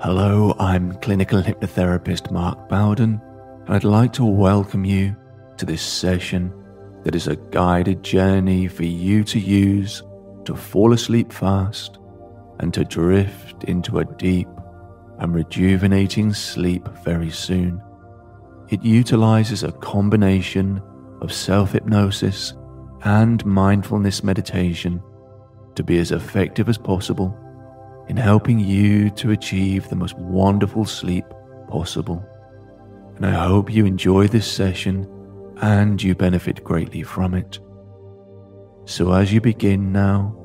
Hello, I'm clinical hypnotherapist Mark Bowden, and I'd like to welcome you to this session that is a guided journey for you to use to fall asleep fast and to drift into a deep and rejuvenating sleep very soon. It utilizes a combination of self hypnosis and mindfulness meditation to be as effective as possible in helping you to achieve the most wonderful sleep possible. And I hope you enjoy this session and you benefit greatly from it. So, as you begin now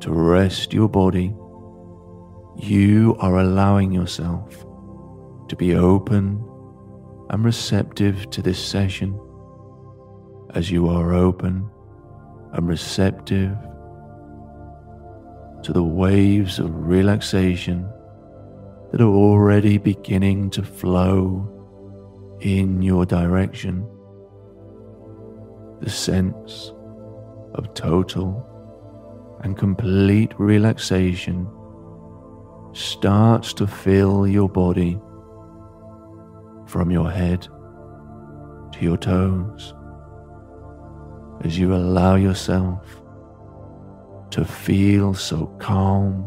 to rest your body, you are allowing yourself to be open and receptive to this session. As you are open and receptive to the waves of relaxation that are already beginning to flow in your direction. The sense of total and complete relaxation starts to fill your body from your head to your toes as you allow yourself to feel so calm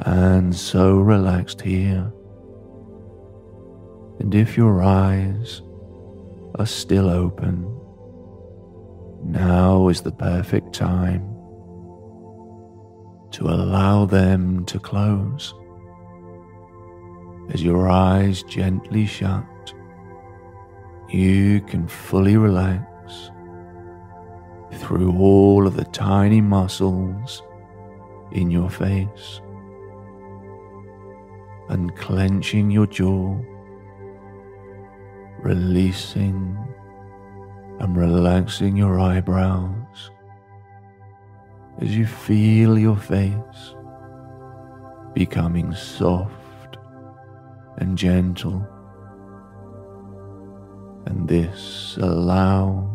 and so relaxed here. And if your eyes are still open, now is the perfect time to allow them to close. As your eyes gently shut, you can fully relax through all of the tiny muscles in your face, unclenching your jaw, releasing and relaxing your eyebrows as you feel your face becoming soft and gentle. And this allows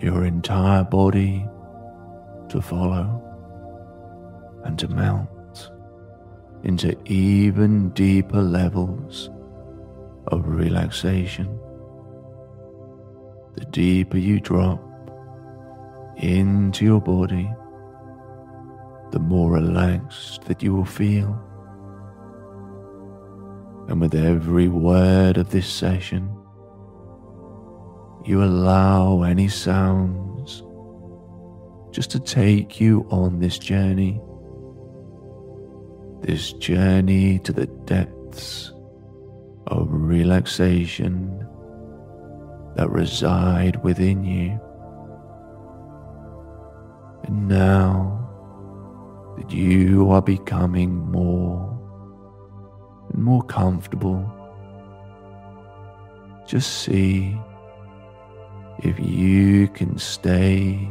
your entire body to follow and to melt into even deeper levels of relaxation. The deeper you drop into your body, the more relaxed that you will feel. And with every word of this session, you allow any sounds just to take you on this journey, this journey to the depths of relaxation that reside within you. And now that you are becoming more and more comfortable, just see if you can stay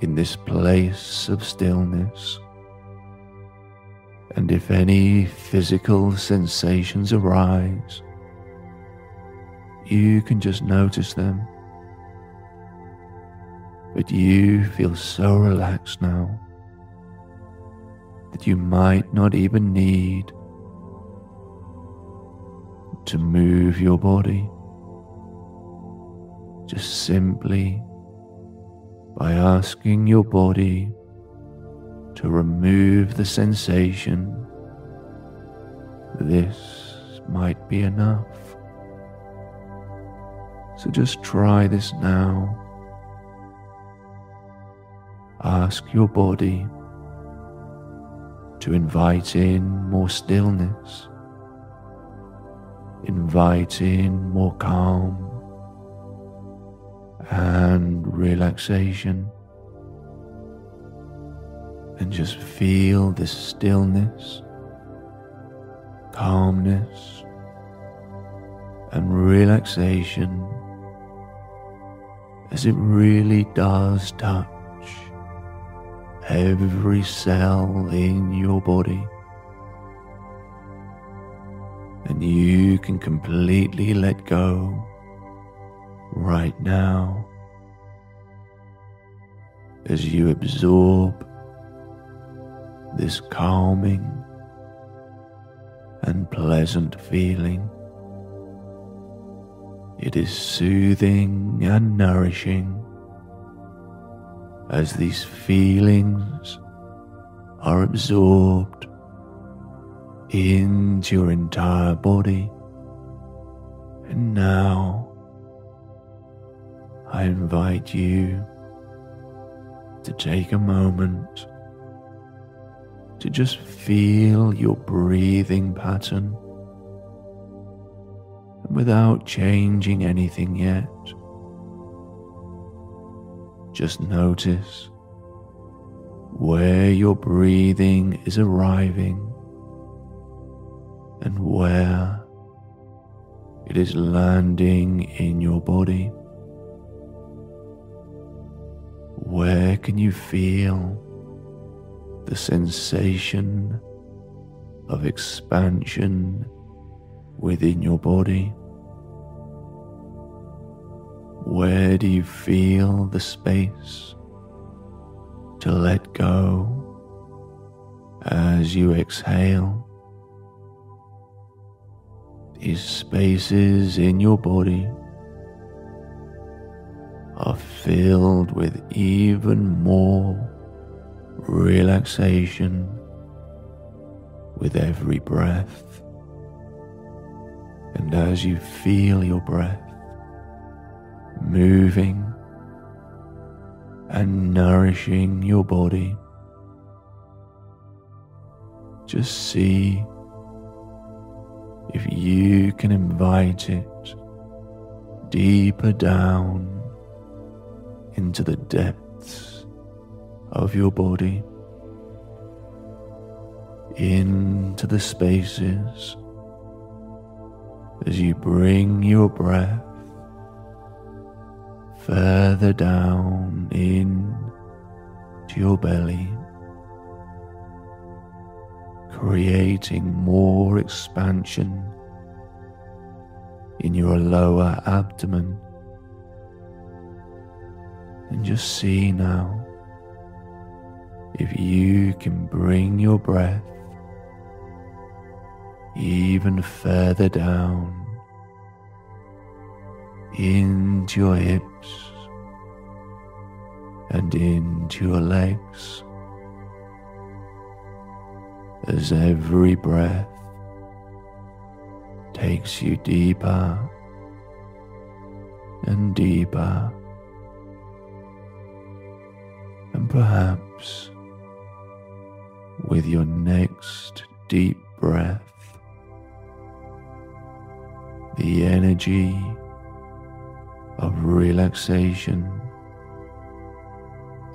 in this place of stillness, and if any physical sensations arise, you can just notice them. But you feel so relaxed now that you might not even need to move your body just simply by asking your body to remove the sensation. This might be enough. So just try this now. Ask your body to invite in more stillness, invite in more calm and relaxation. And just feel this stillness, calmness, and relaxation as it really does touch every cell in your body. And you can completely let go right now as you absorb this calming and pleasant feeling. It is soothing and nourishing as these feelings are absorbed into your entire body. And now I invite you to take a moment to just feel your breathing pattern and without changing anything yet. Just notice where your breathing is arriving and where it is landing in your body. Where can you feel the sensation of expansion within your body? Where do you feel the space to let go as you exhale? These spaces in your body are filled with even more relaxation with every breath. And as you feel your breath moving and nourishing your body, just see if you can invite it deeper down into the depths of your body into the spaces as you bring your breath further down in to your belly, creating more expansion in your lower abdomen. And just see now if you can bring your breath even further down into your hips and into your legs as every breath takes you deeper and deeper and perhaps with your next deep breath. The energy of relaxation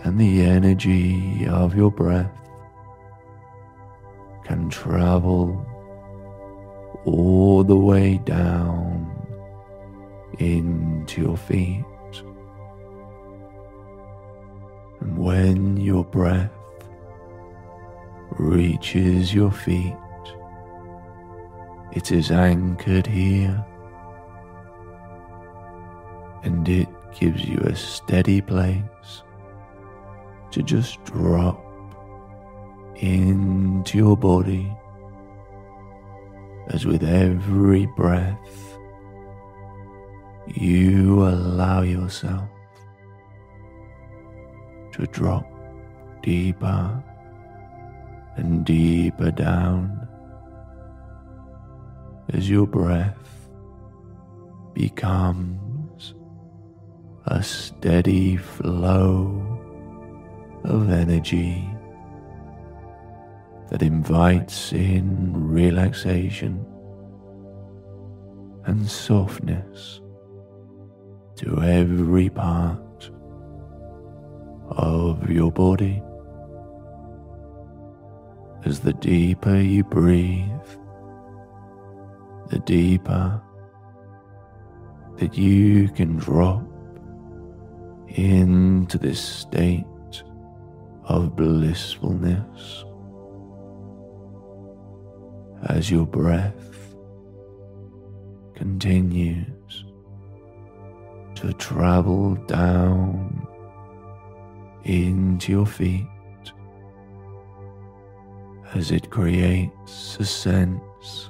and the energy of your breath can travel all the way down into your feet. And when your breath reaches your feet. It is anchored here and it gives you a steady place to just drop into your body as with every breath you allow yourself to drop deeper and deeper down as your breath becomes a steady flow of energy that invites in relaxation and softness to every part of your body. As the deeper you breathe, the deeper that you can drop into this state of blissfulness. As your breath continues to travel down into your feet as it creates a sense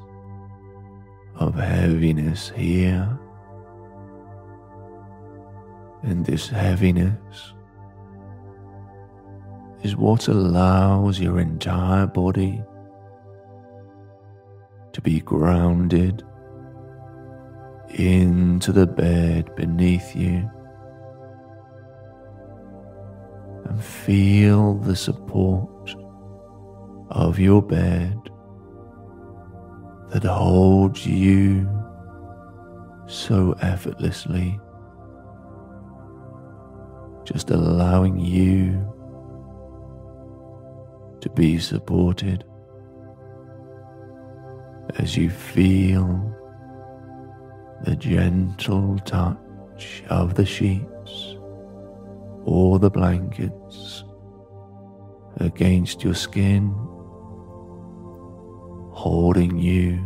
of heaviness here. And this heaviness is what allows your entire body to be grounded into the bed beneath you and feel the support of your bed that holds you so effortlessly, just allowing you to be supported as you feel the gentle touch of the sheets or the blankets against your skin, holding you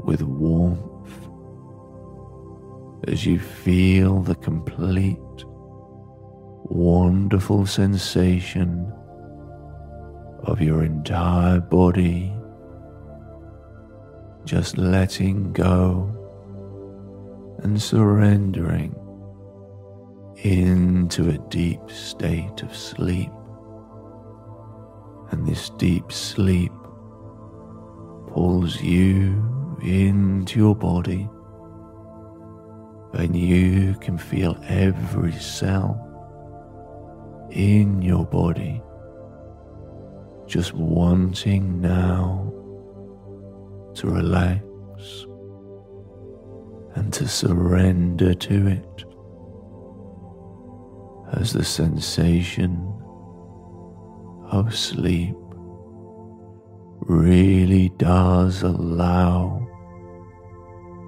with warmth as you feel the complete wonderful sensation of your entire body just letting go and surrendering into a deep state of sleep. And this deep sleep pulls you into your body, and you can feel every cell in your body just wanting now to relax and to surrender to it as the sensation of sleep really does allow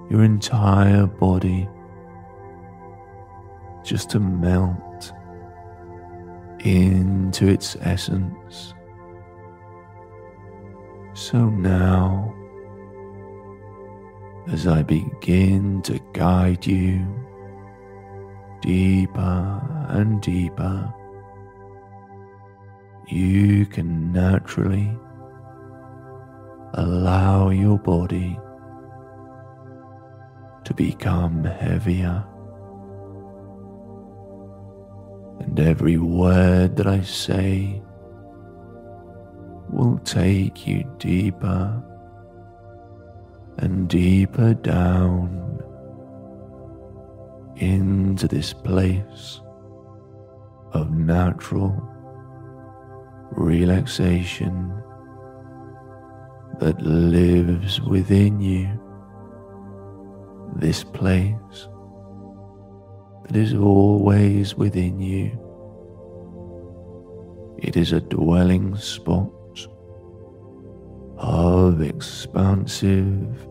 your entire body just to melt into its essence. So now, as I begin to guide you deeper and deeper, you can naturally allow your body to become heavier. And every word that I say will take you deeper and deeper down into this place of natural relaxation that lives within you. This place that is always within you. It is a dwelling spot of expansive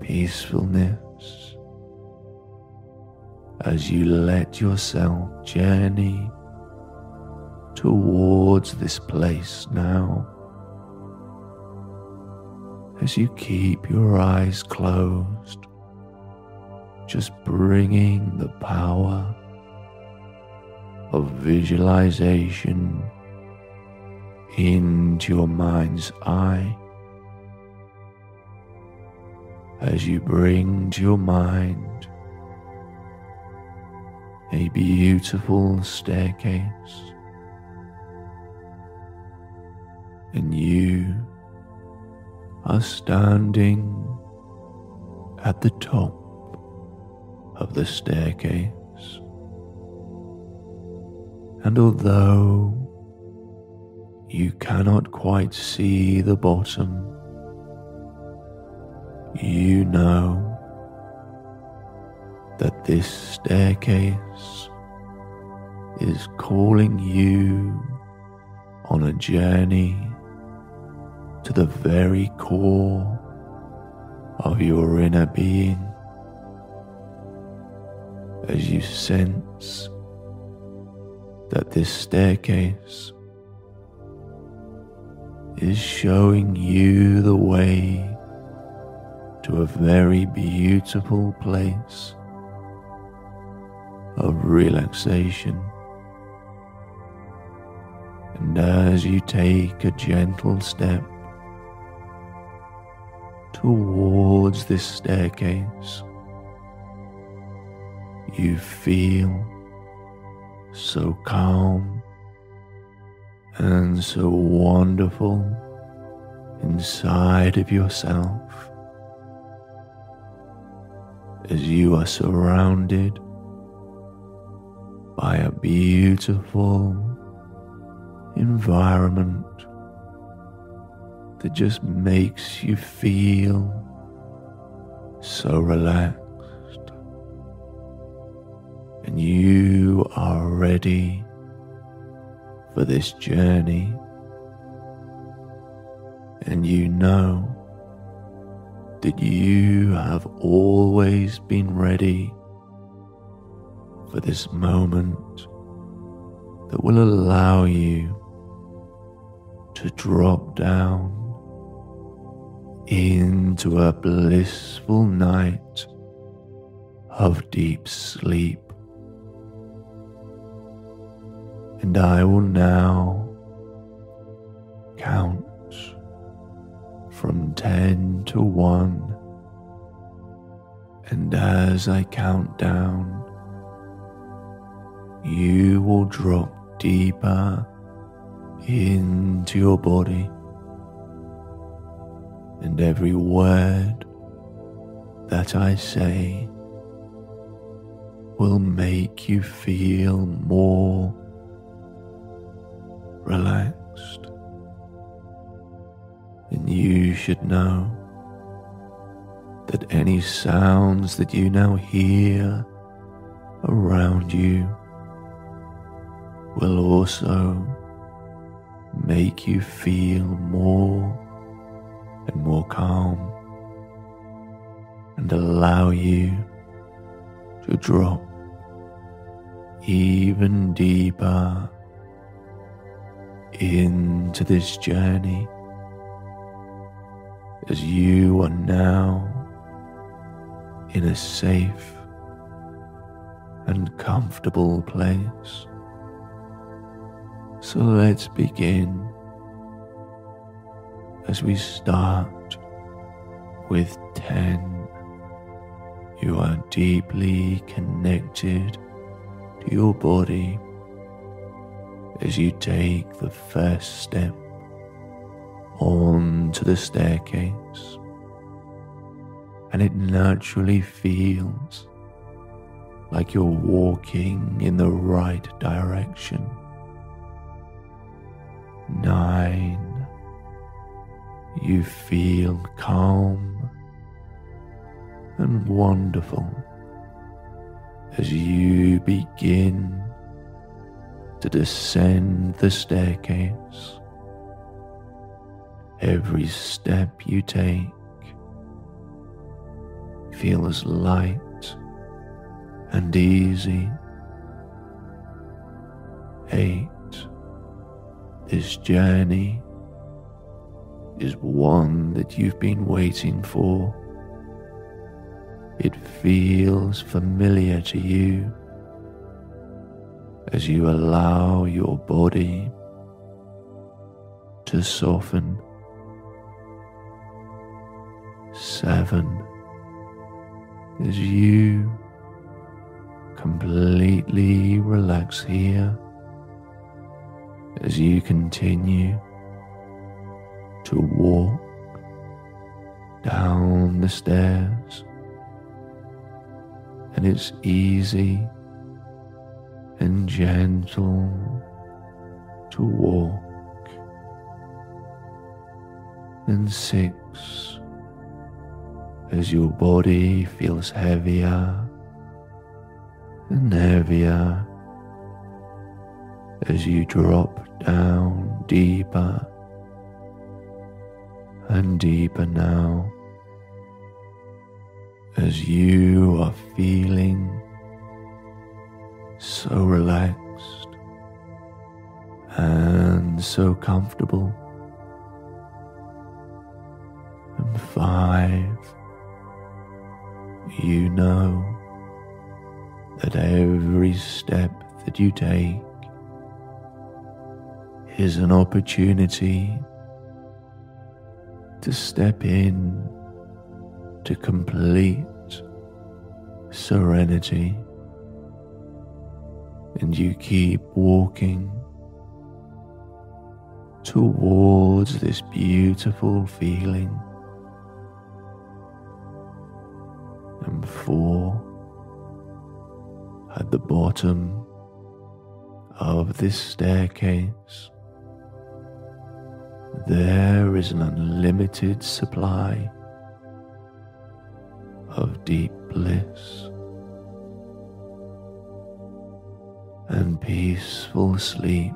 peacefulness as you let yourself journey towards this place now. As you keep your eyes closed, just bringing the power of visualization into your mind's eye as you bring to your mind a beautiful staircase and you are standing at the top of the staircase and although you cannot quite see the bottom. You know that this staircase is calling you on a journey to the very core of your inner being as you sense that this staircase is showing you the way to a very beautiful place of relaxation. And as you take a gentle step towards this staircase, you feel so calm and so wonderful inside of yourself as you are surrounded by a beautiful environment that just makes you feel so relaxed. And you are ready for this journey. And you know that you have always been ready for this moment that will allow you to drop down into a blissful night of deep sleep. And I will now count from 10 to 1. And as I count down, you will drop deeper into your body, and every word that I say will make you feel more relaxed. And you should know that any sounds that you now hear around you will also make you feel more and more calm and allow you to drop even deeper into this journey as you are now in a safe and comfortable place. So let's begin as we start with 10. You are deeply connected to your body as you take the first step onto the staircase, and it naturally feels like you're walking in the right direction. Nine, you feel calm and wonderful as you begin to descend the staircase. Every step you take feels light and easy. Eight. This journey is one that you've been waiting for. It feels familiar to you as you allow your body to soften. Seven, as you completely relax here, as you continue to walk down the stairs, and it's easy and gentle to walk. And six, as your body feels heavier and heavier as you drop down deeper and deeper now as you are feeling so relaxed and so comfortable. And five, you know that every step that you take is an opportunity to step in to complete serenity, and you keep walking towards this beautiful feeling. And four at the bottom of this staircase, there is an unlimited supply of deep bliss and peaceful sleep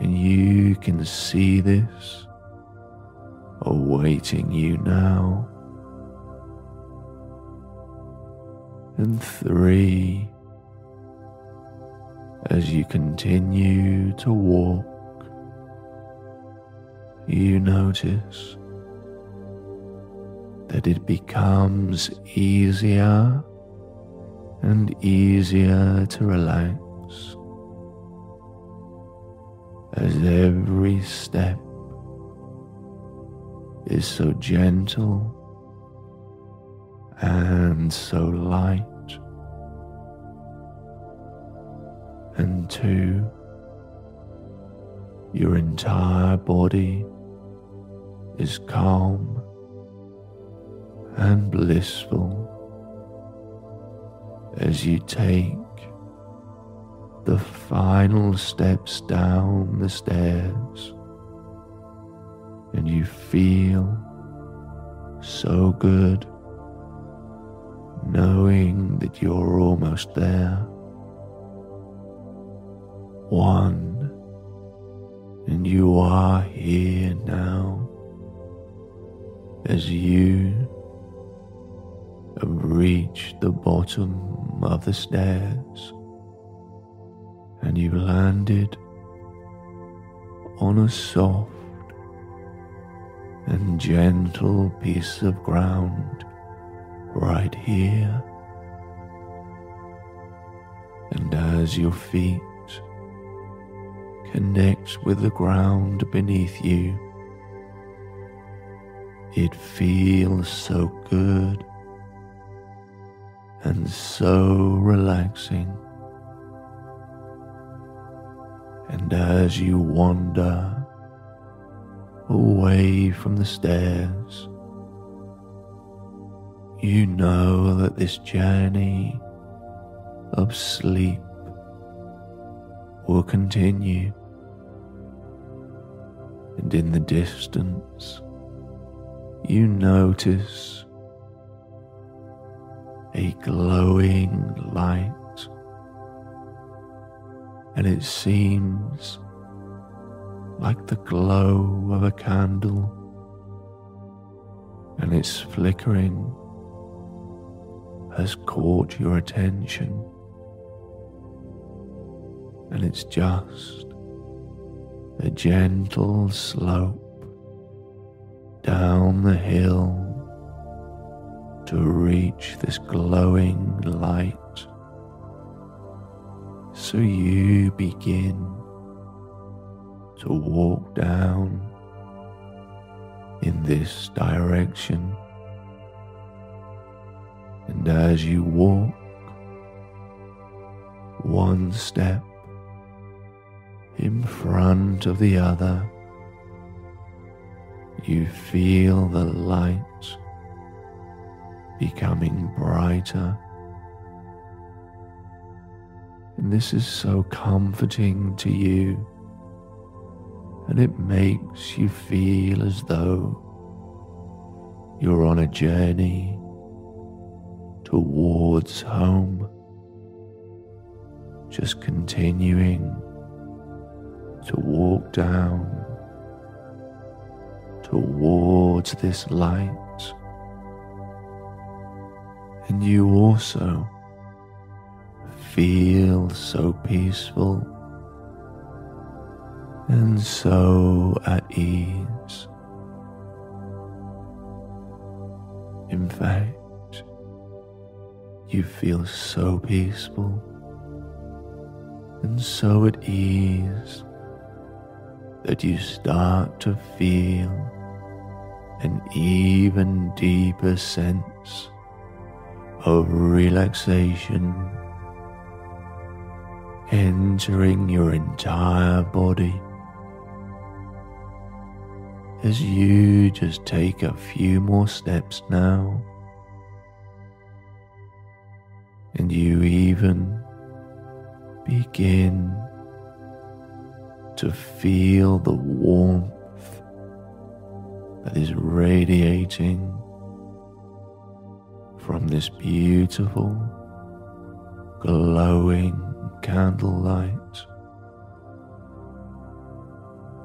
and you can see this awaiting you now. And three, as you continue to walk, you notice that it becomes easier and easier to relax as every step is so gentle and so light. And two, your entire body is calm and blissful as you take the final steps down the stairs, and you feel so good knowing that you're almost there. One, and you are here now as you have reached the bottom of the stairs and you landed on a soft and gentle piece of ground right here. And as your feet connect with the ground beneath you, it feels so good and so relaxing. And as you wander away from the stairs, you know that this journey of sleep will continue. And in the distance, you notice a glowing light and it seems like the glow of a candle, and its flickering has caught your attention, and it's just a gentle slope down the hill to reach this glowing light. So you begin to walk down in this direction. And as you walk, one step in front of the other, you feel the light becoming brighter. And this is so comforting to you, and it makes you feel as though you're on a journey towards home, just continuing to walk down towards this light. And you also feel so peaceful and so at ease. In fact, you feel so peaceful and so at ease that you start to feel an even deeper sense of relaxation entering your entire body as you just take a few more steps now. And you even begin to feel the warmth that is radiating from this beautiful, glowing candlelight.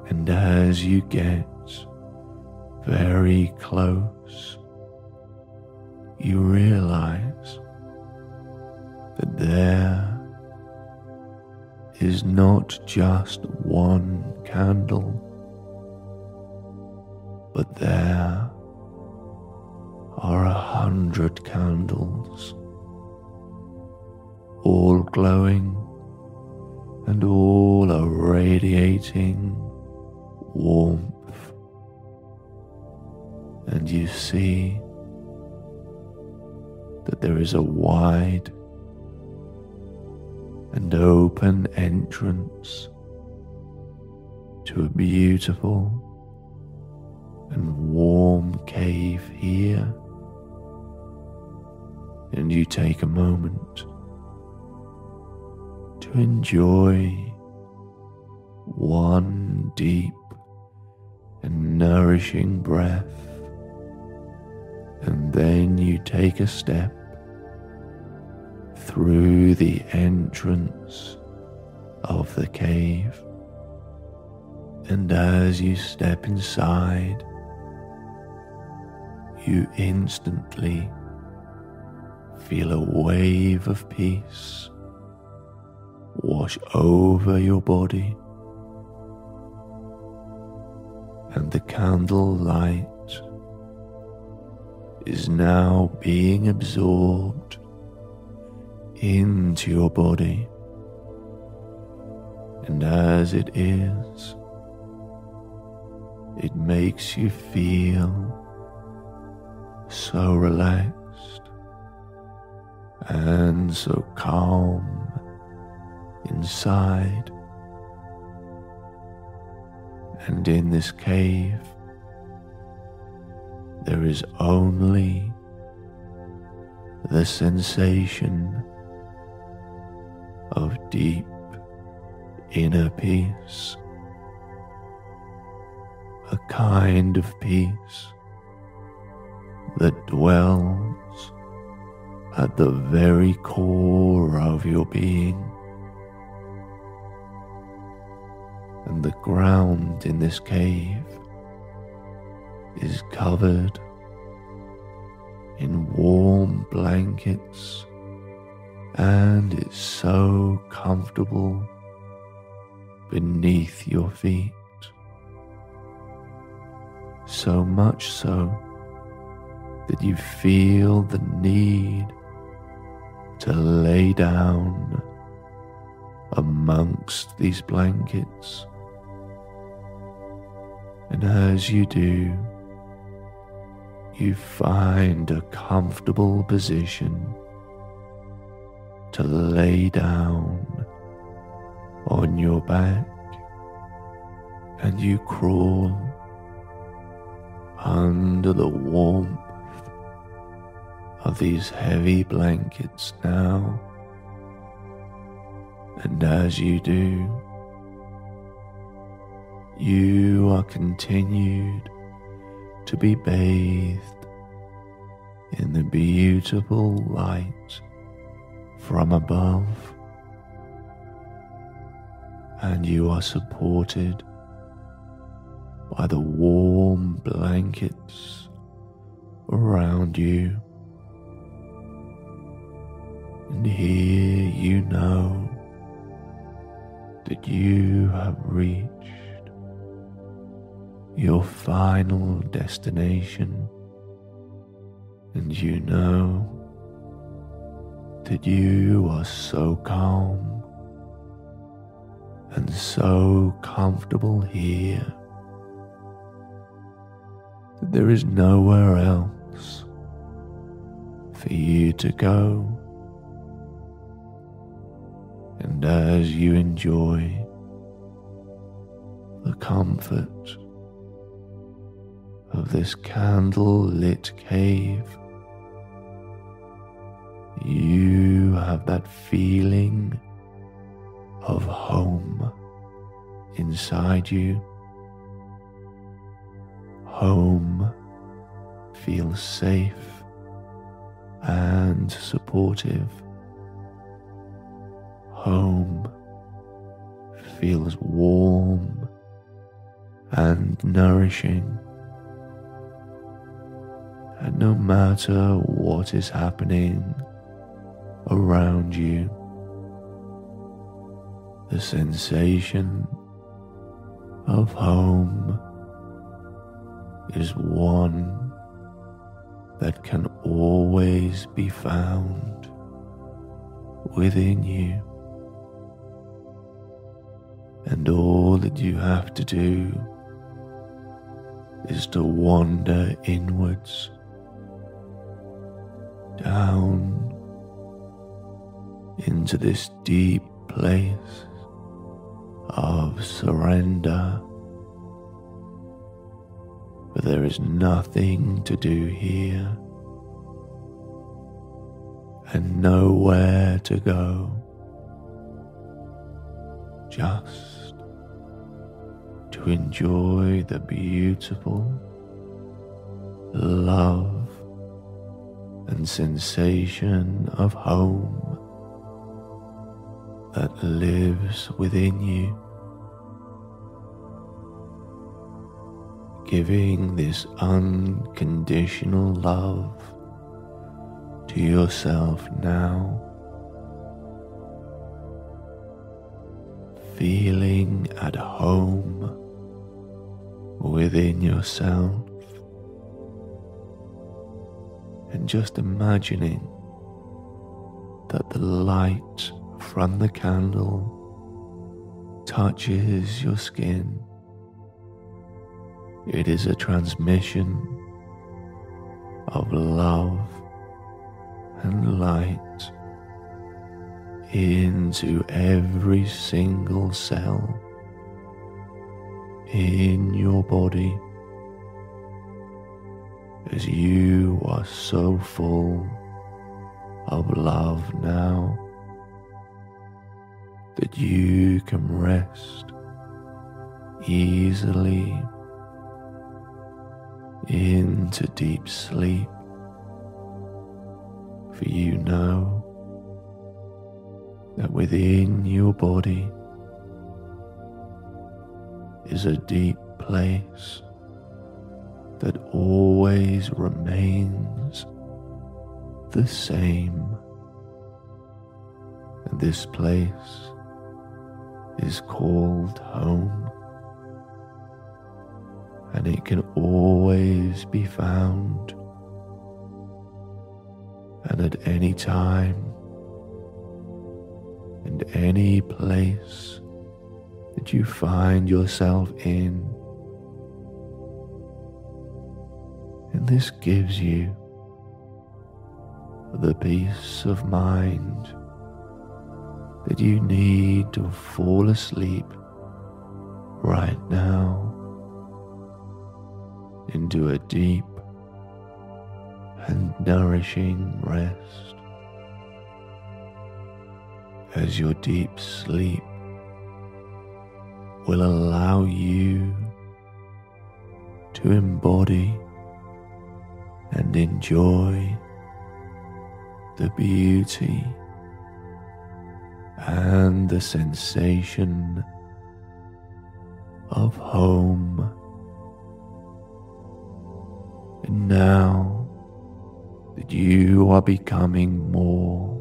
And as you get very close, you realize that there is not just one candle, but there are a hundred candles, all glowing and all are radiating warmth. And you see that there is a wide and open entrance to a beautiful and warm cave here. And you take a moment to enjoy one deep and nourishing breath. And then you take a step through the entrance of the cave. And as you step inside, you instantly feel a wave of peace wash over your body, and the candle light is now being absorbed into your body. And as it is, it makes you feel so relaxed and so calm inside. And in this cave, there is only the sensation of deep inner peace, a kind of peace that dwells at the very core of your being. And the ground in this cave is covered in warm blankets and it's so comfortable beneath your feet. So much so that you feel the need to lay down amongst these blankets. And as you do, you find a comfortable position to lay down on your back and you crawl under the warmth of these heavy blankets now. And as you do, you are continued to be bathed in the beautiful light from above, and you are supported by the warm blankets around you. And here you know that you have reached your final destination, and you know that you are so calm and so comfortable here that there is nowhere else for you to go. And as you enjoy the comfort of this candle lit cave, you have that feeling of home inside you. Home feels safe and supportive. Home feels warm and nourishing. And no matter what is happening around you, the sensation of home is one that can always be found within you. And all that you have to do is to wander inwards, down into this deep place of surrender. But there is nothing to do here and nowhere to go. Just to enjoy the beautiful love and sensation of home that lives within you. Giving this unconditional love to yourself now. Feeling at home within yourself and just imagining that the light from the candle touches your skin. It is a transmission of love and light into every single cell in your body as you are so full of love now that you can rest easily into deep sleep. For you know that within your body is a deep place that always remains the same. And this place is called home, and it can always be found, and at any time and any place that you find yourself in. And this gives you the peace of mind that you need to fall asleep right now into a deep and nourishing rest as your deep sleep will allow you to embody and enjoy the beauty and the sensation of home. And now that you are becoming more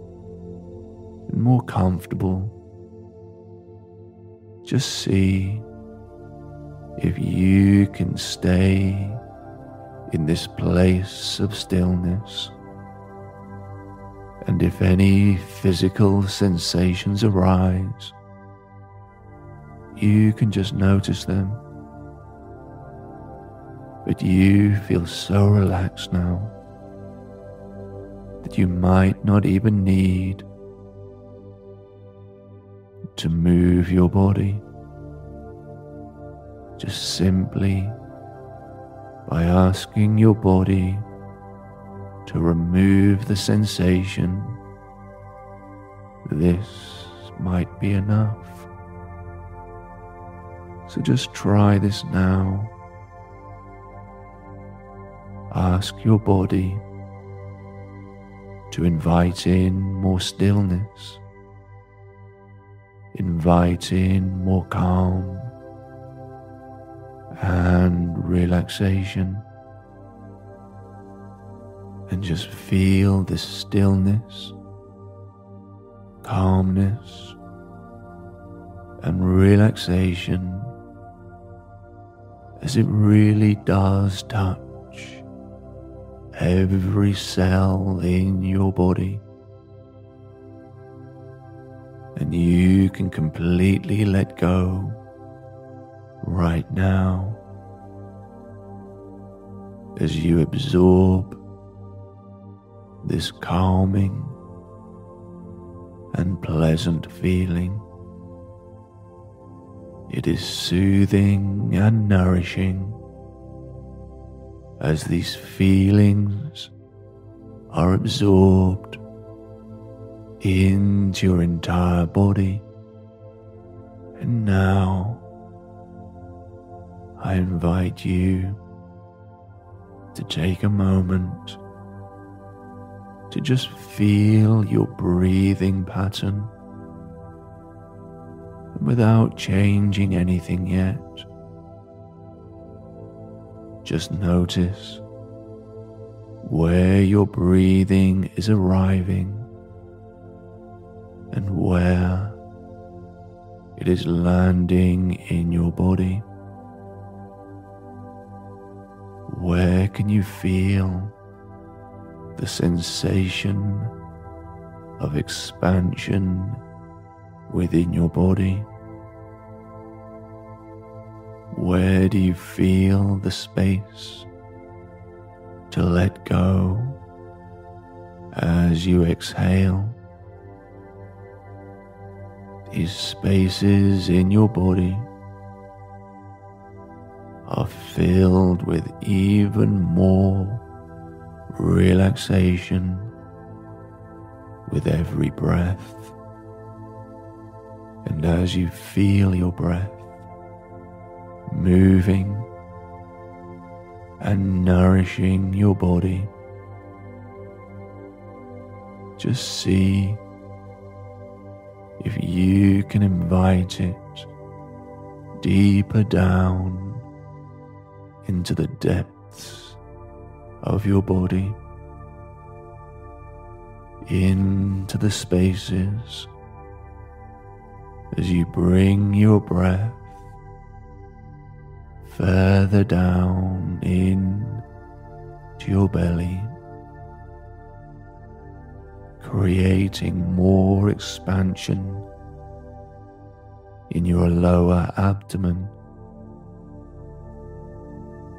and more comfortable, just see if you can stay in this place of stillness. And if any physical sensations arise, you can just notice them. But you feel so relaxed now that you might not even need to move your body just simply by asking your body to remove the sensation. This might be enough. So just try this now. Ask your body to invite in more stillness, invite in more calm and relaxation, and just feel the stillness, calmness, and relaxation as it really does touch every cell in your body. And you can completely let go right now as you absorb this calming and pleasant feeling. It is soothing and nourishing as these feelings are absorbed into your entire body. And now I invite you to take a moment to just feel your breathing pattern and without changing anything yet. Just notice where your breathing is arriving and where it is landing in your body. Where can you feel the sensation of expansion within your body? Where do you feel the space to let go as you exhale? These spaces in your body are filled with even more relaxation with every breath. And as you feel your breath, moving and nourishing your body. Just see if you can invite it deeper down into the depths of your body, into the spaces as you bring your breath further down in to your belly, creating more expansion in your lower abdomen.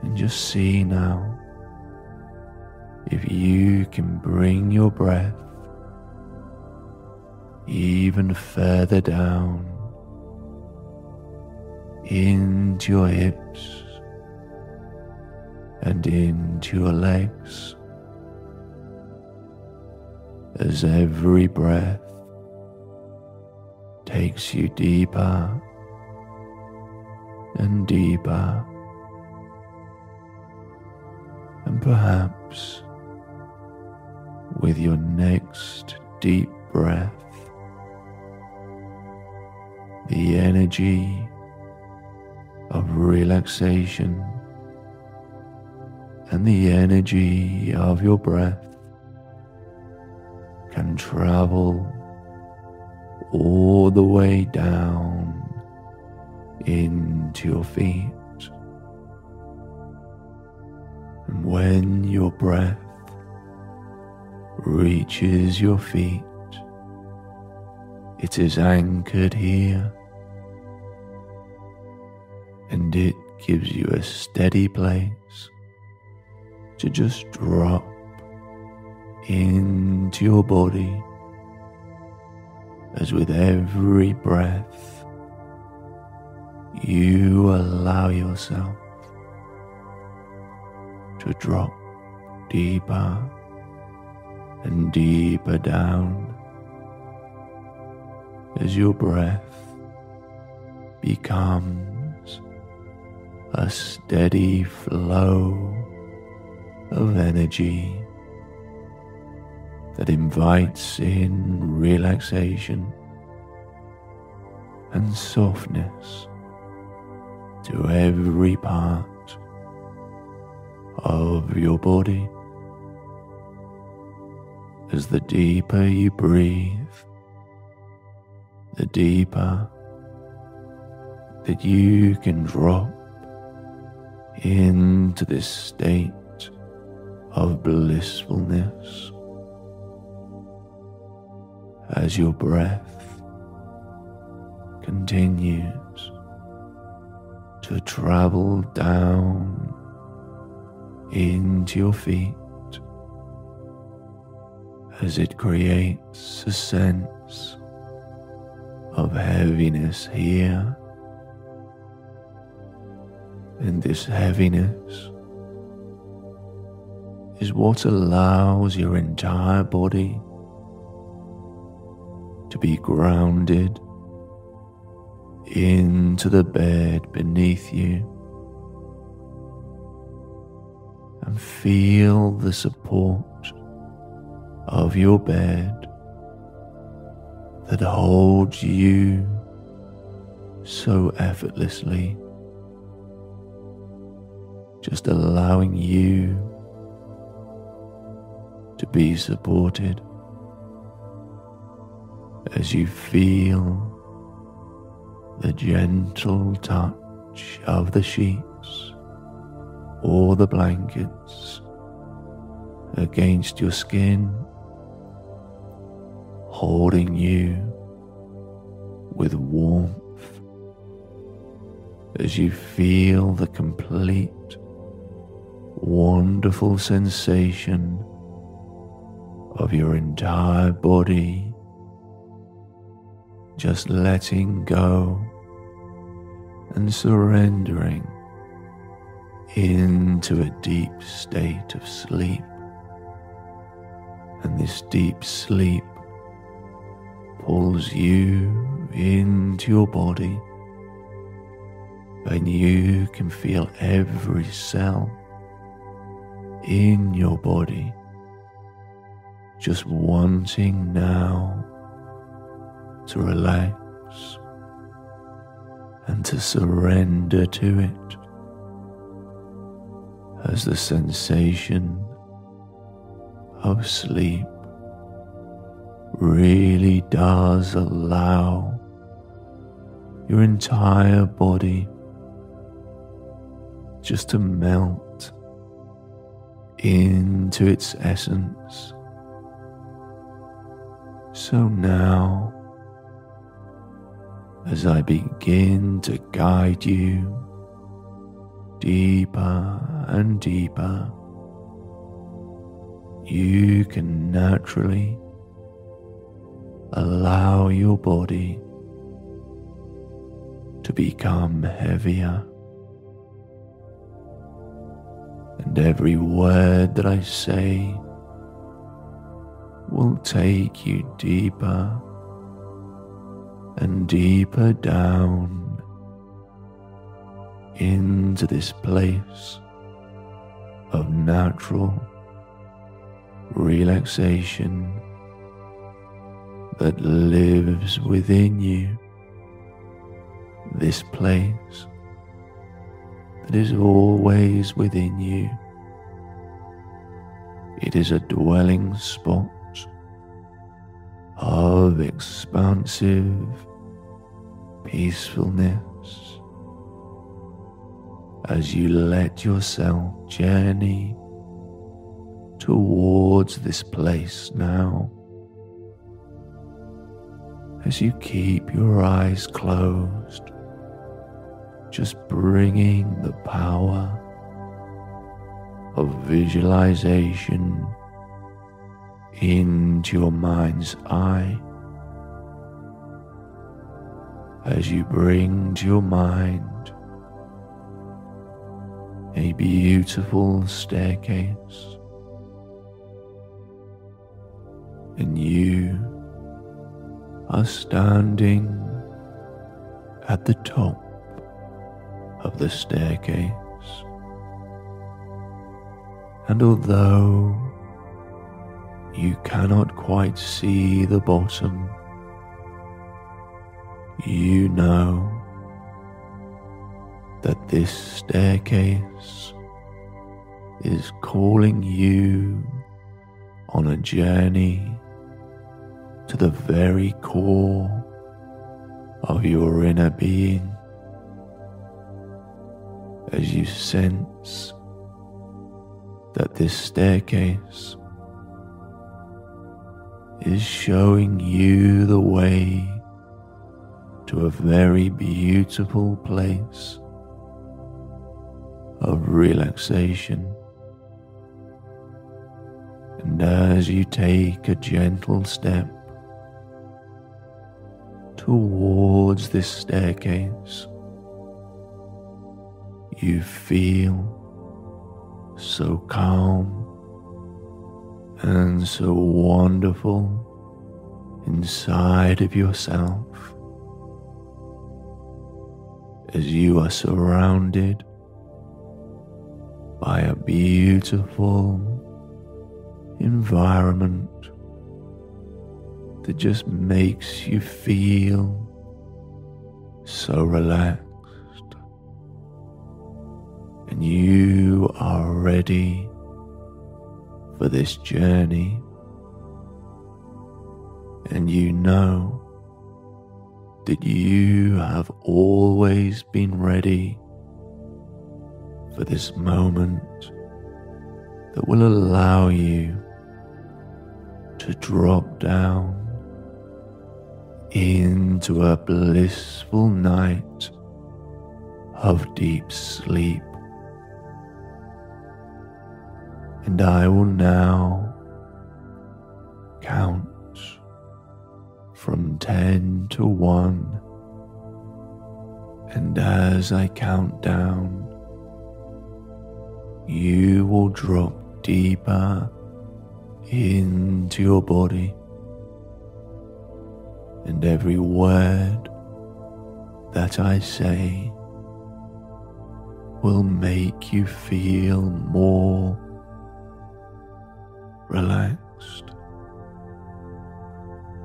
And just see now if you can bring your breath even further down into your hips and into your legs as every breath takes you deeper and deeper, and perhaps with your next deep breath, the energy of relaxation and the energy of your breath can travel all the way down into your feet. And when your breath reaches your feet, it is anchored here and it gives you a steady place to just drop into your body as with every breath you allow yourself to drop deeper and deeper down as your breath becomes a steady flow of energy that invites in relaxation and softness to every part of your body. As the deeper you breathe, the deeper that you can drop into this state of blissfulness as your breath continues to travel down into your feet as it creates a sense of heaviness here. And this heaviness is what allows your entire body to be grounded into the bed beneath you and feel the support of your bed that holds you so effortlessly, just allowing you to be supported as you feel the gentle touch of the sheets or the blankets against your skin, holding you with warmth. As you feel the complete wonderful sensation of your entire body just letting go and surrendering into a deep state of sleep. And this deep sleep pulls you into your body, and you can feel every cell in your body just wanting now to relax and to surrender to it as the sensation of sleep really does allow your entire body just to melt into its essence. So now, as I begin to guide you deeper and deeper, you can naturally allow your body to become heavier. And every word that I say will take you deeper and deeper down into this place of natural relaxation that lives within you. This place that is always within you. It is a dwelling spot of expansive peacefulness as you let yourself journey towards this place now. As you keep your eyes closed, just bringing the power of visualization into your mind's eye as you bring to your mind a beautiful staircase and you are standing at the top of the staircase. And although you cannot quite see the bottom, you know that this staircase is calling you on a journey to the very core of your inner being. As you sense that this staircase is showing you the way to a very beautiful place of relaxation. And as you take a gentle step towards this staircase, you feel so calm and so wonderful inside of yourself as you are surrounded by a beautiful environment that just makes you feel so relaxed. And you are ready for this journey, and you know that you have always been ready for this moment that will allow you to drop down into a blissful night of deep sleep. And I will now count from 10 to 1. And as I count down, you will drop deeper into your body, and every word that I say will make you feel more relaxed.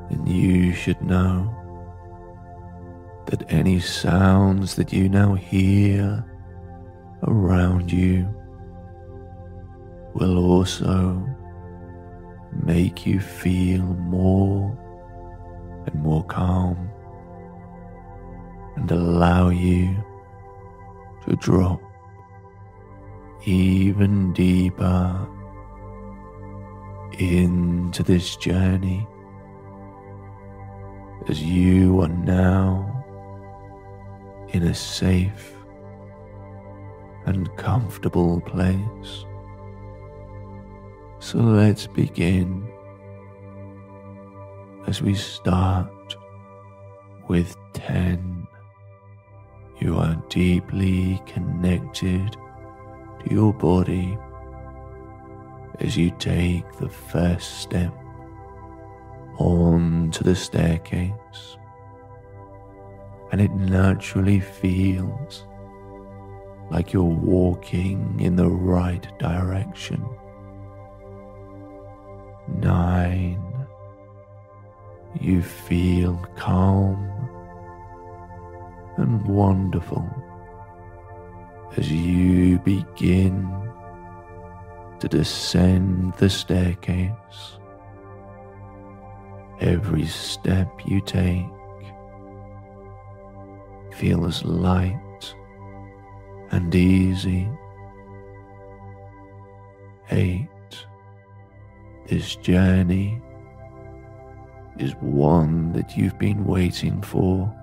And you should know that any sounds that you now hear around you will also make you feel more and more calm and allow you to drop even deeper into this journey as you are now in a safe and comfortable place. So let's begin as we start with 10. You are deeply connected to your body as you take the first step onto the staircase, and it naturally feels like you're walking in the right direction. Nine, you feel calm and wonderful as you begin to descend the staircase. Every step you take feels light and easy. Eight, this journey is one that you've been waiting for.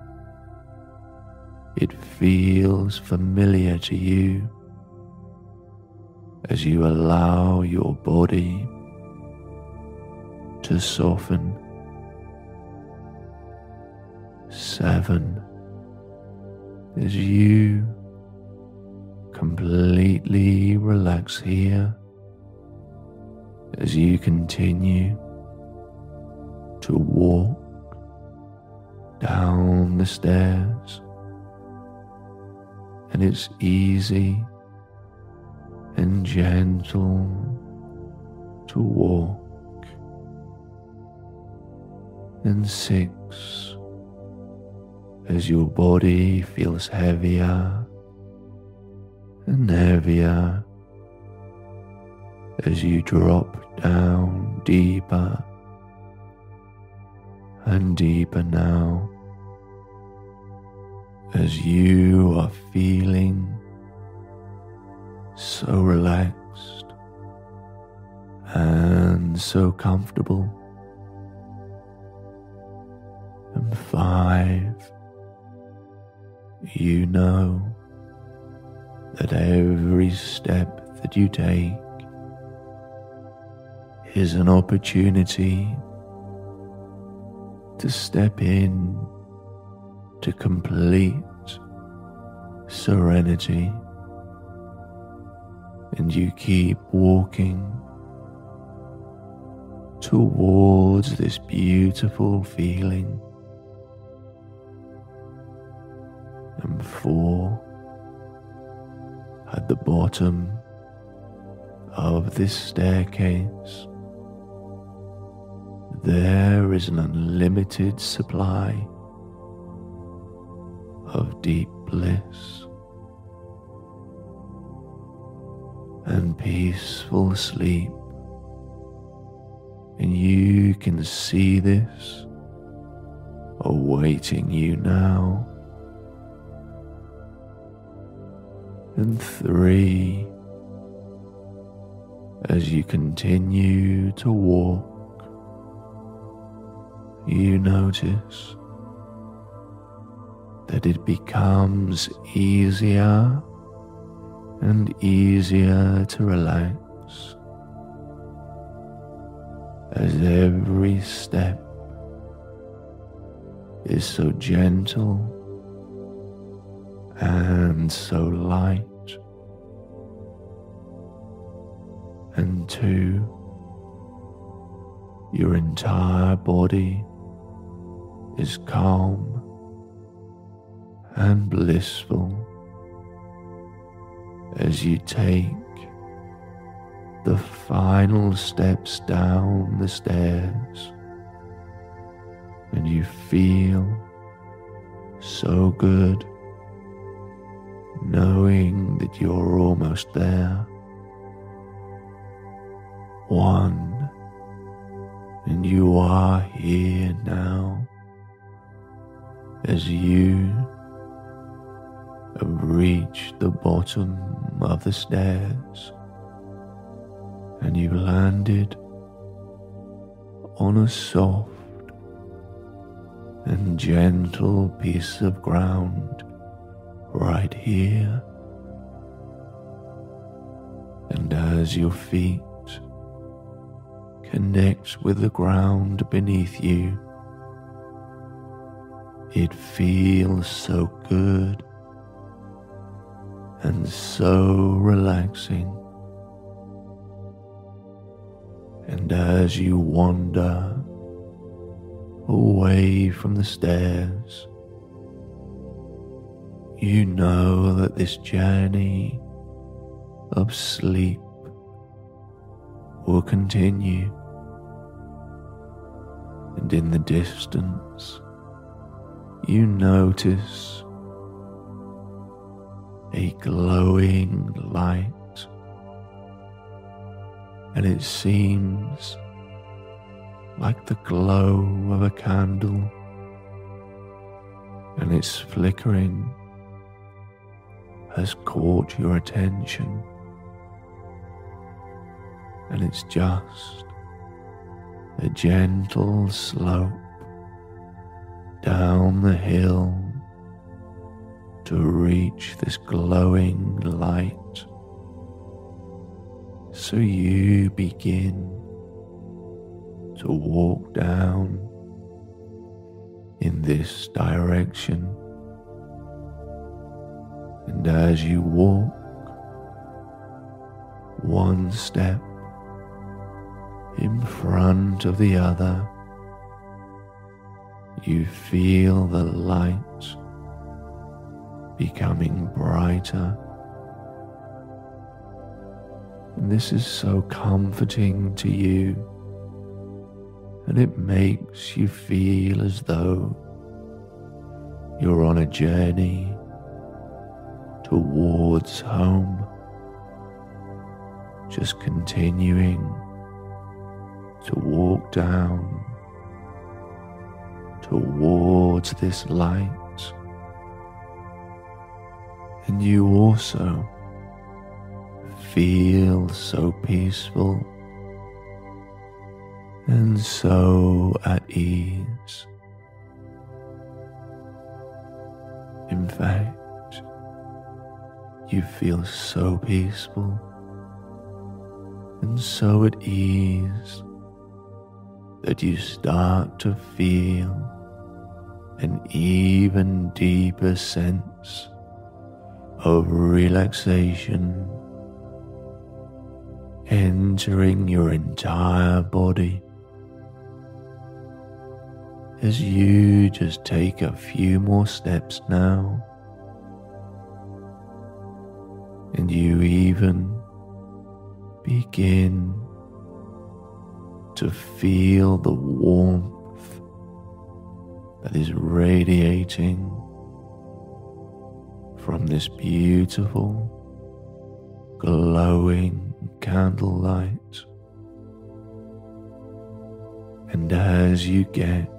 It feels familiar to you as you allow your body to soften. Seven, as you completely relax here, as you continue to walk down the stairs, and it's easy and gentle to walk. And six, as your body feels heavier and heavier as you drop down deeper and deeper now as you are feeling so relaxed and so comfortable. And five, you know that every step that you take is an opportunity to step in to complete serenity and you keep walking towards this beautiful feeling. And four, at the bottom of this staircase, there is an unlimited supply of deep bliss. and peaceful sleep. And you can see this awaiting you now. And three, as you continue to walk, you notice that it becomes easier and easier to relax as every step is so gentle and so light. And two, your entire body is calm and blissful as you take the final steps down the stairs and you feel so good knowing that you're almost there. One, and you are here now as you have reached the bottom of the stairs and you landed on a soft and gentle piece of ground right here. And as your feet connect with the ground beneath you, it feels so good and so relaxing. And as you wander away from the stairs, you know that this journey of sleep will continue. And in the distance, you notice a glowing light, and it seems like the glow of a candle, and its flickering has caught your attention, and it's just a gentle slope down the hill to reach this glowing light. So you begin to walk down in this direction. And as you walk one step in front of the other, you feel the light becoming brighter. And this is so comforting to you, and it makes you feel as though you're on a journey towards home, just continuing to walk down towards this light. And you also feel so peaceful and so at ease. In fact, you feel so peaceful and so at ease that you start to feel an even deeper sense of relaxation entering your entire body as you just take a few more steps now and you even begin to feel the warmth that is radiating from this beautiful glowing candlelight. And as you get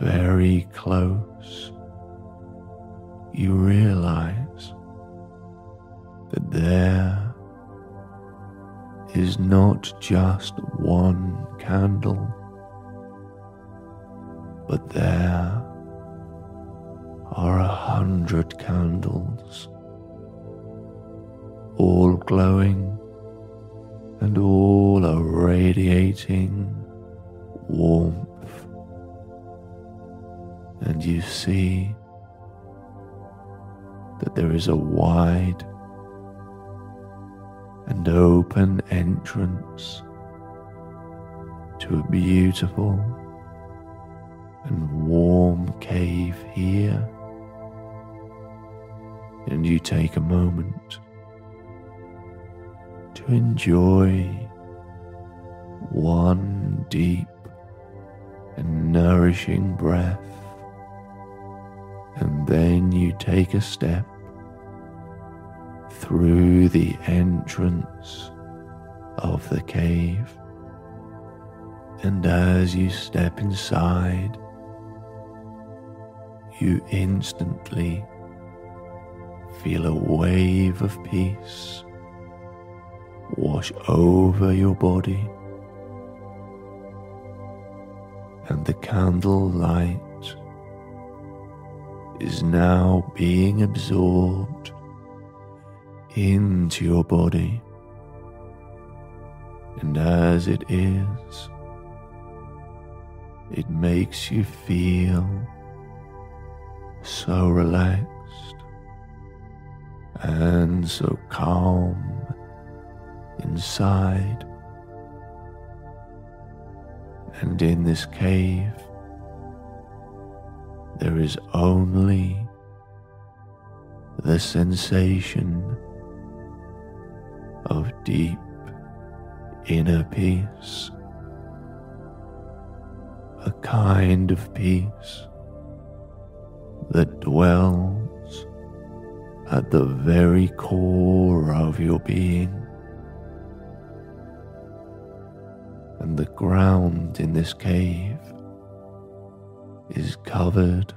very close, you realize that there is not just one candle, but there are a hundred candles, all glowing and all are radiating warmth. And you see that there is a wide and open entrance to a beautiful and warm cave here. And you take a moment to enjoy one deep and nourishing breath. And then you take a step through the entrance of the cave. And as you step inside, you instantly feel a wave of peace wash over your body, and the candle light is now being absorbed into your body. And as it is, it makes you feel so relaxed and so calm inside. And in this cave, there is only the sensation of deep inner peace, a kind of peace that dwells at the very core of your being. And the ground in this cave is covered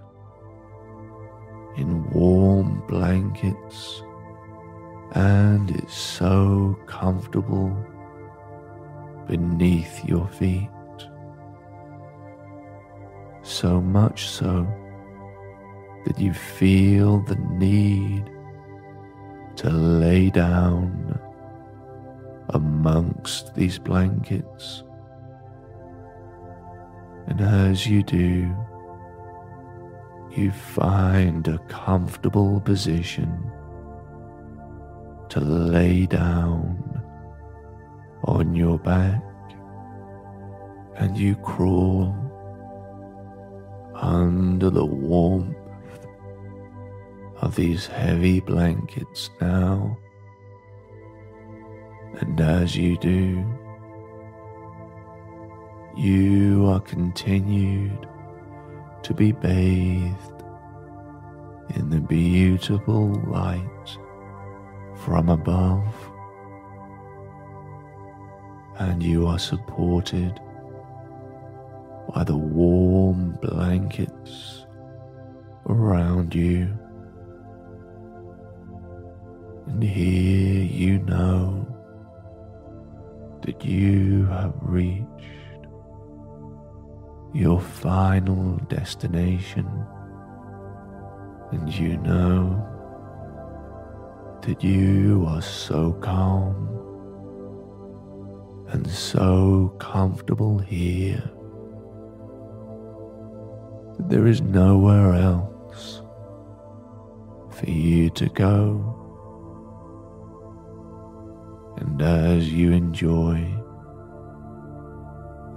in warm blankets and it's so comfortable beneath your feet. So much so that you feel the need to lay down amongst these blankets. And as you do, you find a comfortable position to lay down on your back and you crawl under the warmth of these heavy blankets now. And as you do, you are continued to be bathed in the beautiful light from above, and you are supported by the warm blankets around you. And here you know that you have reached your final destination, and you know that you are so calm and so comfortable here that there is nowhere else for you to go. And as you enjoy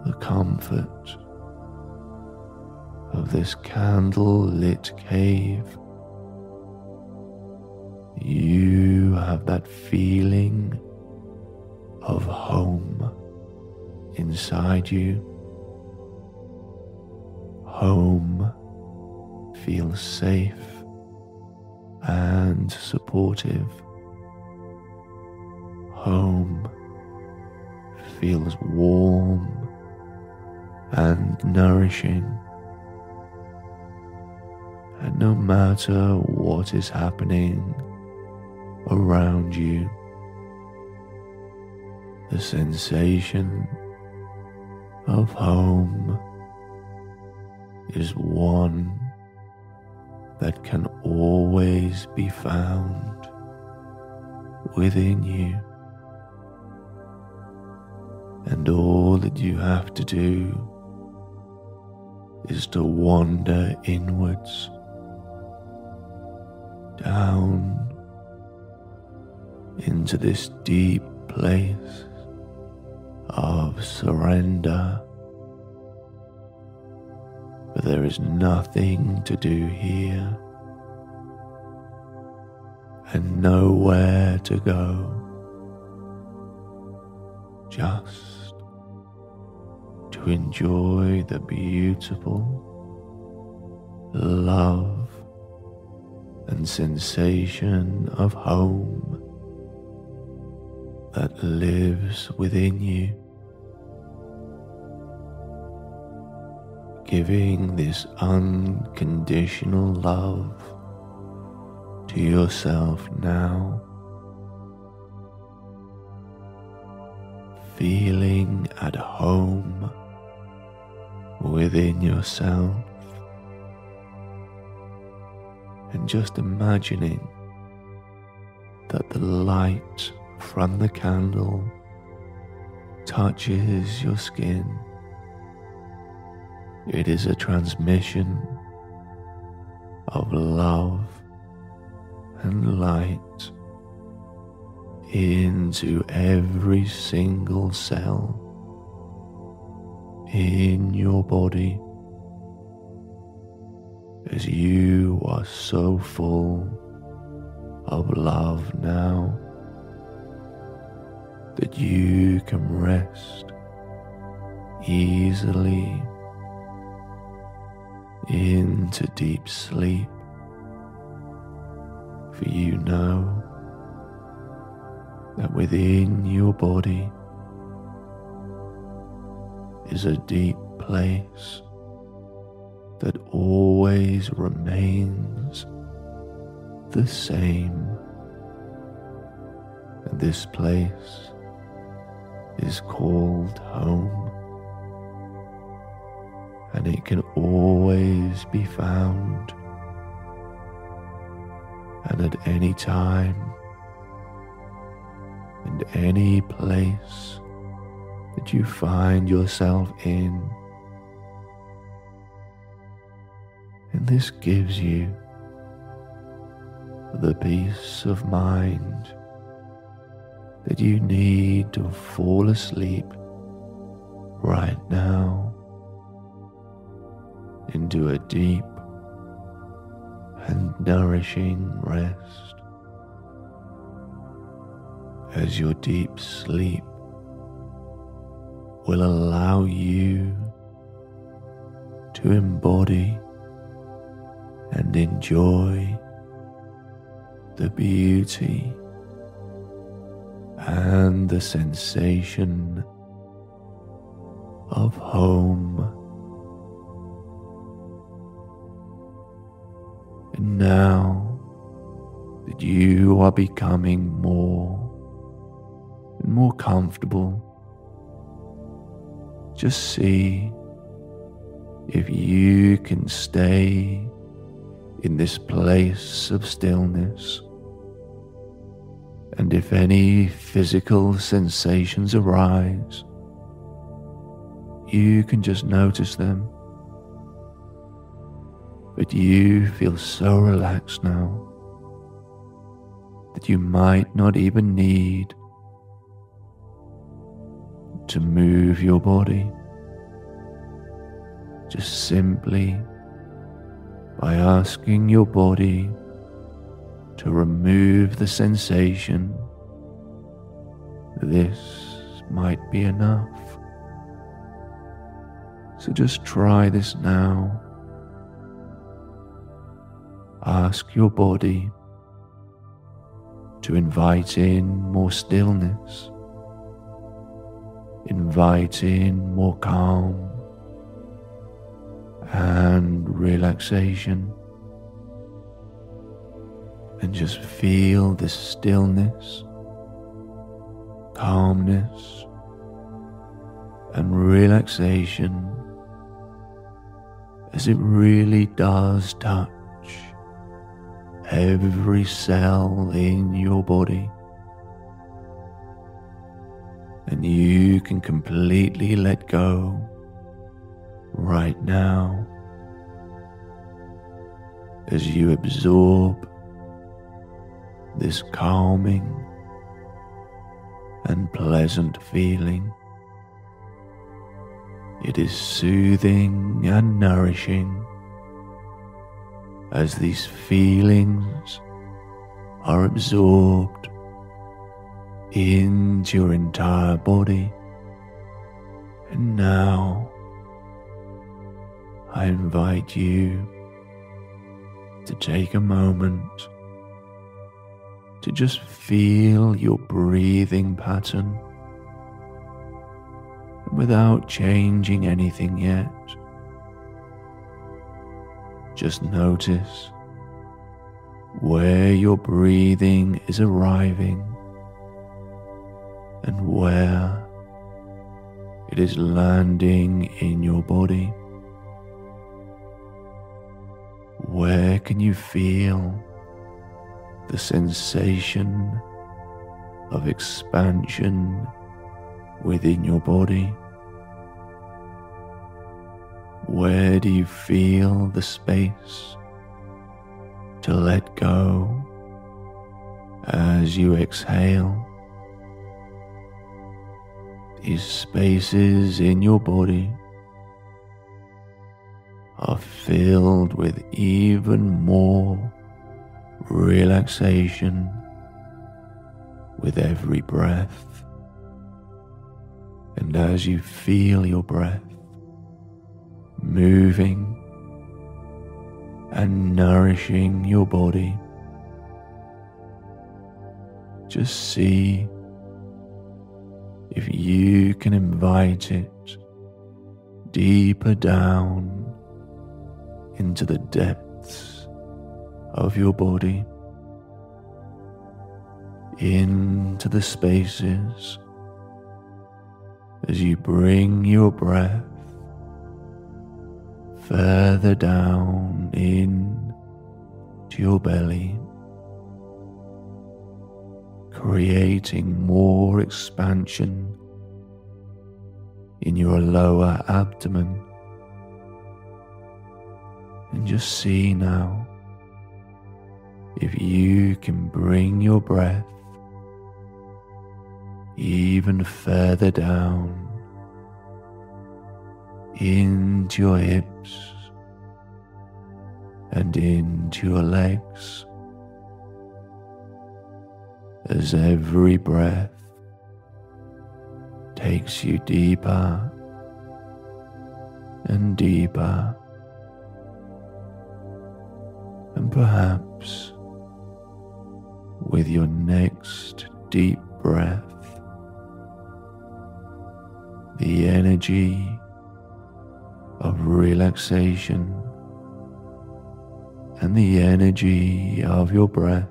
the comfort of this candle lit cave, you have that feeling of home inside you. Home feels safe and supportive. Home feels warm and nourishing. And no matter what is happening around you, the sensation of home is one that can always be found within you. And all that you have to do is to wander inwards, down into this deep place of surrender. But there is nothing to do here and nowhere to go. Just to enjoy the beautiful love and sensation of home that lives within you. Giving this unconditional love to yourself now. Feeling at home within yourself and just imagining that the light from the candle touches your skin. It is a transmission of love and light into every single cell in your body as you are so full of love now that you can rest easily into deep sleep. For you know that within your body is a deep place that always remains the same. And this place is called home. And it can always be found. And at any time and any place that you find yourself in. And this gives you the peace of mind that you need to fall asleep right now into a deep and nourishing rest as your deep sleep will allow you to embody and enjoy the beauty and the sensation of home. And now that you are becoming more and more comfortable, just see if you can stay in this place of stillness. And if any physical sensations arise, you can just notice them. But you feel so relaxed now that you might not even need to move your body. Just simply by asking your body to remove the sensation, this might be enough. So just try this now. Ask your body to invite in more stillness, invite in more calm and relaxation. And just feel the stillness, calmness, and relaxation as it really does touch every cell in your body. And you can completely let go right now as you absorb this calming and pleasant feeling. It is soothing and nourishing as these feelings are absorbed into your entire body. And now I invite you to take a moment to just feel your breathing pattern And without changing anything yet. Just notice where your breathing is arriving and where it is landing in your body. Where can you feel the sensation of expansion within your body? Where do you feel the space to let go as you exhale? These spaces in your body are filled with even more relaxation with every breath. And as you feel your breath moving and nourishing your body, just see if you can invite it deeper down into the depths of your body, into the spaces as you bring your breath further down in to your belly, creating more expansion in your lower abdomen. And just see now if you can bring your breath even further down into your hips and into your legs as every breath takes you deeper and deeper, and perhaps with your next deep breath, the energy of relaxation and the energy of your breath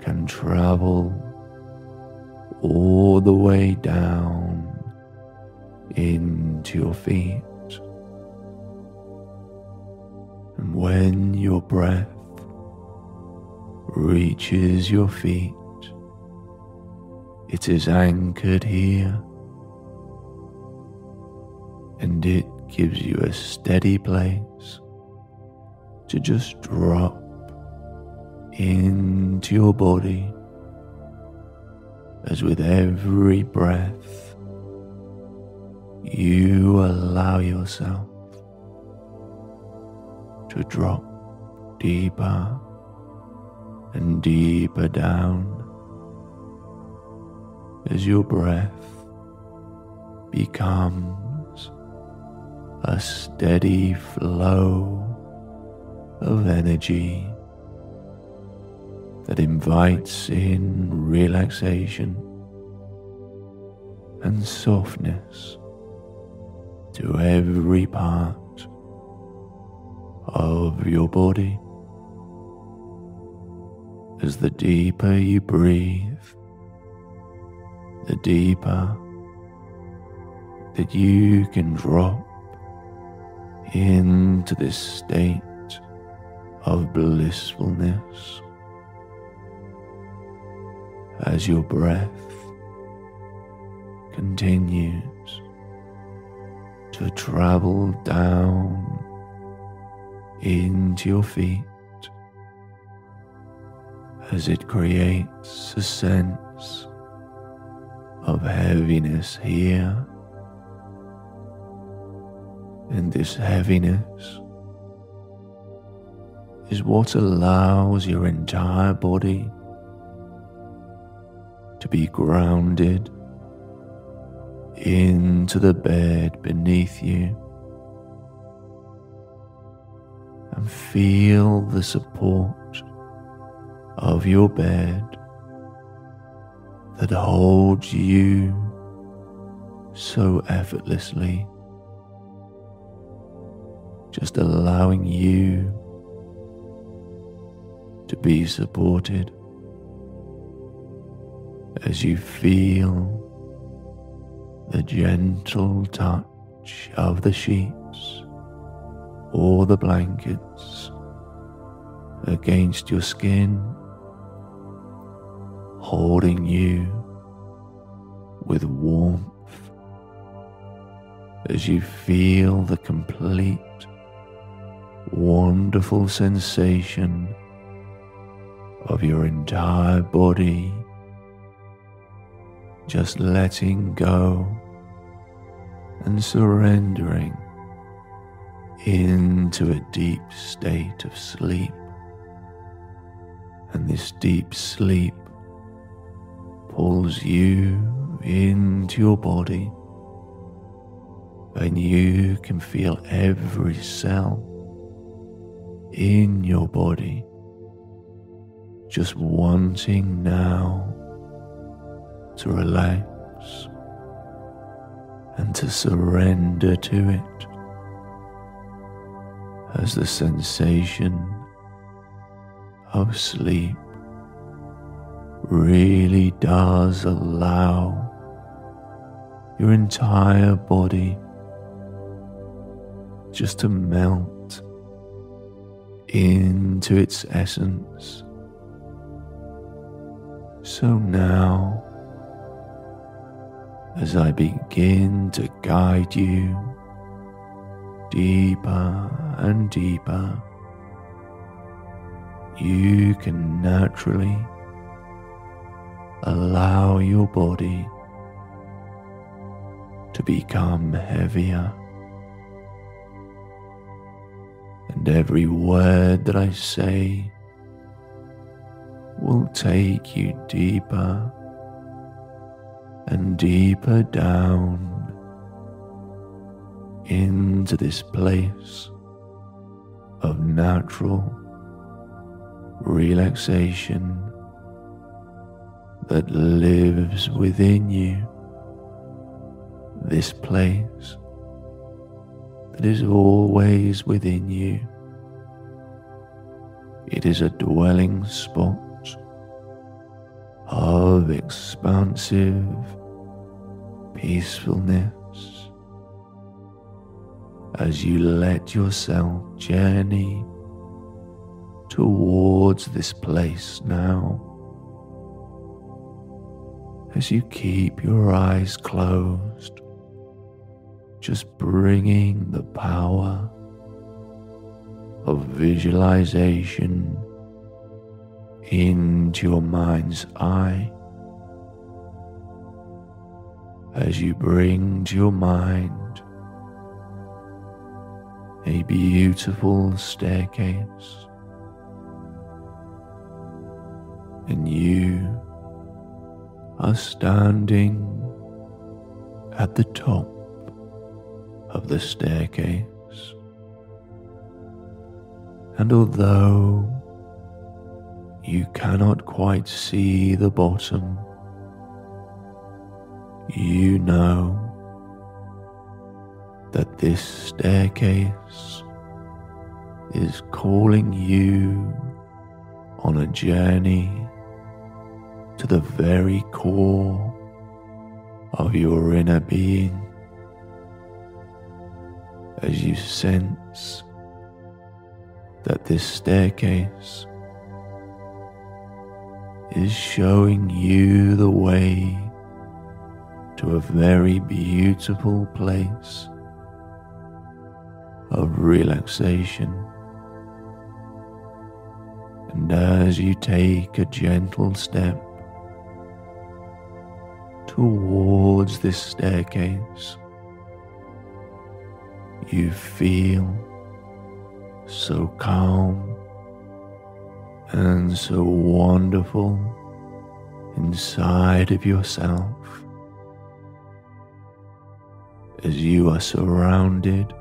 can travel all the way down into your feet. And when your breath reaches your feet, it is anchored here. And it gives you a steady place to just drop into your body as with every breath you allow yourself to drop deeper and deeper down as your breath becomes a steady flow of energy that invites in relaxation and softness to every part of your body. As the deeper you breathe, the deeper that you can drop into this state of blissfulness. As your breath continues to travel down into your feet as it creates a sense of heaviness here. And this heaviness is what allows your entire body to be grounded into the bed beneath you and feel the support of your bed that holds you so effortlessly, just allowing you to be supported as you feel the gentle touch of the sheets or the blankets against your skin, holding you with warmth as you feel the complete wonderful sensation of your entire body just letting go and surrendering into a deep state of sleep. And this deep sleep pulls you into your body, and you can feel every cell in your body just wanting now to relax and to surrender to it as the sensation of sleep really does allow your entire body just to melt into its essence. So now, as I begin to guide you deeper and deeper, you can naturally allow your body to become heavier. And every word that I say will take you deeper and deeper down into this place of natural relaxation that lives within you. This place that is always within you. It is a dwelling spot of expansive peacefulness as you let yourself journey towards this place now. As you keep your eyes closed, just bringing the power of visualization into your mind's eye. As you bring to your mind a beautiful staircase and you are standing at the top of the staircase. And although you cannot quite see the bottom, you know that this staircase is calling you on a journey to the very core of your inner being as you sense that this staircase is showing you the way to a very beautiful place of relaxation. And as you take a gentle step towards this staircase, you feel so calm and so wonderful inside of yourself. As you are surrounded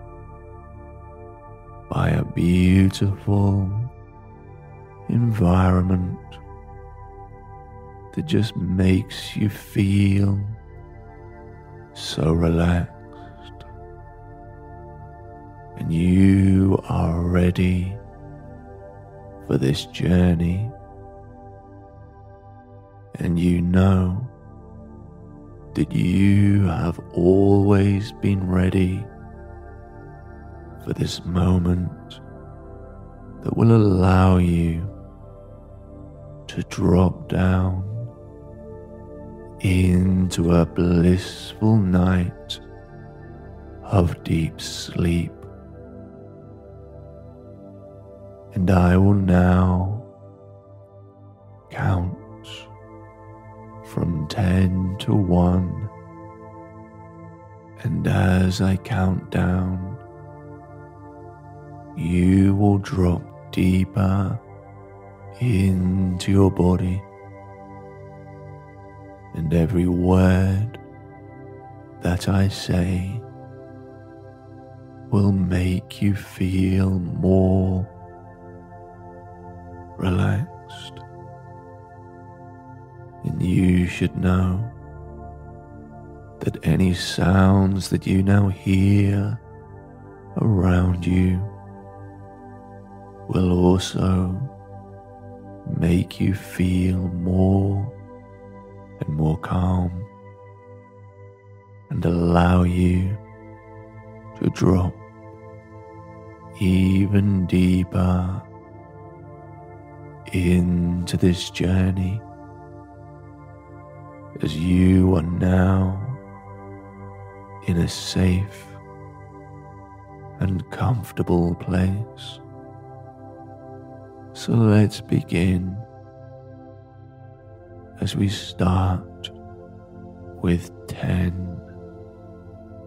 by a beautiful environment that just makes you feel so relaxed. And you are ready for this journey. And you know that you have always been ready for this moment that will allow you to drop down into a blissful night of deep sleep. And I will now count from 10 to 1. And as I count down, you will drop deeper into your body and every word that I say will make you feel more relaxed. And you should know that any sounds that you now hear around you will also make you feel more and more calm and allow you to drop even deeper into this journey as you are now in a safe and comfortable place. So let's begin as we start with 10.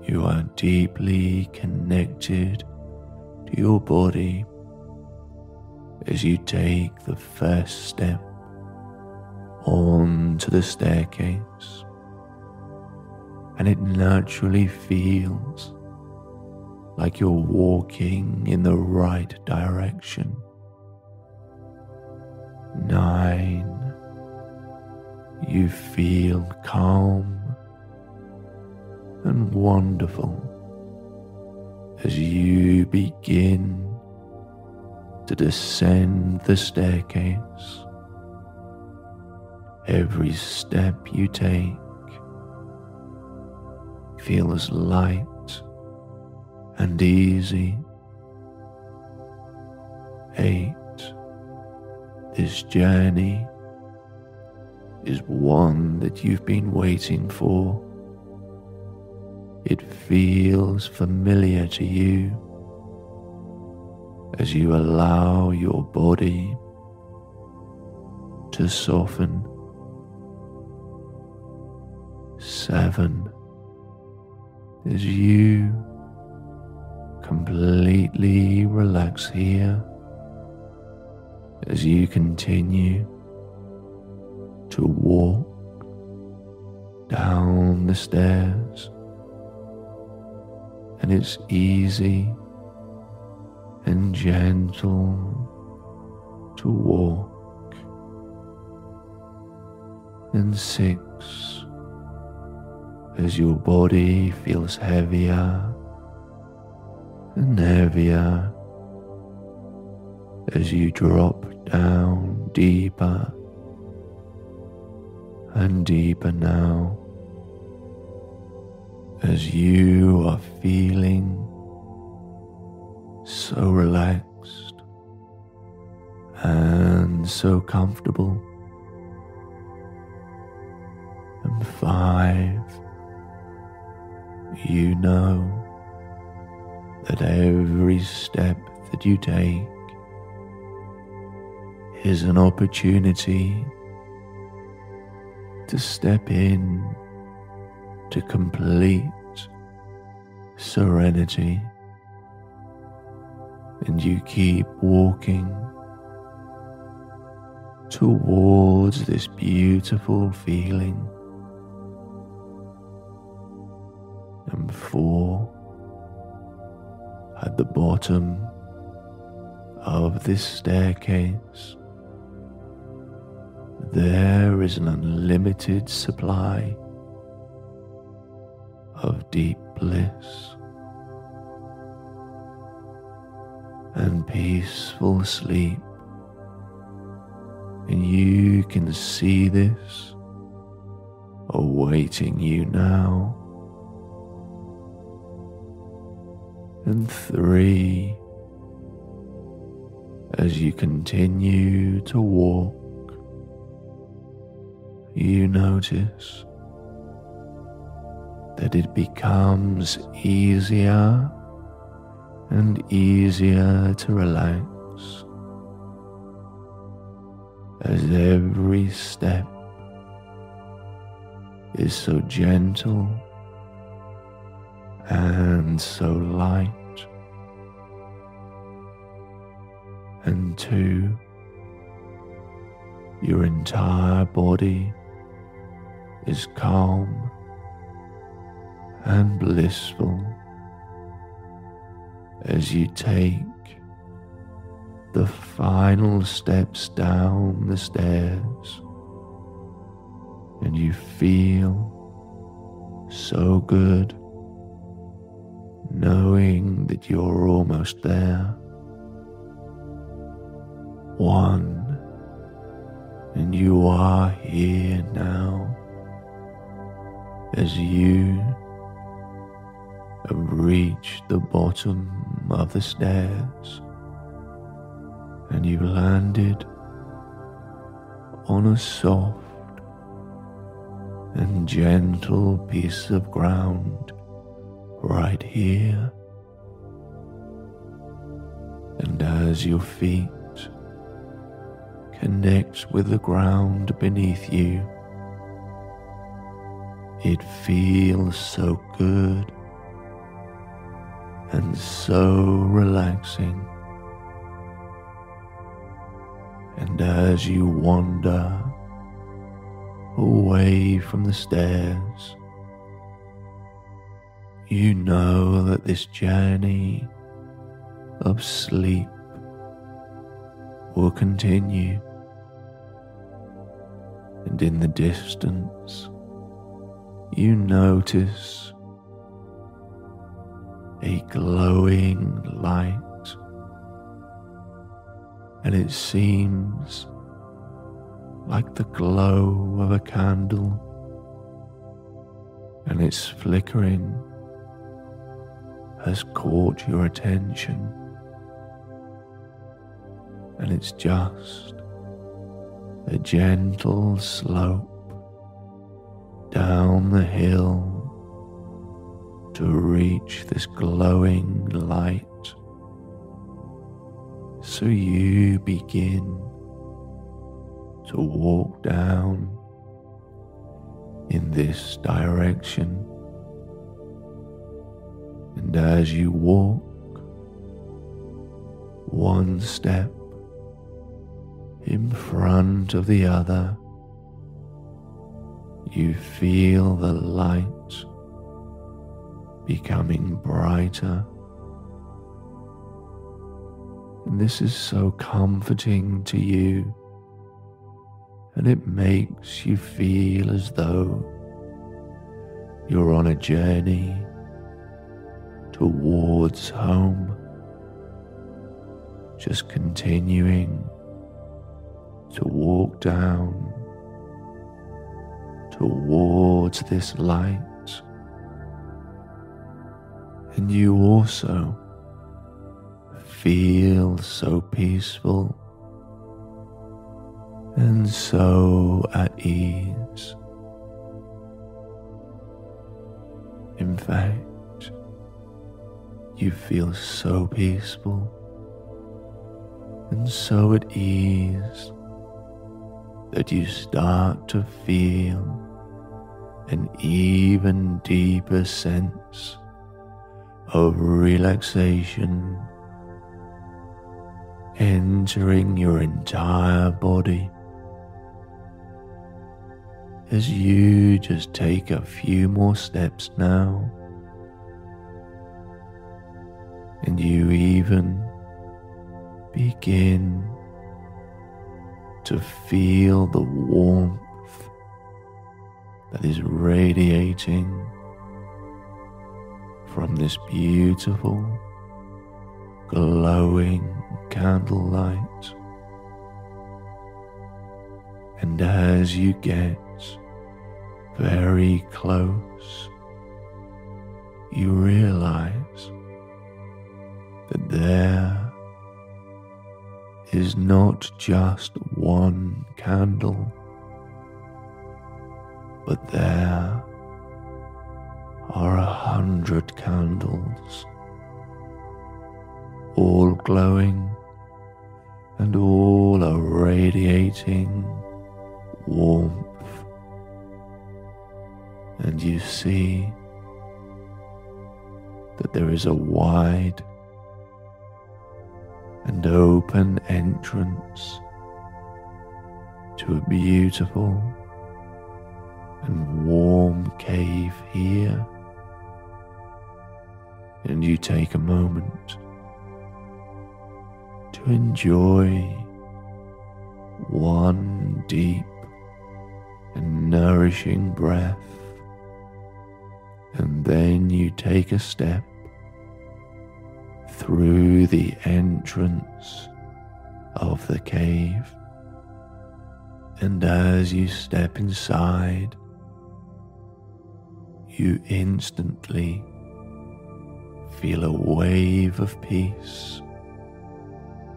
You are deeply connected to your body as you take the first step onto the staircase, and it naturally feels like you're walking in the right direction. Nine, you feel calm and wonderful as you begin to descend the staircase. Every step you take feels light and easy. Eight. This journey is one that you've been waiting for. It feels familiar to you as you allow your body to soften. Seven, as you completely relax here, as you continue to walk down the stairs, and it's easy and gentle to walk. And six, as your body feels heavier and heavier as you drop down deeper and deeper now as you are feeling so relaxed and so comfortable. And five, you know that every step that you take is an opportunity to step in to complete serenity and you keep walking towards this beautiful feeling. And four, at the bottom of this staircase, there is an unlimited supply of deep bliss. and peaceful sleep. And you can see this awaiting you now. And three, as you continue to walk, you notice that it becomes easier and easier to relax as every step is so gentle and so light. And two, your entire body is calm and blissful as you take the final steps down the stairs and you feel so good knowing that you're almost there. One, and you are here now as you have reached the bottom of the stairs and you've landed on a soft, and gentle piece of ground right here. And as your feet connect with the ground beneath you, it feels so good and so relaxing. And as you wander away from the stairs, you know that this journey of sleep will continue. And in the distance, you notice a glowing light, and it seems like the glow of a candle, and its flickering has caught your attention, and it's just a gentle slope down the hill to reach this glowing light. So you begin to walk down in this direction. And as you walk, one step in front of the other, you feel the light becoming brighter. And this is so comforting to you, and it makes you feel as though you're on a journey towards home, just continuing to walk down towards this light. And you also feel so peaceful and so at ease. In fact, you feel so peaceful and so at ease that you start to feel an even deeper sense of relaxation entering your entire body as you just take a few more steps now. And you even begin to feel the warmth that is radiating from this beautiful, glowing candlelight. And as you get very close, you realize that there is not just one candle, but there are a hundred candles, all glowing and all are radiating warmth. And you see that there is a wide and open entrance to a beautiful and warm cave here. And you take a moment to enjoy one deep and nourishing breath. And then you take a step through the entrance of the cave. And as you step inside, you instantly feel a wave of peace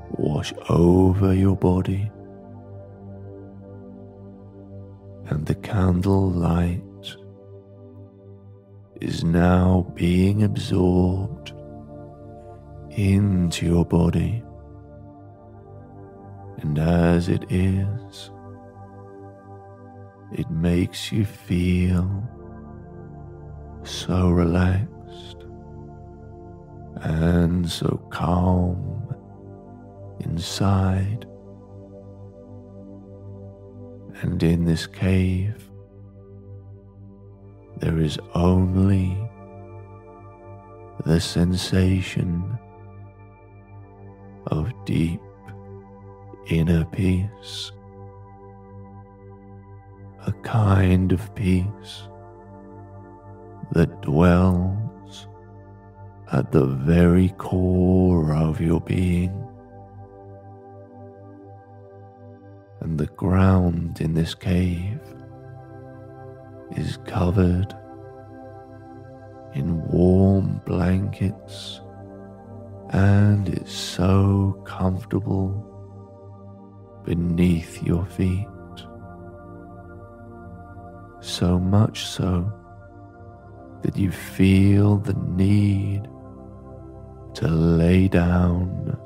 wash over your body. And the candle light is now being absorbed into your body. And as it is, it makes you feel so relaxed and so calm inside. And in this cave, there is only the sensation of deep inner peace, a kind of peace that dwells at the very core of your being. And the ground in this cave is covered in warm blankets and it's so comfortable beneath your feet. So much so that you feel the need to lay down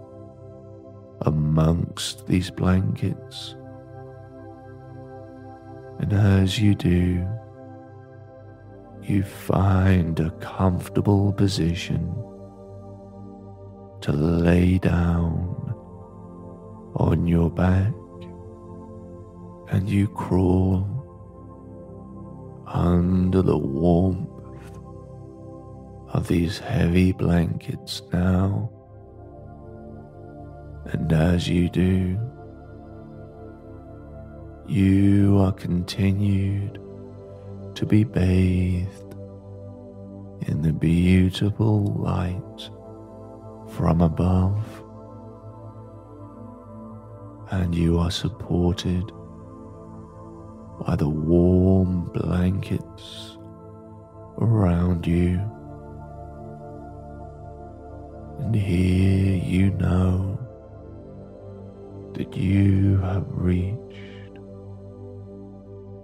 amongst these blankets. And as you do, you find a comfortable position to lay down on your back and you crawl under the warmth of these heavy blankets now. And as you do, you are continued to be bathed in the beautiful light from above, and you are supported by the warm blankets around you. And here you know that you have reached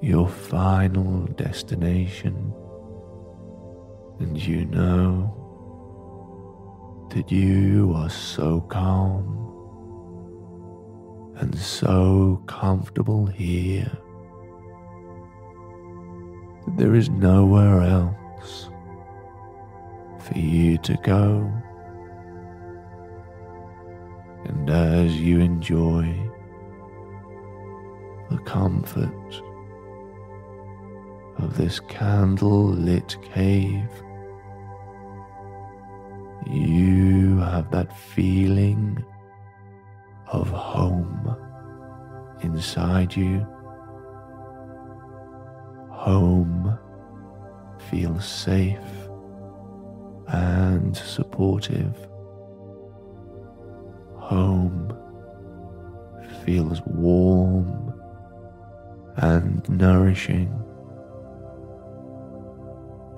your final destination, and you know that you are so calm and so comfortable here that there is nowhere else for you to go. And as you enjoy the comfort of this candle lit cave, you have that feeling of home inside you. Home feels safe and supportive. Home feels warm and nourishing.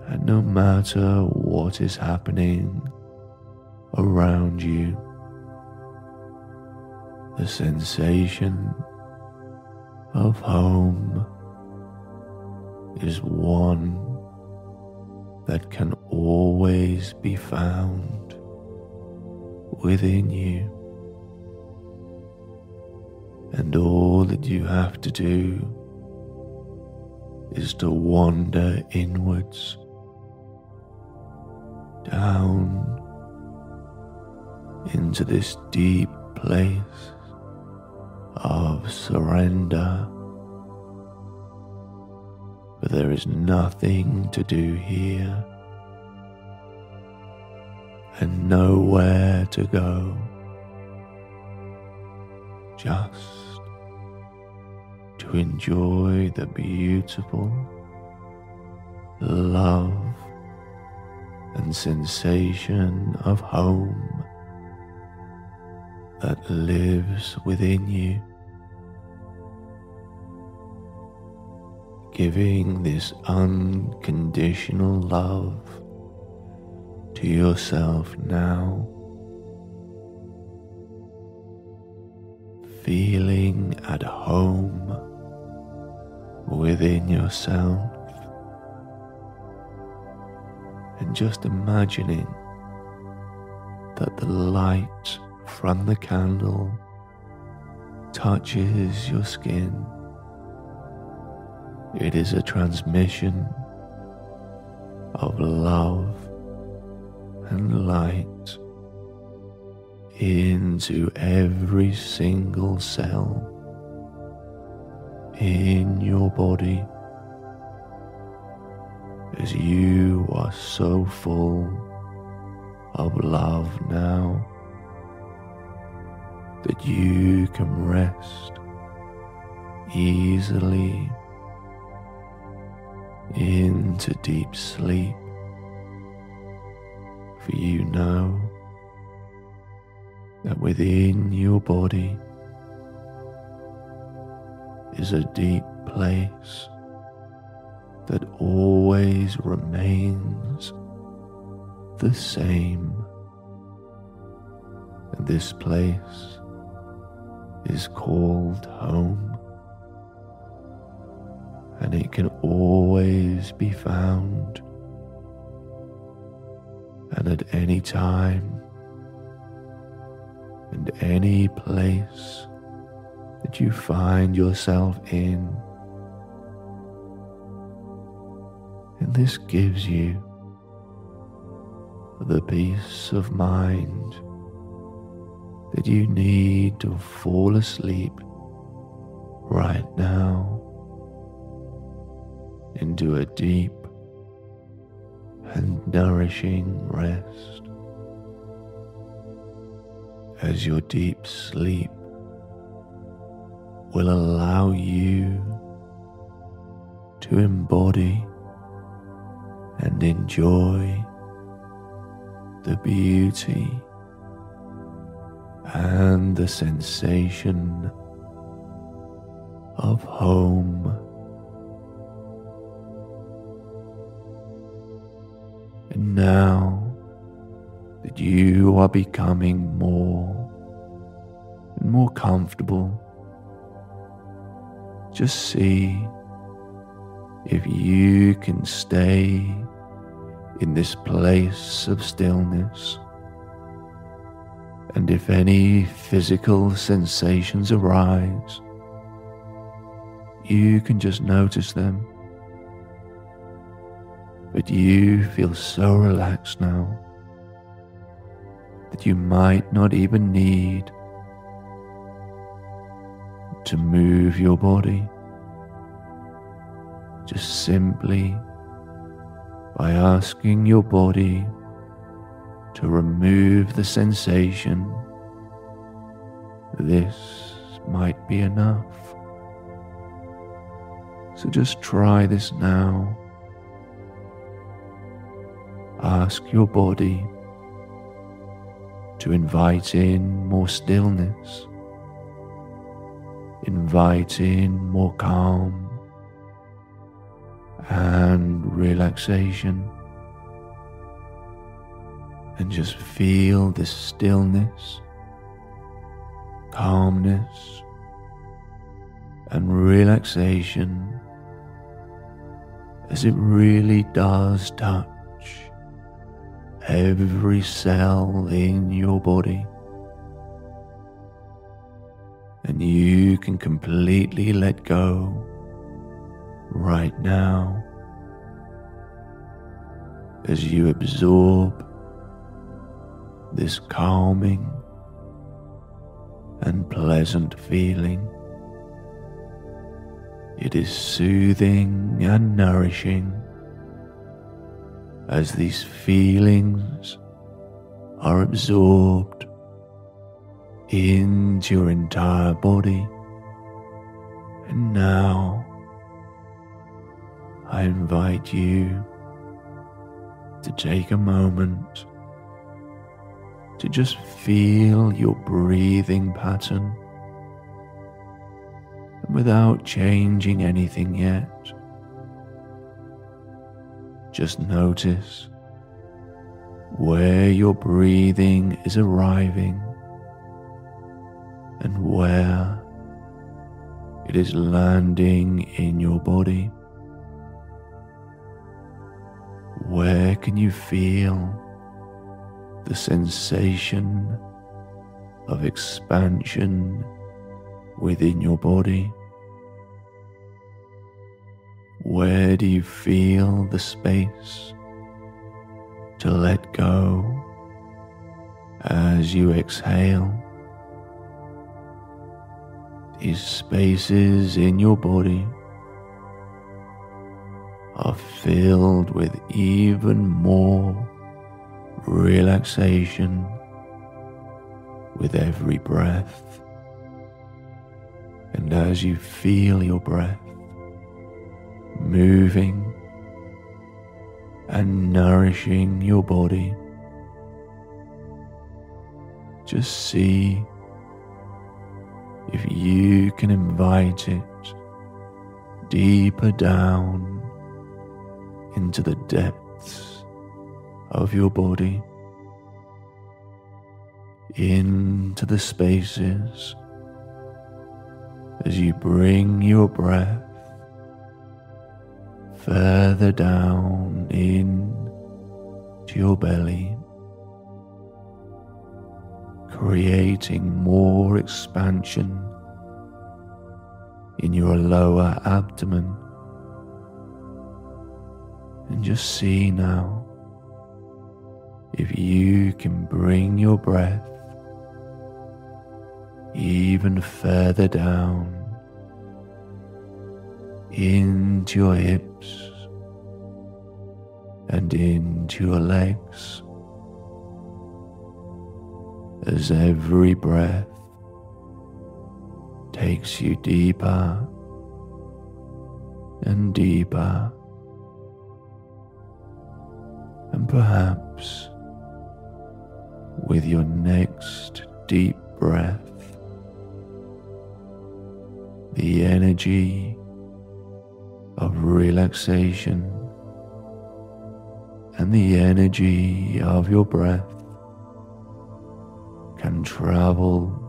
And no matter what is happening around you, the sensation of home is one that can always be found within you. And all that you have to do is to wander inwards down into this deep place of surrender. But there is nothing to do here and nowhere to go. Just to enjoy the beautiful love and sensation of home that lives within you. Giving this unconditional love to yourself now. Feeling at home within yourself and just imagining that the light from the candle touches your skin. It is a transmission of love and light into every single cell in your body as you are so full of love now that you can rest easily into deep sleep. For you know that within your body is a deep place that always remains the same. And this place is called home. And it can always be found. And at any time and any place that you find yourself in. And this gives you the peace of mind that you need to fall asleep right now into a deep and nourishing rest as your deep sleep will allow you to embody and enjoy the beauty and the sensation of home. And now that you are becoming more and more comfortable, just see if you can stay in this place of stillness. And if any physical sensations arise, you can just notice them. But you feel so relaxed now that you might not even need to move your body. Just simply by asking your body to remove the sensation. This might be enough. So just try this now. Ask your body to invite in more stillness, invite in more calm and relaxation. And just feel this stillness, calmness, and relaxation as it really does touch every cell in your body. And you can completely let go right now as you absorb this calming and pleasant feeling. It is soothing and nourishing as these feelings are absorbed into your entire body. And now I invite you to take a moment to just feel your breathing pattern and without changing anything yet. Just notice where your breathing is arriving and where it is landing in your body. Where can you feel the sensation of expansion within your body? Where do you feel the space to let go as you exhale? These spaces in your body are filled with even more relaxation with every breath. And as you feel your breath moving and nourishing your body, just see if you can invite it deeper down into the depths of your body, into the spaces as you bring your breath further down in to your belly, creating more expansion in your lower abdomen. And just see now if you can bring your breath even further down into your hips and into your legs as every breath takes you deeper and deeper. And perhaps with your next deep breath, the energy of relaxation and the energy of your breath can travel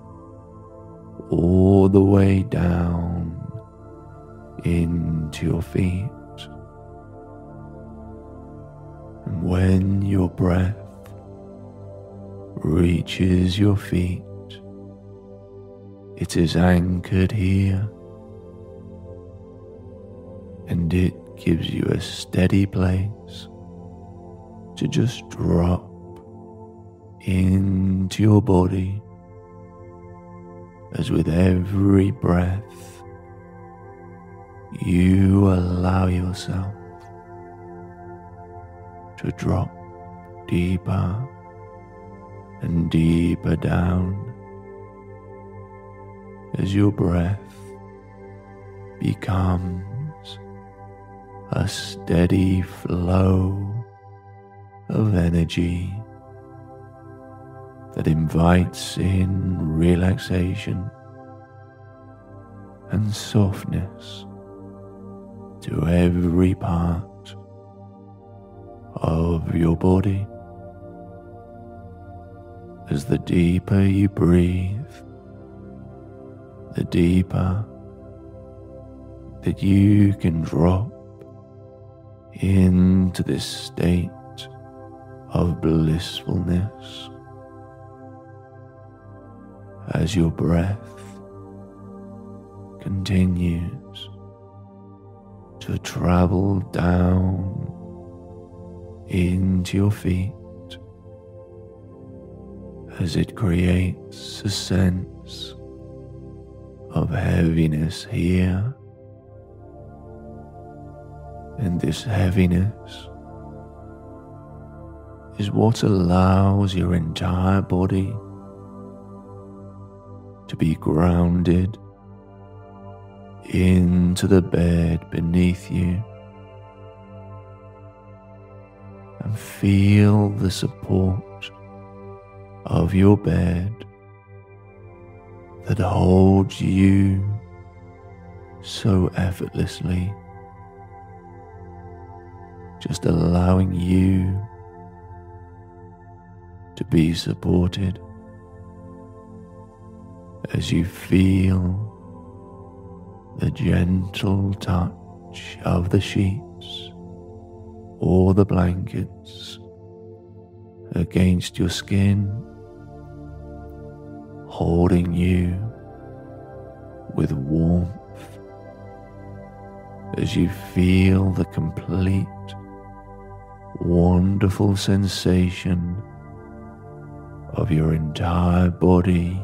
all the way down into your feet. And when your breath reaches your feet, it is anchored here and it gives you a steady place to just drop into your body as with every breath you allow yourself to drop deeper and deeper down as your breath becomes a steady flow of energy that invites in relaxation and softness to every part of your body. As the deeper you breathe, the deeper that you can drop into this state of blissfulness as your breath continues to travel down into your feet as it creates a sense of heaviness here. And this heaviness is what allows your entire body to be grounded into the bed beneath you. and feel the support of your bed that holds you so effortlessly, just allowing you to be supported as you feel the gentle touch of the sheets or the blankets against your skin, holding you with warmth as you feel the complete wonderful sensation of your entire body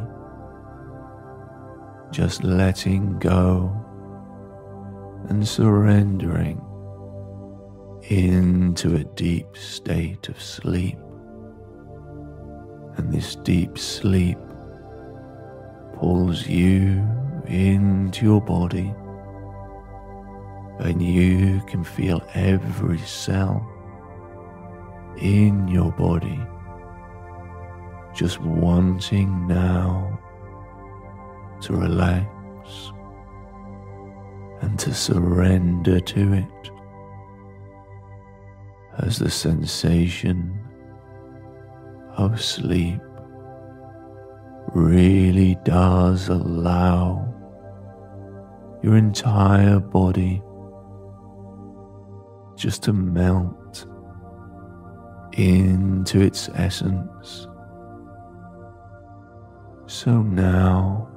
just letting go and surrendering into a deep state of sleep. And this deep sleep pulls you into your body, and you can feel every cell in your body just wanting now to relax and to surrender to it as the sensation of sleep really does allow your entire body just to melt into its essence. So now,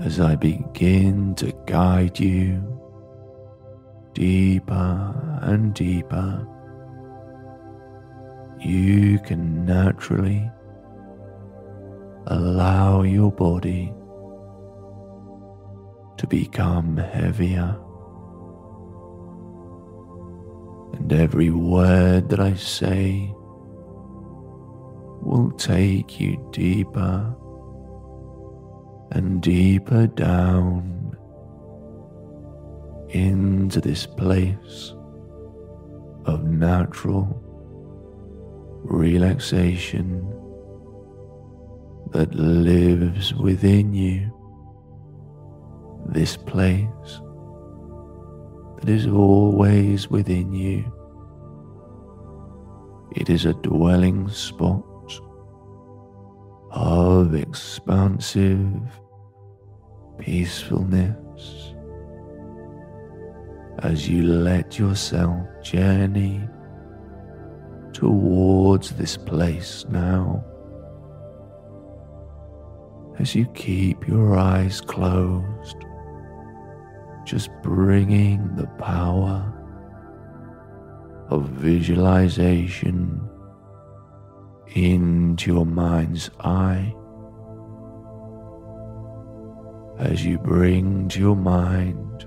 as I begin to guide you deeper and deeper, you can naturally allow your body to become heavier. And every word that I say will take you deeper and deeper down into this place of natural relaxation that lives within you. This place that is always within you. It is a dwelling spot of expansive peacefulness as you let yourself journey towards this place now. As you keep your eyes closed, just bringing the power of visualization into your mind's eye as you bring to your mind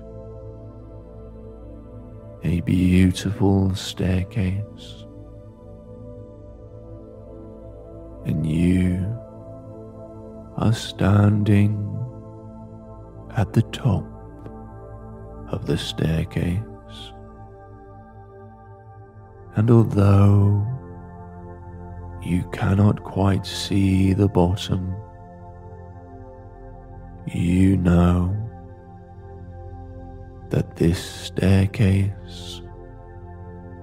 a beautiful staircase and you are standing at the top of the staircase. And although you cannot quite see the bottom, you know that this staircase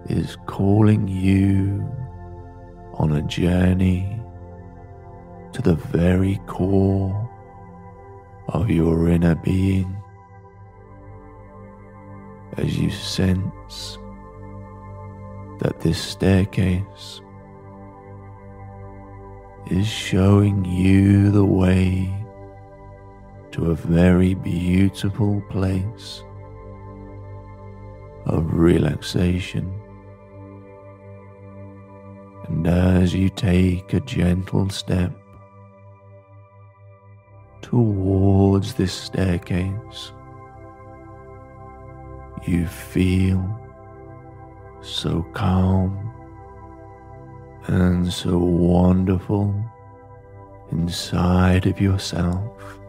is calling you on a journey to the very core of your inner being. As you sense that this staircase is showing you the way to a very beautiful place of relaxation. And as you take a gentle step towards this staircase, you feel so calm and so wonderful inside of yourself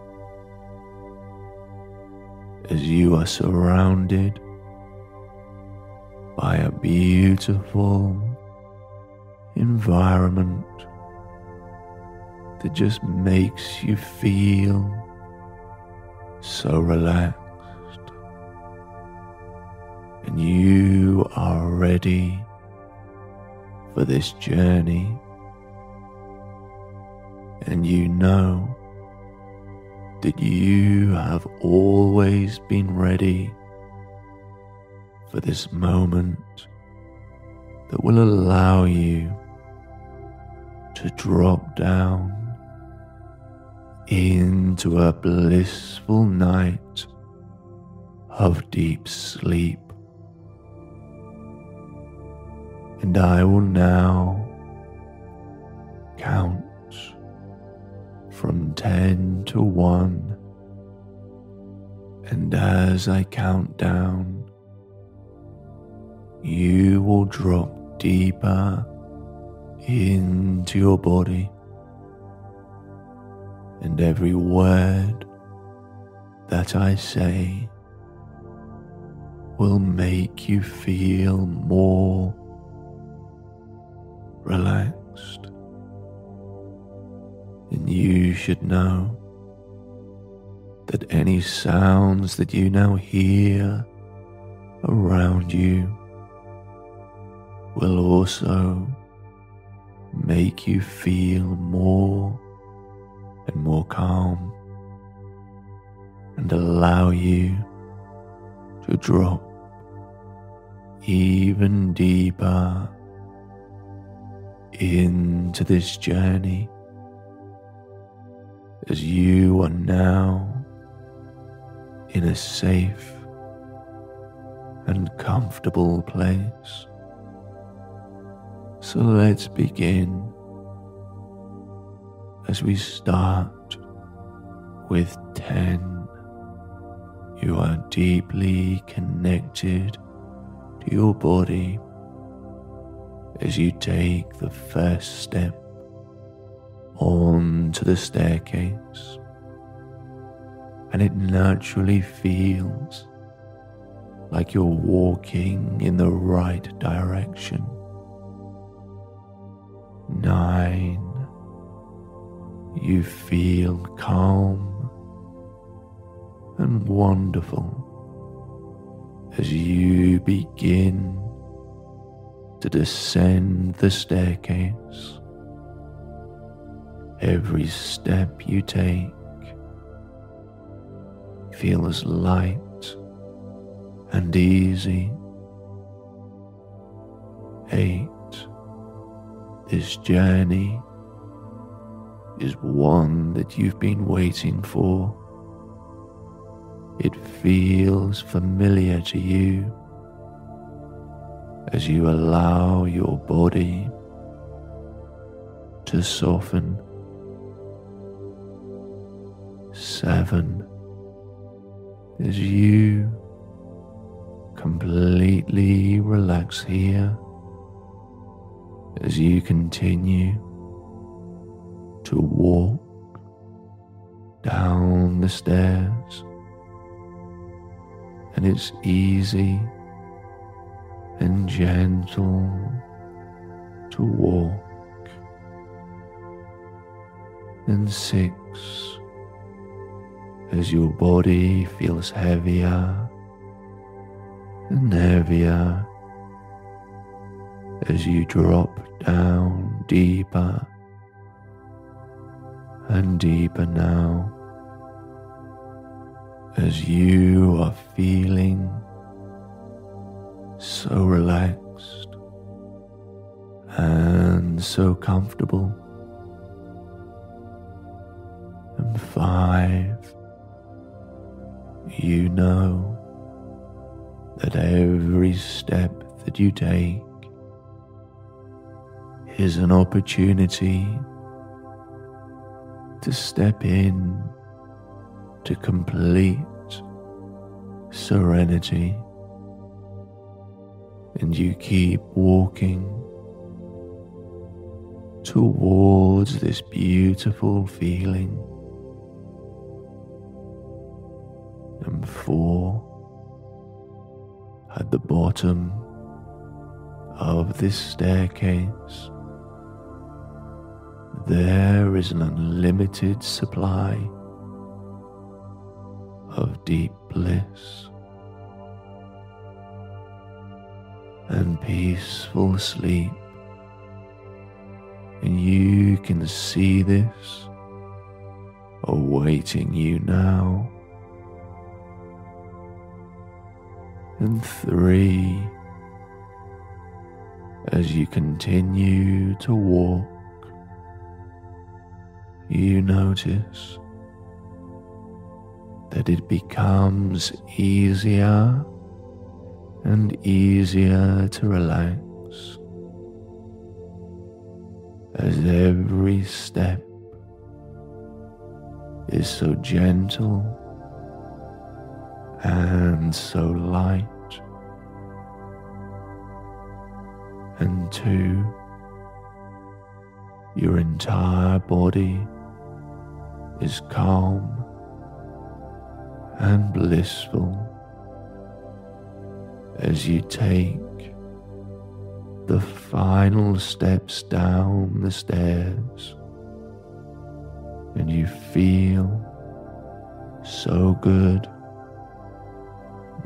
as you are surrounded by a beautiful environment that just makes you feel so relaxed. And you are ready for this journey. And you know that you have always been ready for this moment that will allow you to drop down into a blissful night of deep sleep. And I will now count from 10 to 1. And as I count down, you will drop deeper into your body, and every word that I say will make you feel more relaxed. And you should know that any sounds that you now hear around you will also make you feel more and more calm and allow you to drop even deeper into this journey as you are now in a safe and comfortable place. So let's begin as we start with 10. You are deeply connected to your body as you take the first step onto the staircase, and it naturally feels like you're walking in the right direction. Nine, you feel calm and wonderful as you begin to descend the staircase. Every step you take feels light and easy. Eight. This journey is one that you've been waiting for. It feels familiar to you as you allow your body to soften. Seven as you completely relax here as you continue to walk down the stairs. And it's easy and gentle to walk. And six as your body feels heavier and heavier as you drop down deeper and deeper now as you are feeling so relaxed and so comfortable. And five, you know that every step that you take is an opportunity to step in to complete serenity. And you keep walking towards this beautiful feeling and four at the bottom of this staircase. There is an unlimited supply of deep bliss and peaceful sleep, and you can see this awaiting you now. And three, as you continue to walk, you notice that it becomes easier and easier to relax as every step is so gentle and so light. And two, your entire body is calm and blissful as you take the final steps down the stairs and you feel so good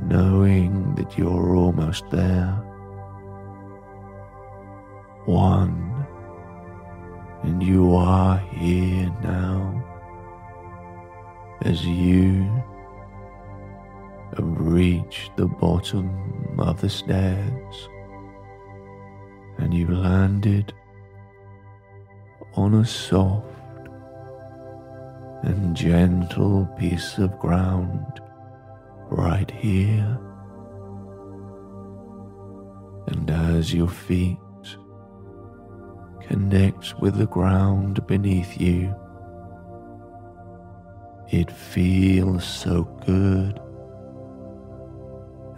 knowing that you're almost there. One, and you are here now as you have reached the of the stairs and you landed on a soft and gentle piece of ground right here. And as your feet connect with the ground beneath you, it feels so good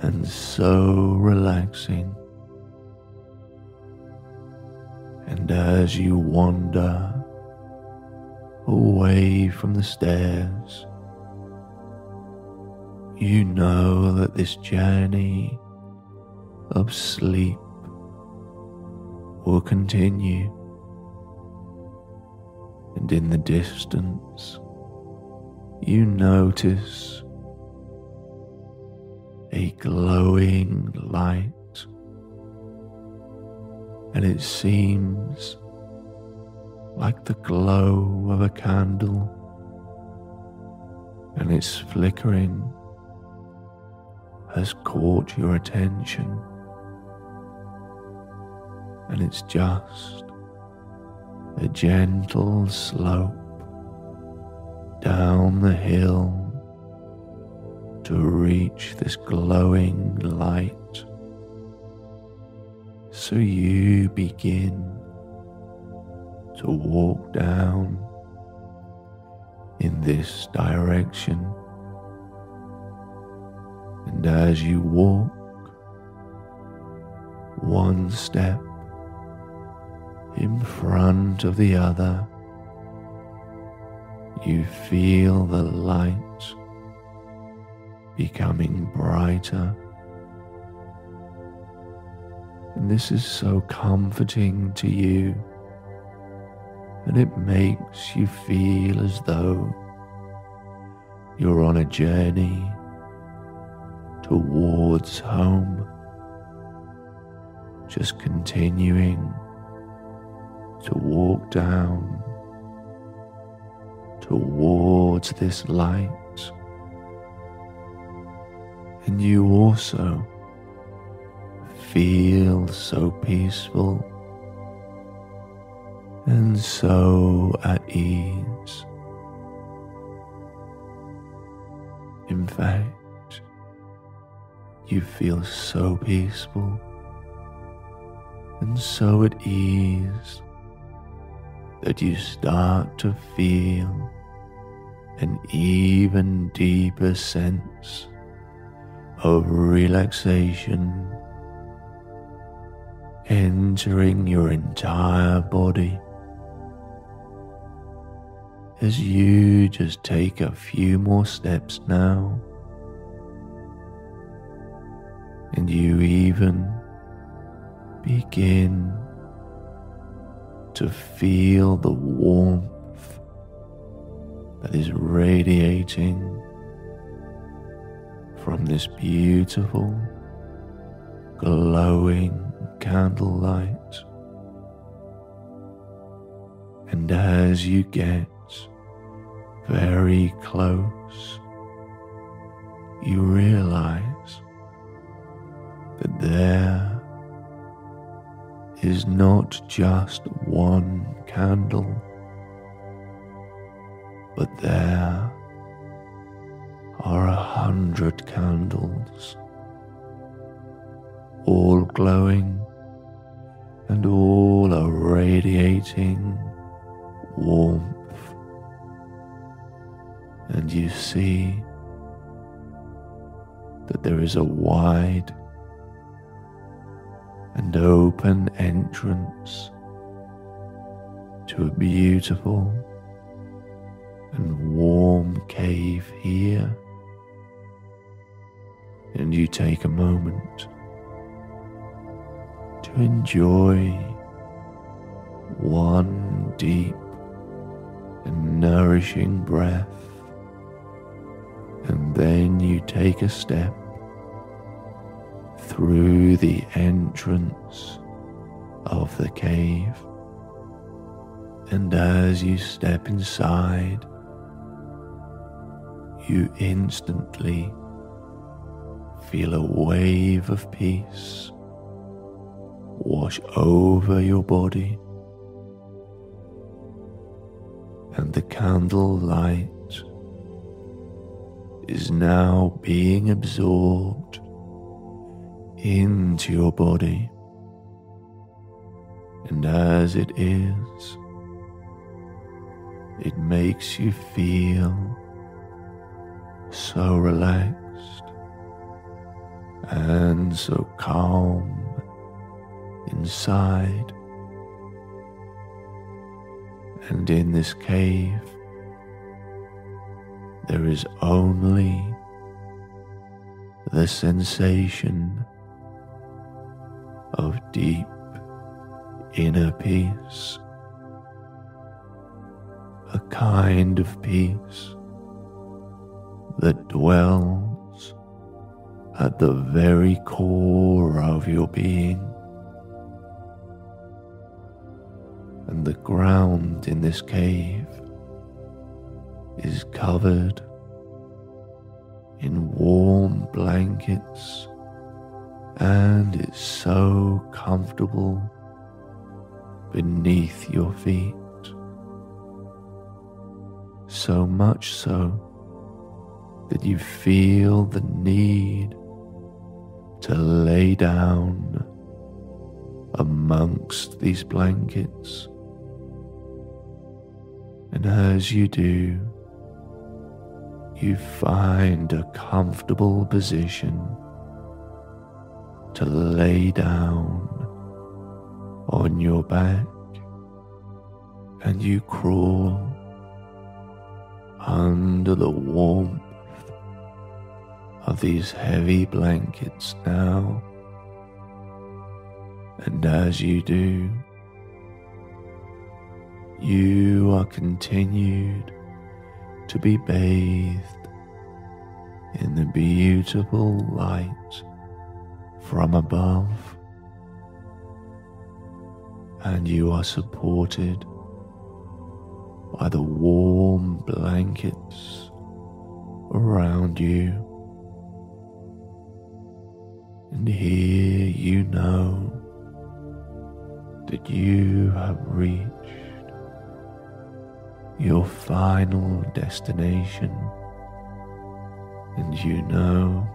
and so relaxing. And as you wander away from the stairs, you know that this journey of sleep will continue. And in the distance, you notice a glowing light. And it seems like the glow of a candle, and its flickering has caught your attention, and it's just a gentle slope down the hill to reach this glowing light. So you begin to walk down in this direction. And as you walk, one step in front of the other, you feel the light becoming brighter and this is so comforting to you, and it makes you feel as though you're on a journey towards home, just continuing to walk down towards this light. And you also feel so peaceful and so at ease. In fact, you feel so peaceful and so at ease that you start to feel an even deeper sense of relaxation entering your entire body as you just take a few more steps now. And you even begin to feel the warmth that is radiating from this beautiful, glowing candlelight. And as you get very close, you realize that there is not just one candle, but there are a hundred candles, all glowing and all are radiating warmth. And you see that there is a wide and open entrance to a beautiful and warm cave here. And you take a moment to enjoy one deep and nourishing breath, and then you take a step through the entrance of the cave. And as you step inside, you instantly feel a wave of peace wash over your body, and the candle light is now being absorbed into your body. And as it is, it makes you feel so relaxed and so calm inside. And in this cave, there is only the sensation of deep inner peace, a kind of peace that dwells at the very core of your being. and the ground in this cave is covered in warm blankets and it's so comfortable beneath your feet. So much so that you feel the need to lay down amongst these blankets. And as you do, you find a comfortable position to lay down on your back and you crawl under the warmth of these heavy blankets now. And as you do, you are continued to be bathed in the beautiful light from above, and you are supported by the warm blankets around you. And here you know that you have reached your final destination, and you know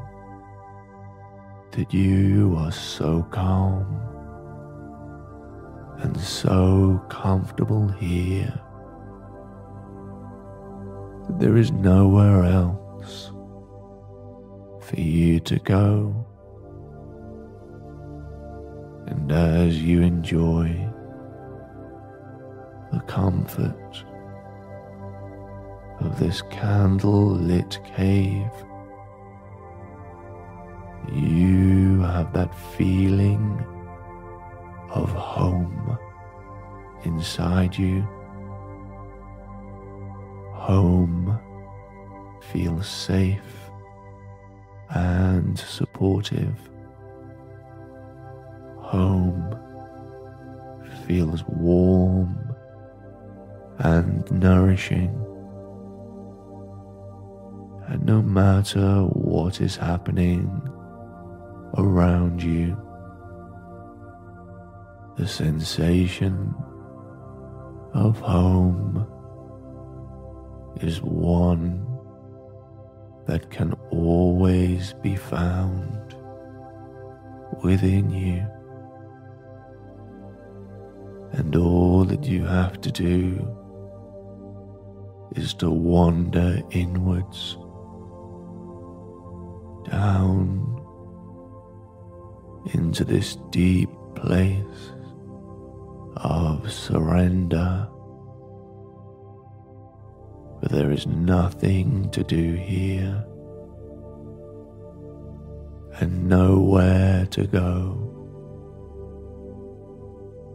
that you are so calm and so comfortable here that there is nowhere else for you to go. And as you enjoy the comfort of this candle lit cave, you have that feeling of home inside you. Home feels safe and supportive. Home feels warm and nourishing And no matter what is happening around you, the sensation of home is one that can always be found within you. And all that you have to do is to wander inwards, down into this deep place of surrender. But there is nothing to do here and nowhere to go.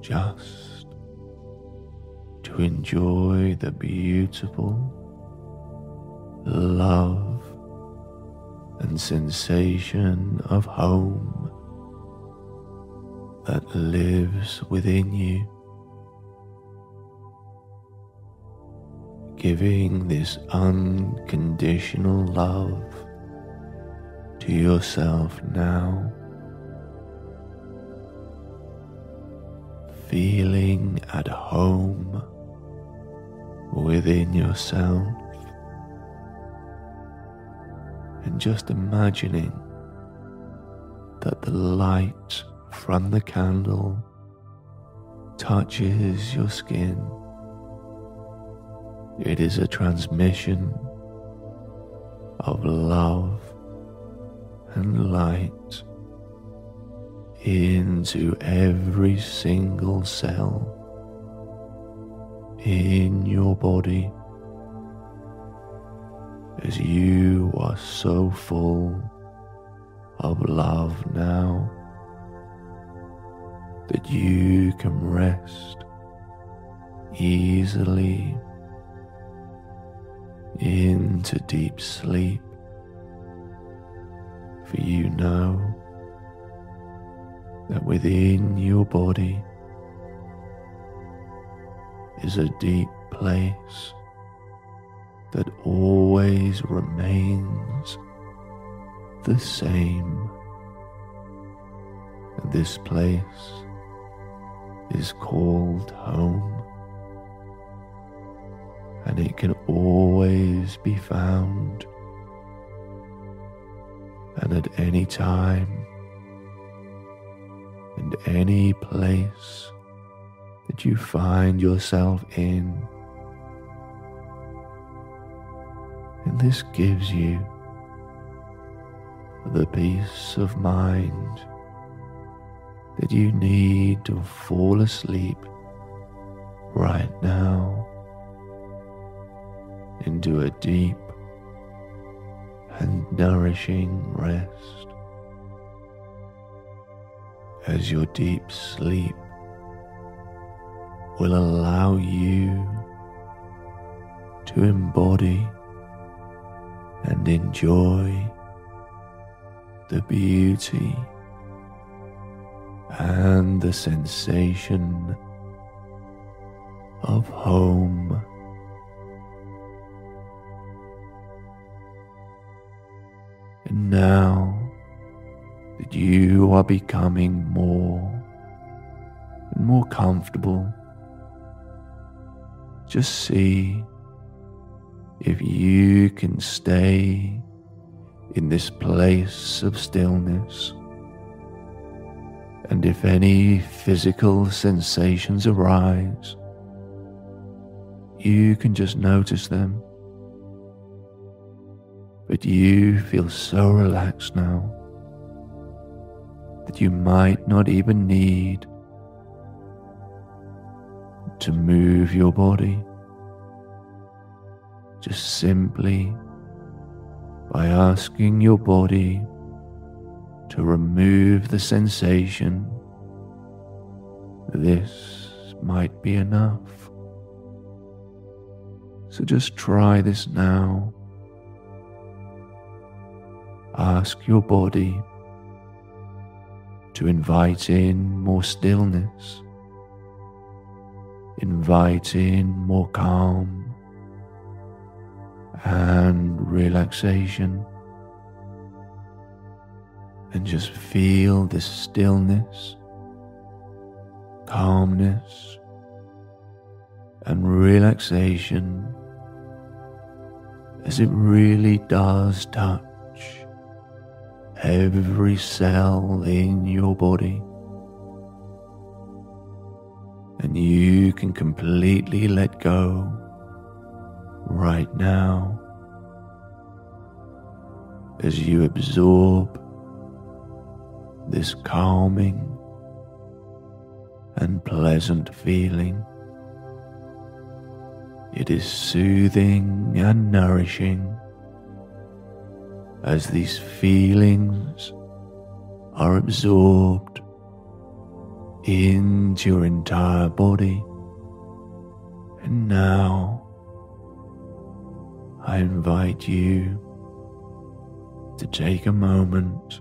Just to enjoy the beautiful love and sensation of home that lives within you. Giving this unconditional love to yourself now. Feeling at home within yourself and just imagining that the light from the candle touches your skin. It is a transmission of love and light into every single cell in your body as you are so full of love now that you can rest easily into deep sleep for you know that within your body is a deep place that always remains the same. And this place is called home, and it can always be found and at any time and any place that you find yourself in. And this gives you the peace of mind that you need to fall asleep right now into a deep and nourishing rest as your deep sleep will allow you to embody and enjoy the beauty and the sensation of home. And now that you are becoming more and more comfortable, just see if you can stay in this place of stillness. And if any physical sensations arise, you can just notice them but you feel so relaxed now that you might not even need to move your body. Just simply by asking your body to remove the sensation, this might be enough. So just try this now ask your body to invite in more stillness, invite in more calm and relaxation. And just feel this stillness, calmness, and relaxation as it really does touch every cell in your body. And you can completely let go right now as you absorb this calming and pleasant feeling. It is soothing and nourishing as these feelings are absorbed into your entire body. And now I invite you to take a moment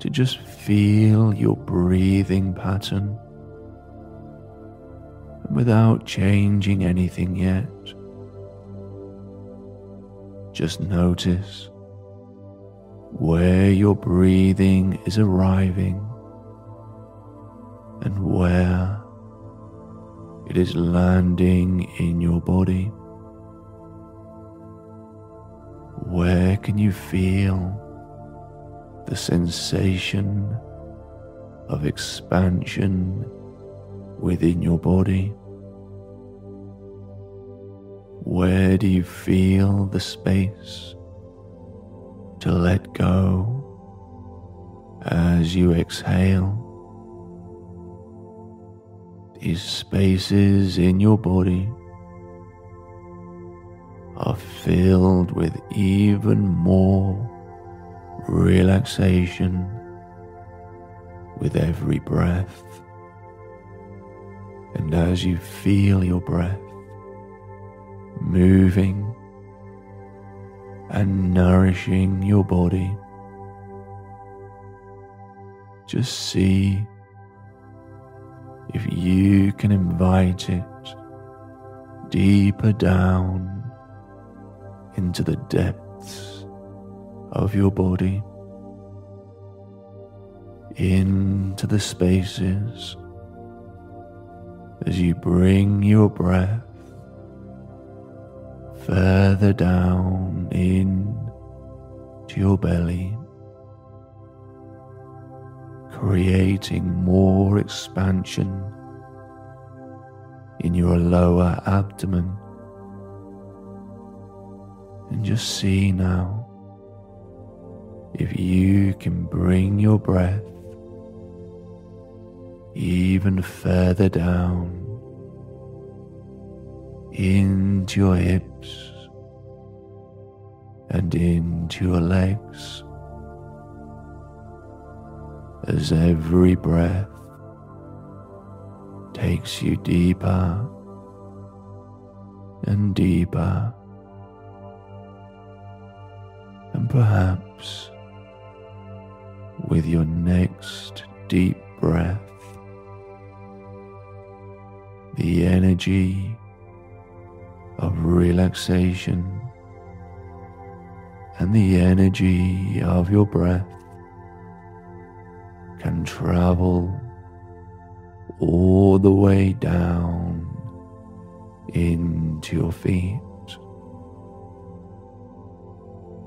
to just feel your breathing pattern and without changing anything yet. Just notice where your breathing is arriving and where it is landing in your body. Where can you feel the sensation of expansion within your body? Where do you feel the space to let go as you exhale? These spaces in your body are filled with even more relaxation with every breath. And as you feel your breath, moving and nourishing your body. Just see if you can invite it deeper down into the depths of your body, into the spaces as you bring your breath further down in to your belly, creating more expansion in your lower abdomen. And just see now if you can bring your breath even further down into your hips and into your legs as every breath takes you deeper and deeper. And perhaps with your next deep breath, the energy of relaxation and the energy of your breath can travel all the way down into your feet.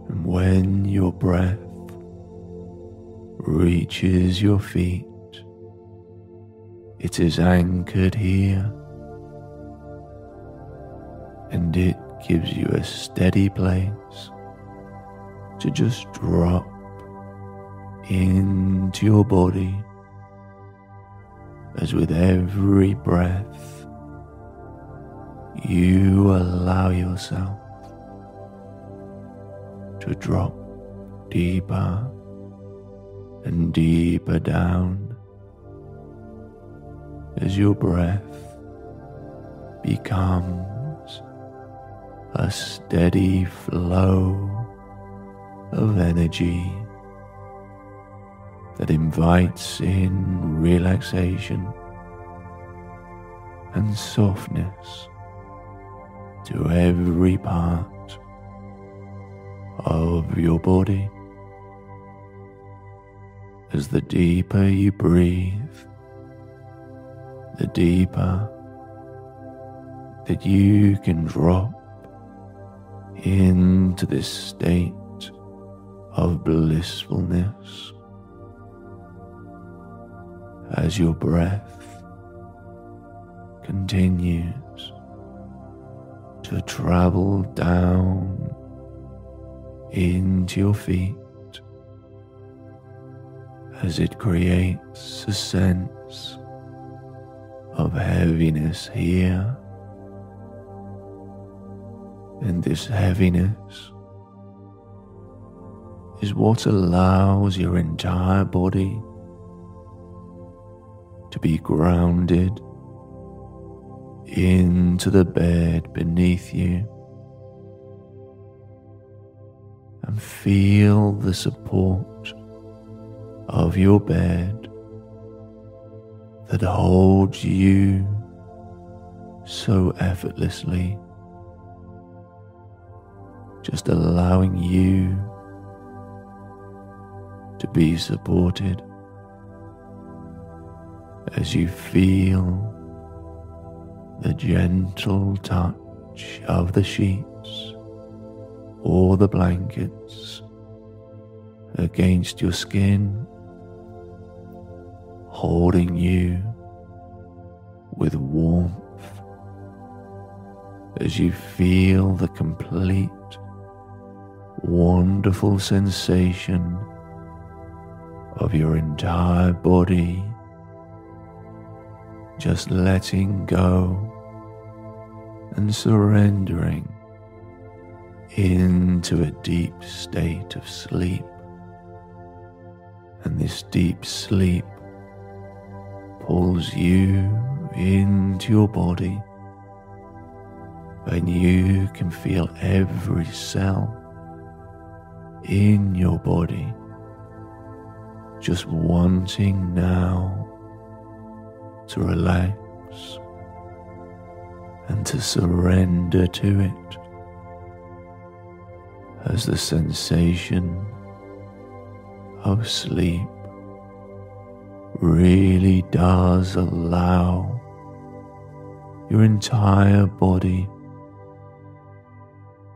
And when your breath reaches your feet, it is anchored here and it gives you a steady place to just drop into your body as with every breath you allow yourself to drop deeper and deeper down as your breath becomes a steady flow of energy that invites in relaxation and softness to every part of your body. As the deeper you breathe, the deeper that you can drop into this state of blissfulness as your breath continues to travel down into your feet as it creates a sense of heaviness here. And this heaviness is what allows your entire body to be grounded into the bed beneath you and feel the support of your bed that holds you so effortlessly, just allowing you to be supported as you feel the gentle touch of the sheets or the blankets against your skin, holding you with warmth as you feel the complete wonderful sensation of your entire body just letting go and surrendering into a deep state of sleep. And this deep sleep pulls you into your body, and you can feel every cell in your body just wanting now to relax and to surrender to it as the sensation of sleep really does allow your entire body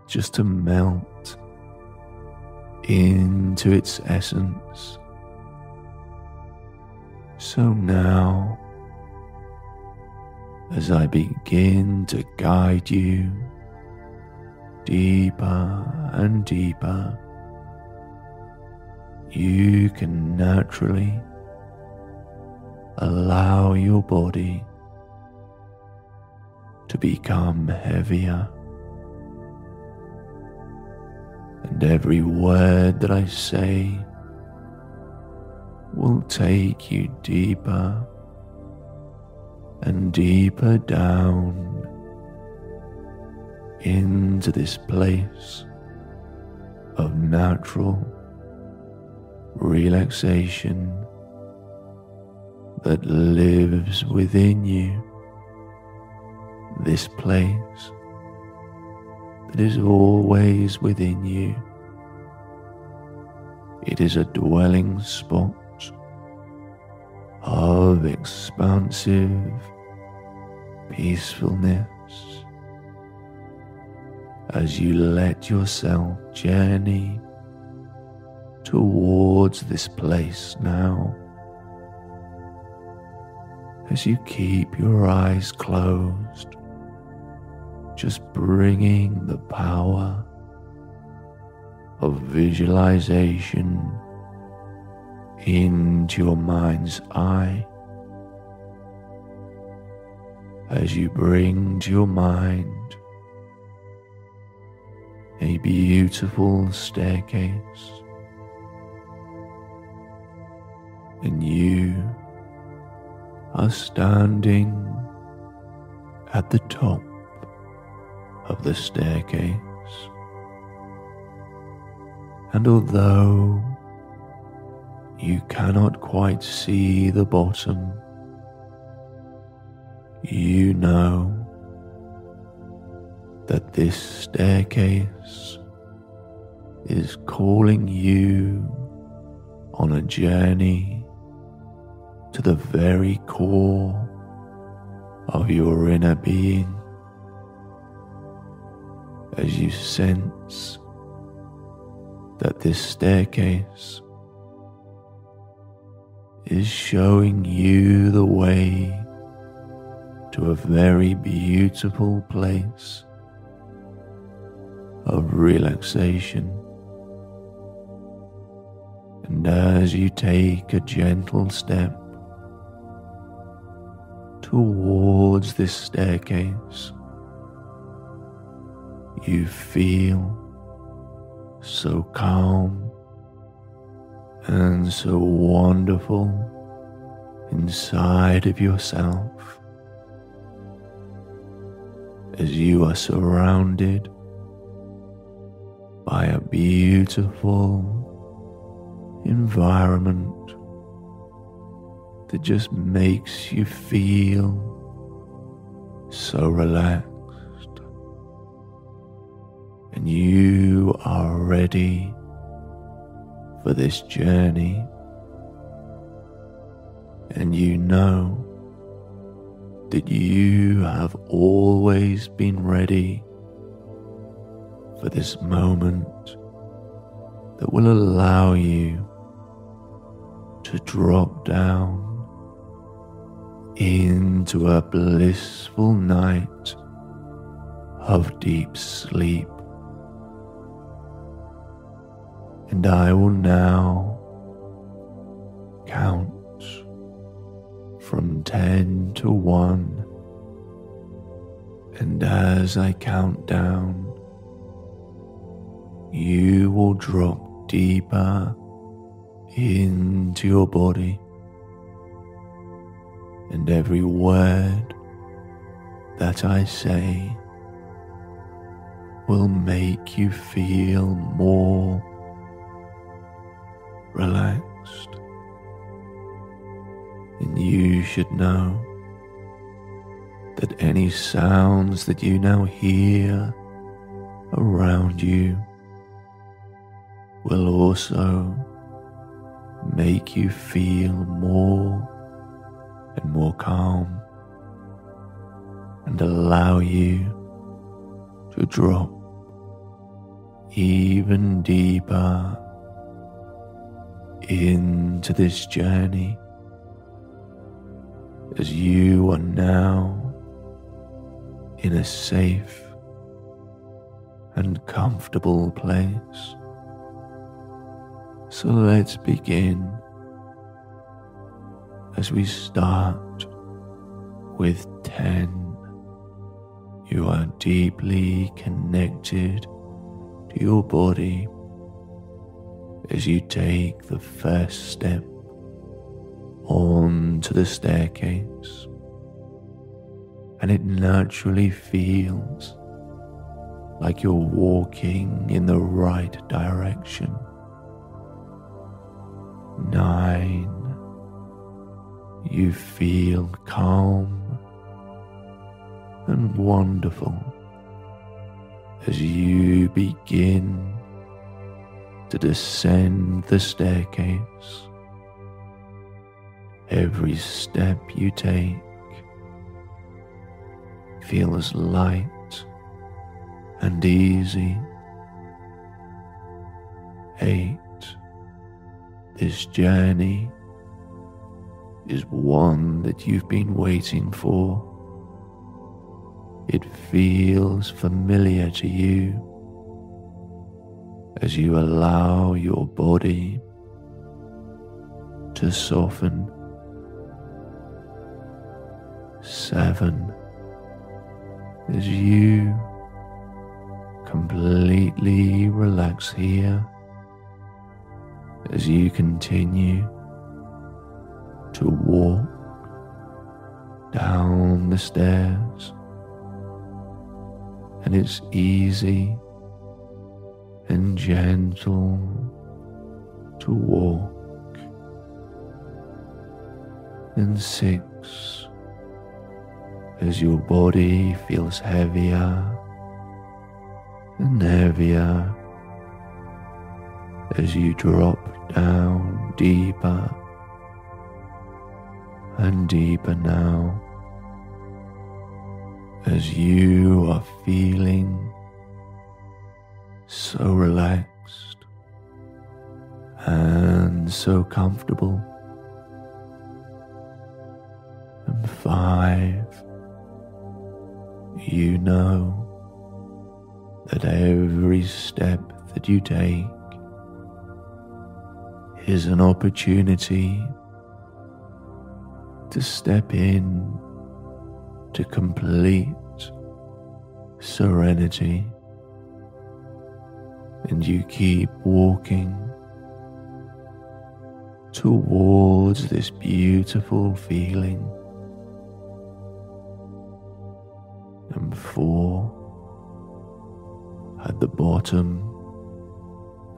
just to melt into its essence. So now, as I begin to guide you deeper and deeper, you can naturally allow your body to become heavier. And every word that I say will take you deeper and deeper down into this place of natural relaxation that lives within you. This place that is always within you. It is a dwelling spot of expansive peacefulness as you let yourself journey towards this place now. As you keep your eyes closed, just bringing the power of visualization into your mind's eye as you bring to your mind a beautiful staircase and you are standing at the top of the staircase. And although you cannot quite see the bottom. You know that this staircase is calling you on a journey to the very core of your inner being as you sense that this staircase is showing you the way to a very beautiful place of relaxation. And as you take a gentle step towards this staircase, you feel so calm and so wonderful inside of yourself as you are surrounded by a beautiful environment that just makes you feel so relaxed. And you are ready for this journey and you know that you have always been ready for this moment that will allow you to drop down into a blissful night of deep sleep. And I will now count from 10 to 1. And as I count down, you will drop deeper into your body, and every word that I say will make you feel more relaxed. And you should know that any sounds that you now hear around you will also make you feel more and more calm and allow you to drop even deeper into this journey as you are now in a safe and comfortable place. So let's begin as we start with 10. You are deeply connected to your body as you take the first step onto the staircase, and it naturally feels like you're walking in the right direction. Nine, you feel calm and wonderful as you begin to descend the staircase. Every step you take feels light and easy. Eight. This journey is one that you've been waiting for. It feels familiar to you as you allow your body to soften. Seven as you completely relax here as you continue to walk down the stairs. And it's easy and gentle to walk and six. As your body feels heavier and heavier as you drop down deeper and deeper now as you are feeling so relaxed and so comfortable. And five, you know that every step that you take is an opportunity to step in to complete serenity, and you keep walking towards this beautiful feeling. And four, at the bottom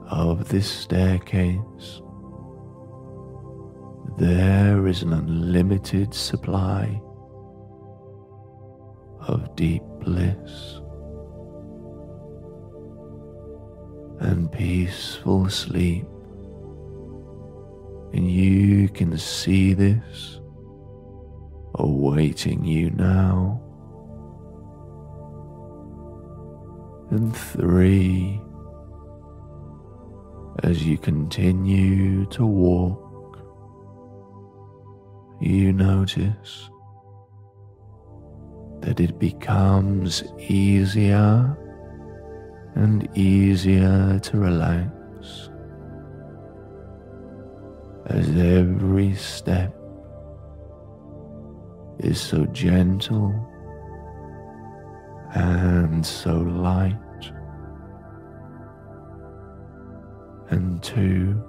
of this staircase, there is an unlimited supply of deep bliss and peaceful sleep. And you can see this awaiting you now. And three, as you continue to walk, you notice that it becomes easier and easier to relax as every step is so gentle and so light. And two,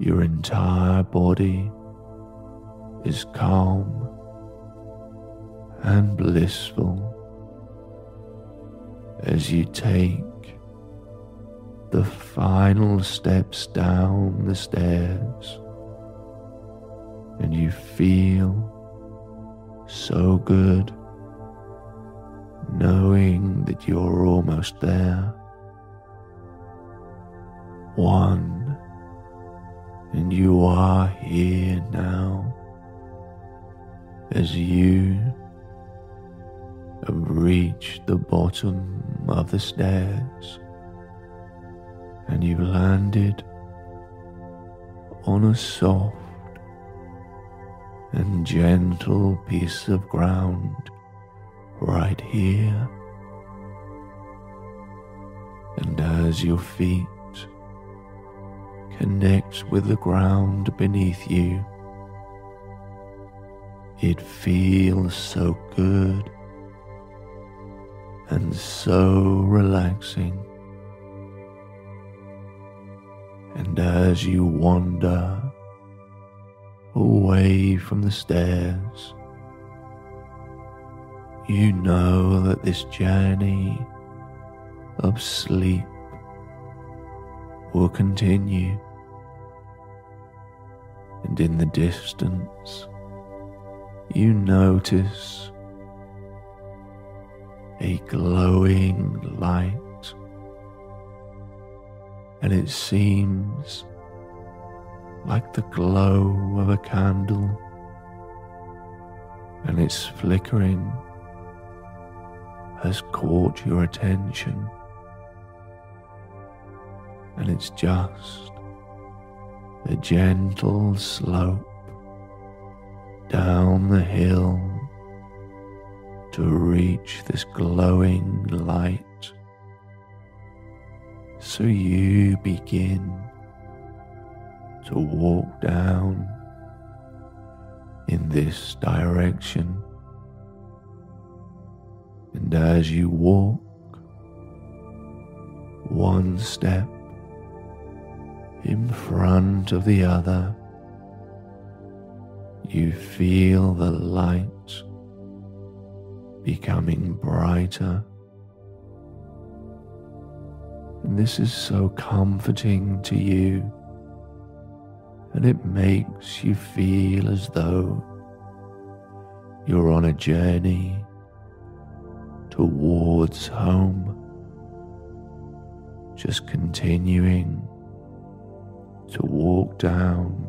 your entire body is calm and blissful as you take the final steps down the stairs and you feel so good knowing that you're almost there. One, and you are here now as you have reached the bottom of the stairs and you've landed on a soft and gentle piece of ground right here. And as your feet connect with the ground beneath you, it feels so good and so relaxing. And as you wander away from the stairs, you know that this journey of sleep will continue. And in the distance, you notice a glowing light, and it seems like the glow of a candle, and its flickering has caught your attention, and it's just a gentle slope down the hill to reach this glowing light. So you begin to walk down in this direction. And as you walk, one step in front of the other, you feel the light becoming brighter. And this is so comforting to you, and it makes you feel as though you're on a journey towards home. Just continuing to walk down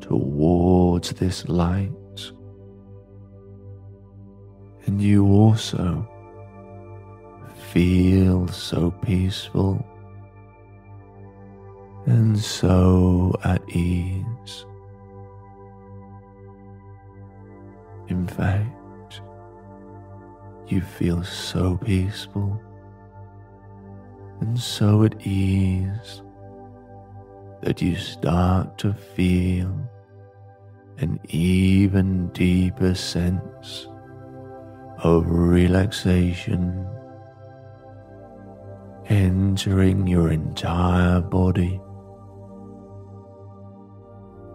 towards this light. And you also feel so peaceful and so at ease. In fact, you feel so peaceful and so at ease that you start to feel an even deeper sense of relaxation entering your entire body.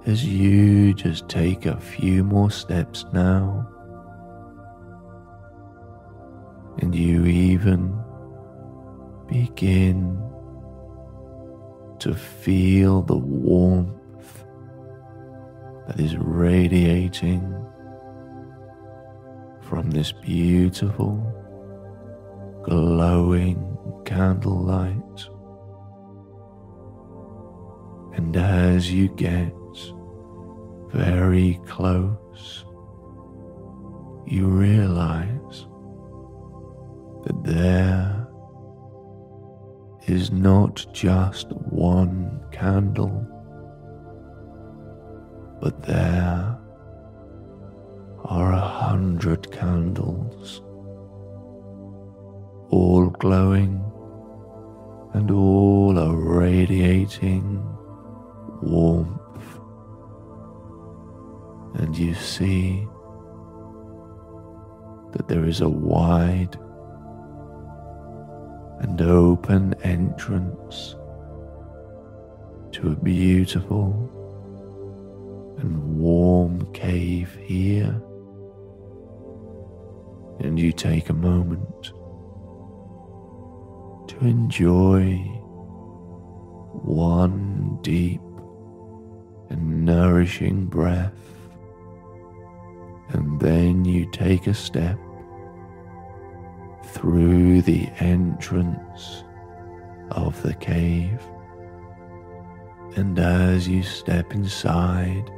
As you just take a few more steps now and you even begin to feel the warmth that is radiating from this beautiful glowing candlelight. And as you get very close, you realize that there is not just one candle, but there are a hundred candles, all glowing and all are radiating warmth and you see that there is a wide and open entrance to a beautiful and warm cave here. And you take a moment to enjoy one deep and nourishing breath and then you take a step through the entrance of the cave. And as you step inside,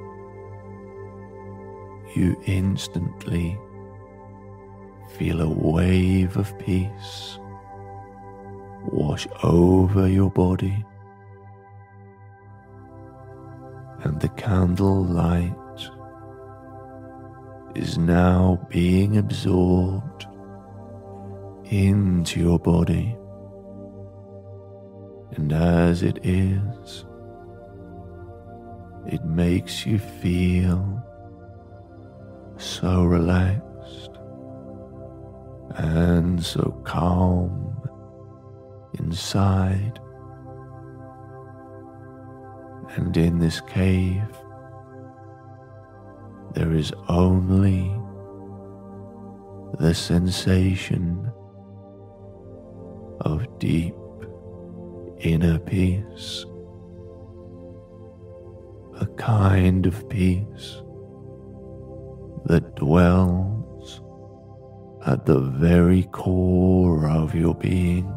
you instantly feel a wave of peace wash over your body, and the candle light is now being absorbed into your body. And as it is, it makes you feel so relaxed and so calm inside. And in this cave, there is only the sensation of deep inner peace, a kind of peace that dwells at the very core of your being.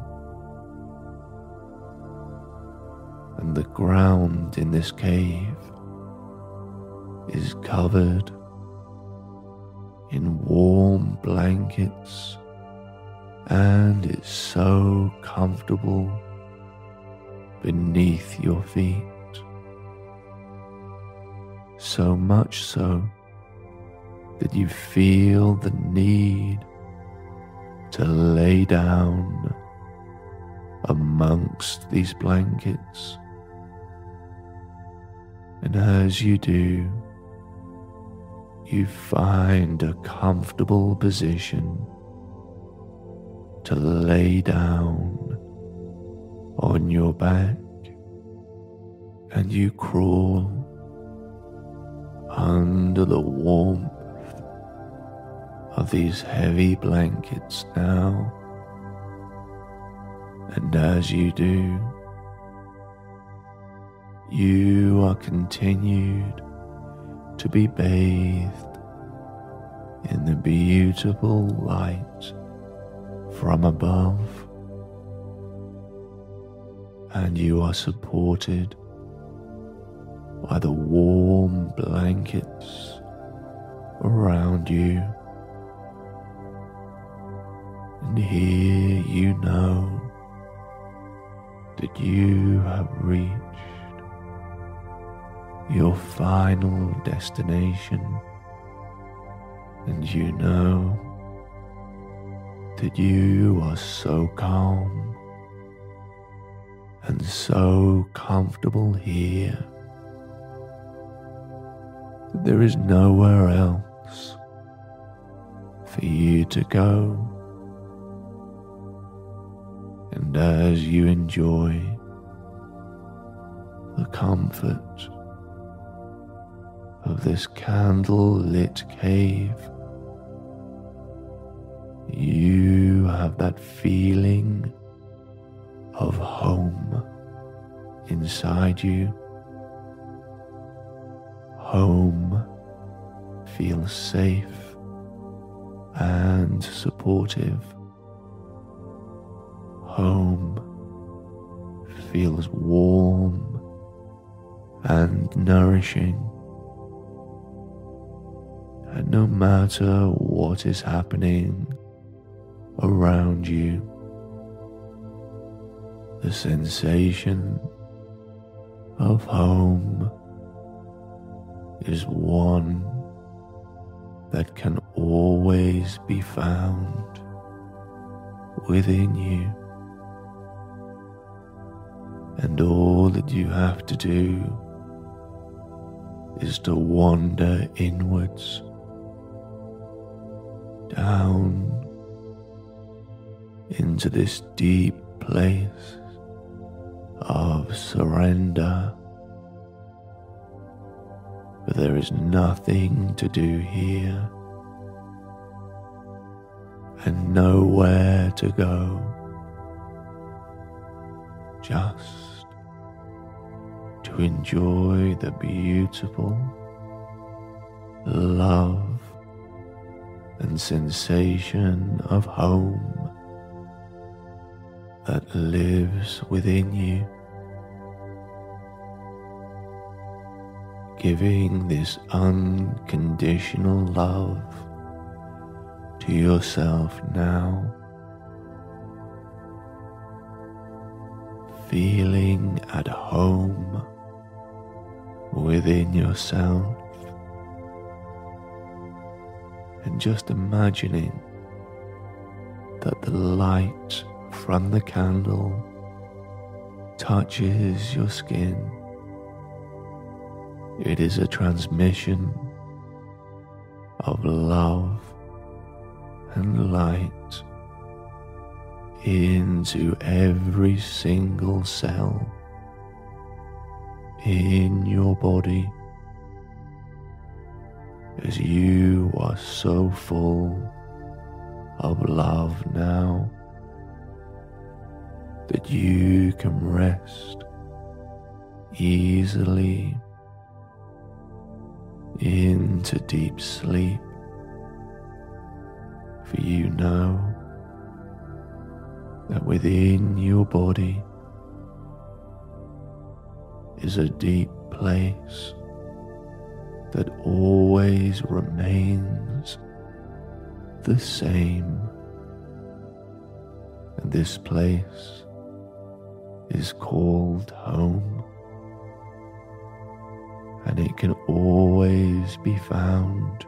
And the ground in this cave is covered in warm blankets and it's so comfortable beneath your feet. So much so that you feel the need to lay down amongst these blankets. And as you do, you find a comfortable position to lay down on your back and you crawl under the warmth of these heavy blankets now. And as you do, you are continued to be bathed in the beautiful light from above, and you are supported by the warm blankets around you. And here you know that you have reached your final destination, and you know that you are so calm and so comfortable here that there is nowhere else for you to go. And as you enjoy the comfort of this candle lit cave, you have that feeling of home inside you. Home feels safe and supportive. Home feels warm and nourishing. And no matter what is happening around you, the sensation of home is one that can always be found within you. And all that you have to do is to wander inwards, down into this deep place of surrender. But there is nothing to do here and nowhere to go. Just to enjoy the beautiful love and sensation of home that lives within you. Giving this unconditional love to yourself now. Feeling at home within yourself and just imagining that the light from the candle touches your skin. It is a transmission of love and light into every single cell in your body as you are so full of love now that you can rest easily into deep sleep. For you know that within your body is a deep place that always remains the same. And this place is called home, and it can always be found,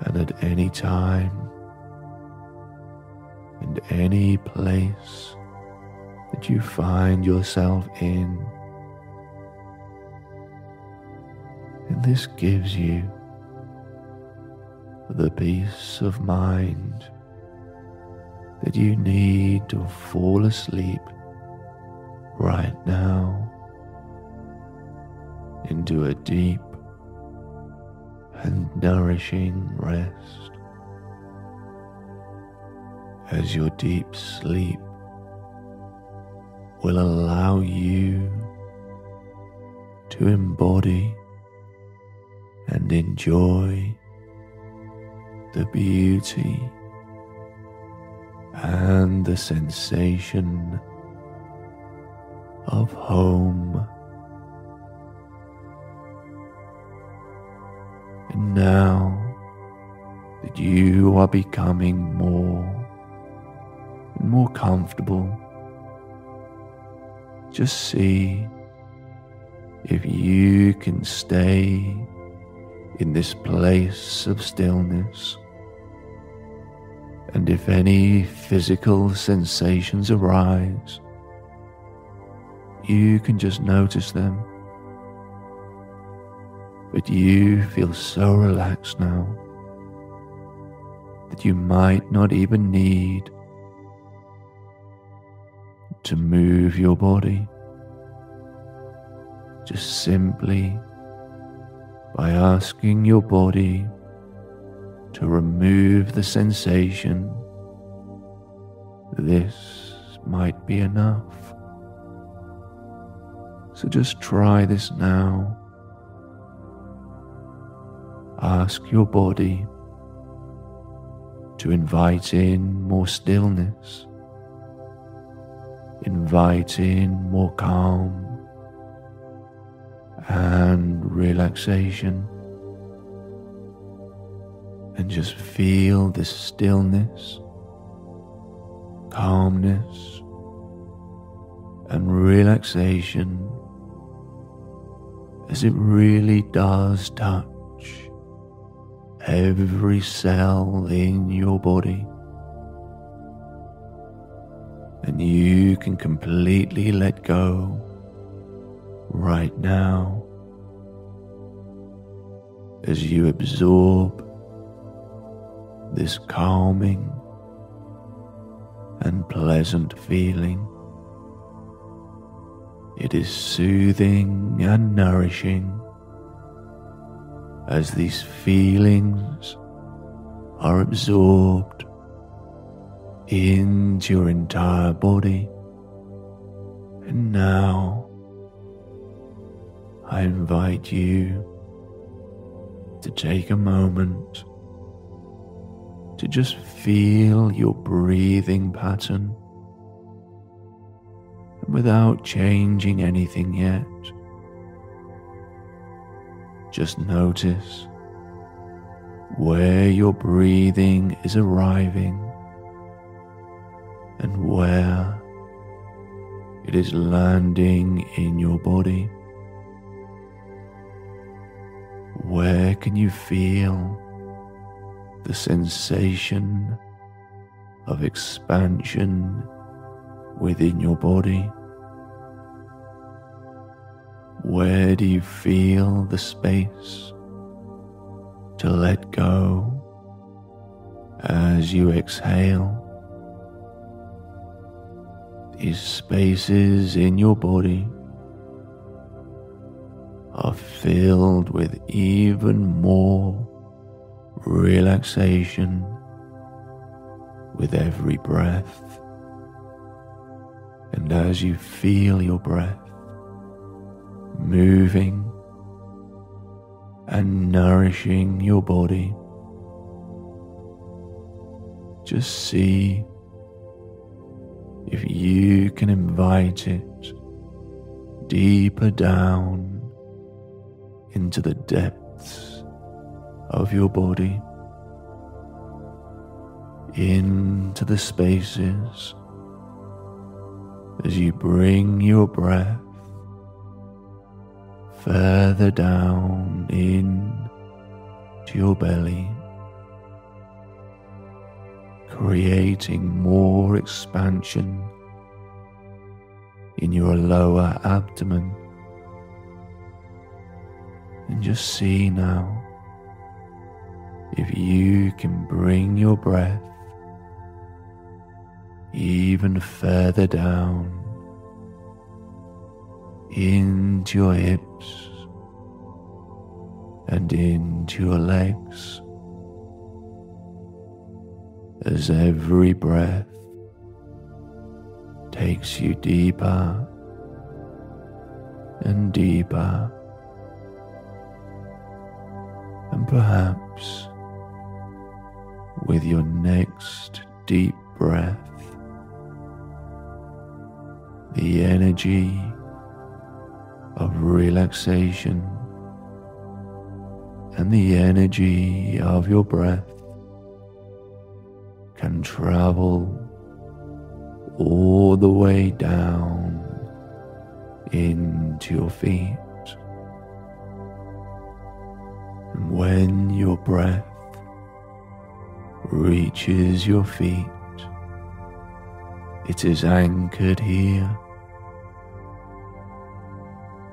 and at any time and any place that you find yourself in. And this gives you the peace of mind that you need to fall asleep right now into a deep and nourishing rest as your deep sleep will allow you to embody and enjoy the beauty and the sensation of home. And now that you are becoming more and more comfortable, just see if you can stay in this place of stillness. And if any physical sensations arise, you can just notice them. But you feel so relaxed now that you might not even need to move your body. Just simply by asking your body to remove the sensation, this might be enough. So just try this now. Ask your body to invite in more stillness, invite in more calm and relaxation, and just feel this stillness, calmness, and relaxation as it really does touch every cell in your body. And you can completely let go right now as you absorb this calming and pleasant feeling. It is soothing and nourishing as these feelings are absorbed into your entire body. And now I invite you to take a moment to just feel your breathing pattern and without changing anything yet. Just notice where your breathing is arriving and where it is landing in your body. Where can you feel the sensation of expansion within your body? Where do you feel the space to let go as you exhale? These spaces in your body are filled with even more relaxation with every breath. And as you feel your breath, moving and nourishing your body. Just see if you can invite it deeper down into the depths of your body, into the spaces as you bring your breath further down in to your belly, creating more expansion in your lower abdomen. And just see now if you can bring your breath even further down into your hips and into your legs as every breath takes you deeper and deeper. And perhaps with your next deep breath, the energy of relaxation and the energy of your breath can travel all the way down into your feet. And when your breath reaches your feet, it is anchored here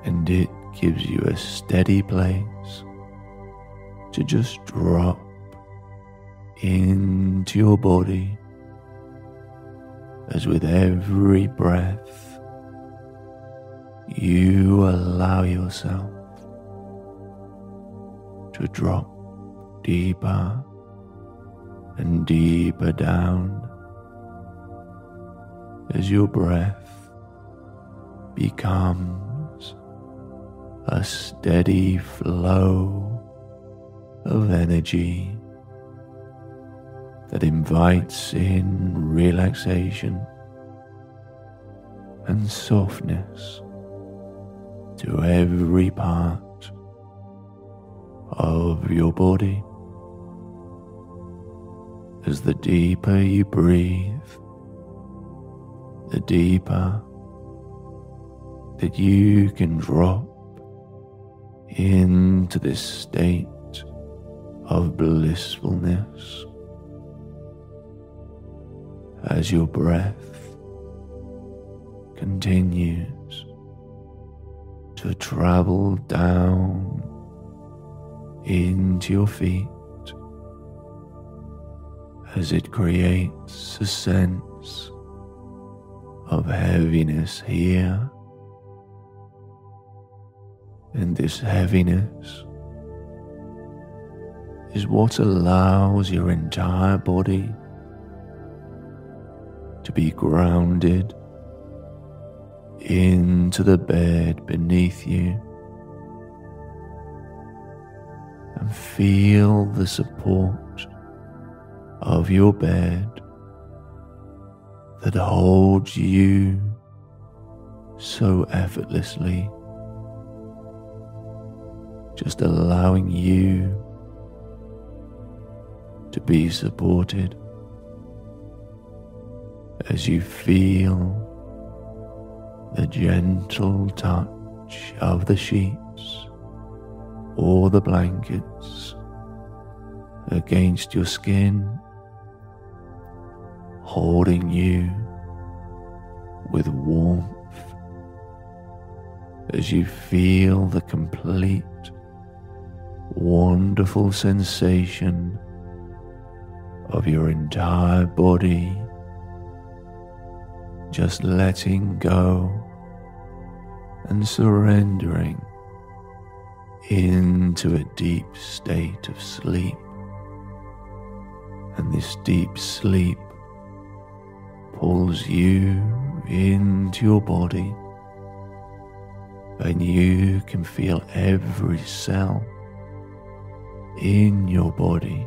and it gives you a steady place to just drop into your body as with every breath you allow yourself to drop deeper and deeper down as your breath becomes a steady flow of energy that invites in relaxation and softness to every part of your body. As the deeper you breathe, the deeper that you can drop into this state of blissfulness as your breath continues to travel down into your feet as it creates a sense of heaviness here. And this heaviness is what allows your entire body to be grounded into the bed beneath you and feel the support of your bed that holds you so effortlessly, just allowing you to be supported as you feel the gentle touch of the sheets or the blankets against your skin, holding you with warmth as you feel the complete wonderful sensation of your entire body, just letting go and surrendering into a deep state of sleep. And this deep sleep pulls you into your body, and you can feel every cell in your body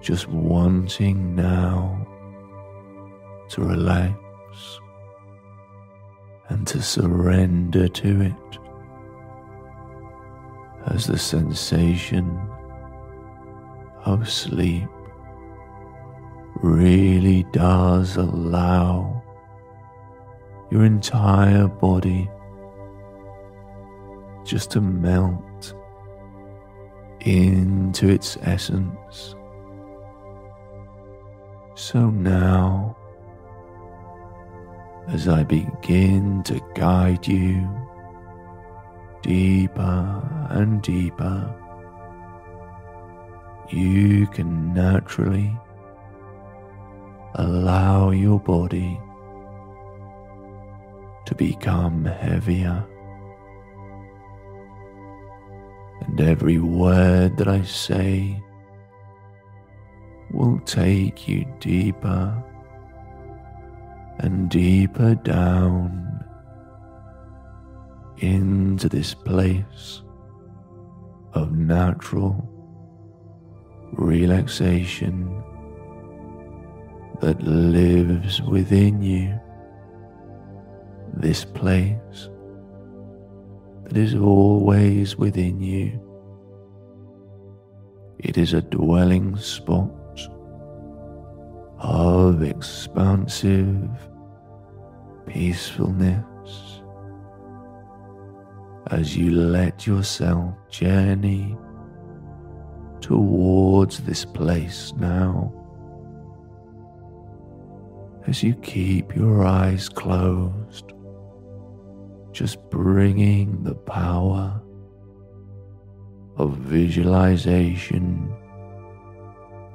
just wanting now to relax and to surrender to it as the sensation of sleep really does allow your entire body just to melt into its essence. So now, as I begin to guide you deeper and deeper, you can naturally allow your body to become heavier. And every word that I say will take you deeper and deeper down into this place of natural relaxation that lives within you, this place that is always within you. It is a dwelling spot of expansive peacefulness as you let yourself journey towards this place now. As you keep your eyes closed, just bringing the power of visualization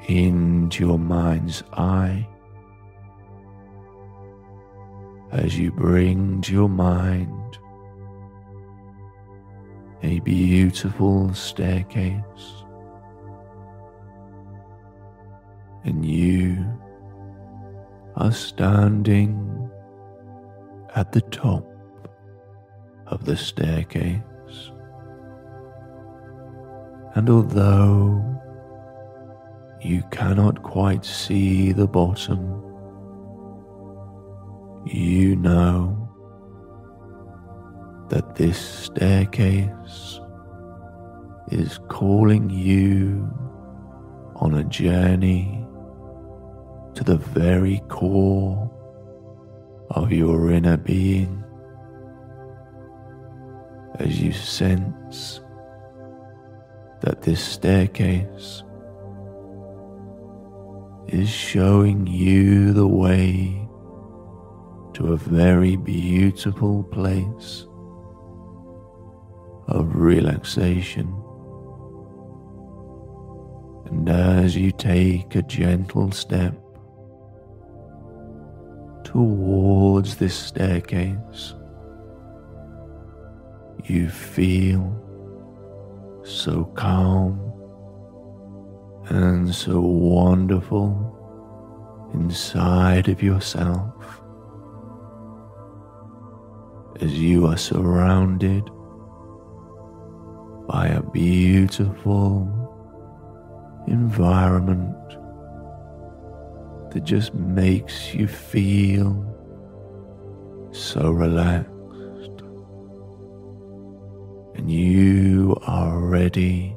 into your mind's eye as you bring to your mind a beautiful staircase and you are standing at the top of the staircase. And although you cannot quite see the bottom, you know that this staircase is calling you on a journey to the very core of your inner being. As you sense that this staircase is showing you the way to a very beautiful place of relaxation. And as you take a gentle step towards this staircase, you feel so calm and so wonderful inside of yourself as you are surrounded by a beautiful environment that just makes you feel so relaxed. And you are ready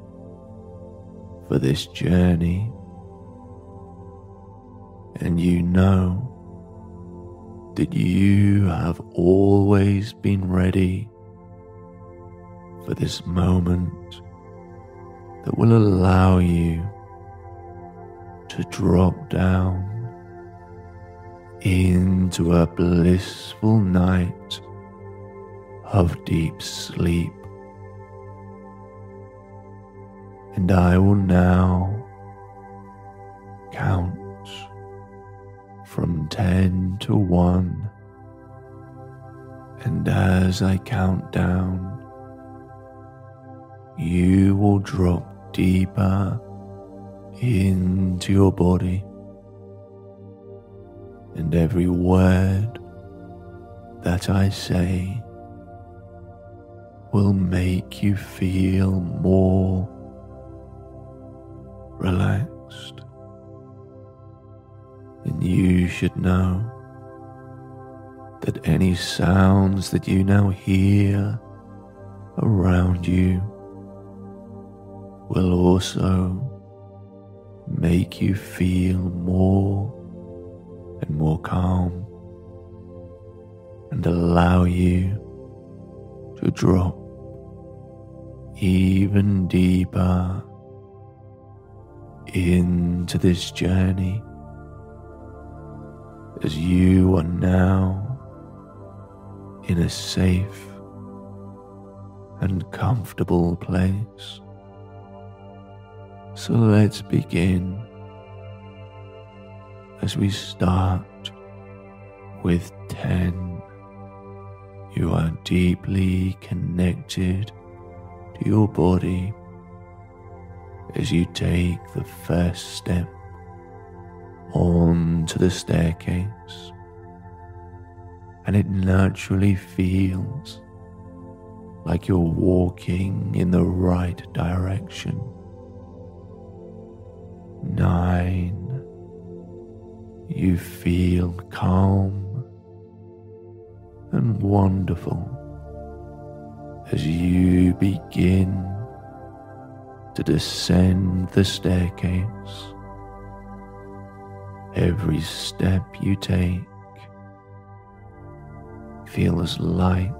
for this journey, and you know that you have always been ready for this moment that will allow you to drop down into a blissful night of deep sleep. And I will now count from 10 to 1. And as I count down, you will drop deeper into your body, and every word that I say will make you feel more relaxed. And you should know that any sounds that you now hear around you will also make you feel more and more calm and allow you to drop even deeper into this journey as you are now in a safe and comfortable place. So let's begin as we start with 10. You are deeply connected to your body as you take the first step onto the staircase, and it naturally feels like you're walking in the right direction. Nine, you feel calm and wonderful as you begin to descend the staircase. Every step you take feels light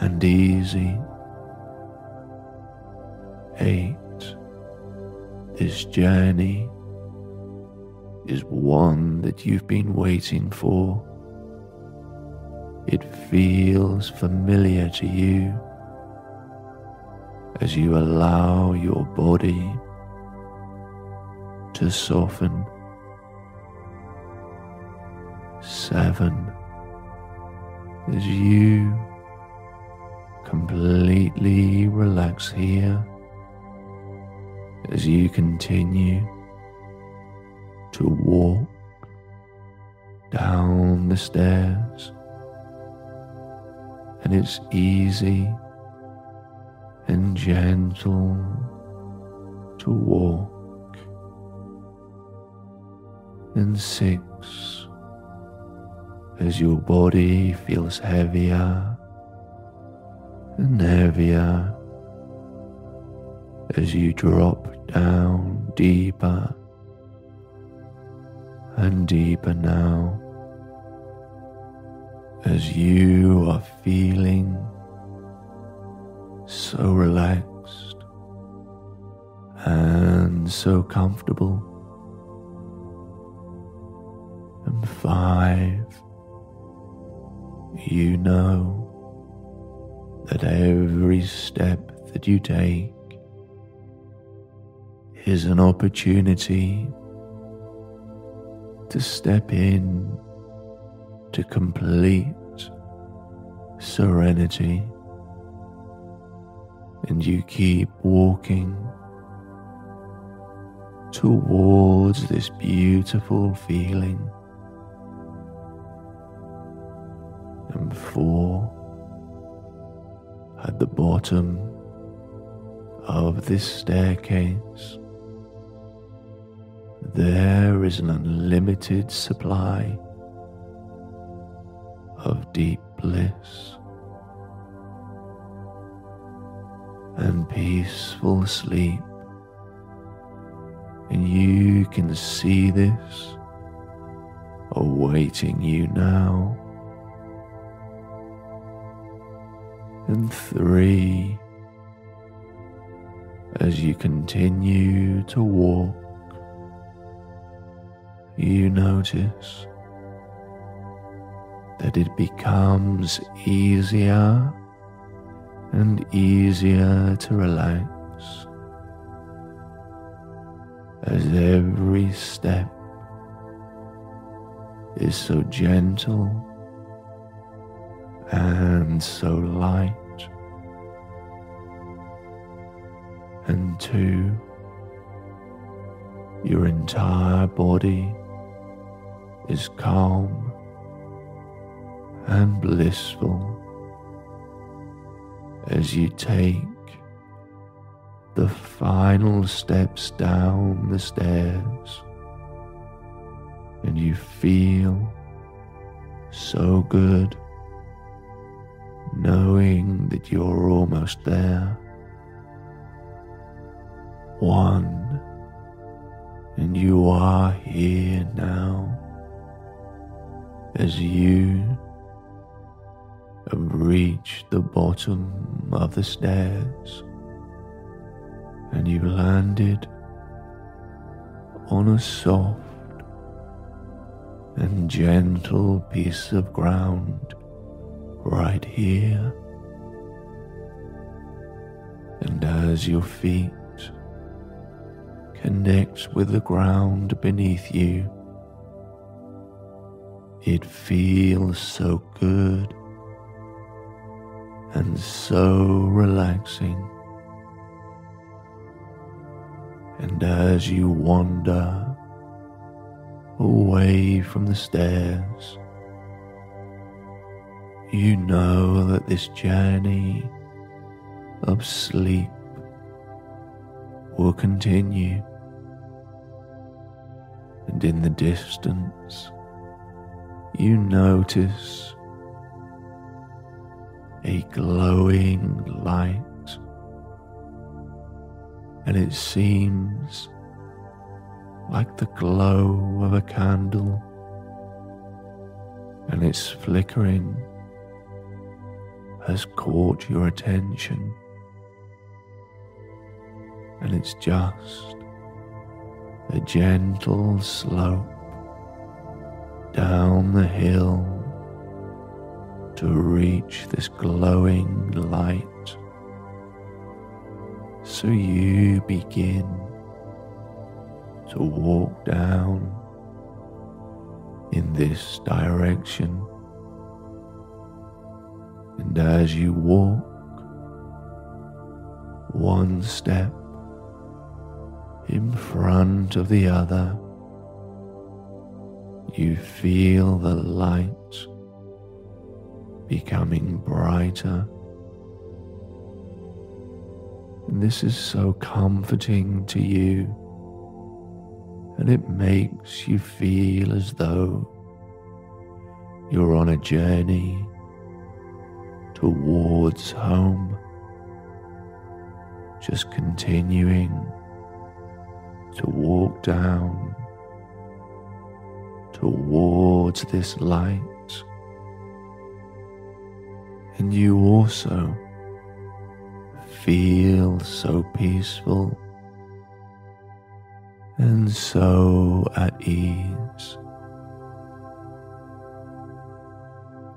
and easy. Eight, this journey is one that you've been waiting for. It feels familiar to you as you allow your body to soften. Seven, as you completely relax here as you continue to walk down the stairs. And it's easy and gentle to walk. And six, as your body feels heavier and heavier as you drop down deeper and deeper now as you are feeling so relaxed and so comfortable. And five, you know that every step that you take is an opportunity to step in to complete serenity, and you keep walking towards this beautiful feeling. And four, at the bottom of this staircase, there is an unlimited supply of deep bliss and peaceful sleep. And you can see this awaiting you now. And three, as you continue to walk you notice that it becomes easier and easier to relax as every step is so gentle and so light. And two, your entire body is calm and blissful as you take the final steps down the stairs and you feel so good knowing that you're almost there. One, and you are here now as you have reached the bottom of the stairs and you landed on a soft and gentle piece of ground right here. And as your feet connect with the ground beneath you, it feels so good and so relaxing. And as you wander away from the stairs, you know that this journey of sleep will continue. And in the distance, you notice a glowing light, and it seems like the glow of a candle, and its flickering has caught your attention, and it's just a gentle slope down the hill to reach this glowing light. So you begin to walk down in this direction. And as you walk, one step in front of the other, you feel the light becoming brighter. And this is so comforting to you, and it makes you feel as though you're on a journey towards home, just continuing to walk down towards this light. And you also feel so peaceful and so at ease.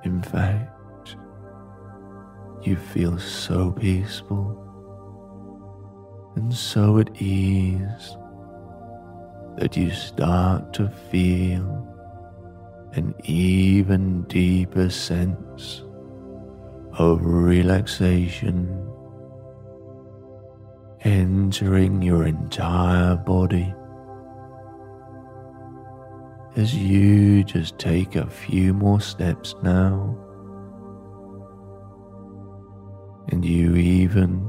In fact, you feel so peaceful and so at ease that you start to feel an even deeper sense of relaxation entering your entire body as you just take a few more steps now and you even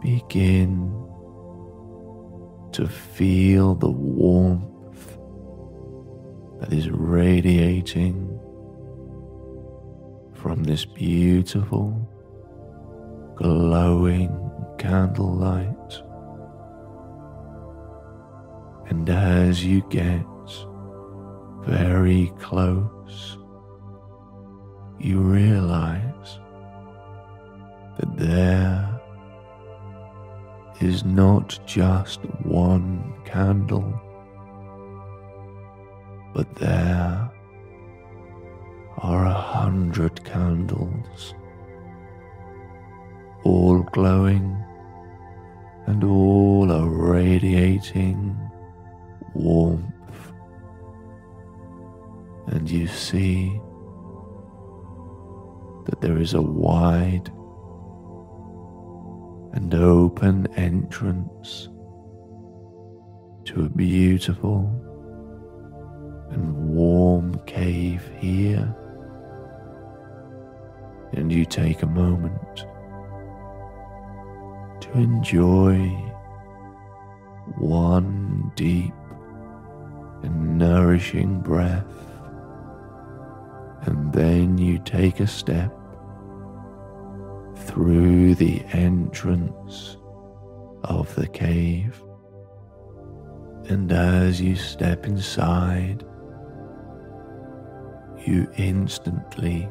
begin to feel the warmth that is radiating from this beautiful, glowing candlelight. And as you get very close, you realize that there is not just one candle, but there are a hundred candles, all glowing and all are radiating warmth. And you see that there is a wide and open entrance to a beautiful and warm cave here. And you take a moment to enjoy one deep and nourishing breath. And then you take a step through the entrance of the cave. And as you step inside, you instantly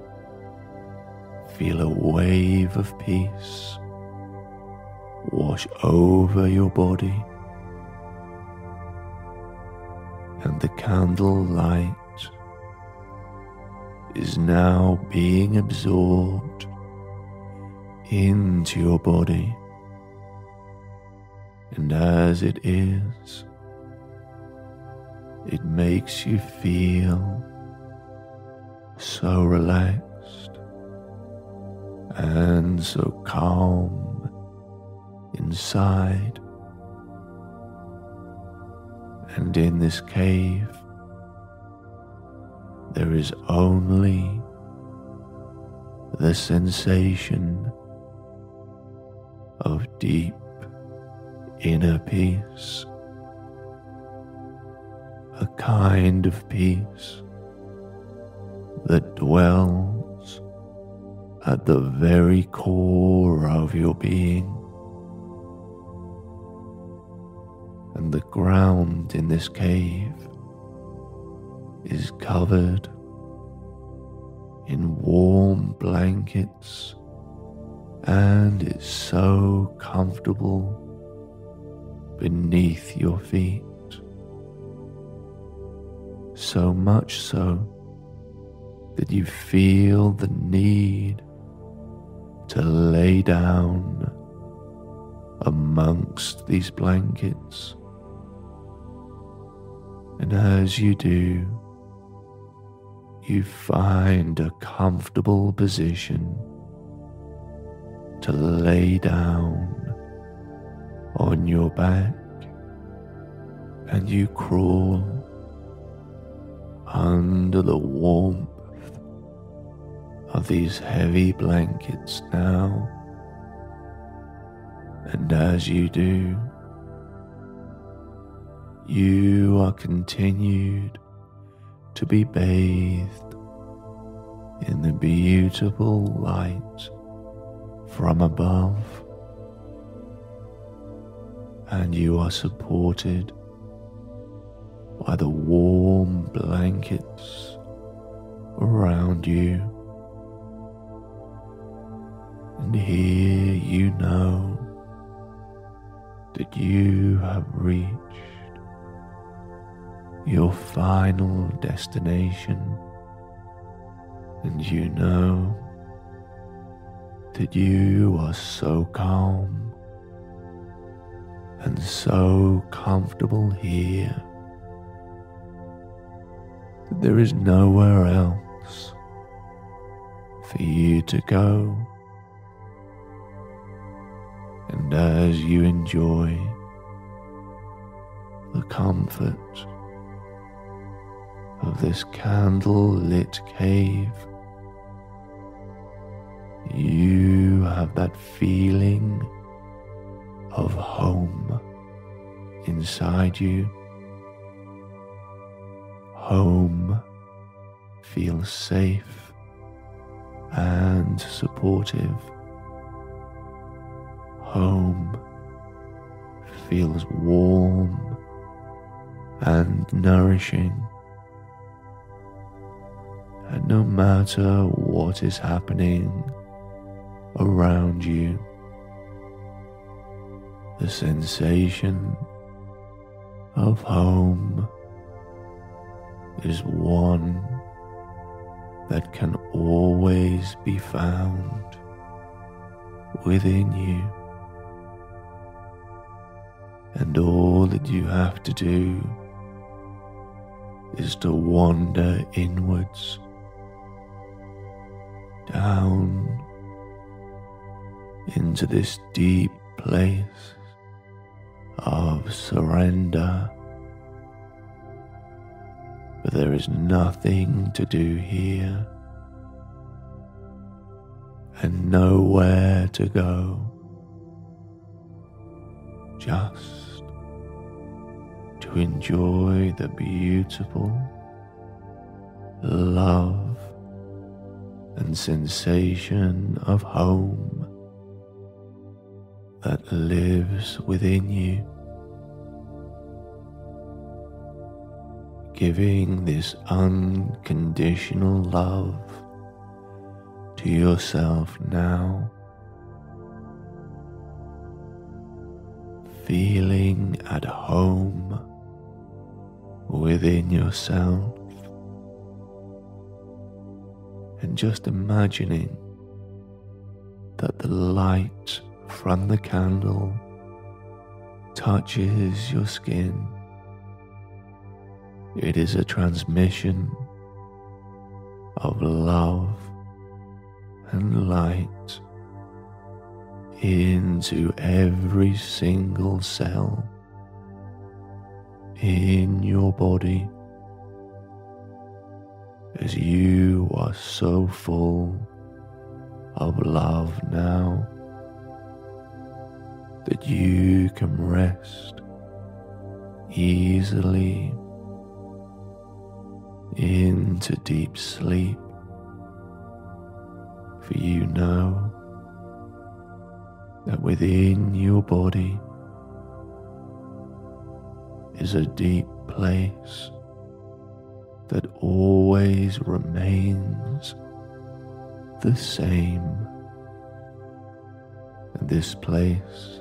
feel a wave of peace wash over your body, and the candle light is now being absorbed into your body. And as it is, it makes you feel so relaxed and so calm inside. And in this cave, there is only the sensation of deep inner peace, a kind of peace that dwells at the very core of your being. And the ground in this cave is covered in warm blankets and it's so comfortable beneath your feet. So much so that you feel the need to lay down amongst these blankets. And as you do, you find a comfortable position to lay down on your back and you crawl under the warmth of these heavy blankets now. And as you do, you are continued to be bathed in the beautiful light from above, and you are supported by the warm blankets around you. And here you know that you have reached your final destination, and you know that you are so calm and so comfortable here that there is nowhere else for you to go. And as you enjoy the comfort of this candle lit cave, you have that feeling of home inside you. Home feels safe and supportive. Home feels warm and nourishing. And no matter what is happening around you, the sensation of home is one that can always be found within you. And all that you have to do is to wander inwards, down into this deep place of surrender. But there is nothing to do here and nowhere to go. Just to enjoy the beautiful love and sensation of home that lives within you. Giving this unconditional love to yourself now. Feeling at home within yourself and just imagining that the light from the candle touches your skin. It is a transmission of love and light into every single cell in your body as you are so full of love now that you can rest easily into deep sleep. For you know that within your body is a deep place that always remains the same. And this place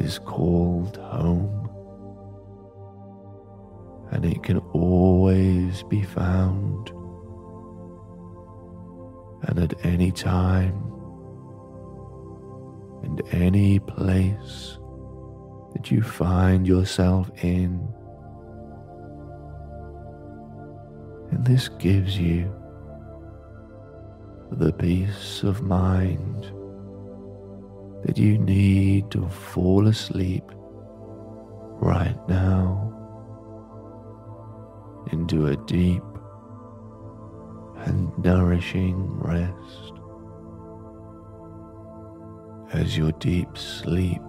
is called home. And it can always be found. And at any time and any place that you find yourself in. And this gives you the peace of mind that you need to fall asleep right now into a deep and nourishing rest as your deep sleep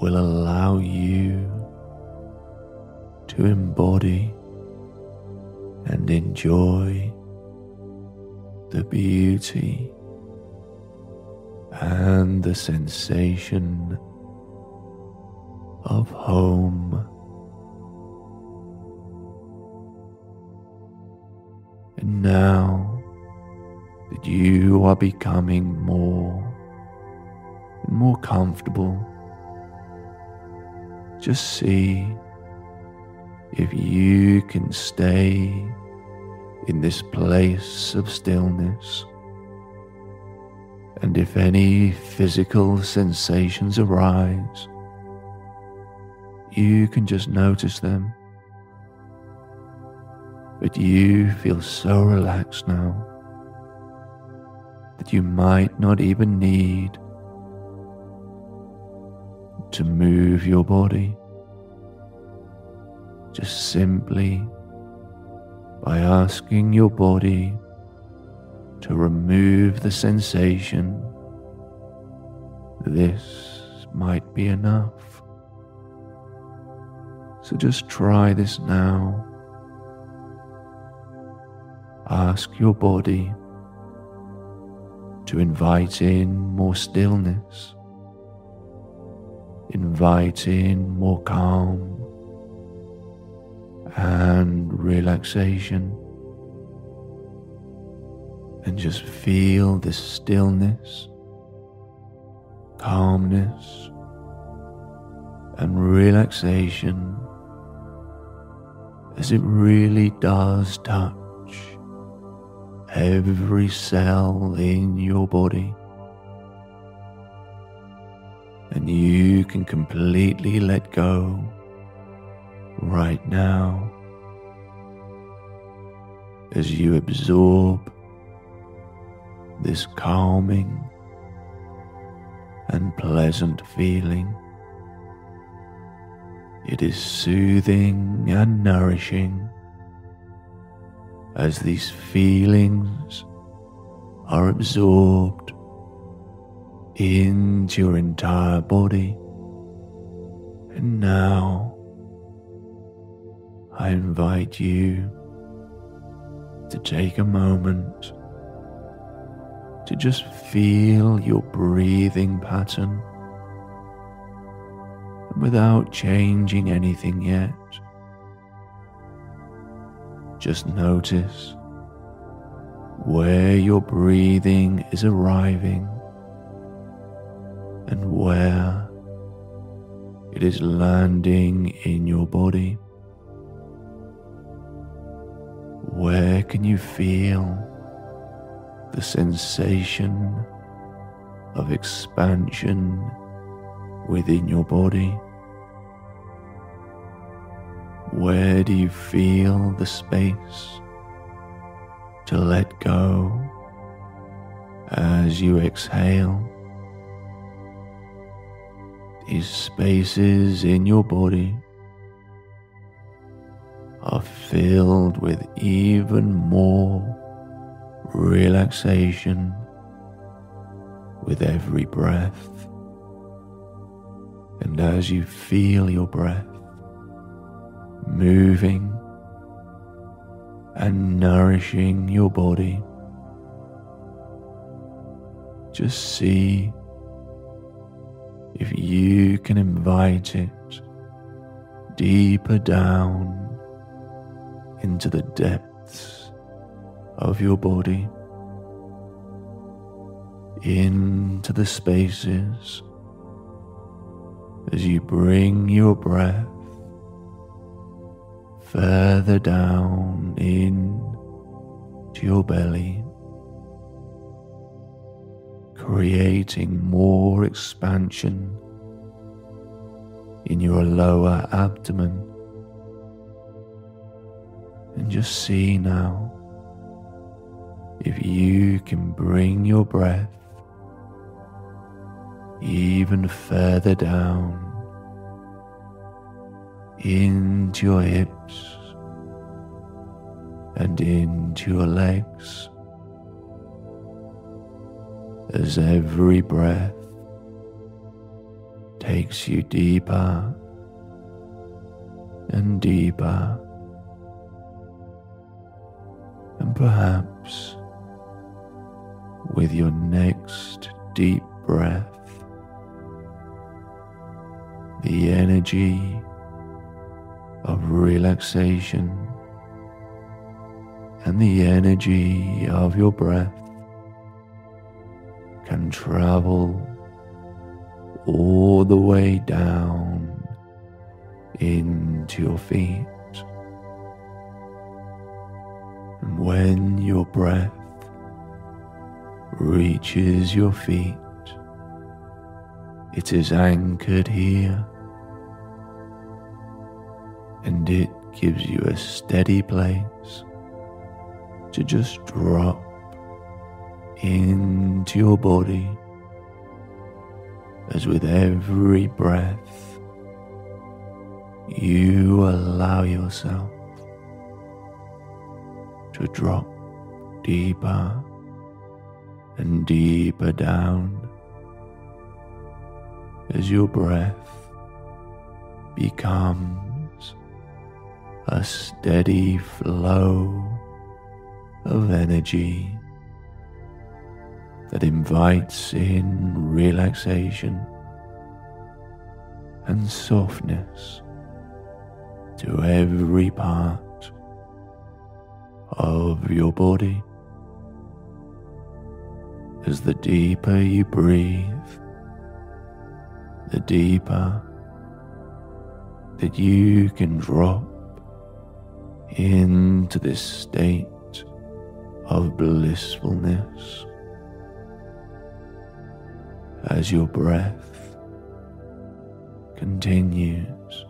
will allow you to embody and enjoy the beauty and the sensation of home. And now that you are becoming more and more comfortable, just see if you can stay in this place of stillness. And if any physical sensations arise, you can just notice them. But you feel so relaxed now that you might not even need to move your body. Just simply by asking your body to remove the sensation, this might be enough. So just try this now. Ask your body to invite in more stillness, invite in more calm and relaxation. And just feel this stillness, calmness, and relaxation as it really does touch every cell in your body. And you can completely let go right now as you absorb this calming and pleasant feeling. It is soothing and nourishing as these feelings are absorbed into your entire body. And now I invite you to take a moment to just feel your breathing pattern and without changing anything yet. Just notice where your breathing is arriving and where it is landing in your body. Where can you feel the sensation of expansion within your body? Where do you feel the space to let go as you exhale? These spaces in your body are filled with even more relaxation with every breath. And as you feel your breath moving and nourishing your body, just see if you can invite it deeper down into the depths of your body, into the spaces as you bring your breath further down in to your belly, creating more expansion in your lower abdomen. And just see now if you can bring your breath even further down into your hips and into your legs as every breath takes you deeper and deeper, and perhaps with your next deep breath the energy of relaxation and the energy of your breath can travel all the way down into your feet. And when your breath reaches your feet, it is anchored here. And it gives you a steady place to just drop into your body as with every breath you allow yourself to drop deeper and deeper down as your breath becomes a steady flow of energy that invites in relaxation and softness to every part of your body. As the deeper you breathe, the deeper that you can drop into this state of blissfulness. As your breath continues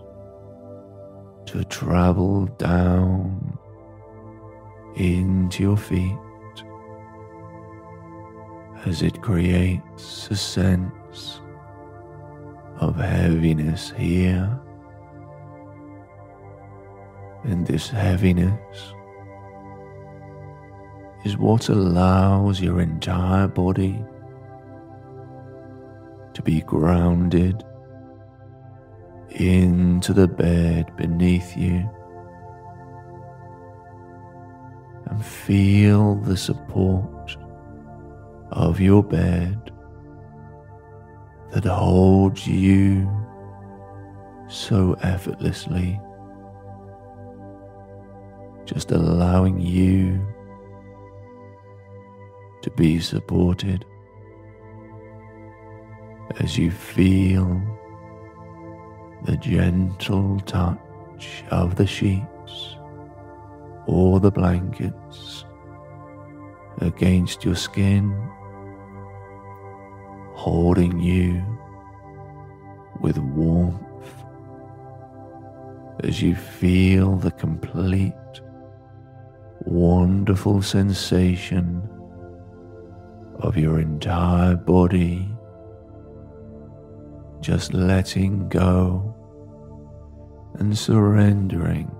to travel down into your feet as it creates a sense of heaviness here. And this heaviness is what allows your entire body to be grounded into the bed beneath you and feel the support of your bed that holds you so effortlessly just allowing you to be supported as you feel the gentle touch of the sheets or the blankets against your skin, holding you with warmth as you feel the complete wonderful sensation of your entire body just letting go and surrendering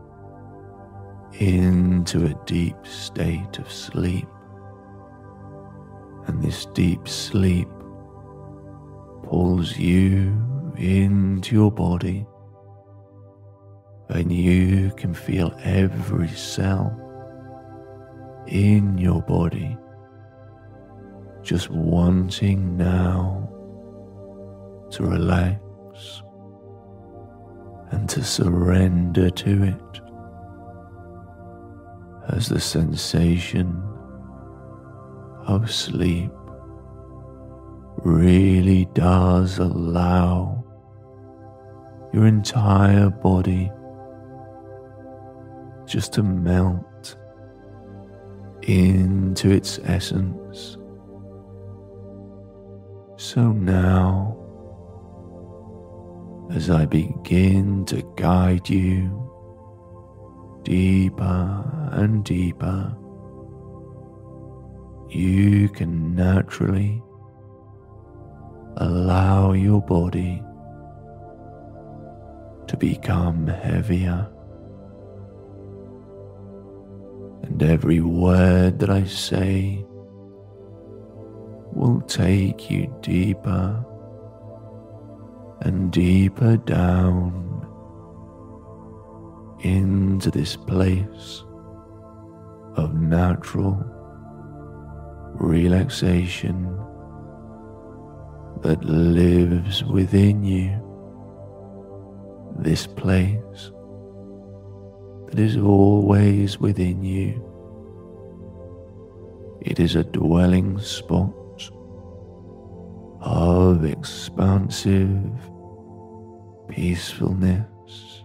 into a deep state of sleep. And this deep sleep pulls you into your body, and you can feel every cell in your body just wanting now to relax and to surrender to it as the sensation of sleep really does allow your entire body just to melt into its essence. So now, as I begin to guide you deeper and deeper, you can naturally allow your body to become heavier. And every word that I say will take you deeper and deeper down into this place of natural relaxation that lives within you. This place that is always within you. It is a dwelling spot of expansive peacefulness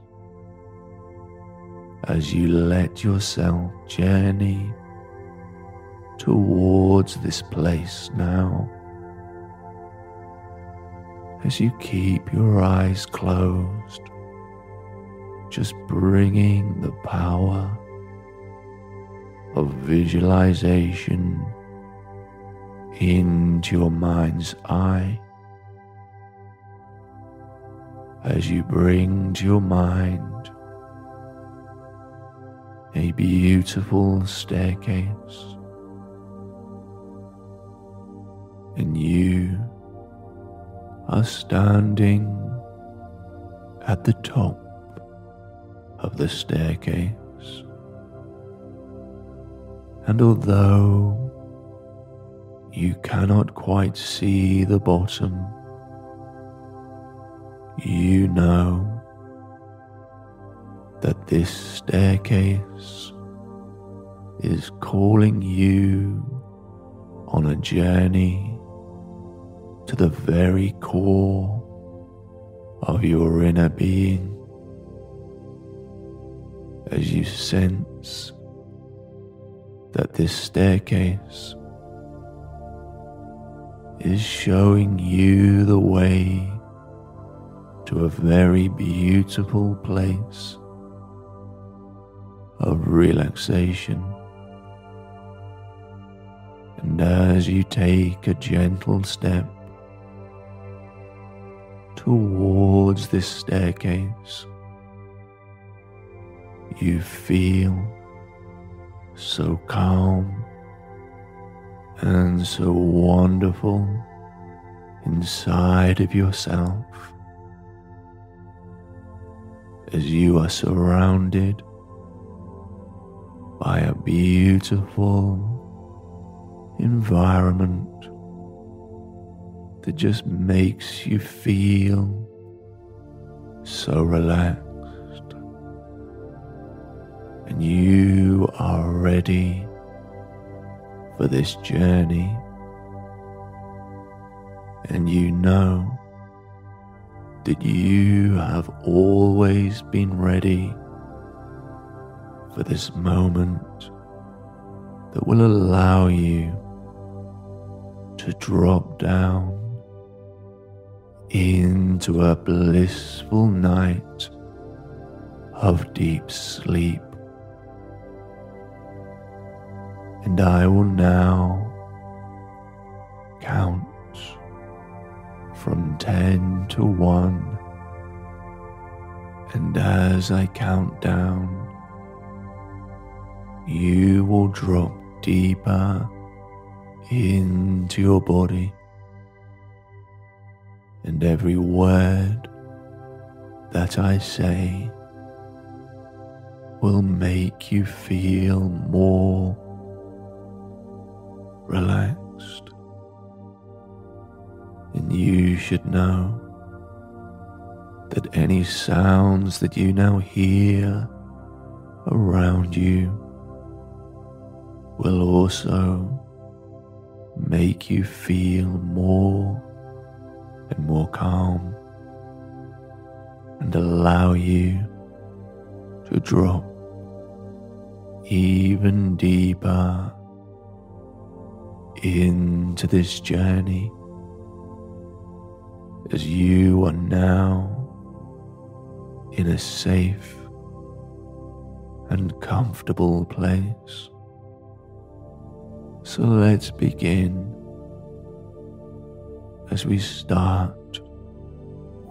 as you let yourself journey towards this place now. As you keep your eyes closed, just bringing the power of visualization into your mind's eye. As you bring to your mind a beautiful staircase, and you are standing at the top of the staircase. And although you cannot quite see the bottom, you know that this staircase is calling you on a journey to the very core of your inner being as you sense that this staircase is showing you the way to a very beautiful place of relaxation. And as you take a gentle step towards this staircase, you feel so calm and so wonderful inside of yourself as you are surrounded by a beautiful environment that just makes you feel so relaxed. And you are ready for this journey. And you know that you have always been ready for this moment that will allow you to drop down into a blissful night of deep sleep. And I will now count from 10 to 1. And as I count down, you will drop deeper into your body, and every word that I say will make you feel more relaxed. And you should know that any sounds that you now hear around you will also make you feel more and more calm and allow you to drop even deeper into this journey as you are now in a safe and comfortable place. So let's begin as we start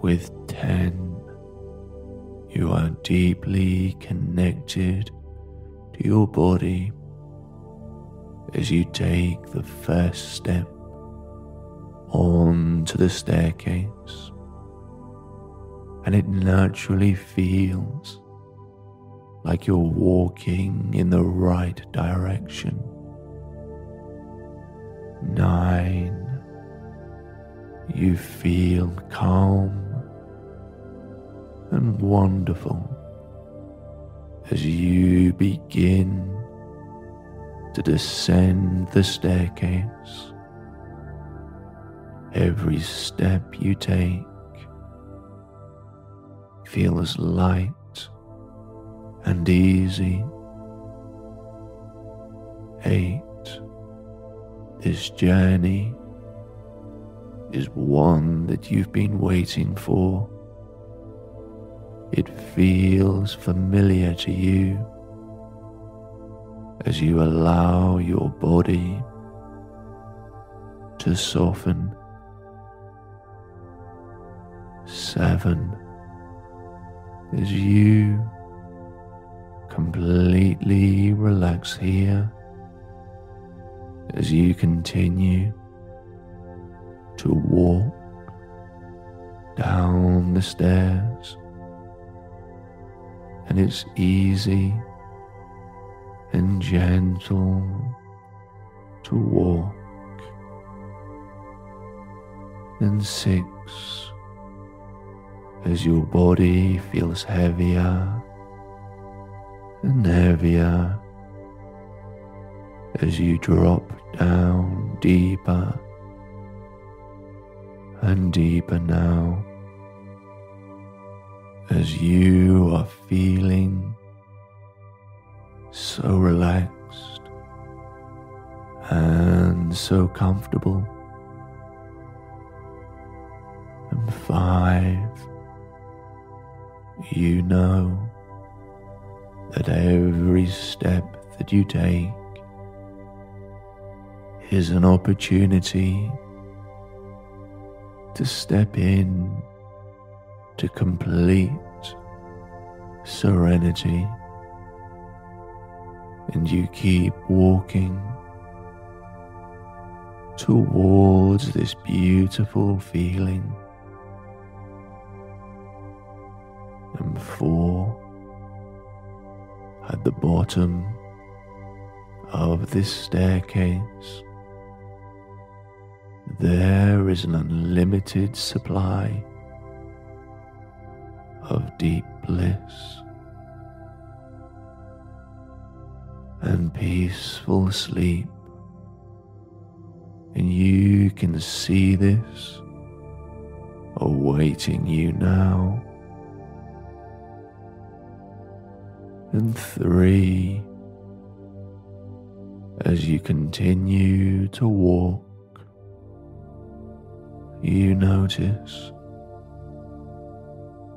with 10. You are deeply connected to your body as you take the first step onto the staircase, and it naturally feels like you're walking in the right direction. Nine, you feel calm and wonderful as you begin to descend the staircase. Every step you take feels light and easy. Eight. This journey is one that you've been waiting for. It feels familiar to you as you allow your body to soften. Seven, as you completely relax here, as you continue to walk down the stairs, and it's easy and gentle to walk. And six, as your body feels heavier and heavier as you drop down deeper and deeper now as you are feeling so relaxed and so comfortable. And five, you know that every step that you take is an opportunity to step in to complete serenity and you keep walking towards this beautiful feeling. And four, at the bottom of this staircase, there is an unlimited supply of deep bliss. and peaceful sleep. And you can see this awaiting you now. And three, as you continue to walk, you notice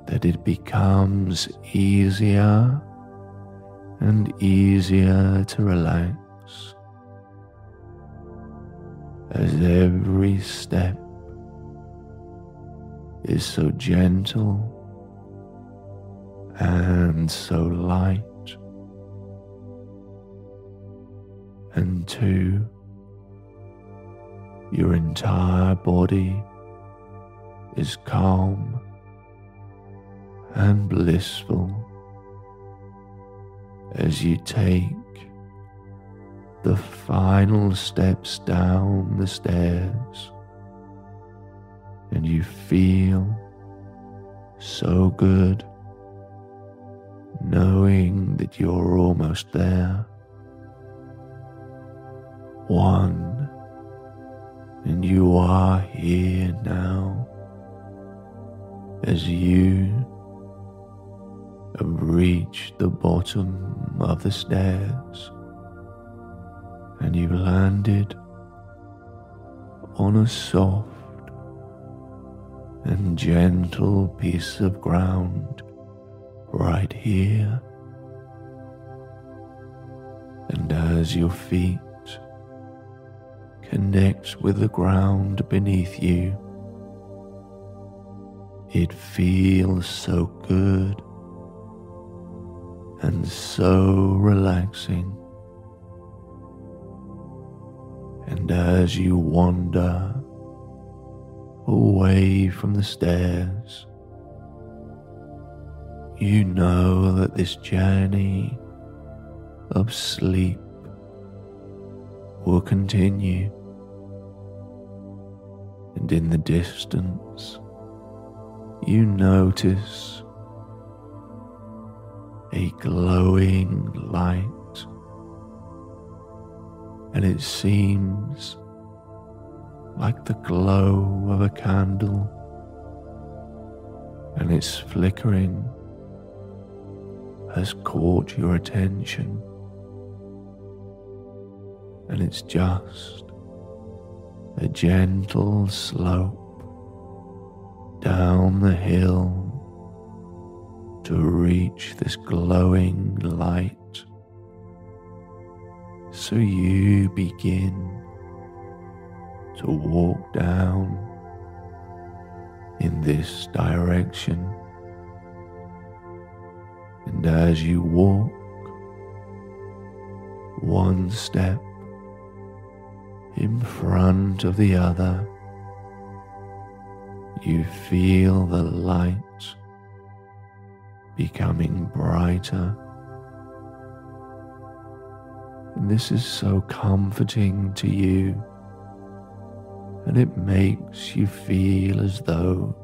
that it becomes easier and easier to relax as every step is so gentle and so light. And two, Your entire body is calm and blissful as you take the final steps down the stairs and you feel so good knowing that you're almost there. One, and you are here now as you have reached the bottom of the stairs and you've landed on a soft and gentle piece of ground right here. And as your feet connect with the ground beneath you, it feels so good and so relaxing. And as you wander away from the stairs, you know that this journey of sleep will continue. And in the distance, you notice a glowing light, and it seems like the glow of a candle, and its flickering has caught your attention, and it's just a gentle slope down the hill to reach this glowing light. So you begin to walk down in this direction. And as you walk, one step in front of the other, you feel the light becoming brighter. And this is so comforting to you, and it makes you feel as though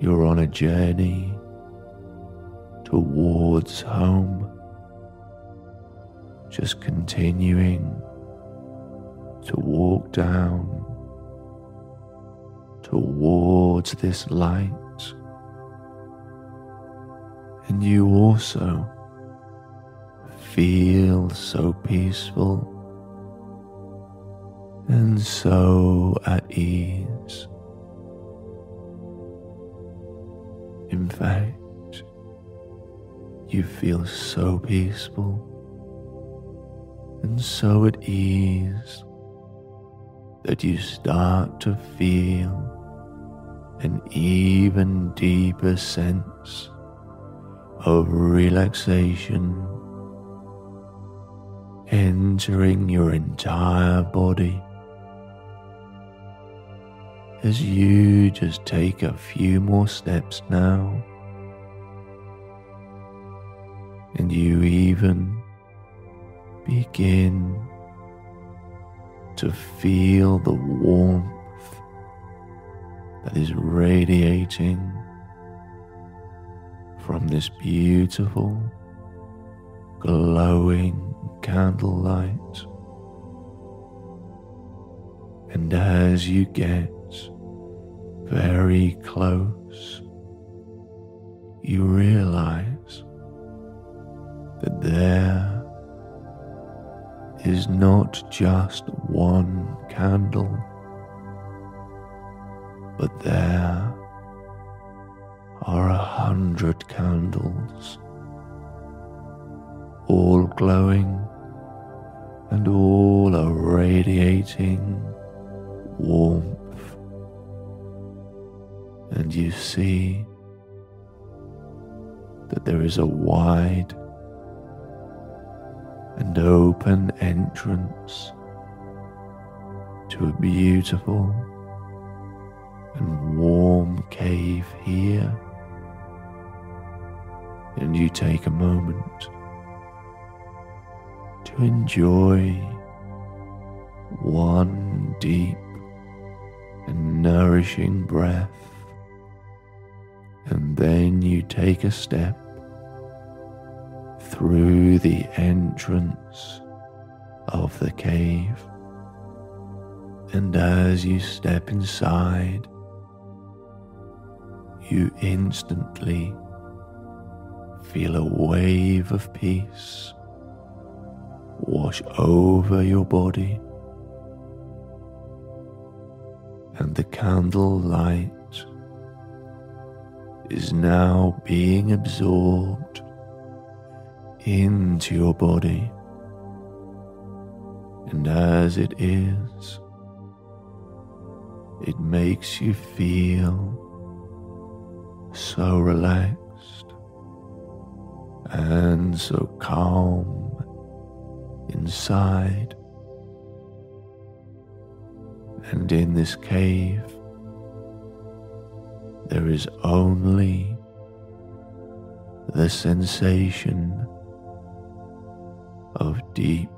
you're on a journey towards home, just continuing to walk down towards this light. And you also feel so peaceful and so at ease. In fact, you feel so peaceful and so at ease that you start to feel an even deeper sense of relaxation entering your entire body as you just take a few more steps now. And you even begin to feel the warmth that is radiating from this beautiful, glowing candlelight. And as you get very close, you realize that there is not just one candle, but there are a hundred candles, all glowing and all are radiating warmth. And you see that there is a wide and open entrance to a beautiful and warm cave here, and you take a moment to enjoy one deep and nourishing breath, and then you take a step through the entrance of the cave. And as you step inside, you instantly feel a wave of peace wash over your body, and the candle light is now being absorbed into your body. And as it is, it makes you feel so relaxed and so calm inside. And in this cave, there is only the sensation of deep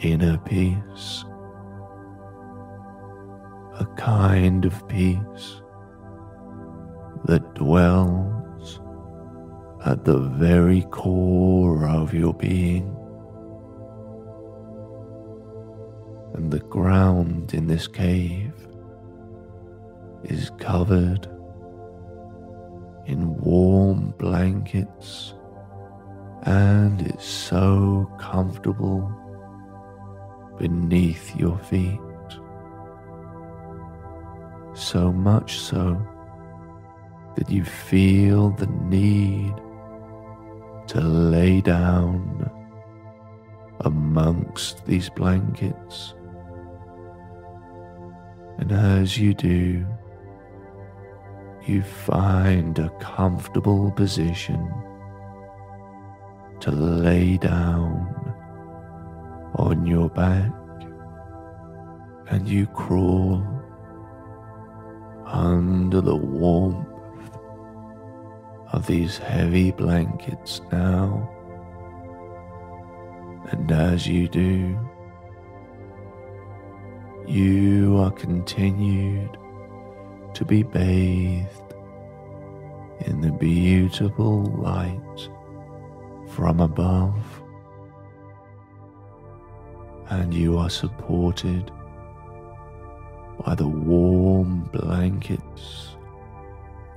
inner peace, a kind of peace that dwells at the very core of your being. And the ground in this cave is covered in warm blankets and it's so comfortable beneath your feet. So much so that you feel the need to lay down amongst these blankets. And as you do, you find a comfortable position to lay down on your back and you crawl under the warmth of these heavy blankets now. And as you do, you are continued to be bathed in the beautiful light from above, and you are supported by the warm blankets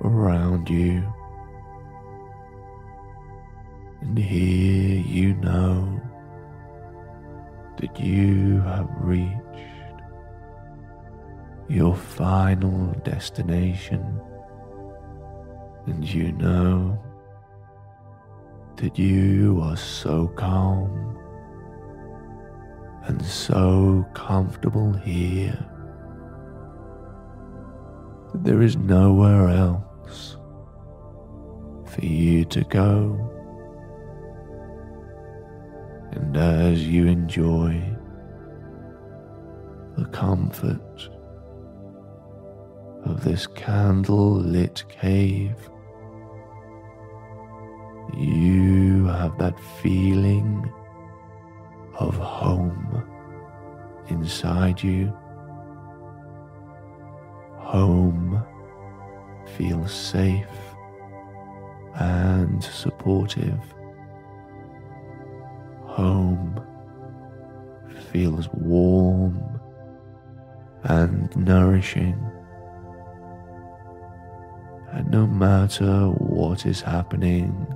around you. And here you know that you have reached your final destination, and you know that you are so calm and so comfortable here that there is nowhere else for you to go. And as you enjoy the comfort of this candle lit cave, you have that feeling of home inside you. Home feels safe and supportive. Home feels warm and nourishing. And no matter what is happening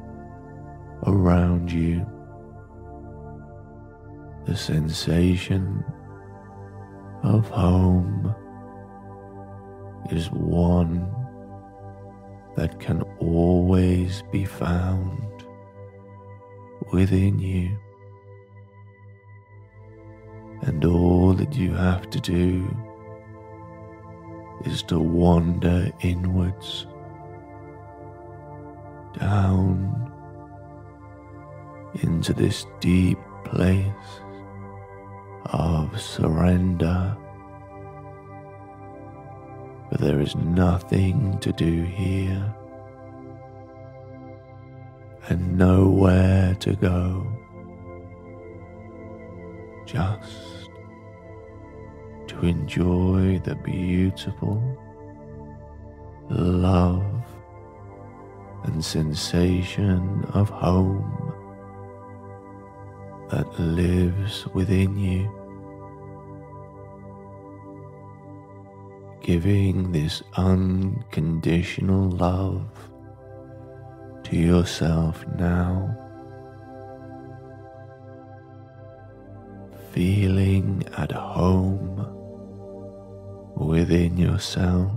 around you, the sensation of home is one that can always be found within you. And all that you have to do is to wander inwards, down into this deep place of surrender but there is nothing to do here and nowhere to go. Just to enjoy the beautiful love and sensation of home that lives within you. Giving this unconditional love to yourself now. Feeling at home within yourself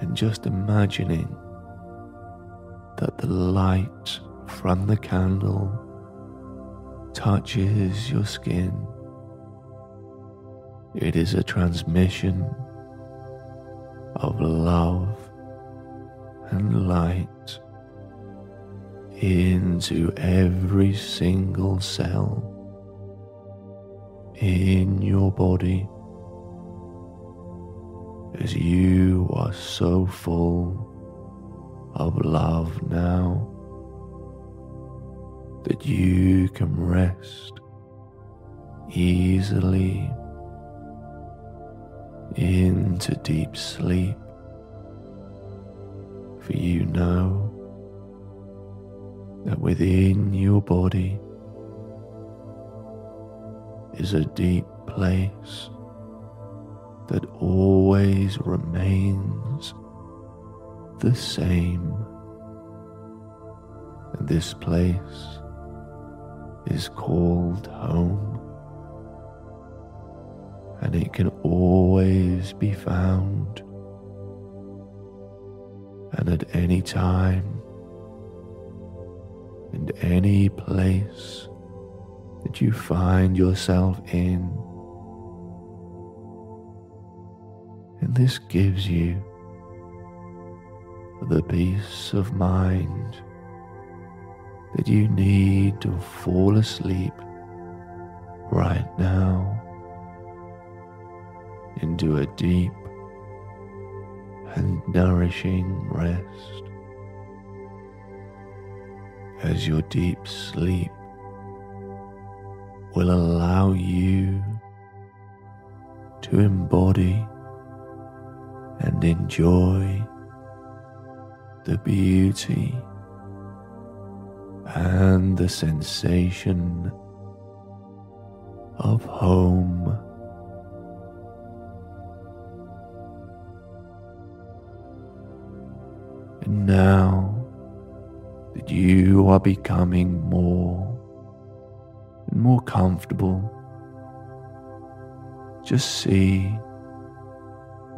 and just imagining that the light from the candle touches your skin. It is a transmission of love and light into every single cell in your body as you are so full of love now that you can rest easily into deep sleep for you know that within your body is a deep place that always remains the same. And this place is called home. And it can always be found and at any time and any place that you find yourself in. And this gives you the peace of mind that you need to fall asleep right now into a deep and nourishing rest as your deep sleep will allow you to embody and enjoy the beauty and the sensation of home. And now that you are becoming more and more comfortable, just see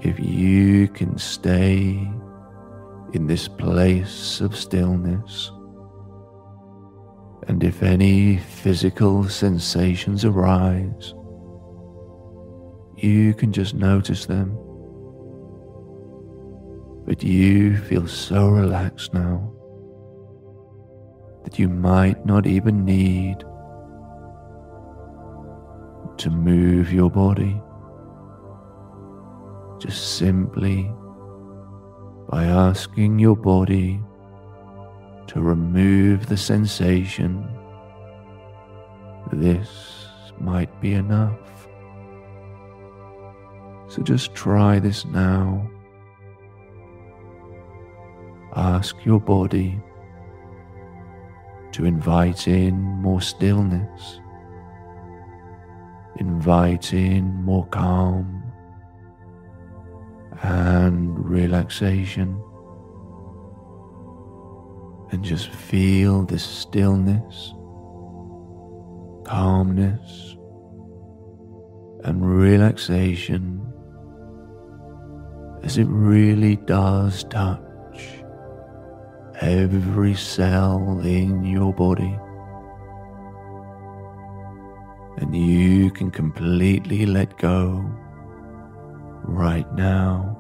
if you can stay in this place of stillness. And if any physical sensations arise, you can just notice them but you feel so relaxed now that you might not even need to move your body. Just simply by asking your body to remove the sensation, this might be enough. So just try this now ask your body to invite in more stillness, invite in more calm and relaxation, and just feel this stillness, calmness, and relaxation as it really does touch every cell in your body. And you can completely let go right now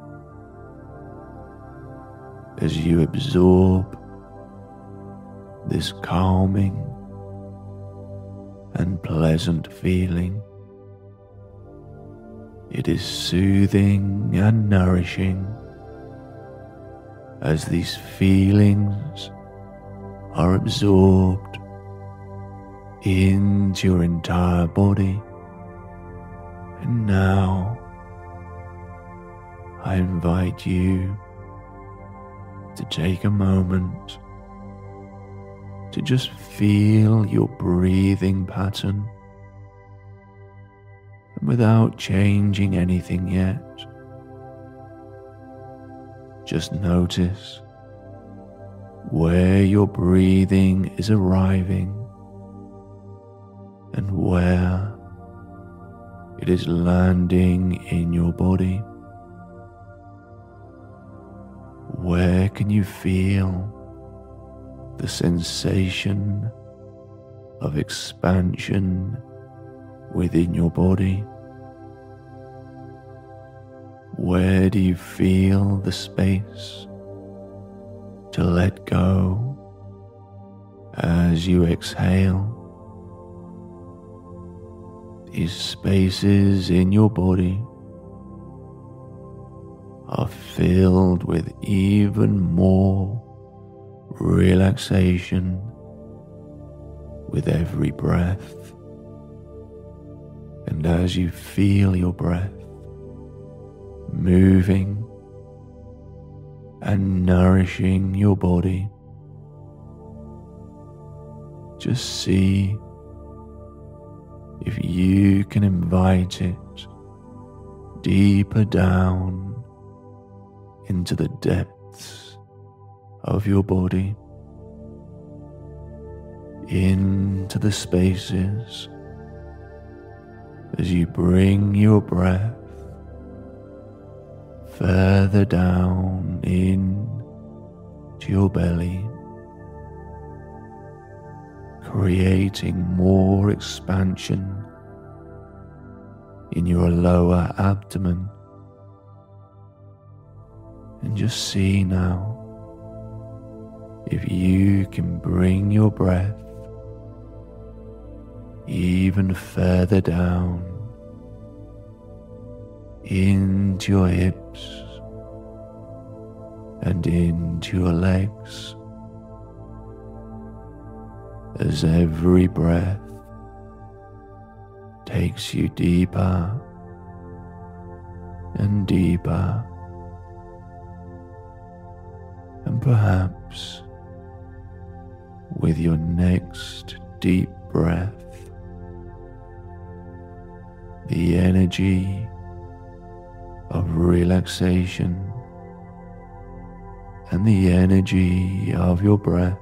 as you absorb this calming and pleasant feeling. It is soothing and nourishing as these feelings are absorbed into your entire body. And now I invite you to take a moment to just feel your breathing pattern and without changing anything yet. Just notice where your breathing is arriving and where it is landing in your body. Where can you feel the sensation of expansion within your body? Where do you feel the space to let go as you exhale? These spaces in your body are filled with even more relaxation with every breath. And as you feel your breath moving and nourishing your body, just see if you can invite it deeper down into the depths of your body, into the spaces as you bring your breath further down in to your belly, creating more expansion in your lower abdomen. And just see now if you can bring your breath even further down into your hips and into your legs as every breath takes you deeper and deeper, and perhaps with your next deep breath, the energy of relaxation and the energy of your breath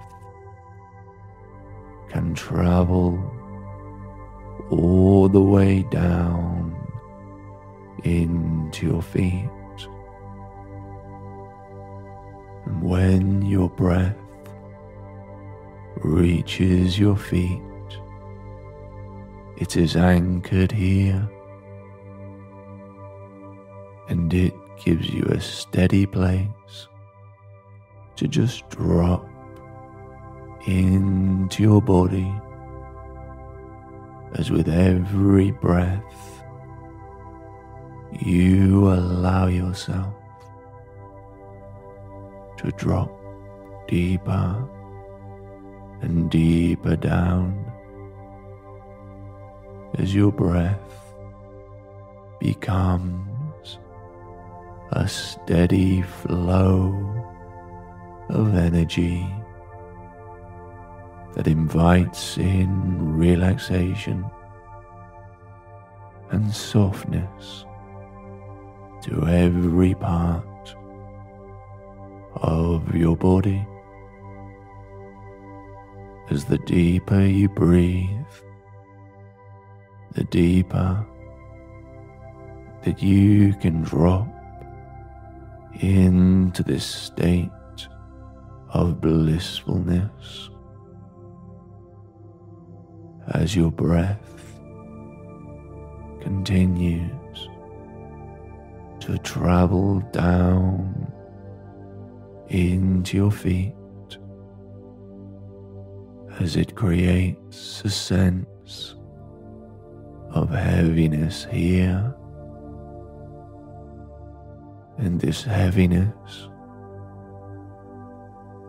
can travel all the way down into your feet. And when your breath reaches your feet, it is anchored here and it gives you a steady place to just drop into your body as with every breath you allow yourself to drop deeper and deeper down as your breath becomes a steady flow of energy that invites in relaxation and softness to every part of your body. As the deeper you breathe, the deeper that you can drop into this state of blissfulness as your breath continues to travel down into your feet as it creates a sense of heaviness here. And this heaviness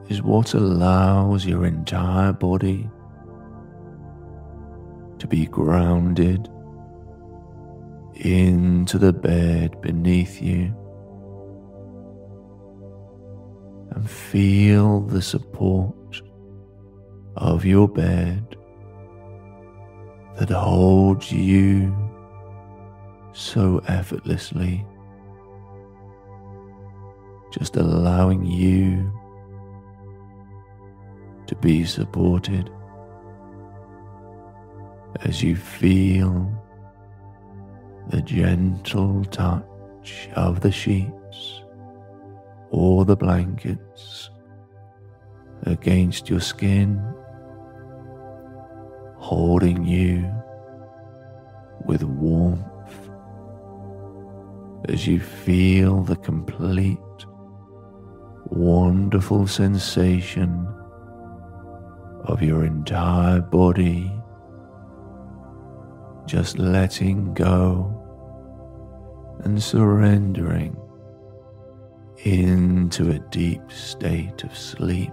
is what allows your entire body to be grounded into the bed beneath you and feel the support of your bed that holds you so effortlessly, just allowing you to be supported as you feel the gentle touch of the sheets or the blankets against your skin, holding you with warmth as you feel the complete wonderful sensation of your entire body just letting go and surrendering into a deep state of sleep.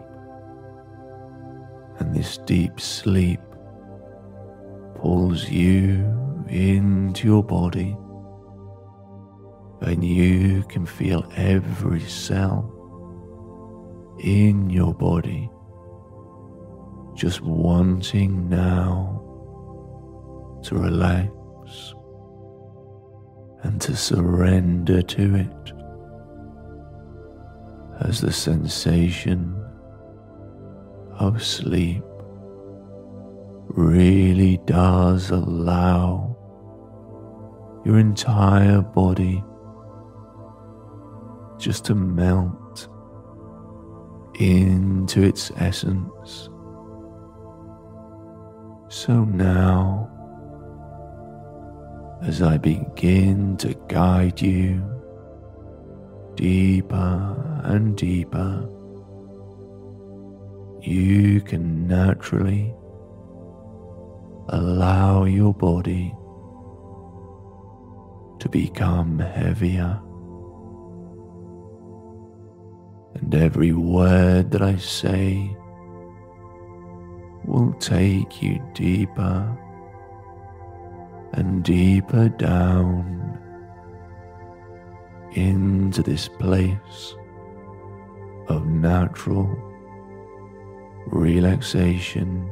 And this deep sleep pulls you into your body, and you can feel every cell in your body just wanting now to relax and to surrender to it as the sensation of sleep really does allow your entire body just to melt into its essence. So now, as I begin to guide you deeper and deeper, you can naturally allow your body to become heavier. And every word that I say will take you deeper and deeper down into this place of natural relaxation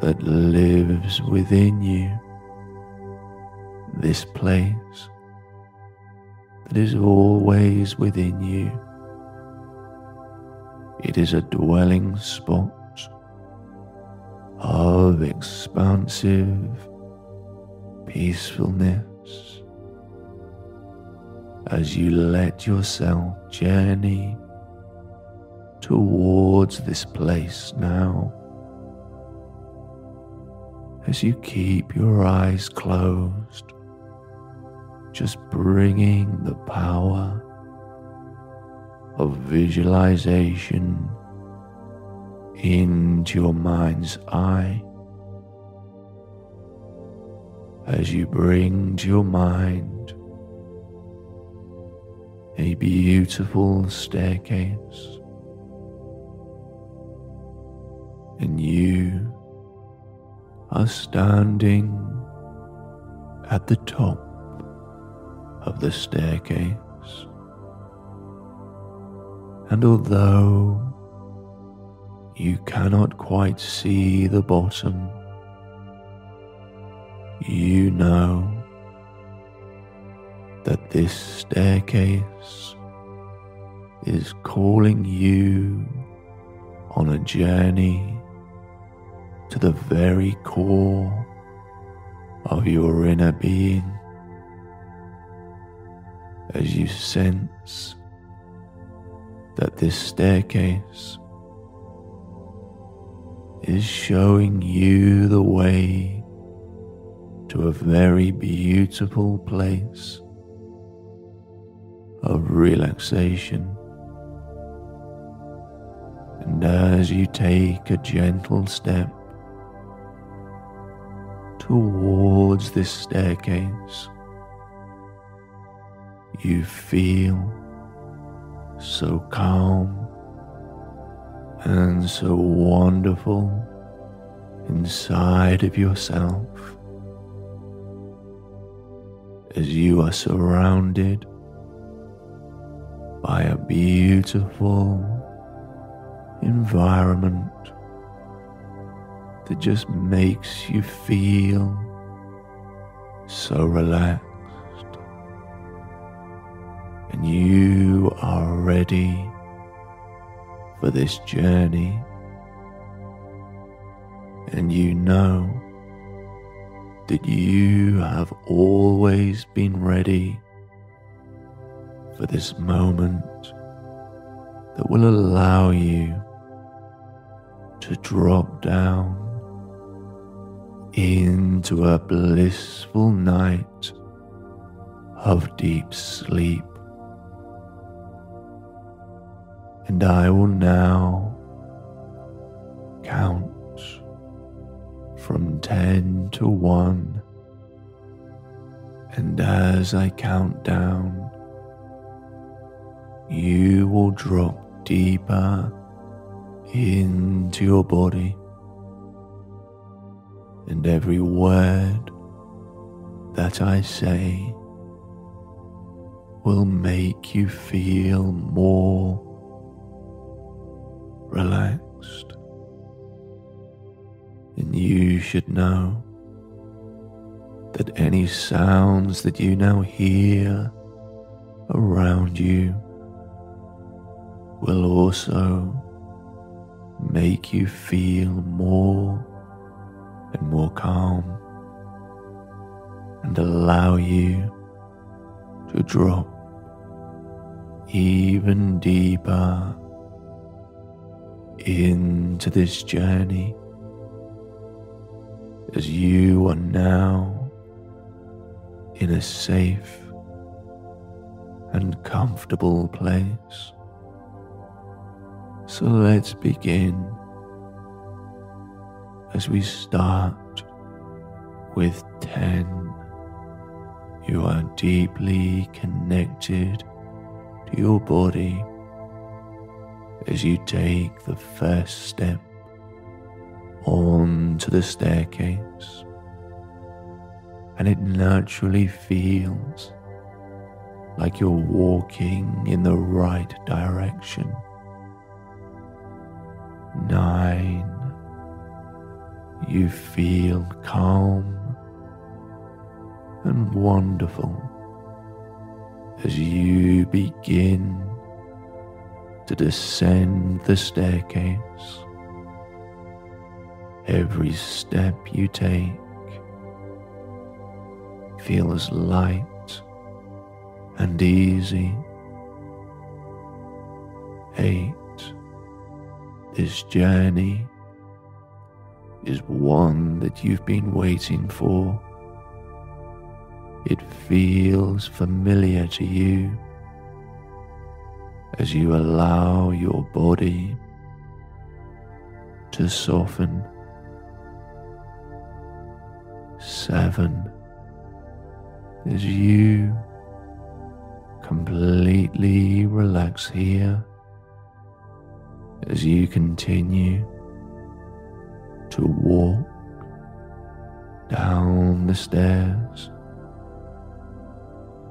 that lives within you. This place that is always within you. It is a dwelling spot of expansive peacefulness as you let yourself journey towards this place now. As you keep your eyes closed, just bringing the power of visualization into your mind's eye as you bring to your mind a beautiful staircase and you are standing at the top of the staircase and although you cannot quite see the bottom. You know that this staircase is calling you on a journey to the very core of your inner being. As you sense that this staircase is showing you the way to a very beautiful place of relaxation. And as you take a gentle step towards this staircase, you feel so calm and so wonderful inside of yourself as you are surrounded by a beautiful environment that just makes you feel so relaxed. And you are ready for this journey. And you know that you have always been ready for this moment that will allow you to drop down into a blissful night of deep sleep. And I will now count from 10 to 1. And as I count down, you will drop deeper into your body and every word that I say will make you feel more relaxed. And you should know that any sounds that you now hear around you will also make you feel more and more calm and allow you to drop even deeper into this journey as you are now in a safe and comfortable place. So let's begin as we start with 10. You are deeply connected to your body as you take the first step onto the staircase, and it naturally feels like you're walking in the right direction. Nine you feel calm and wonderful as you begin to descend the staircase. Every step you take feels light and easy. Eight. This journey is one that you've been waiting for. It feels familiar to you as you allow your body to soften. Seven, as you completely relax here, as you continue to walk down the stairs,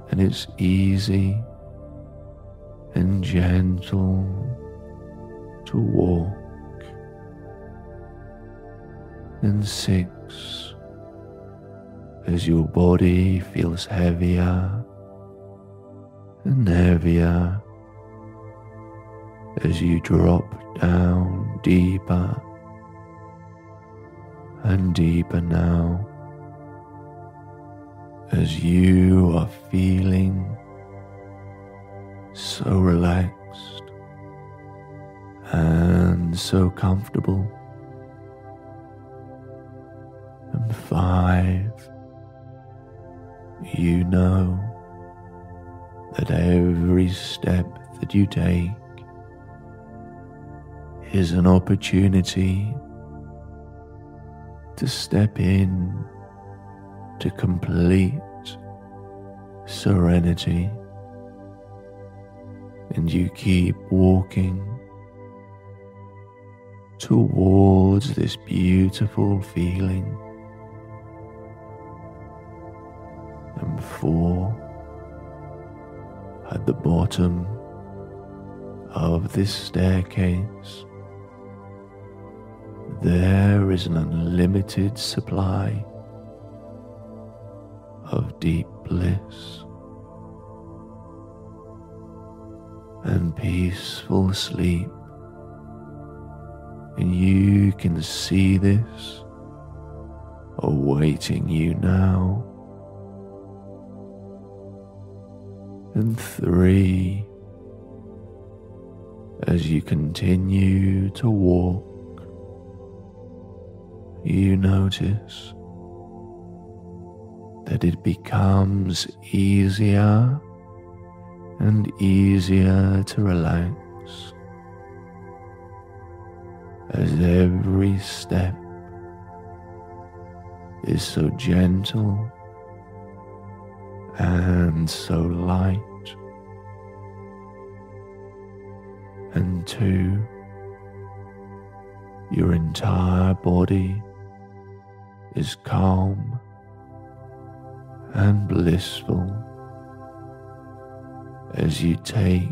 and it's easy and gentle to walk. And six, as your body feels heavier and heavier as you drop down deeper and deeper now as you are feeling so relaxed and so comfortable. And five, you know that every step that you take is an opportunity to step in to complete serenity And you keep walking towards this beautiful feeling. And four at the bottom of this staircase, there is an unlimited supply of deep bliss and peaceful sleep. And you can see this awaiting you now. And three, as you continue to walk, you notice that it becomes easier and easier to relax. As every step is so gentle and so light. And two, your entire body is calm and blissful as you take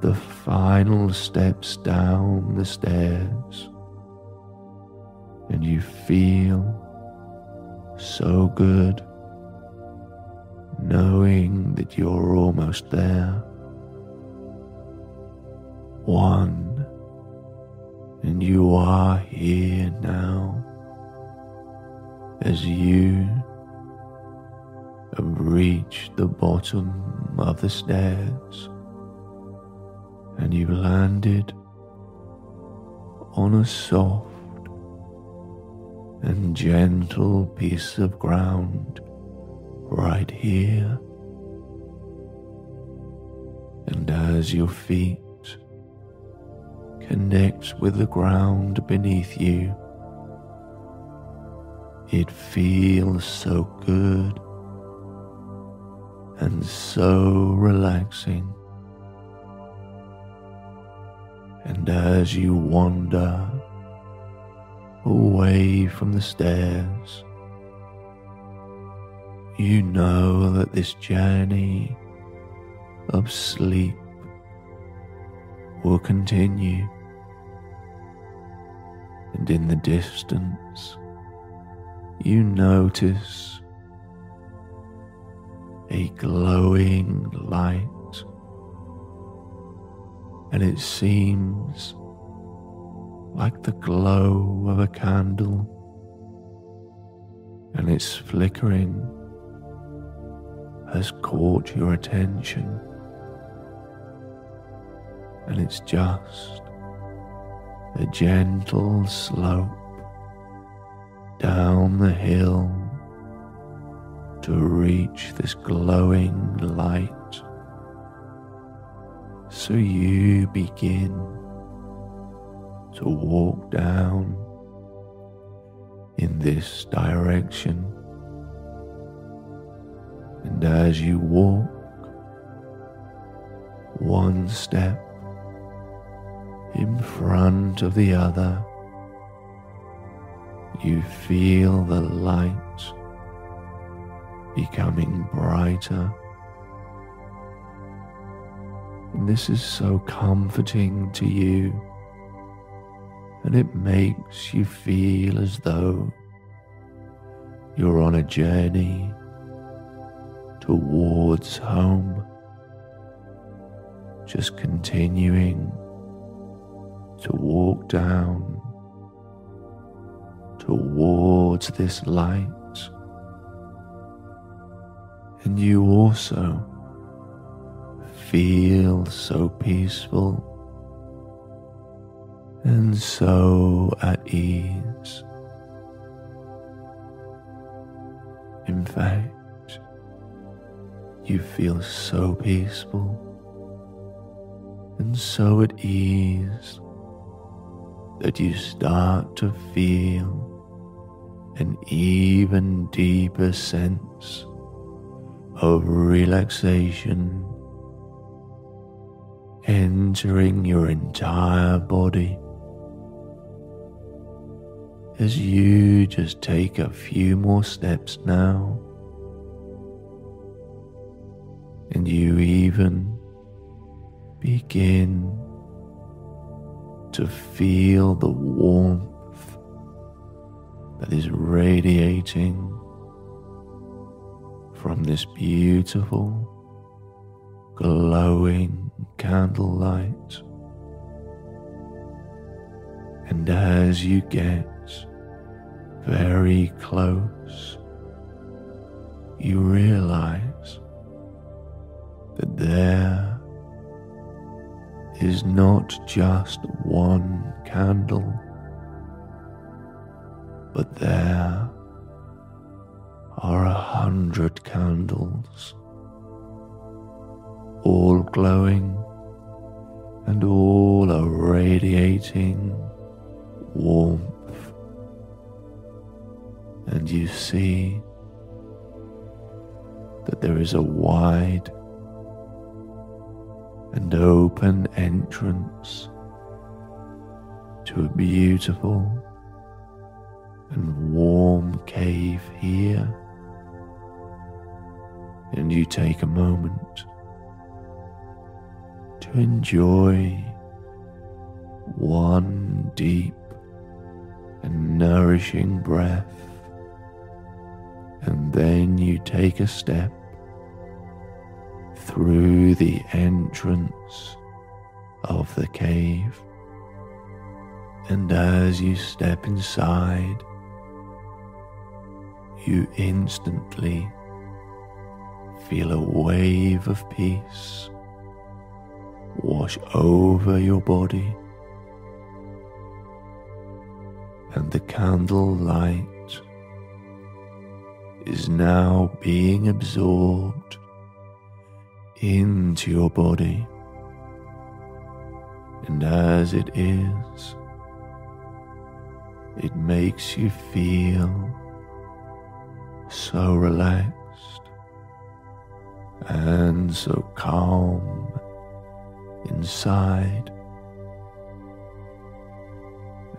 the final steps down the stairs and you feel so good knowing that you're almost there. One, and you are here now as you have reached the bottom of the stairs and you landed on a soft and gentle piece of ground right here. And as your feet connect with the ground beneath you, it feels so good and so relaxing. And as you wander away from the stairs, you know that this journey of sleep will continue. And in the distance, you notice a glowing light. And it seems like the glow of a candle, and its flickering has caught your attention, and it's just a gentle slope down the hill to reach this glowing light. So you begin to walk down in this direction. And as you walk, one step in front of the other, you feel the light becoming brighter. And this is so comforting to you, and it makes you feel as though you're on a journey towards home, just continuing to walk down towards this light. And you also feel so peaceful and so at ease. In fact, you feel so peaceful and so at ease that you start to feel an even deeper sense of relaxation entering your entire body as you just take a few more steps now, and you even begin to feel the warmth that is radiating from this beautiful, glowing candlelight. And as you get very close, you realize that there is not just one candle, but there are a hundred candles, all glowing and all are radiating warmth. And you see that there is a wide and open entrance to a beautiful and warm cave here. And you take a moment to enjoy one deep and nourishing breath. And then you take a step through the entrance of the cave. And as you step inside, you instantly feel a wave of peace wash over your body, and the candle light is now being absorbed into your body. And as it is, it makes you feel so relaxed and so calm inside.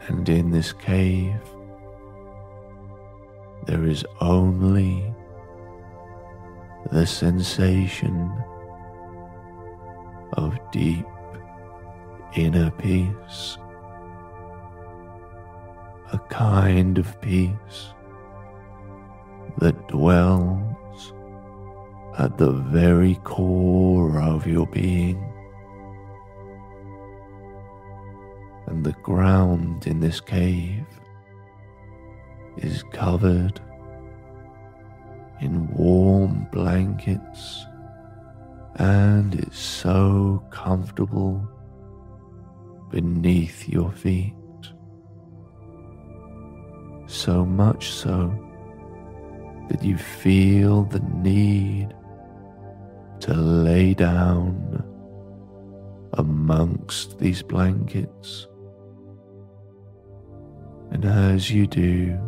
And in this cave, there is only the sensation of deep inner peace, a kind of peace that dwells at the very core of your being. And the ground in this cave is covered in warm blankets and it's so comfortable beneath your feet. So much so that you feel the need to lay down amongst these blankets. And as you do,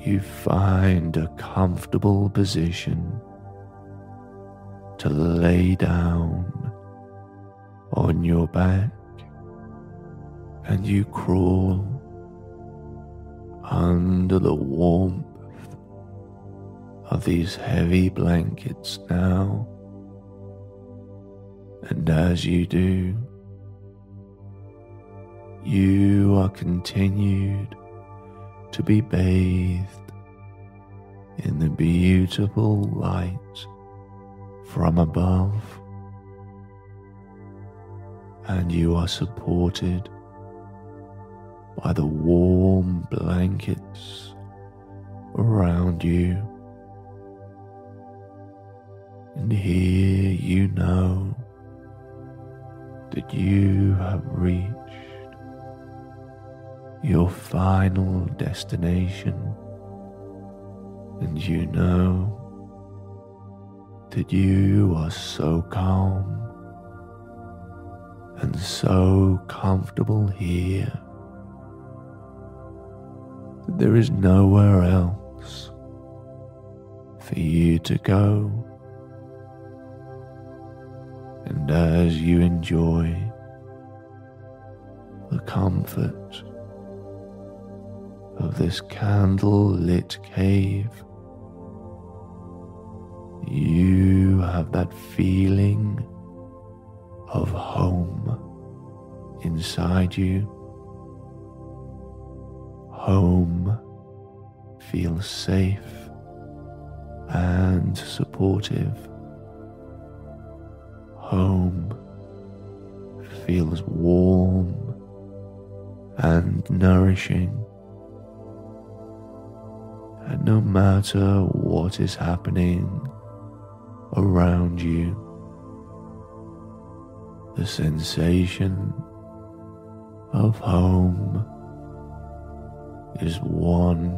you find a comfortable position to lay down on your back and you crawl under the warmth of these heavy blankets now. And as you do, you are continued to be bathed in the beautiful light from above, and you are supported by the warm blankets around you. And here you know that you have reached your final destination, and you know that you are so calm and so comfortable here that there is nowhere else for you to go. And as you enjoy the comfort of this candle lit cave, you have that feeling of home inside you. Home feels safe and supportive. Home feels warm and nourishing. And no matter what is happening around you, the sensation of home is one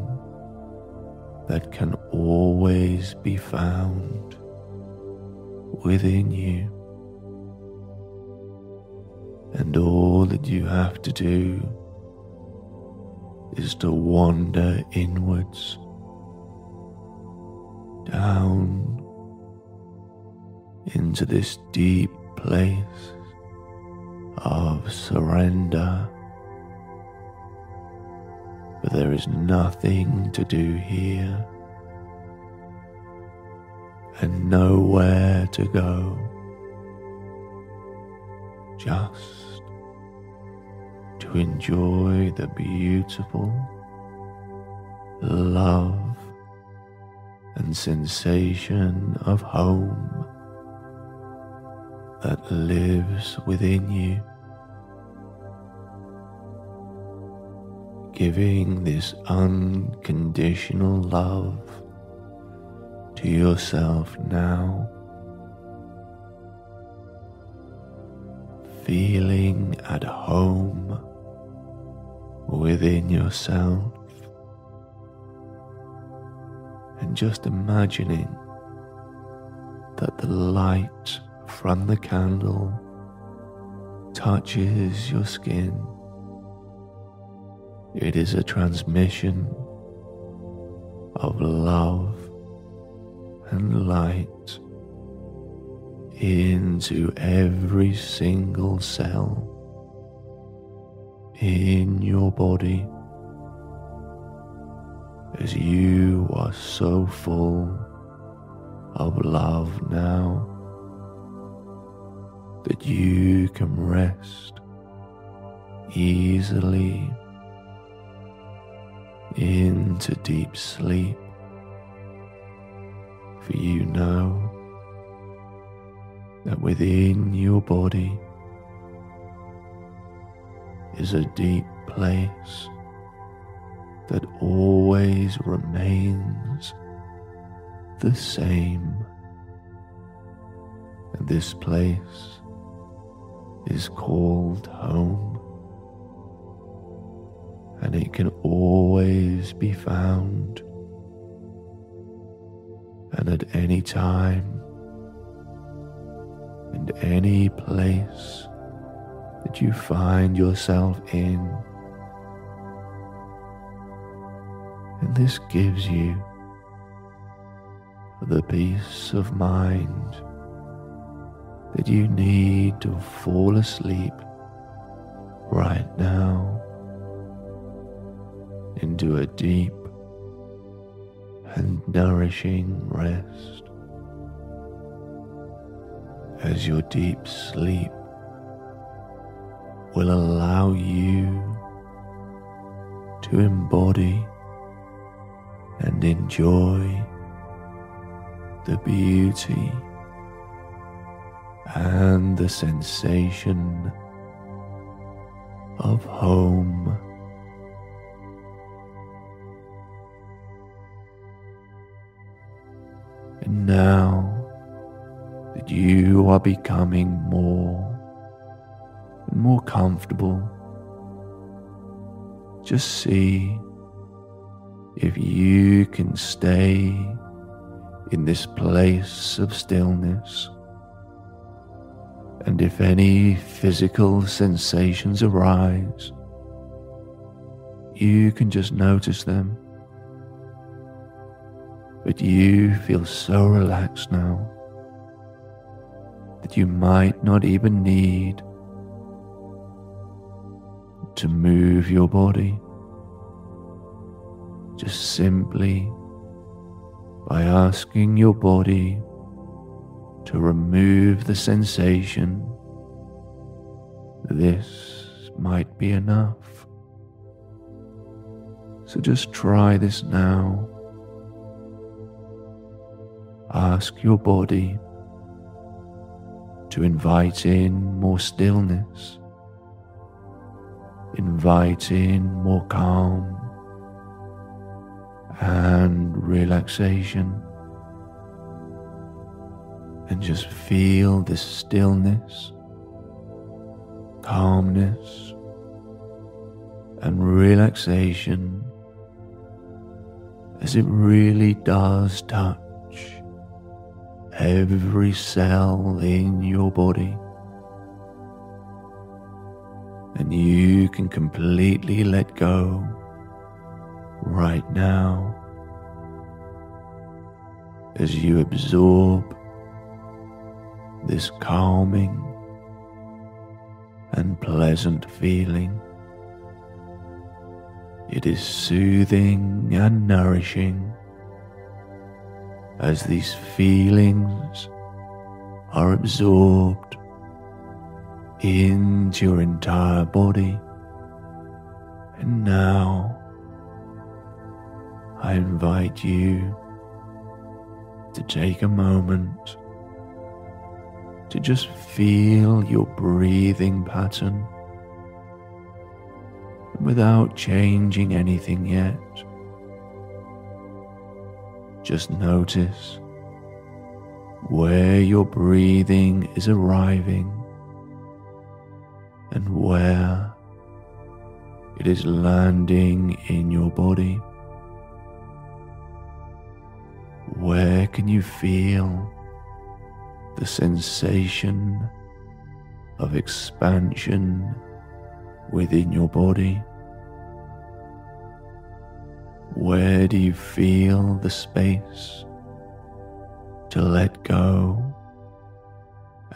that can always be found within you. And all that you have to do is to wander inwards, down into this deep place of surrender. But there is nothing to do here and nowhere to go. Just to enjoy the beautiful love and sensation of home that lives within you. Giving this unconditional love to yourself now. Feeling at home within yourself and just imagining that the light from the candle touches your skin. It is a transmission of love and light into every single cell in your body as you are so full of love now that you can rest easily into deep sleep. For you know that within your body is a deep place that always remains the same. And this place is called home, and it can always be found, and at any time and any place that you find yourself in. And this gives you the peace of mind that you need to fall asleep right now into a deep and nourishing rest as your deep sleep will allow you to embody and enjoy the beauty and the sensation of home. And now that you are becoming more and more comfortable, just see if you can stay in this place of stillness and if any physical sensations arise, you can just notice them. But you feel so relaxed now that you might not even need to move your body just simply by asking your body to remove the sensation. This might be enough. So just try this now. Ask your body to invite in more stillness, invite in more calm and relaxation. And just feel this stillness, calmness, and relaxation as it really does touch every cell in your body. And you can completely let go right now as you absorb this calming and pleasant feeling. It is soothing and nourishing as these feelings are absorbed into your entire body. And now I invite you to take a moment to just feel your breathing pattern And without changing anything yet. Just notice where your breathing is arriving and where it is landing in your body. Where can you feel the sensation of expansion within your body? Where do you feel the space to let go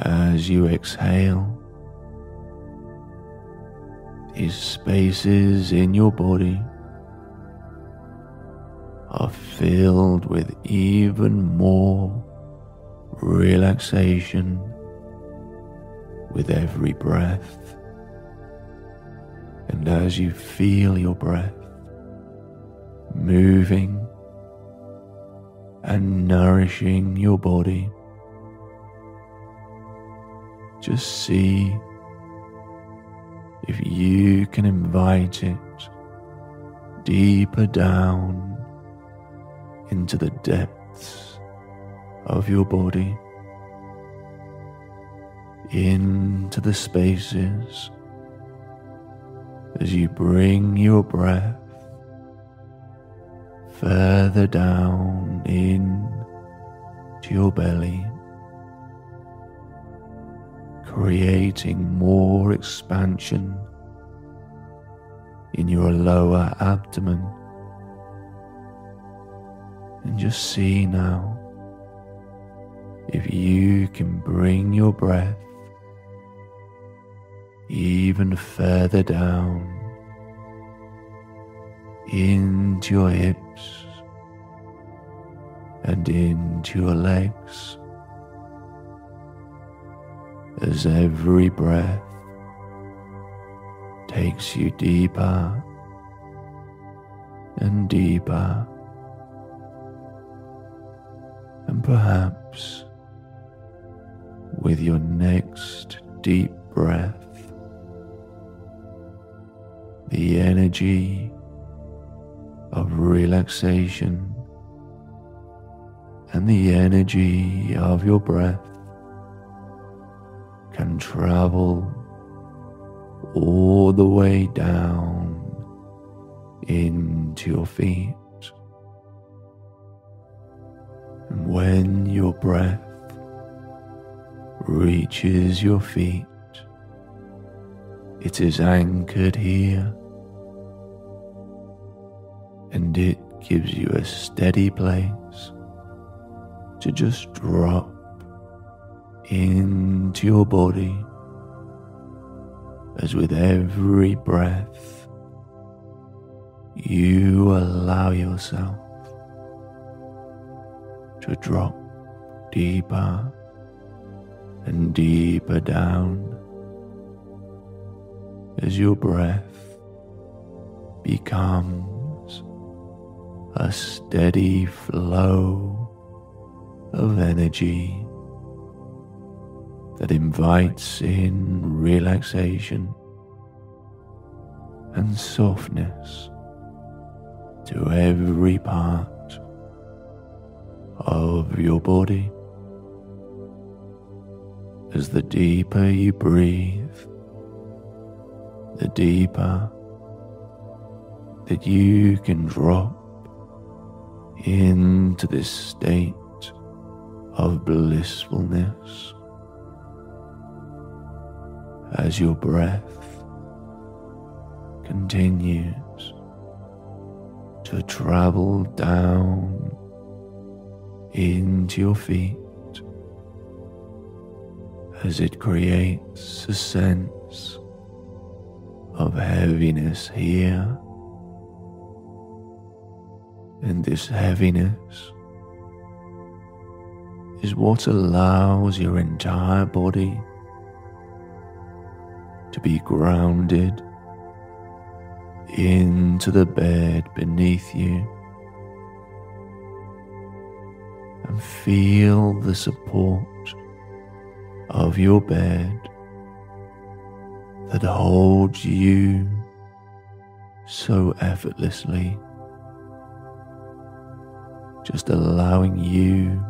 as you exhale? These spaces in your body are filled with even more relaxation with every breath. And as you feel your breath, moving and nourishing your body. Just see if you can invite it deeper down into the depths of your body, into the spaces as you bring your breath further down in to your belly, creating more expansion in your lower abdomen. And just see now if you can bring your breath even further down into your hips and into your legs as every breath takes you deeper and deeper, and perhaps with your next deep breath, the energy of relaxation and the energy of your breath can travel all the way down into your feet. And when your breath reaches your feet, it is anchored here. And it gives you a steady place to just drop into your body as with every breath you allow yourself to drop deeper and deeper down as your breath becomes a steady flow of energy that invites in relaxation and softness to every part of your body. As the deeper you breathe, the deeper that you can drop into this state of blissfulness. As your breath continues to travel down into your feet as it creates a sense of heaviness here. And this heaviness is what allows your entire body to be grounded into the bed beneath you and feel the support of your bed that holds you so effortlessly, just allowing you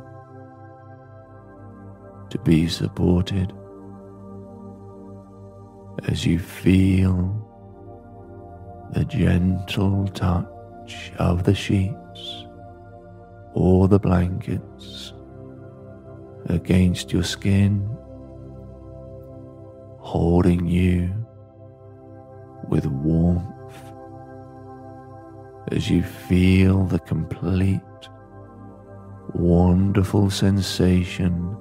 to be supported as you feel the gentle touch of the sheets or the blankets against your skin, holding you with warmth as you feel the complete wonderful sensation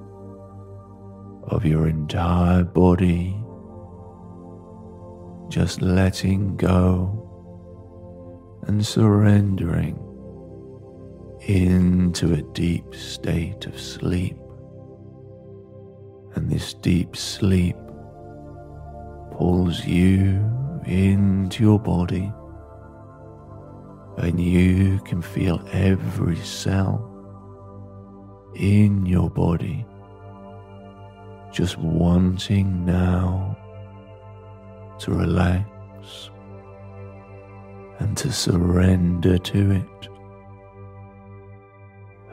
of your entire body just letting go and surrendering into a deep state of sleep. And this deep sleep pulls you into your body, and you can feel every cell in your body just wanting now to relax and to surrender to it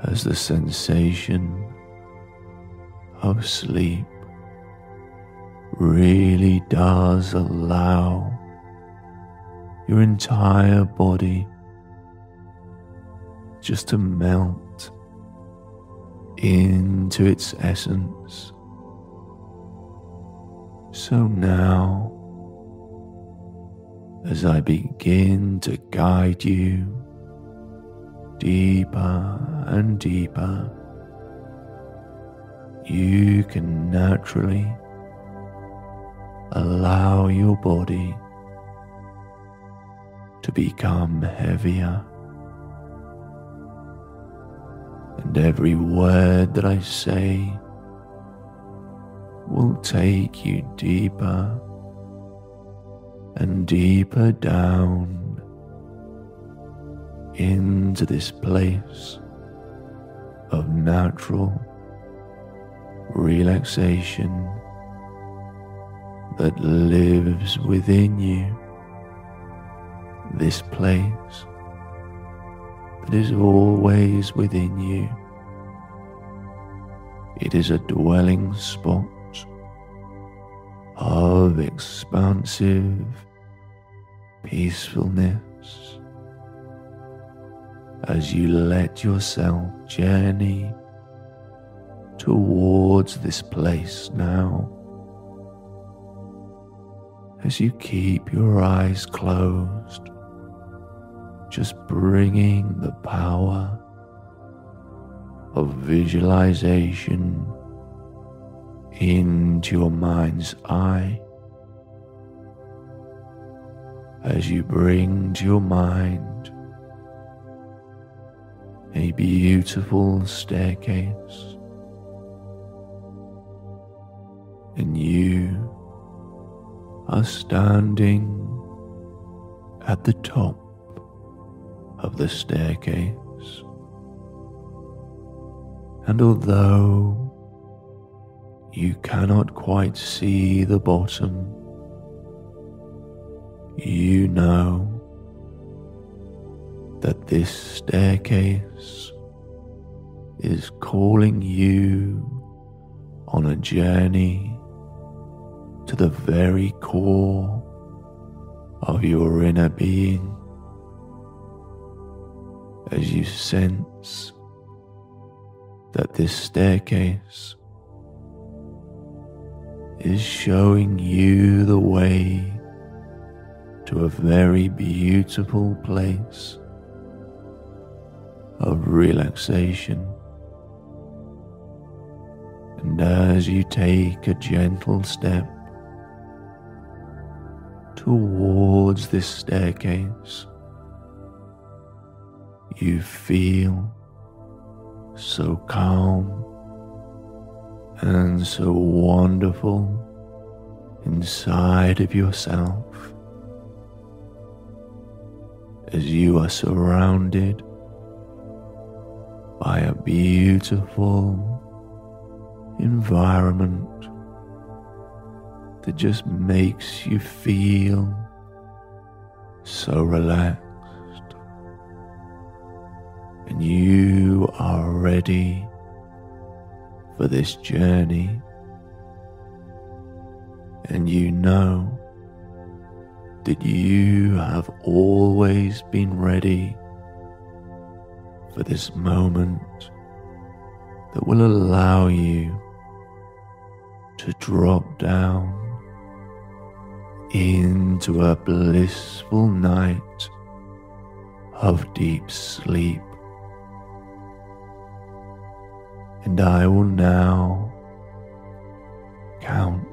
as the sensation of sleep really does allow your entire body just to melt into its essence. So now, as I begin to guide you deeper and deeper, you can naturally allow your body to become heavier. And every word that I say will take you deeper and deeper down into this place of natural relaxation that lives within you. This place that is always within you. It is a dwelling spot of expansive peacefulness as you let yourself journey towards this place now. As you keep your eyes closed, just bringing the power of visualization into your mind's eye. As you bring to your mind a beautiful staircase and you are standing at the top of the staircase. And although you cannot quite see the bottom, you know that this staircase is calling you on a journey to the very core of your inner being as you sense that this staircase is showing you the way to a very beautiful place of relaxation. And as you take a gentle step towards this staircase, you feel so calm and so wonderful inside of yourself as you are surrounded by a beautiful environment that just makes you feel so relaxed. And you are ready for this journey. And you know that you have always been ready for this moment that will allow you to drop down into a blissful night of deep sleep. And I will now count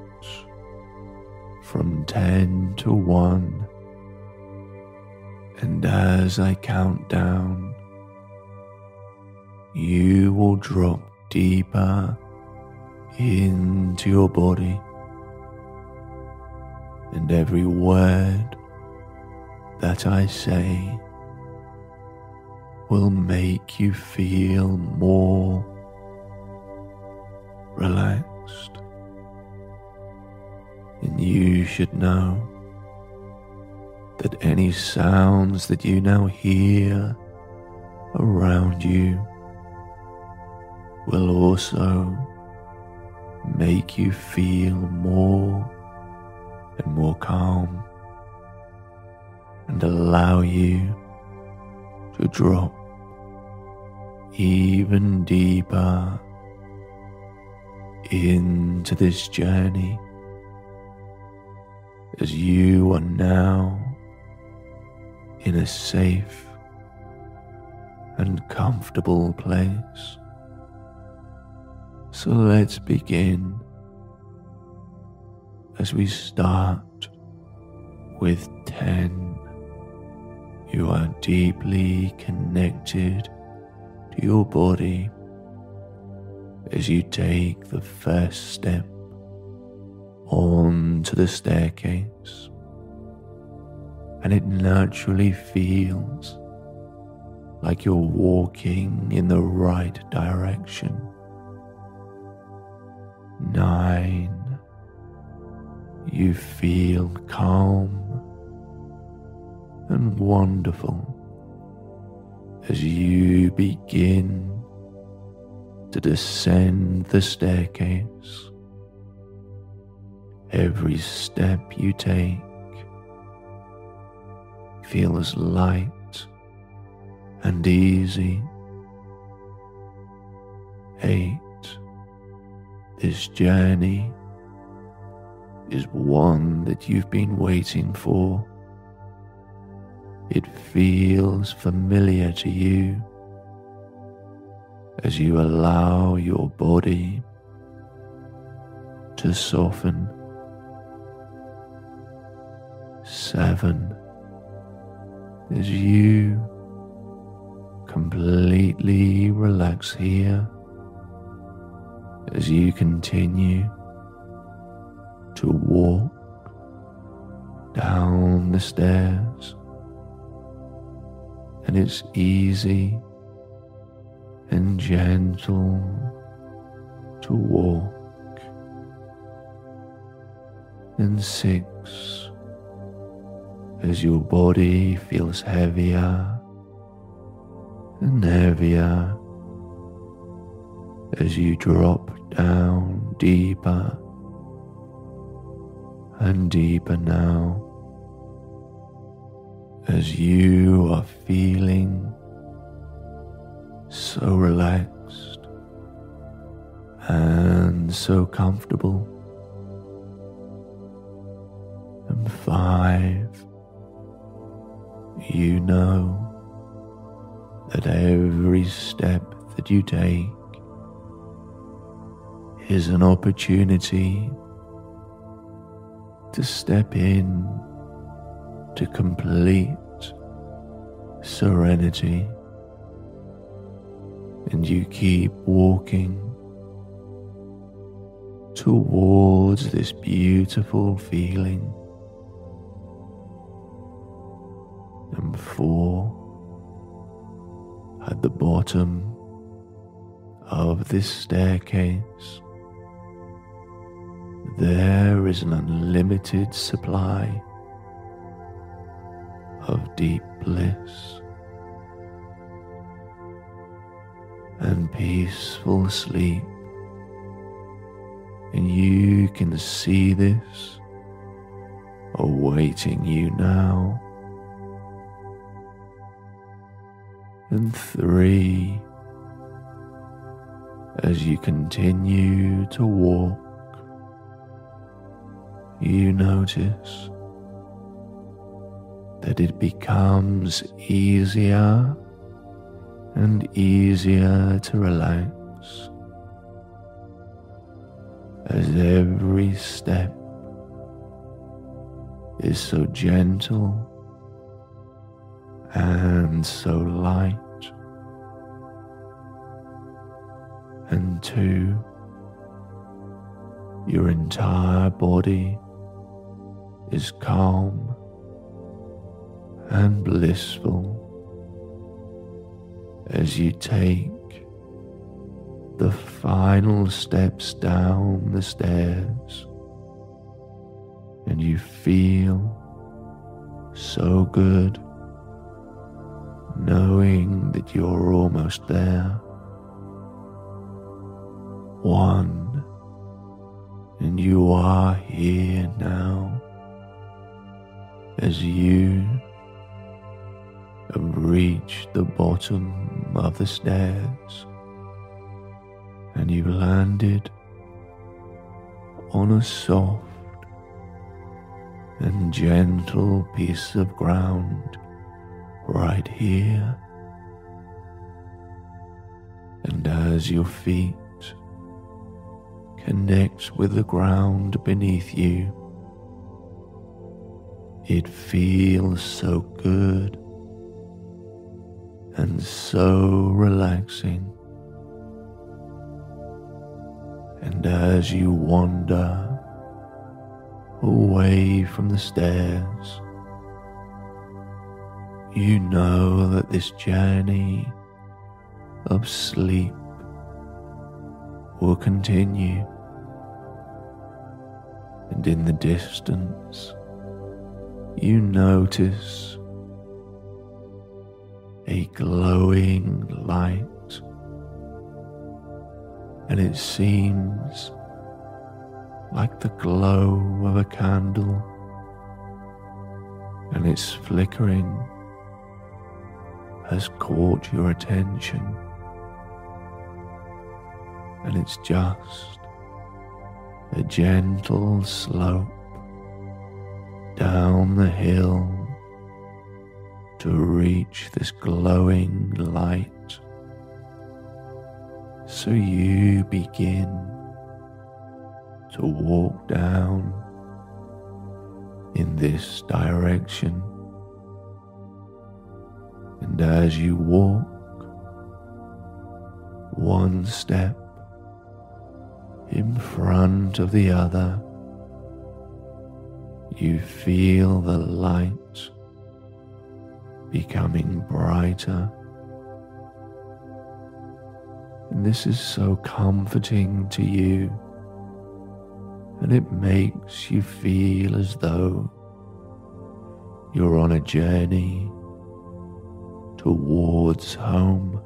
from 10 to 1. And as I count down, you will drop deeper into your body, and every word that I say will make you feel more relaxed. And you should know that any sounds that you now hear around you will also make you feel more and more calm and allow you to drop even deeper into this journey as you are now in a safe and comfortable place. So let's begin as we start with 10. You are deeply connected to your body as you take the first step onto the staircase, and it naturally feels like you're walking in the right direction. Nine, you feel calm and wonderful as you begin to descend the staircase. Every step you take feels light and easy. Eight. This journey is one that you've been waiting for. It feels familiar to you as you allow your body to soften. Seven, as you completely relax here, as you continue to walk down the stairs, and it's easy and gentle to walk. And six, as your body feels heavier and heavier as you drop down deeper and deeper now as you are feeling so relaxed and so comfortable. And five, you know that every step that you take is an opportunity to step in to complete serenity and you keep walking towards this beautiful feeling. And four, at the bottom of this staircase, there is an unlimited supply of deep bliss. and peaceful sleep. And you can see this awaiting you now. And three, as you continue to walk, you notice that it becomes easier and easier to relax as every step is so gentle and so light. And two, your entire body is calm and blissful as you take the final steps down the stairs and you feel so good knowing that you're almost there. One, and you are here now as you have reached the bottom of the stairs and you landed on a soft and gentle piece of ground right here. And as your feet connect with the ground beneath you, it feels so good and so relaxing. And as you wander away from the stairs, you know that this journey of sleep will continue. And in the distance, you notice a glowing light, and it seems like the glow of a candle, and its flickering has caught your attention, and it's just a gentle slope down the hill to reach this glowing light. So you begin to walk down in this direction. And as you walk one step in front of the other, you feel the light becoming brighter. And this is so comforting to you, and it makes you feel as though you're on a journey towards home,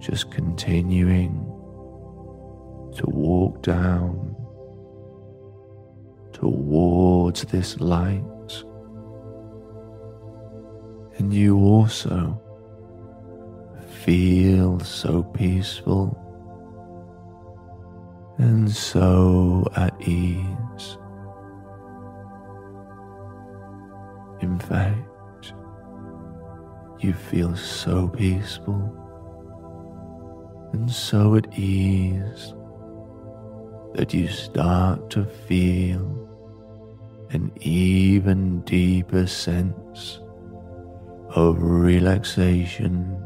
just continuing to walk down towards this light. And you also feel so peaceful and so at ease. In fact, you feel so peaceful and so at ease that you start to feel an even deeper sense of relaxation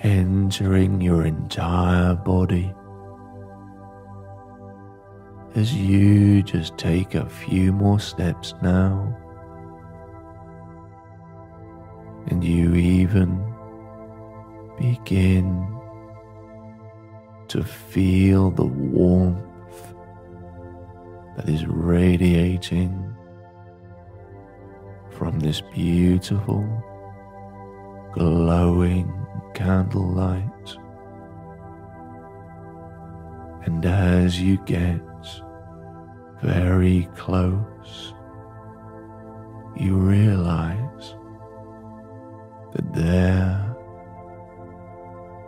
entering your entire body as you just take a few more steps now. And you even begin to feel the warmth that is radiating from this beautiful, glowing candlelight. And as you get very close, you realize that there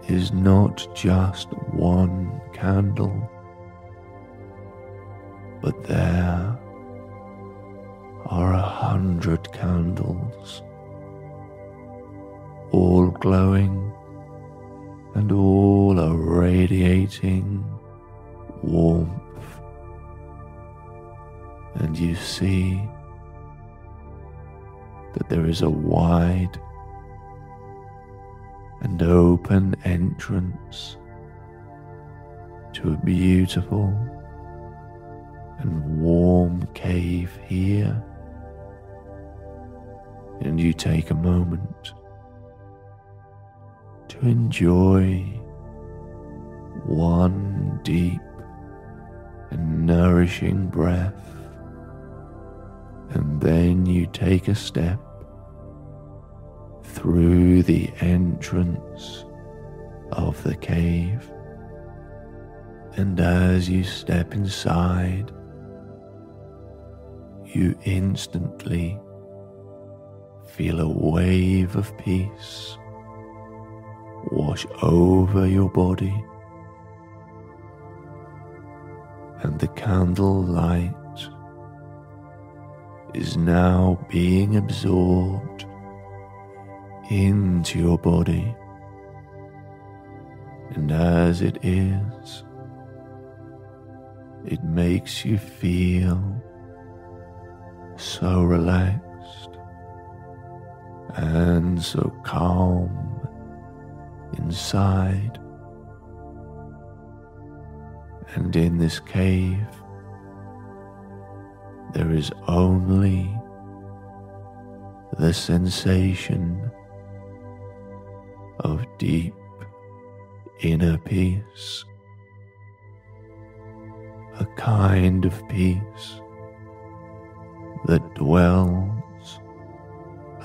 is not just one candle, but there are a hundred candles, all glowing and all are radiating warmth. And you see that there is a wide and open entrance to a beautiful and warm cave here. And you take a moment to enjoy one deep and nourishing breath. And then you take a step through the entrance of the cave. And as you step inside, you instantly feel a wave of peace wash over your body, and the candle light is now being absorbed into your body. And as it is, it makes you feel so relaxed and so calm inside. And in this cave, there is only the sensation of deep inner peace, a kind of peace that dwells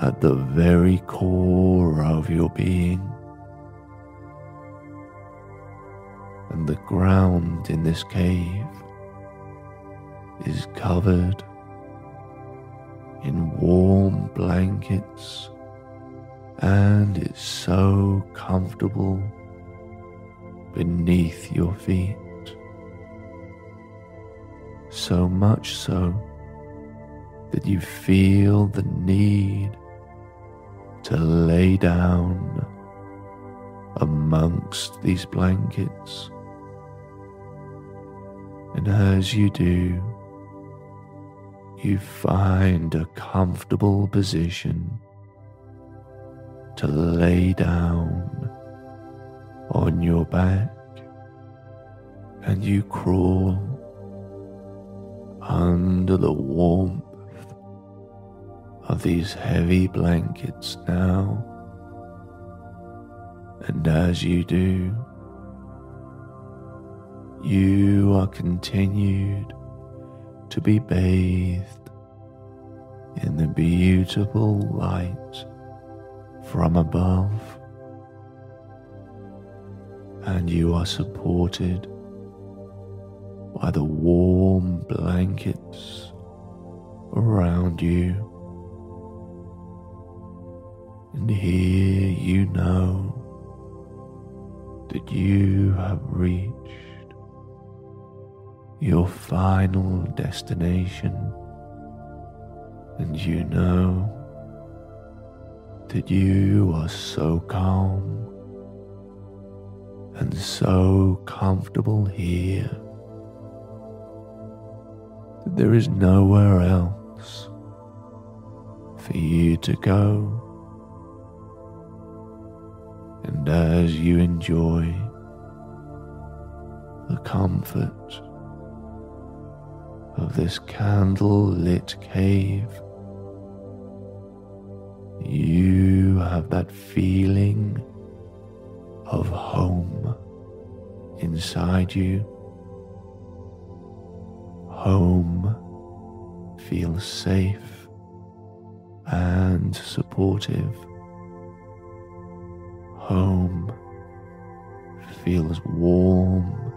at the very core of your being. And the ground in this cave is covered in warm blankets and it's so comfortable beneath your feet. So much so that you feel the need to lay down amongst these blankets. And as you do, you find a comfortable position to lay down on your back and you crawl under the warmth of these heavy blankets now. And as you do, you are continued to be bathed in the beautiful light from above, and you are supported by the warm blankets around you. And here you know that you have reached your final destination, and you know that you are so calm and so comfortable here that there is nowhere else for you to go. And as you enjoy the comfort of this candle lit cave, you have that feeling of home inside you. Home feels safe and supportive. Home feels warm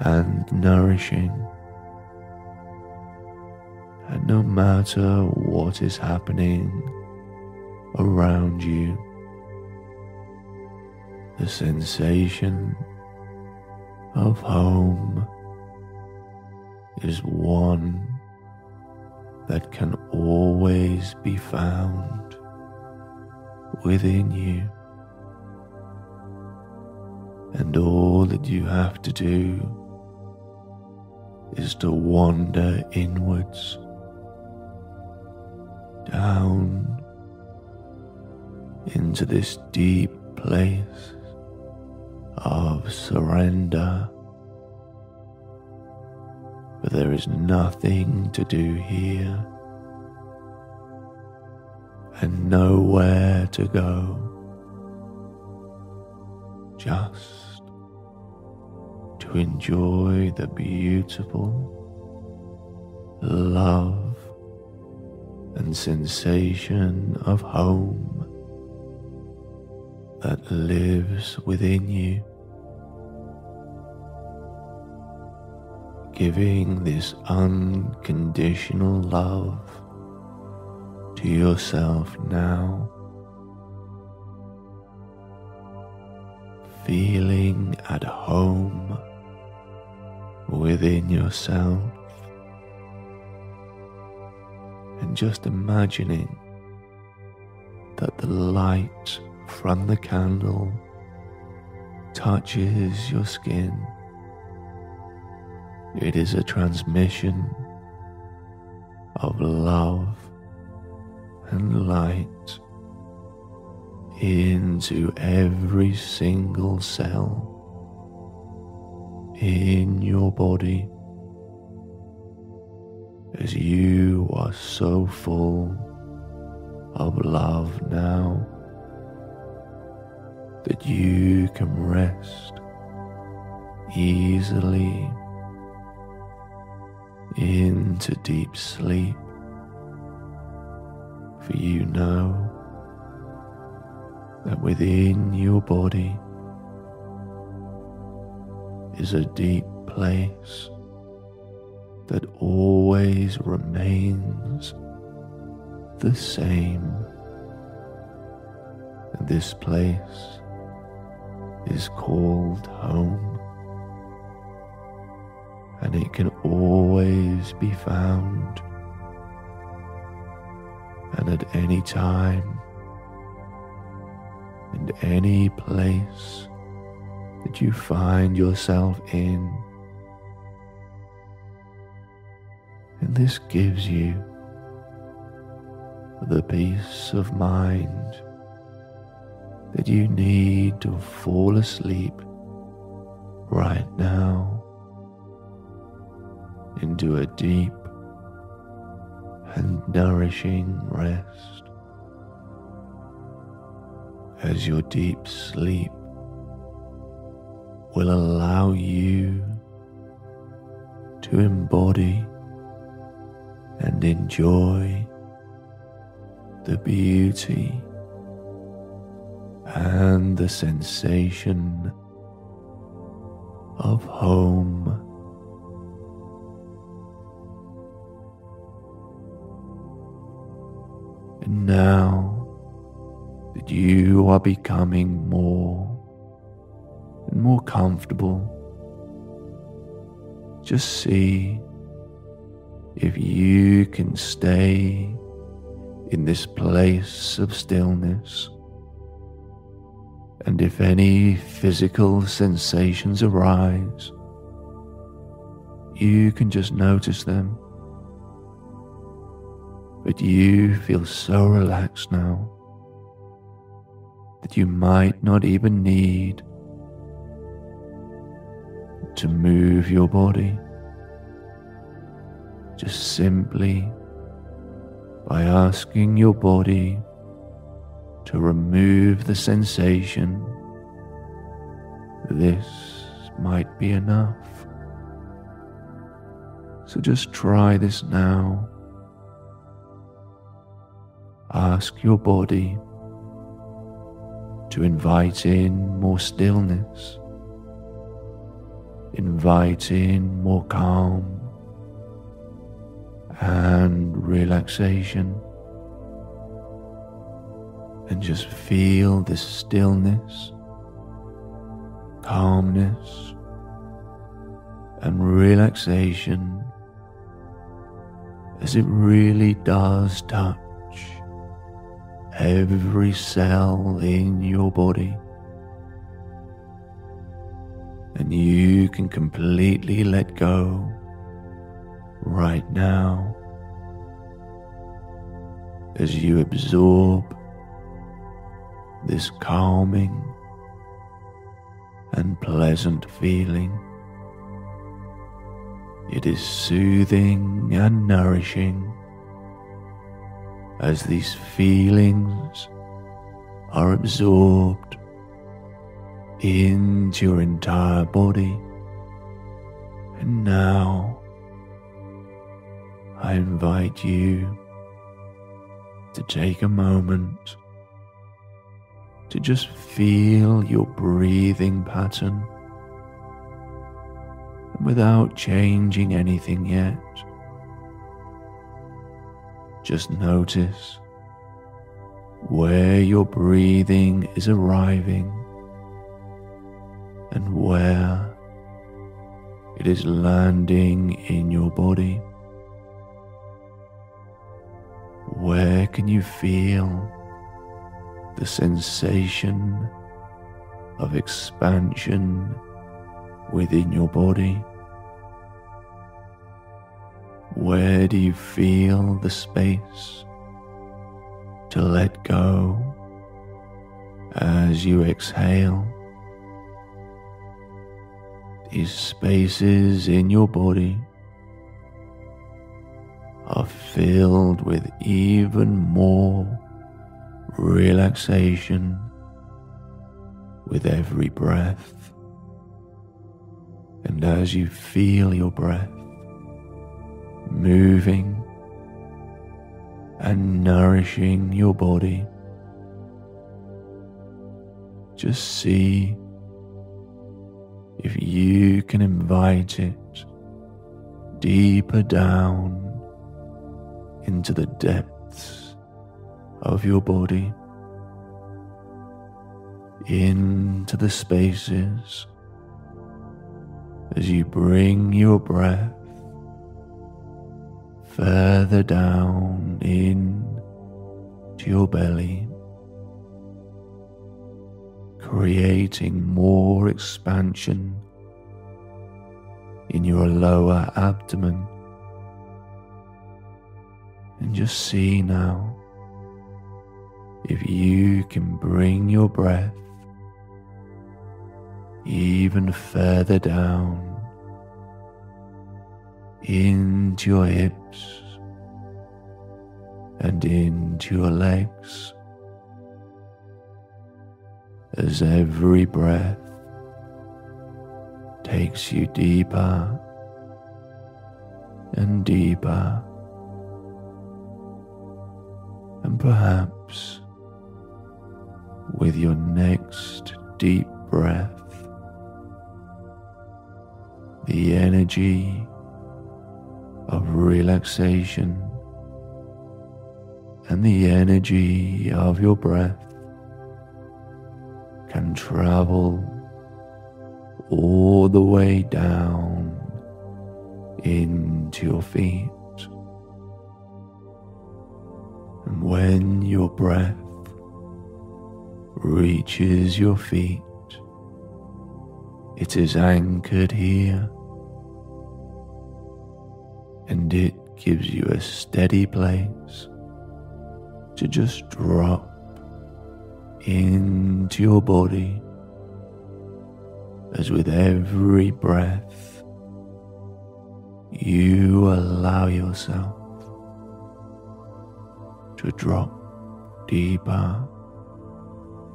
and nourishing. And no matter what is happening around you, the sensation of home is one that can always be found within you. And all that you have to do is to wander inwards, down into this deep place of surrender but there is nothing to do here and nowhere to go. Just to enjoy the beautiful love and sensation of home that lives within you. giving this unconditional love to yourself now. Feeling at home within yourself. And just imagining that the light from the candle touches your skin. It is a transmission of love and light into every single cell in your body as you are so full of love now that you can rest easily into deep sleep. For you know that within your body is a deep place that always remains the same. And this place is called home and it can always be found. And at any time and any place that you find yourself in, And this gives you the peace of mind that you need to fall asleep right now into a deep and nourishing rest as your deep sleep will allow you to embody and enjoy the beauty and the sensation of home. And now that you are becoming more and more comfortable, just see if you can stay in this place of stillness. And if any physical sensations arise, you can just notice them. But you feel so relaxed now that you might not even need to move your body. Just simply by asking your body to remove the sensation, this might be enough. So just try this now. Ask your body to invite in more stillness, invite in more calm and relaxation. And just feel this stillness, calmness, and relaxation as it really does touch every cell in your body. And you can completely let go right now as you absorb this calming and pleasant feeling. It is soothing and nourishing as these feelings are absorbed into your entire body. And now I invite you to take a moment to just feel your breathing pattern and without changing anything yet. Just notice where your breathing is arriving and where it is landing in your body. Where can you feel the sensation of expansion within your body? Where do you feel the space to let go as you exhale? These spaces in your body are filled with even more relaxation with every breath. And as you feel your breath moving and nourishing your body, just see if you can invite it deeper down into the depths of your body, into the spaces as you bring your breath further down in to your belly, creating more expansion in your lower abdomen. And just see now if you can bring your breath even further down into your hips and into your legs as every breath takes you deeper and deeper, and perhaps with your next deep breath, the energy of relaxation and the energy of your breath can travel all the way down into your feet. And when your breath reaches your feet, it is anchored here and it gives you a steady place to just drop into your body as with every breath you allow yourself to drop deeper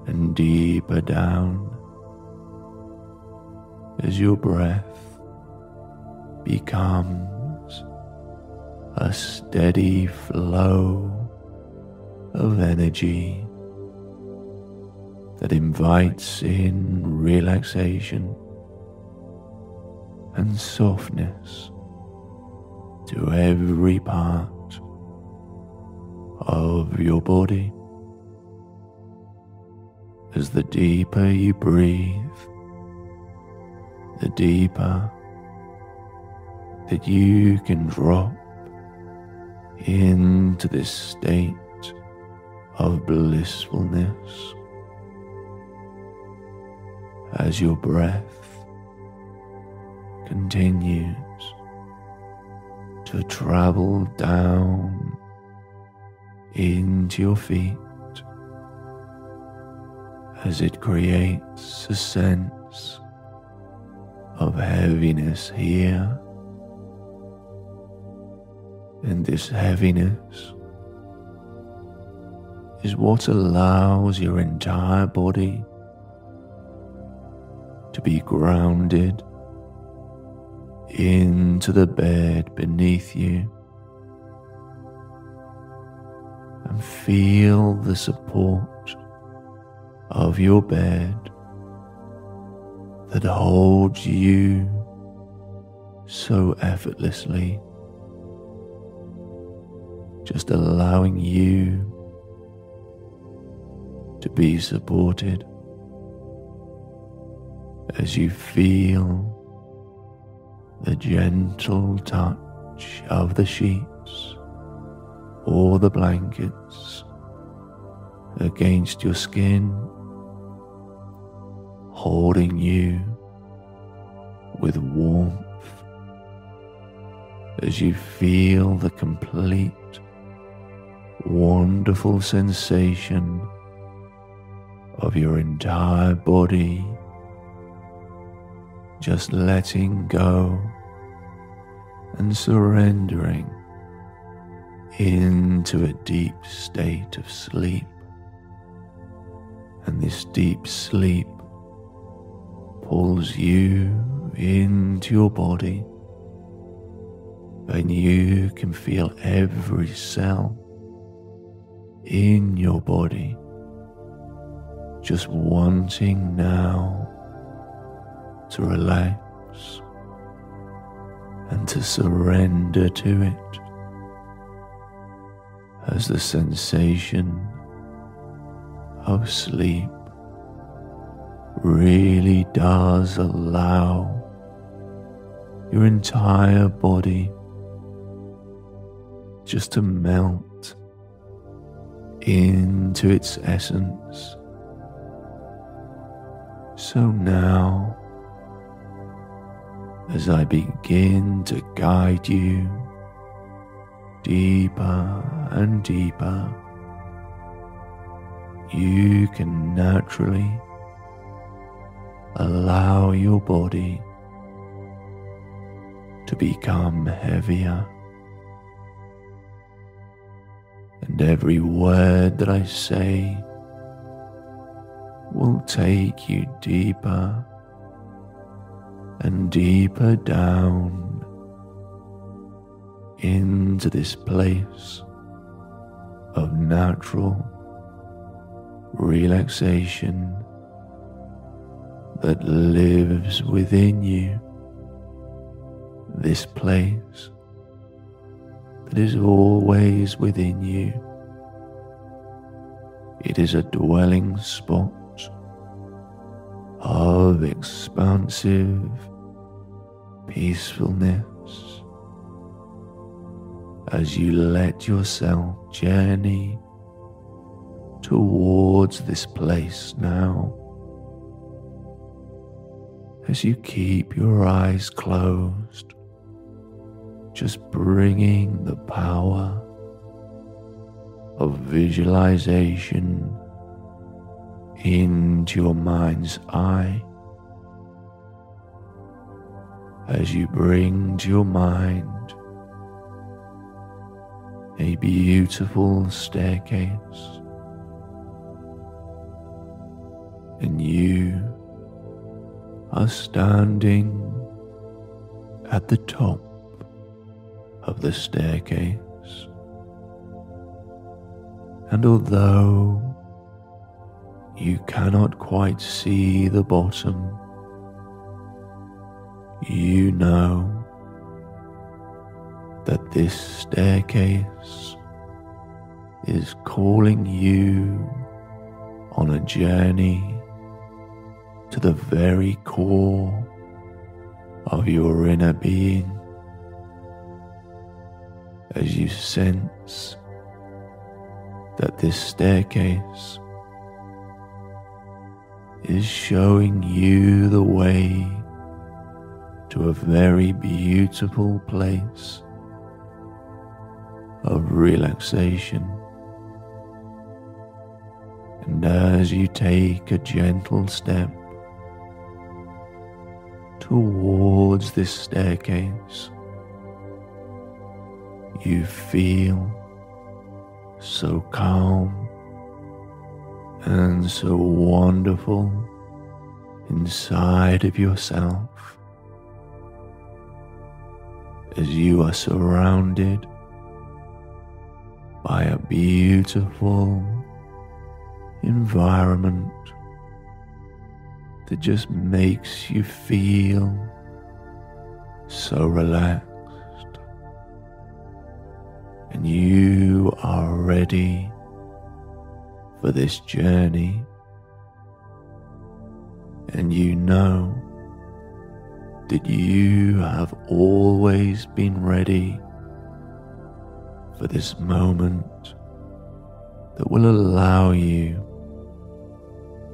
and deeper down as your breath becomes a steady flow of energy that invites in relaxation and softness to every part of your body. As the deeper you breathe, the deeper that you can drop into this state of blissfulness as your breath continues to travel down into your feet as it creates a sense of heaviness here. And this heaviness is what allows your entire body to be grounded into the bed beneath you and feel the support of your bed that holds you so effortlessly, just allowing you to be supported as you feel the gentle touch of the sheets or the blankets against your skin, holding you with warmth as you feel the complete wonderful sensation of your entire body just letting go and surrendering into a deep state of sleep. And this deep sleep pulls you into your body, and you can feel every cell in your body just wanting now to relax and to surrender to it as the sensation of sleep really does allow your entire body just to melt into its essence. So now, as I begin to guide you deeper and deeper, you can naturally allow your body to become heavier. And every word that I say will take you deeper and deeper down into this place of natural relaxation that lives within you. This place that is always within you. It is a dwelling spot of expansive peacefulness as you let yourself journey towards this place now. As you keep your eyes closed, just bringing the power of visualization into your mind's eye as you bring to your mind a beautiful staircase and you are standing at the top of the staircase. And although you cannot quite see the bottom, you know that this staircase is calling you on a journey to the very core of your inner being. As you sense that this staircase is showing you the way to a very beautiful place of relaxation. And as you take a gentle step towards this staircase, you feel so calm and so wonderful inside of yourself as you are surrounded by a beautiful environment that just makes you feel so relaxed. And you are ready for this journey. And you know that you have always been ready for this moment that will allow you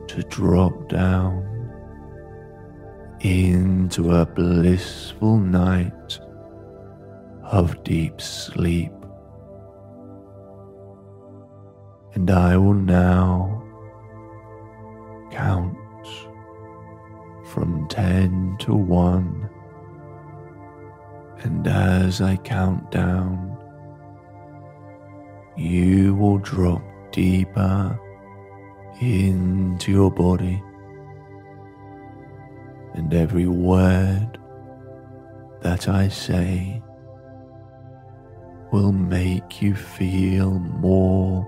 to drop down into a blissful night of deep sleep. And I will now count from 10 to 1. And as I count down, you will drop deeper into your body, and every word that I say will make you feel more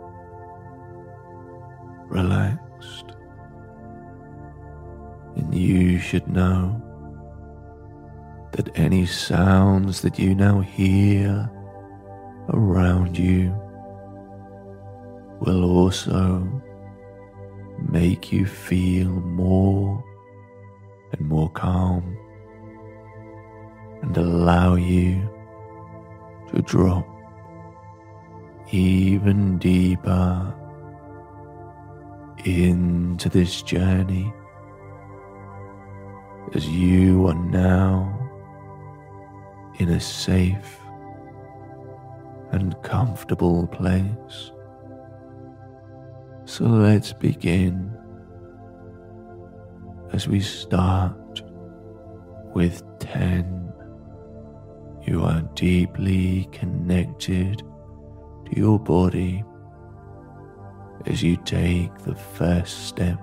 relaxed. And you should know that any sounds that you now hear around you will also make you feel more and more calm and allow you to drop even deeper into this journey as you are now in a safe and comfortable place. So let's begin as we start with 10. You are deeply connected to your body as you take the first step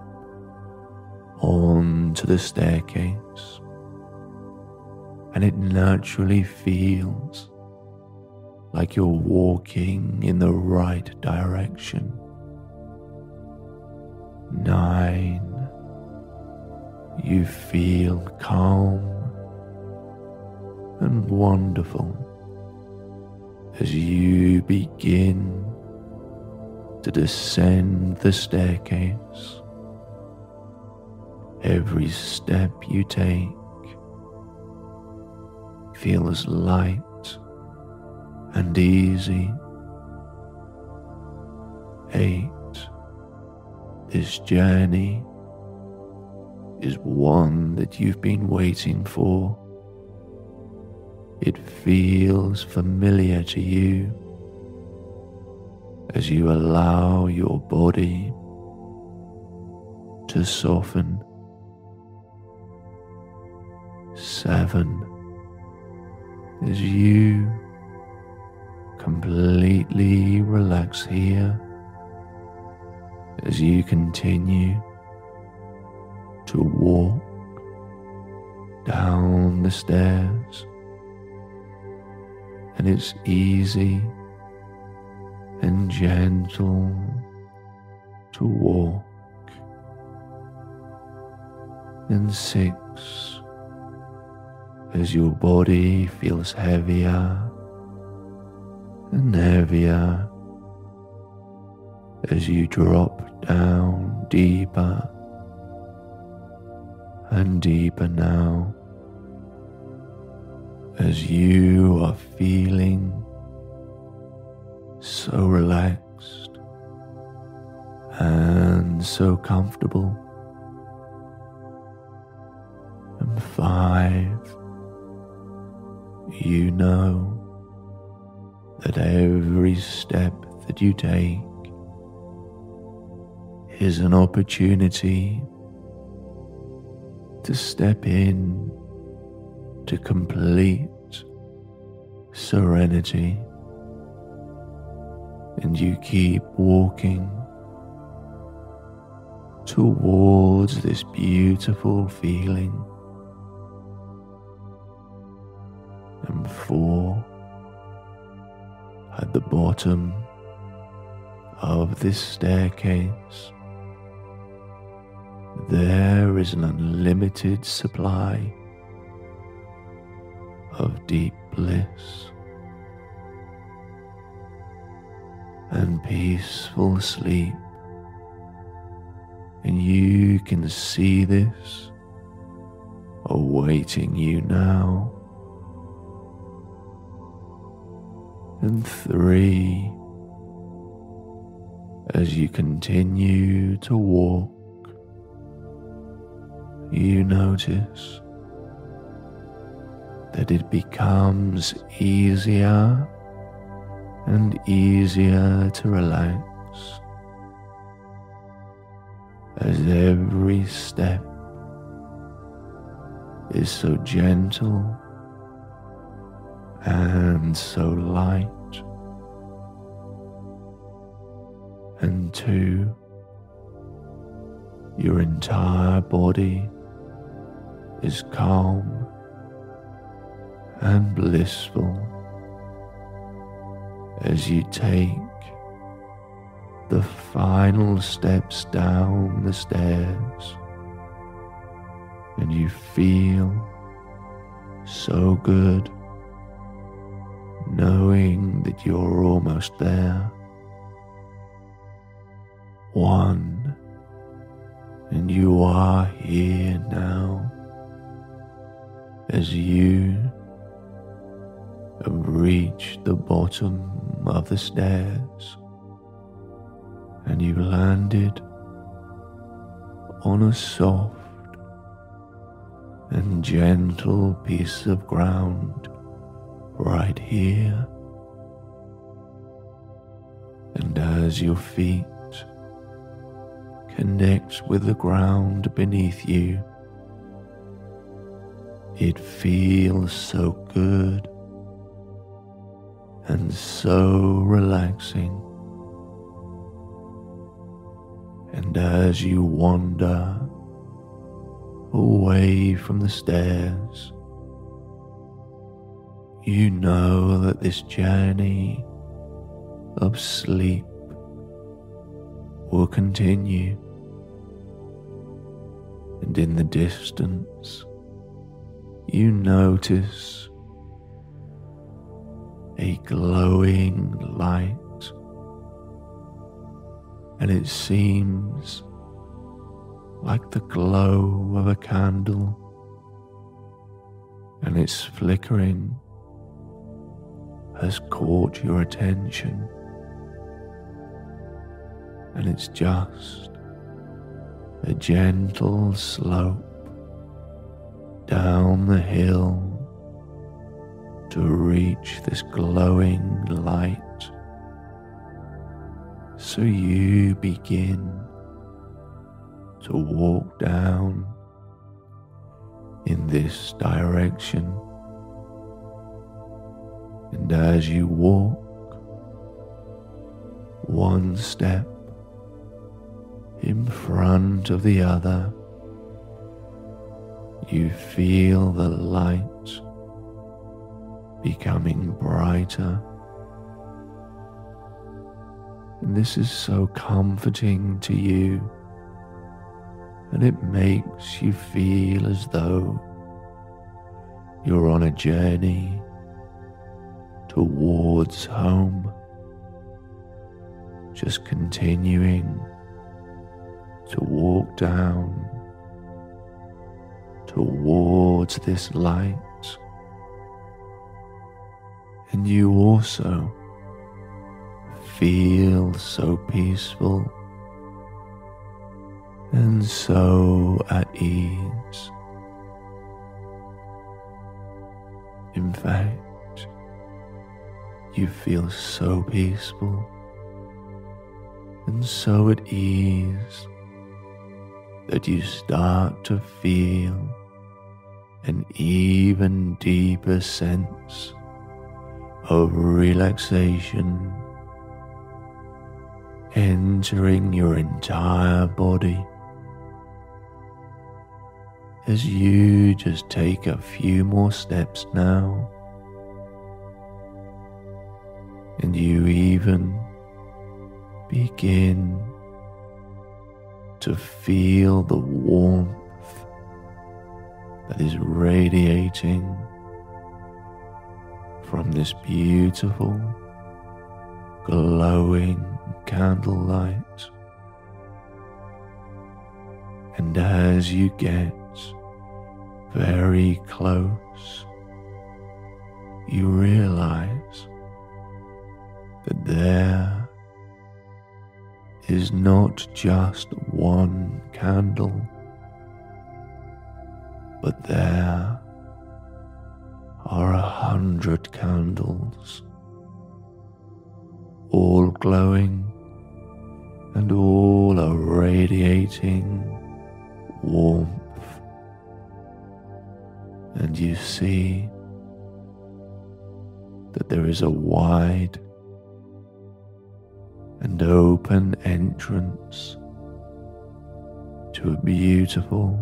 onto the staircase, and it naturally feels like you're walking in the right direction. Nine, you feel calm and wonderful as you begin to descend the staircase. Every step you take feels light and easy. Eight. This journey is one that you've been waiting for. It feels familiar to you as you allow your body to soften. Seven, as you completely relax here, as you continue to walk down the stairs, and it's easy and gentle to walk. And six, as your body feels heavier and heavier as you drop down deeper and deeper now as you are feeling so relaxed and so comfortable. And five, you know that every step that you take is an opportunity to step in to complete serenity and you keep walking towards this beautiful feeling. And four, at the bottom of this staircase, there is an unlimited supply of deep bliss. and peaceful sleep. And you can see this awaiting you now. And three, as you continue to walk, you notice that it becomes easier and easier to relax. As every step is so gentle and so light. And two, your entire body is calm and blissful as you take the final steps down the stairs and you feel so good knowing that you're almost there. One, and you are here now as you have reached the bottom of the stairs and you landed on a soft and gentle piece of ground right here And as your feet connect with the ground beneath you, it feels so good and so relaxing. And as you wander away from the stairs, you know that this journey of sleep will continue. And in the distance, you notice a glowing light, and it seems like the glow of a candle, and its flickering has caught your attention, and it's just a gentle slope down the hill to reach this glowing light. So you begin to walk down in this direction. And as you walk, one step in front of the other, you feel the light becoming brighter. And this is so comforting to you, and it makes you feel as though you're on a journey towards home, just continuing to walk down towards this light. And you also feel so peaceful and so at ease. In fact, you feel so peaceful and so at ease that you start to feel an even deeper sense of relaxation entering your entire body as you just take a few more steps now and you even begin to feel the warmth that is radiating from this beautiful, glowing candlelight. And as you get very close, you realize that there is not just one candle, but there are a hundred candles, all glowing and all are radiating warmth. And you see that there is a wide and open entrance to a beautiful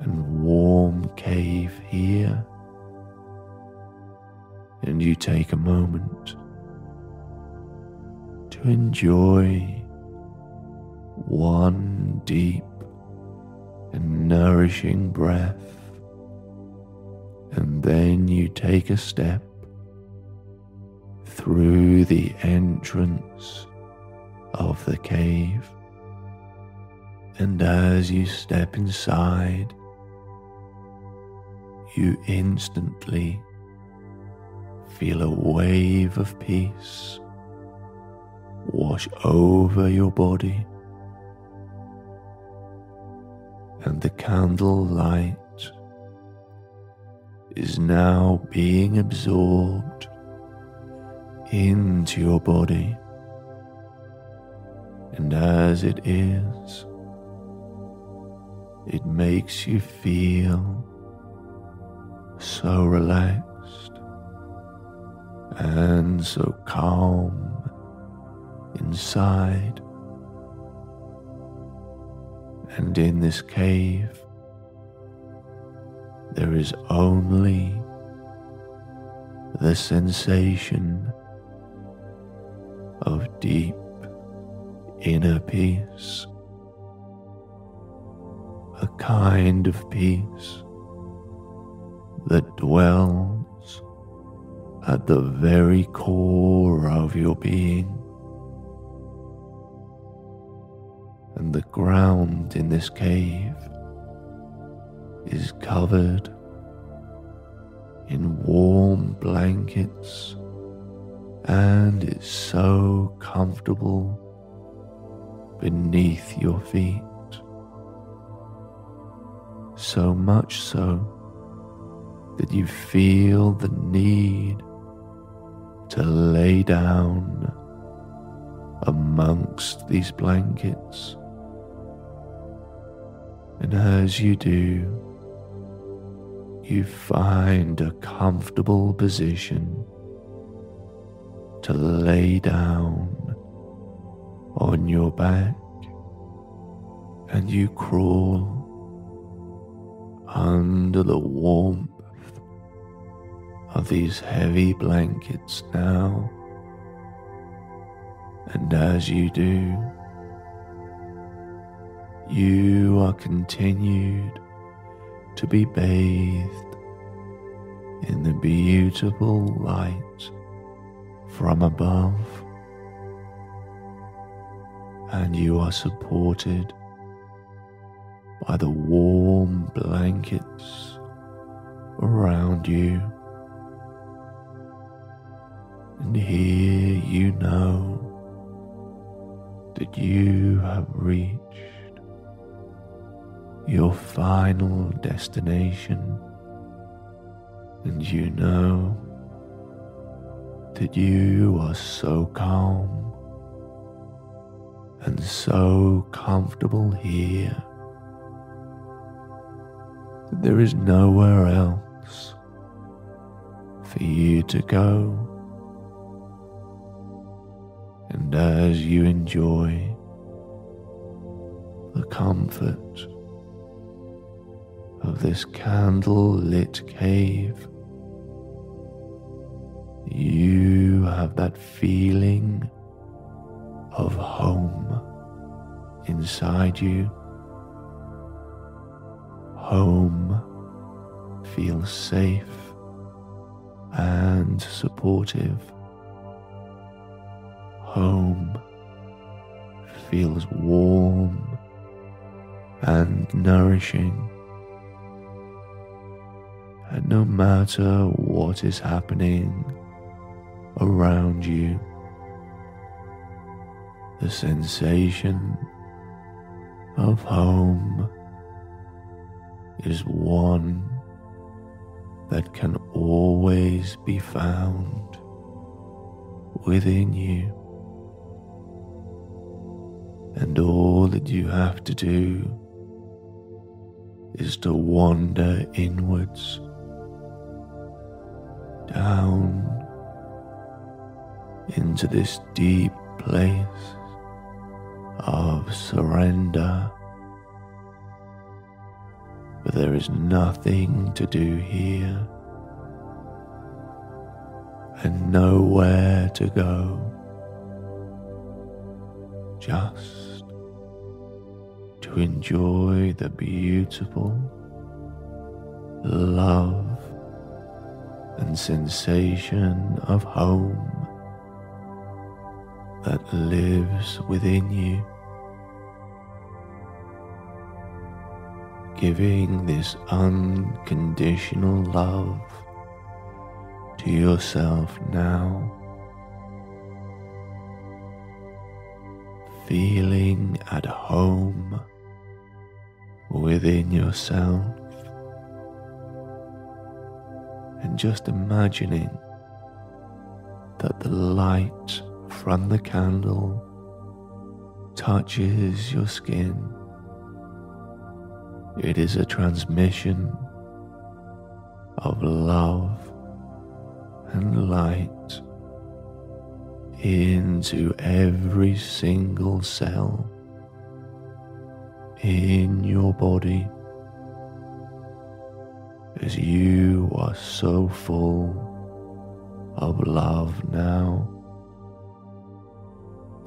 and warm cave here. And you take a moment to enjoy one deep and nourishing breath. And then you take a step through the entrance of the cave. And as you step inside, you instantly feel a wave of peace wash over your body, and the candle light is now being absorbed into your body And as it is, it makes you feel so relaxed and so calm inside. And in this cave, there is only the sensation of deep inner peace, a kind of peace that dwells at the very core of your being. And the ground in this cave is covered in warm blankets and it's so comfortable beneath your feet. So much so that you feel the need to lay down amongst these blankets. And as you do, you find a comfortable position to lay down on your back and you crawl under the warmth of these heavy blankets now. And as you do, you are continued to be bathed in the beautiful light from above, and you are supported by the warm blankets around you. And here you know that you have reached your final destination, and you know that you are so calm and so comfortable here that there is nowhere else for you to go. And as you enjoy the comfort of this candle lit cave, you have that feeling of home inside you. Home feels safe and supportive. Home feels warm and nourishing. And no matter what is happening around you, the sensation of home is one that can always be found within you. And all that you have to do is to wander inwards down into this deep place of surrender. But there is nothing to do here and nowhere to go. Just to enjoy the beautiful love and sensation of home that lives within you. Giving this unconditional love to yourself now. Feeling at home within yourself and just imagining that the light from the candle touches your skin. It is a transmission of love and light into every single cell in your body as you are so full of love now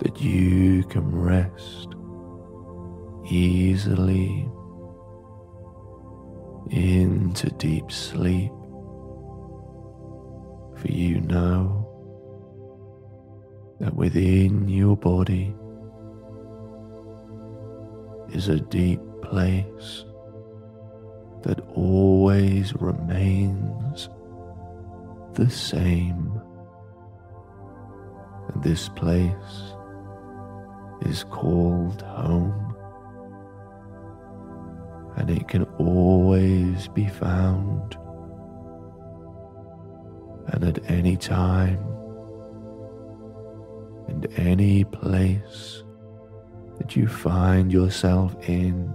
that you can rest easily into deep sleep. For you know that within your body is a deep place that always remains the same. And this place is called home. And it can always be found. And at any time and any place that you find yourself in.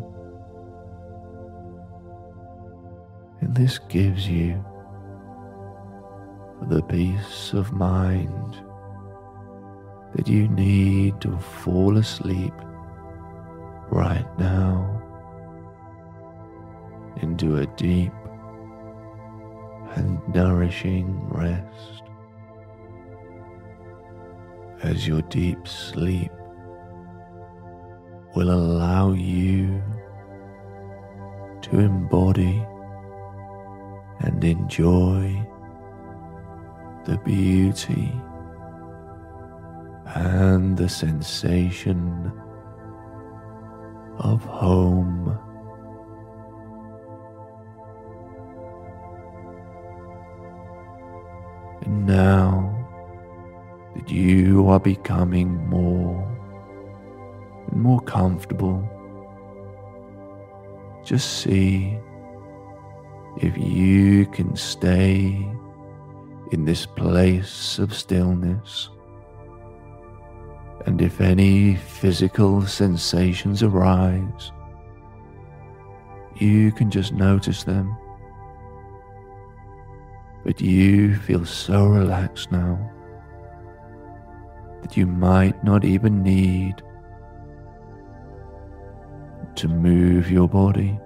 And this gives you the peace of mind that you need to fall asleep right now into a deep and nourishing rest. As your deep sleep will allow you to embody and enjoy the beauty and the sensation of home. And now that you are becoming more and more comfortable, just see if you can stay in this place of stillness. And if any physical sensations arise, you can just notice them. But you feel so relaxed now that you might not even need to move your body.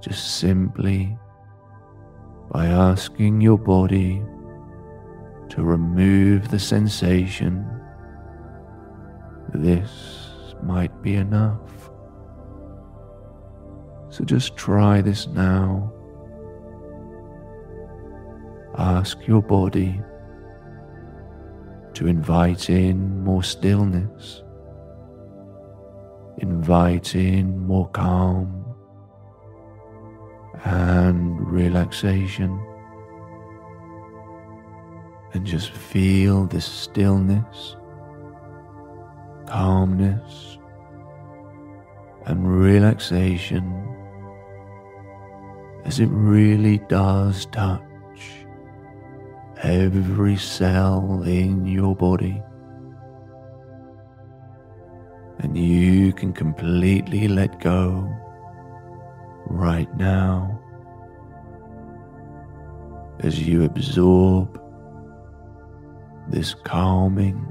Just simply by asking your body to remove the sensation, this might be enough. So just try this now. Ask your body to invite in more stillness, invite in more calm and relaxation. And just feel this stillness, calmness, and relaxation as it really does touch every cell in your body. And you can completely let go right now as you absorb this calming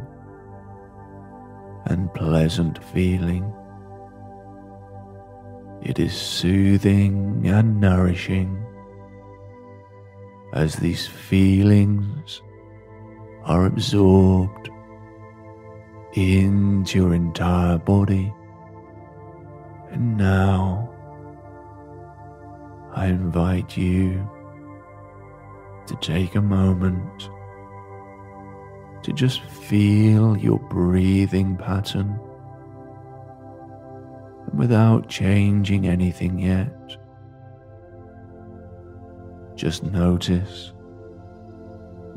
and pleasant feeling. It is soothing and nourishing as these feelings are absorbed into your entire body. And now I invite you to take a moment to just feel your breathing pattern and without changing anything yet. Just notice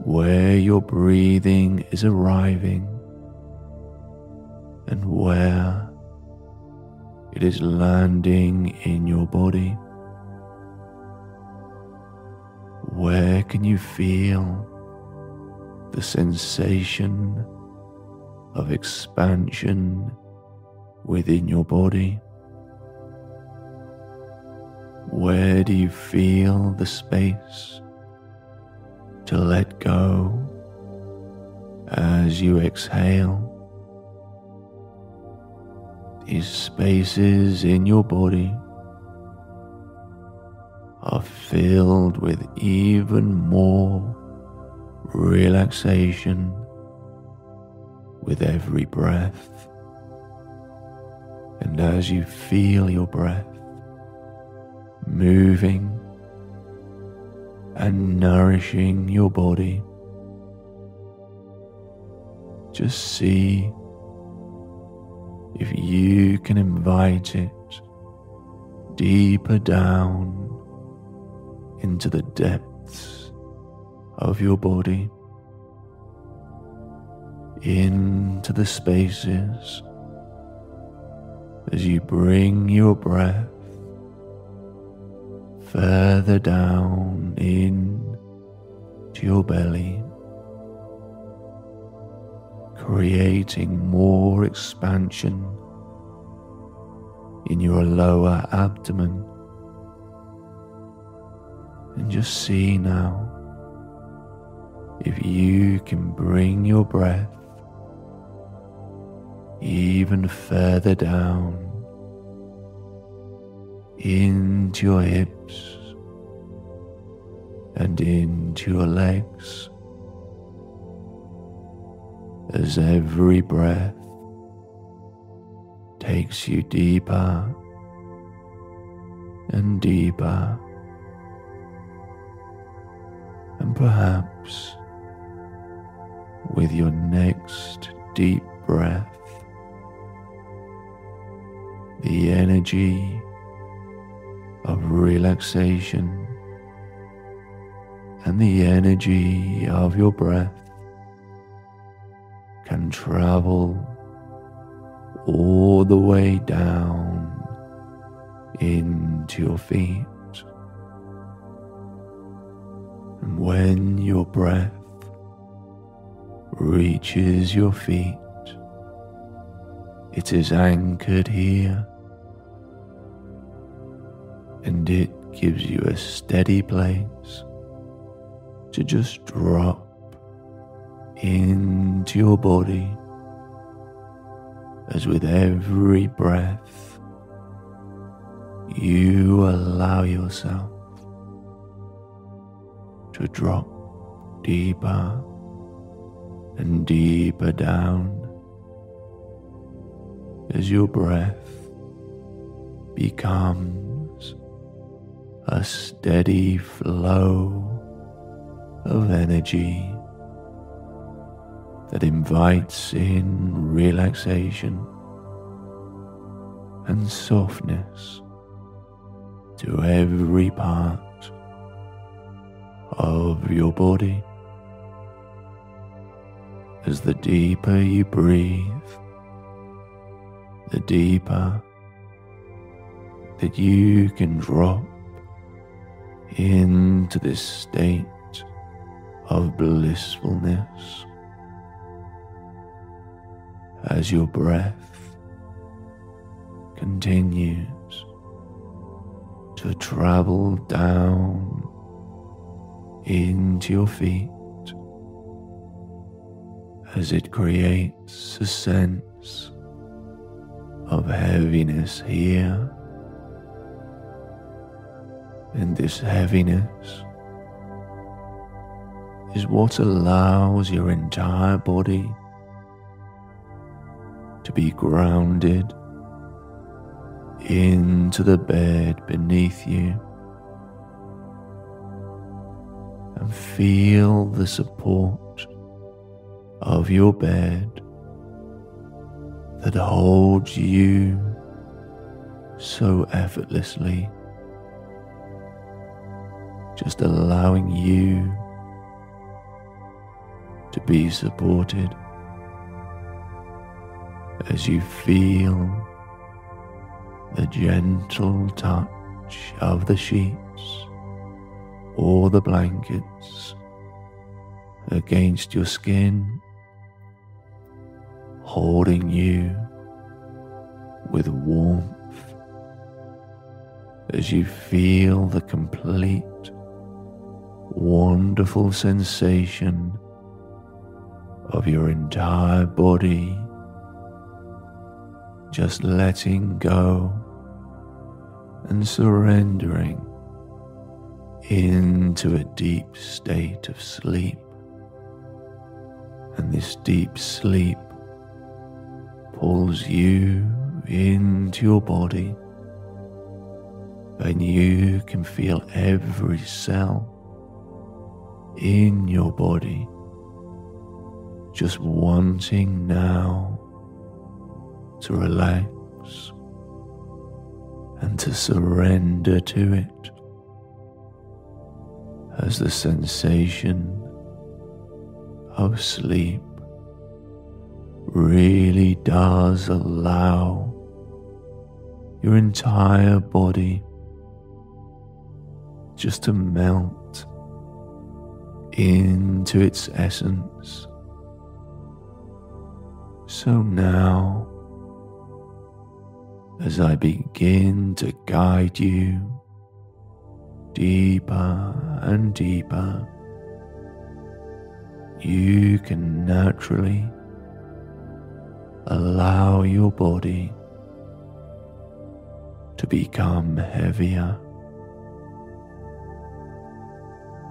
where your breathing is arriving and where it is landing in your body. Where can you feel the sensation of expansion within your body. Where do you feel the space to let go as you exhale? These spaces in your body are filled with even more relaxation with every breath. And as you feel your breath moving and nourishing your body, just see if you can invite it deeper down into the depths of your body, into the spaces as you bring your breath further down in to your belly, creating more expansion in your lower abdomen. And just see now if you can bring your breath even further down into your hips and into your legs as every breath takes you deeper and deeper, and perhaps with your next deep breath, the energy of relaxation and the energy of your breath can travel all the way down into your feet. And when your breath reaches your feet, it is anchored here. And it gives you a steady place to just drop into your body as with every breath you allow yourself to drop deeper and deeper down as your breath becomes a steady flow of energy that invites in relaxation and softness to every part of your body. As the deeper you breathe, the deeper that you can drop into this state of blissfulness. As your breath continues to travel down into your feet as it creates a sense of heaviness here. And this heaviness is what allows your entire body to be grounded into the bed beneath you and feel the support of your bed that holds you so effortlessly, just allowing you to be supported as you feel the gentle touch of the sheets or the blankets against your skin, holding you with warmth as you feel the complete wonderful sensation of your entire body just letting go and surrendering into a deep state of sleep. And this deep sleep pulls you into your body, and you can feel every cell in your body just wanting now to relax and to surrender to it as the sensation of sleep really does allow your entire body just to melt into its essence. So now, as I begin to guide you deeper and deeper, you can naturally allow your body to become heavier.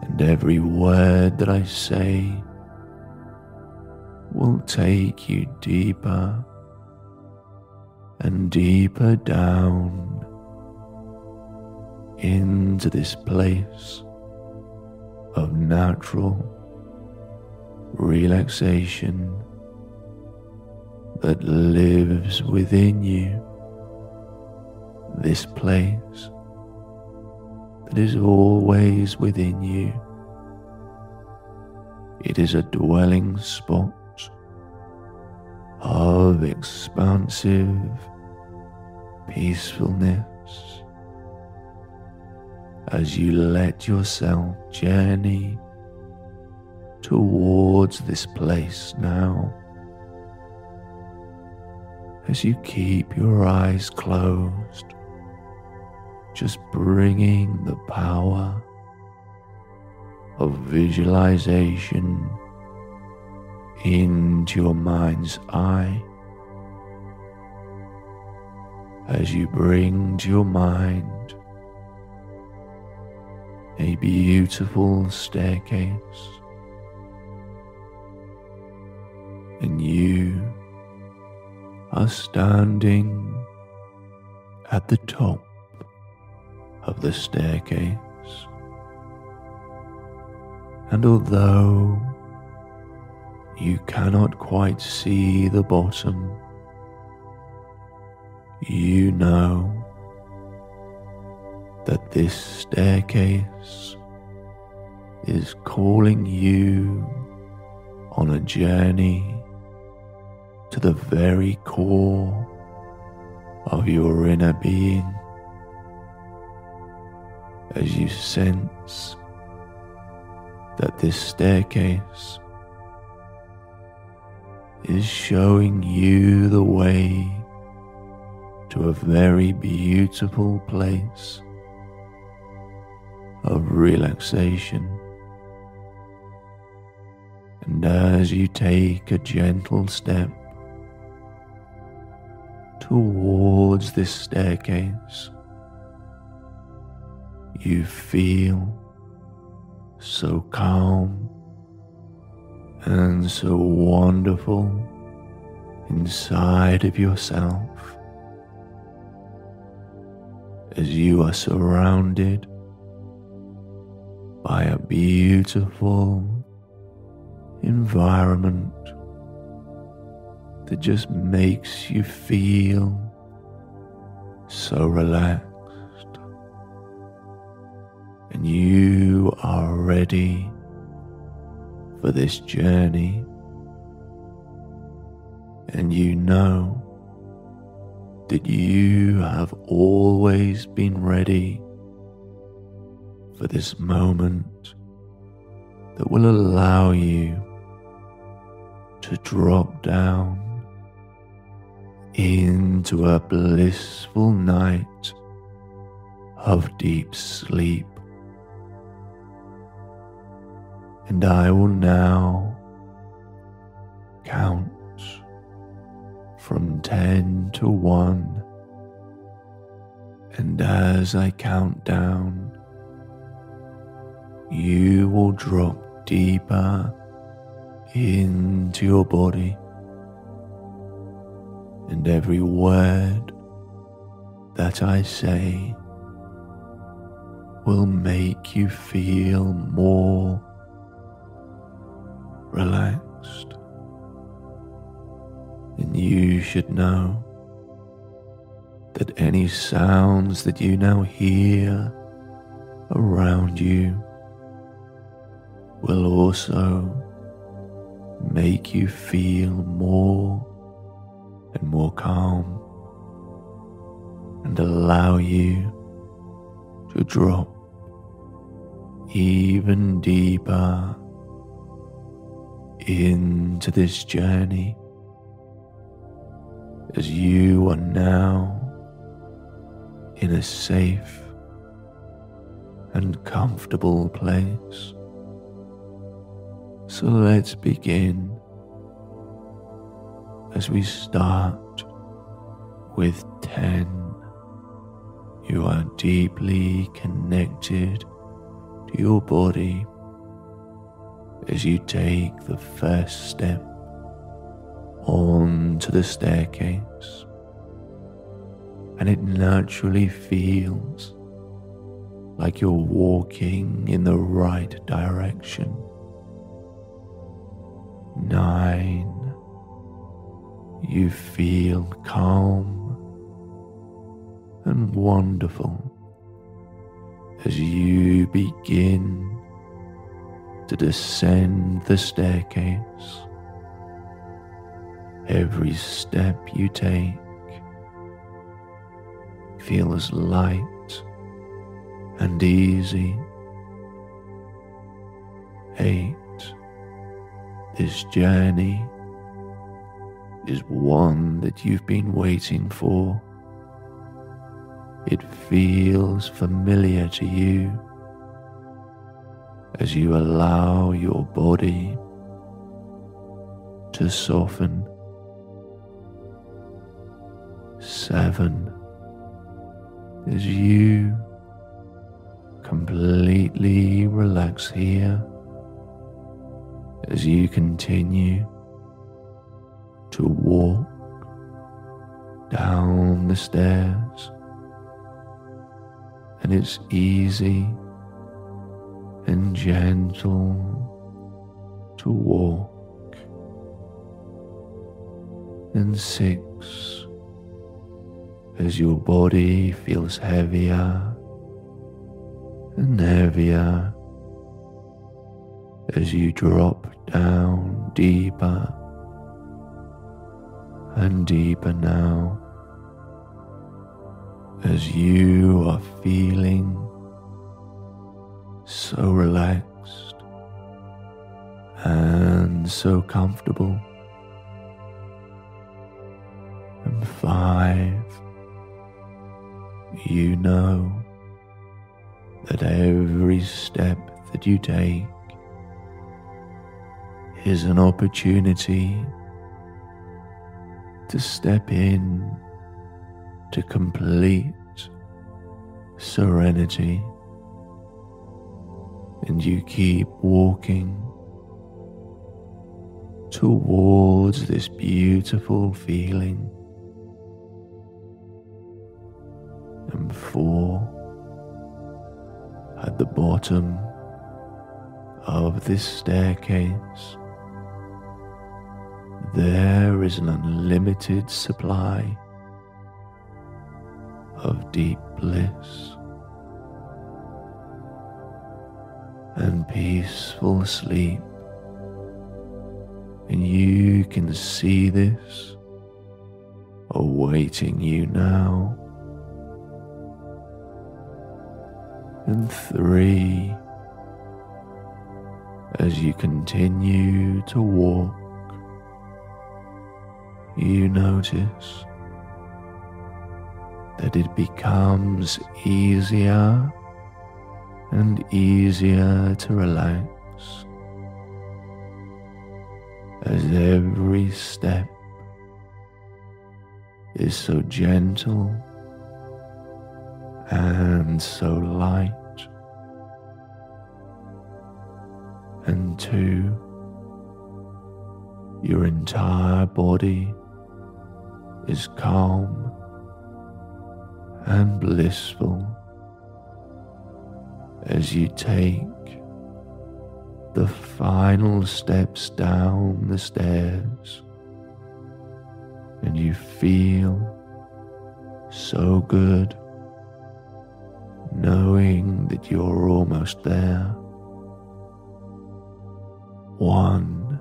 And every word that I say will take you deeper and deeper down into this place of natural relaxation that lives within you. This place that is always within you. It is a dwelling spot of expansive peacefulness as you let yourself journey towards this place now. As you keep your eyes closed, just bringing the power of visualization into your mind's eye. As you bring to your mind a beautiful staircase, and you are standing at the top of the staircase. And although you cannot quite see the bottom, you know that this staircase is calling you on a journey to the very core of your inner being as you sense that this staircase is showing you the way to a very beautiful place of relaxation. And as you take a gentle step towards this staircase, you feel so calm and so wonderful inside of yourself as you are surrounded by a beautiful environment that just makes you feel so relaxed. And you are ready for this journey, and you know that you have always been ready for this moment that will allow you to drop down into a blissful night of deep sleep. And I will now count from 10 to 1. And as I count down, you will drop deeper into your body, and every word that I say will make you feel more relaxed. And you should know that any sounds that you now hear around you will also make you feel more and more calm and allow you to drop even deeper into this journey as you are now in a safe and comfortable place. So let's begin as we start with 10. You are deeply connected to your body as you take the first step onto the staircase, and it naturally feels like you're walking in the right direction. Nine, you feel calm and wonderful as you begin to descend the staircase. Every step you take feels light and easy. Eight. This journey is one that you've been waiting for. It feels familiar to you as you allow your body to soften. Seven, as you completely relax here, as you continue to walk down the stairs, and it's easy and gentle to walk. And six, as your body feels heavier and heavier as you drop down deeper and deeper now as you are feeling so relaxed and so comfortable. And five, you know that every step that you take is an opportunity to step in to complete serenity and you keep walking towards this beautiful feeling. And four, at the bottom of this staircase, there is an unlimited supply of deep bliss. and peaceful sleep. And you can see this awaiting you now. And three, as you continue to walk, you notice that it becomes easier and easier to relax as every step is so gentle and so light. And two, your entire body is calm and blissful as you take the final steps down the stairs and you feel so good knowing that you're almost there. One,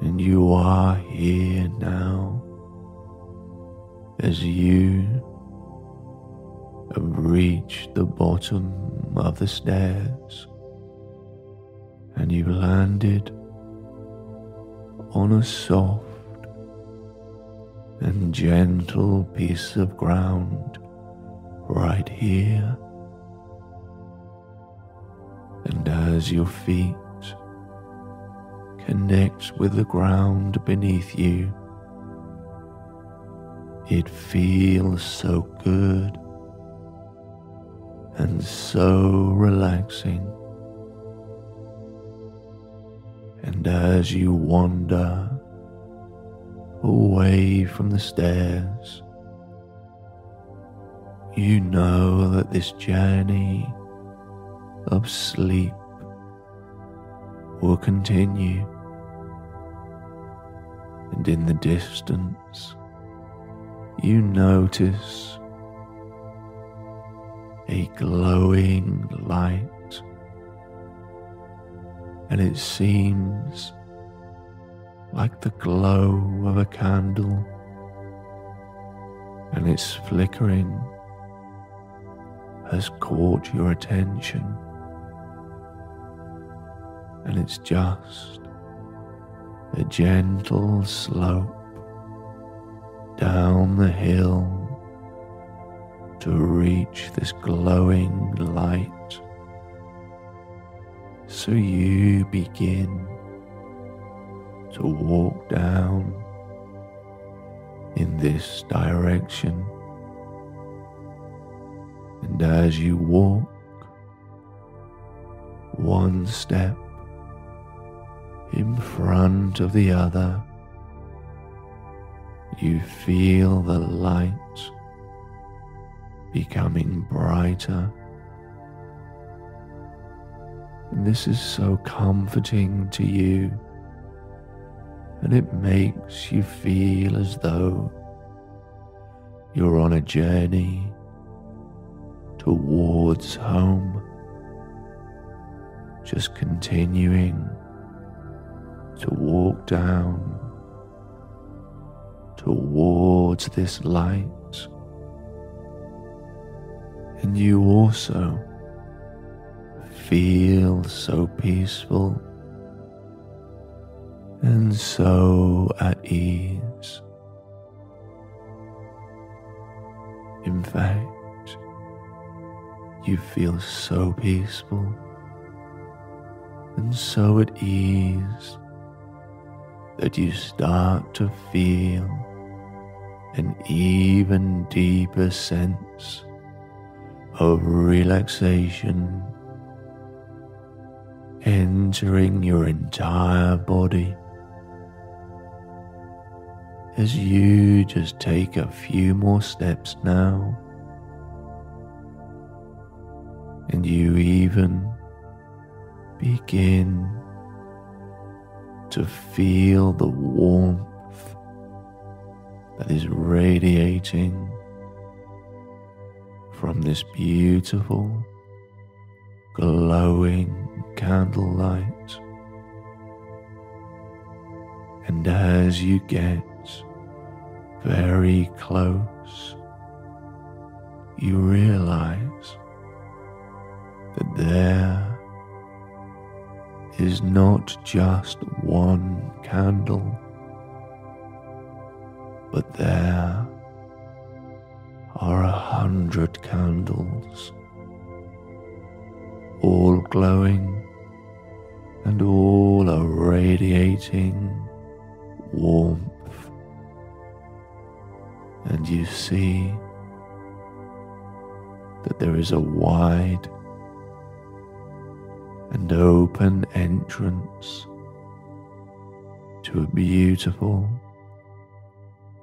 and you are here now as you have reached the bottom of the stairs and you landed on a soft and gentle piece of ground right here. And as your feet connect with the ground beneath you, it feels so good and so relaxing. And as you wander away from the stairs, you know that this journey of sleep will continue. And in the distance, you notice a glowing light, and it seems like the glow of a candle, and its flickering has caught your attention, and it's just a gentle slope down the hill to reach this glowing light. So you begin to walk down in this direction. And as you walk, one step in front of the other, you feel the light becoming brighter. And this is so comforting to you and it makes you feel as though you're on a journey towards home, just continuing to walk down towards this light. And you also feel so peaceful and so at ease. In fact, you feel so peaceful and so at ease that you start to feel an even deeper sense of relaxation entering your entire body as you just take a few more steps now, and you even begin to feel the warmth that is radiating from this beautiful, glowing candlelight. And as you get very close, you realize that there is not just one candle, but there are a hundred candles, all glowing and all are radiating warmth. And you see that there is a wide and open entrance to a beautiful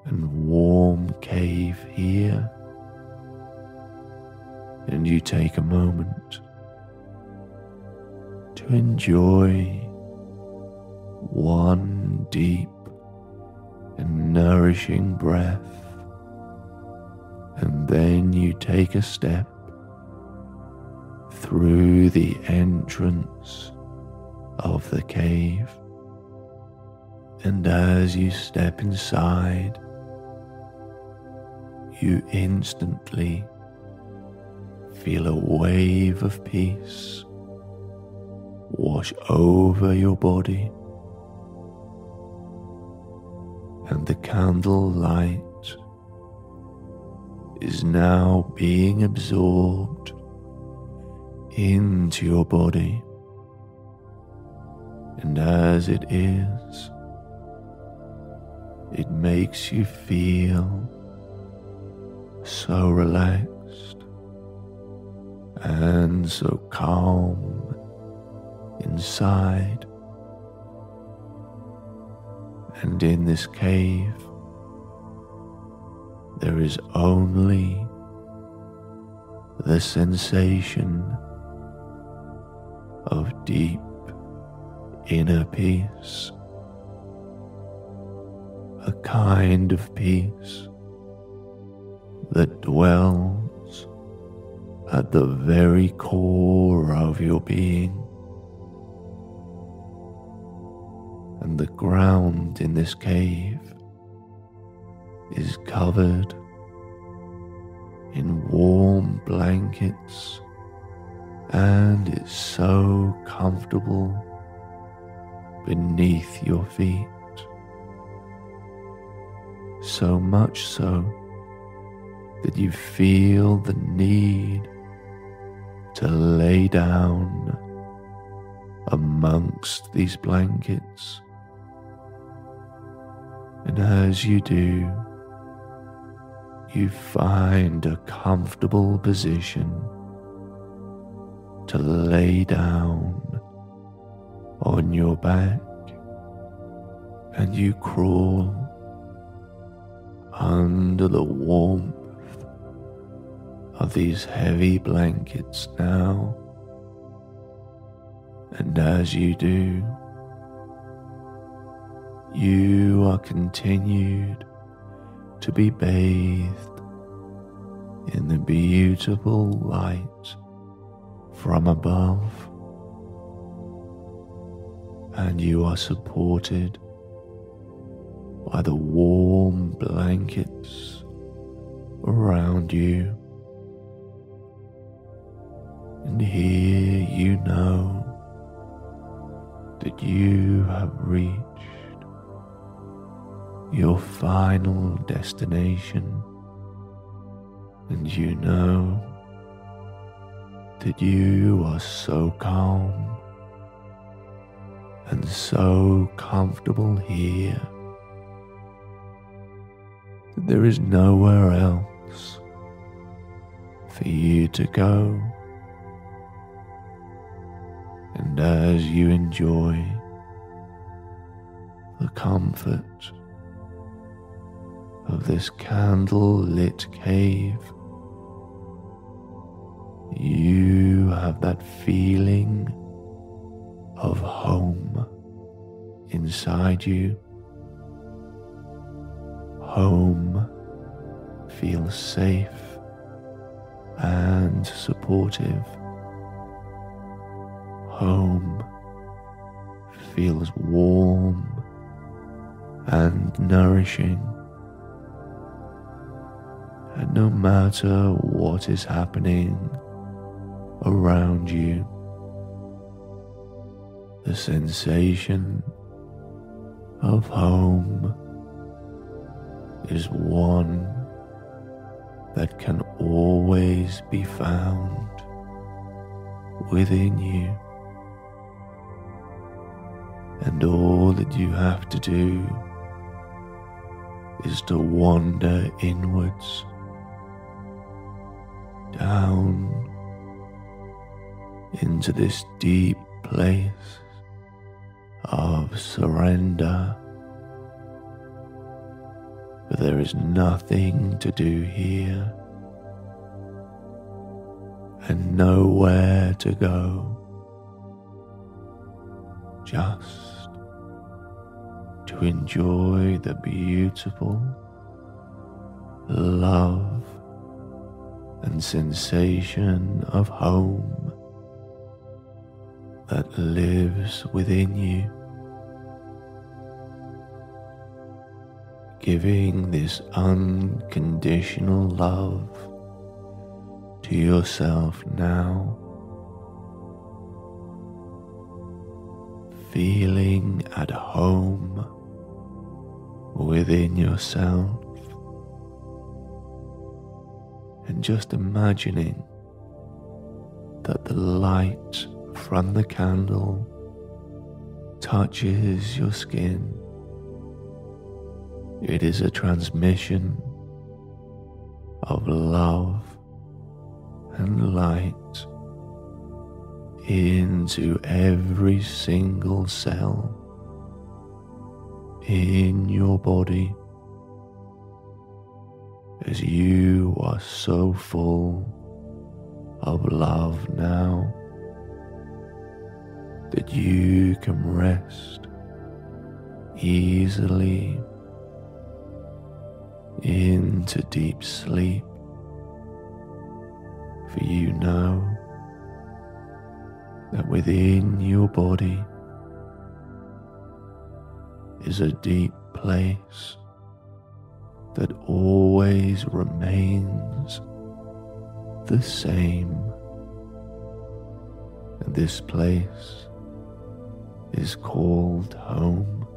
and warm cave here. And you take a moment to enjoy one deep and nourishing breath. And then you take a step through the entrance of the cave. And as you step inside, you instantly feel a wave of peace wash over your body, and the candle light is now being absorbed into your body. And as it is, it makes you feel so relaxed and so calm inside. And in this cave, there is only the sensation of deep inner peace, a kind of peace that dwells at the very core of your being. And the ground in this cave is covered in warm blankets and it's so comfortable beneath your feet. So much so that you feel the need to lay down amongst these blankets. And as you do, you find a comfortable position to lay down on your back and you crawl under the warmth of these heavy blankets now. And as you do, you are continued to be bathed in the beautiful light from above, and you are supported by the warm blankets around you. And here you know that you have reached your final destination, and you know that you are so calm and so comfortable here that there is nowhere else for you to go. And as you enjoy the comfort of this candle lit cave, you have that feeling of home inside you. Home feels safe and supportive. Home feels warm and nourishing. And no matter what is happening around you, the sensation of home is one that can always be found within you. And all that you have to do is to wander inwards, down into this deep place of surrender. For there is nothing to do here and nowhere to go. Just to enjoy the beautiful love and sensation of home that lives within you. Giving this unconditional love to yourself now. Feeling at home within yourself and just imagining that the light from the candle touches your skin. It is a transmission of love and light into every single cell in your body as you are so full of love now that you can rest easily into deep sleep. For you know that within your body is a deep place that always remains the same. And this place is called home,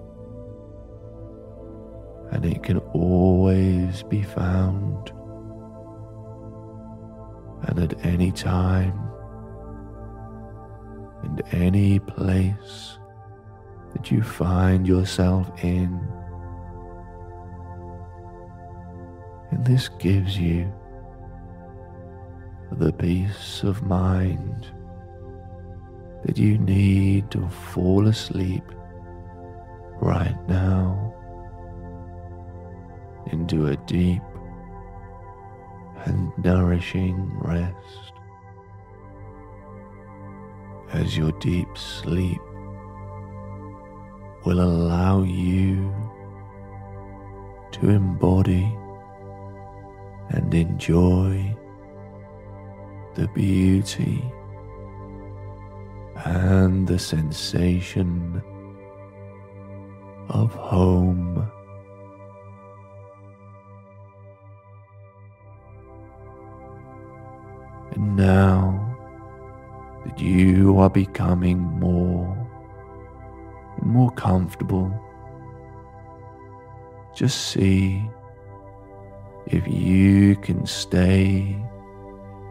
and it can always be found, and at any time and any place that you find yourself in. And this gives you the peace of mind that you need to fall asleep right now into a deep and nourishing rest as your deep sleep will allow you to embody and enjoy the beauty and the sensation of home. And now that you are becoming more and more comfortable, just see if you can stay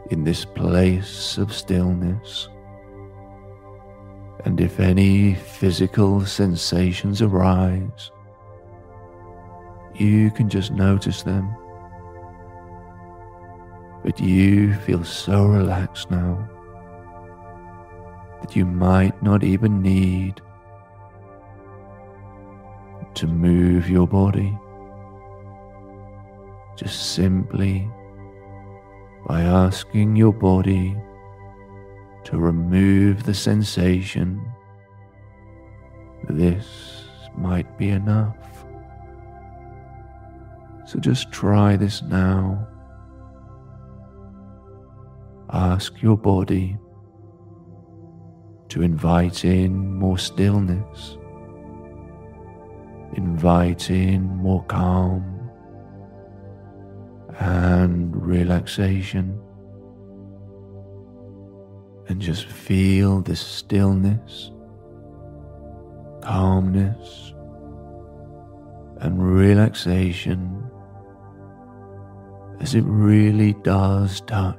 in this place of stillness and if any physical sensations arise, you can just notice them. But you feel so relaxed now that you might not even need to move your body. Just simply by asking your body to remove the sensation. This might be enough. So just try this now. Ask your body to invite in more stillness, invite in more calm and relaxation and just feel this stillness, calmness, and relaxation as it really does touch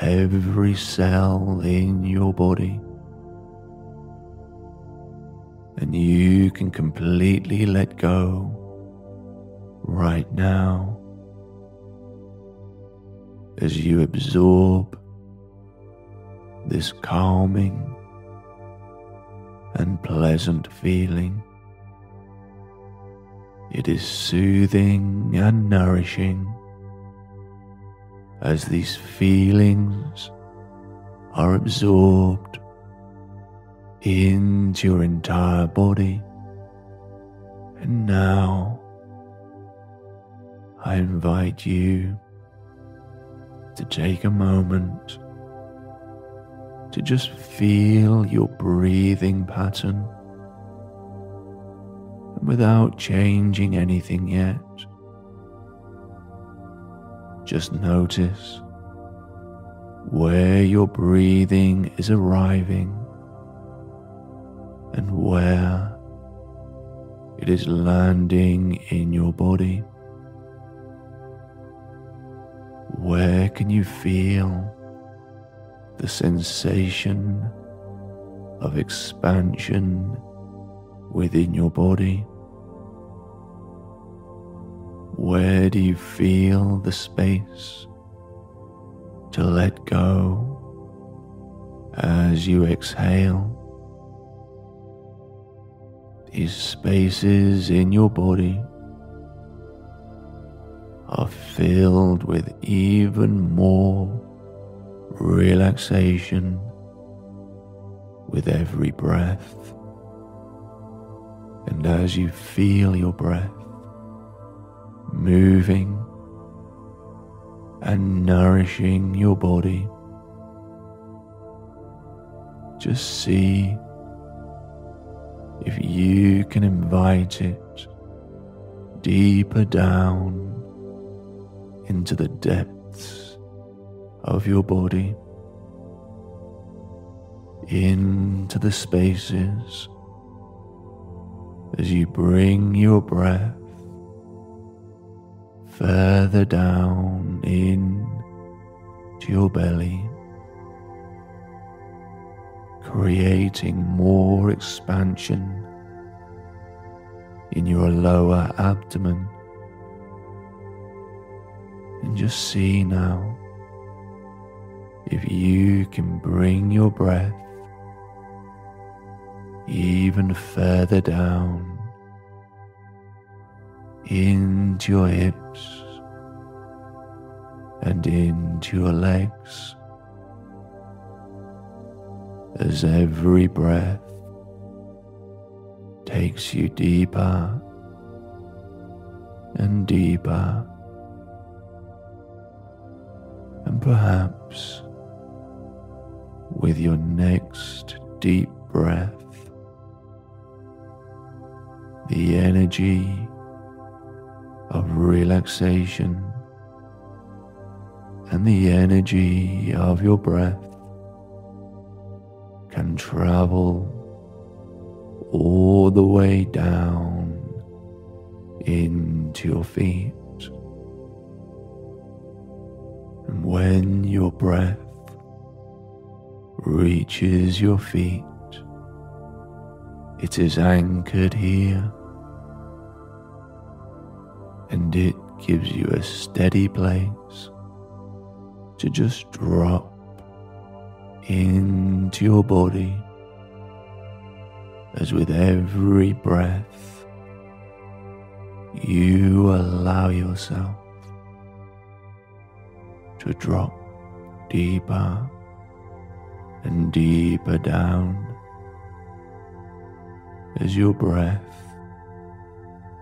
every cell in your body. And you can completely let go right now as you absorb this calming and pleasant feeling. It is soothing and nourishing as these feelings are absorbed into your entire body. And now I invite you to take a moment to just feel your breathing pattern And without changing anything yet. Just notice where your breathing is arriving and where it is landing in your body. Where can you feel the sensation of expansion within your body? Where do you feel the space to let go as you exhale? These spaces in your body are filled with even more relaxation with every breath. And as you feel your breath, moving and nourishing your body. Just see if you can invite it deeper down into the depths of your body, into the spaces as you bring your breath further down in to your belly, creating more expansion in your lower abdomen. And just see now if you can bring your breath even further down into your hips and into your legs as every breath takes you deeper and deeper, and perhaps with your next deep breath, the energy of relaxation and the energy of your breath can travel all the way down into your feet. And when your breath reaches your feet, it is anchored here and it gives you a steady place to just drop into your body as with every breath you allow yourself to drop deeper and deeper down as your breath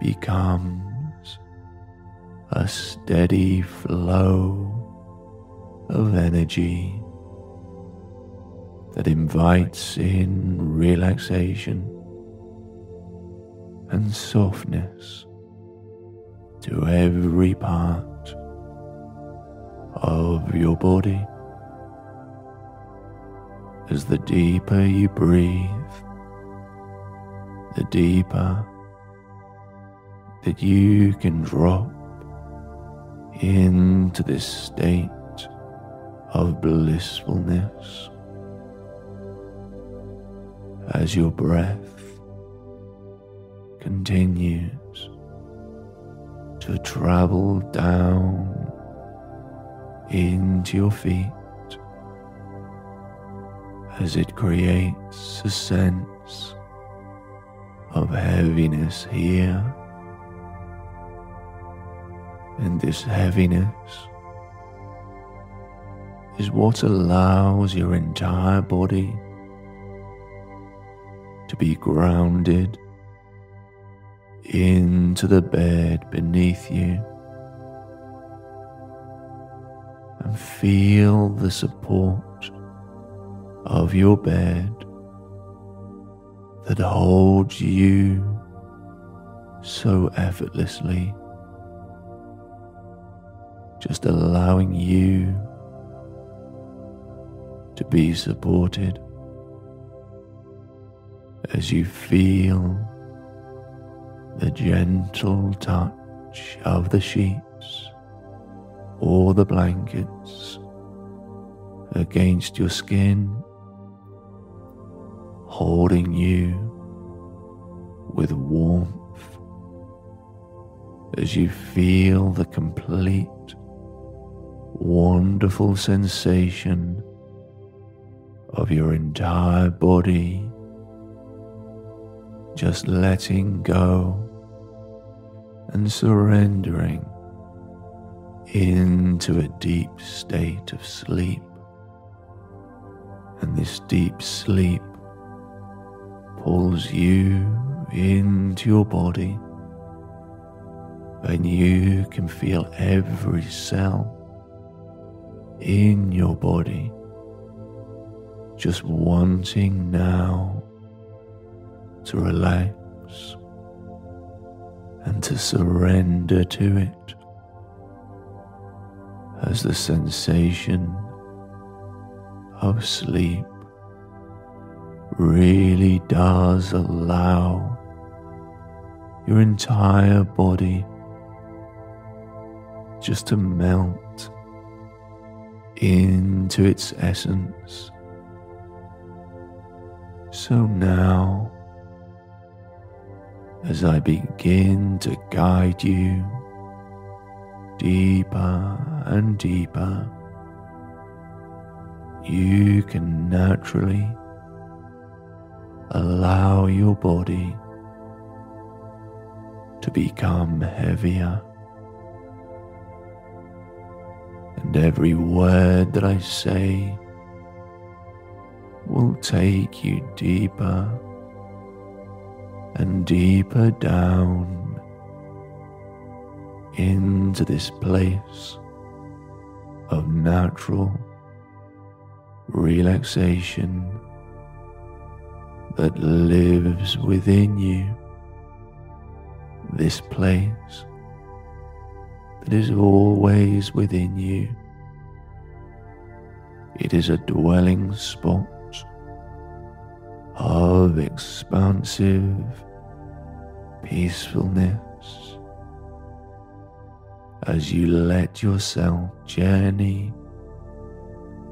becomes a steady flow of energy that invites in relaxation and softness to every part of your body. As the deeper you breathe, the deeper that you can drop into this state of blissfulness as your breath continues to travel down into your feet as it creates a sense of heaviness here. And this heaviness is what allows your entire body to be grounded into the bed beneath you and feel the support of your bed that holds you so effortlessly, just allowing you to be supported as you feel the gentle touch of the sheets or the blankets against your skin, holding you with warmth as you feel the complete wonderful sensation of your entire body just letting go and surrendering into a deep state of sleep. And this deep sleep pulls you into your body, and you can feel every cell in your body just wanting now to relax and to surrender to it as the sensation of sleep really does allow your entire body just to melt into its essence. So now, as I begin to guide you deeper and deeper, you can naturally allow your body to become heavier. And every word that I say will take you deeper and deeper down into this place of natural relaxation that lives within you. This place that is always within you. It is a dwelling spot of expansive peacefulness as you let yourself journey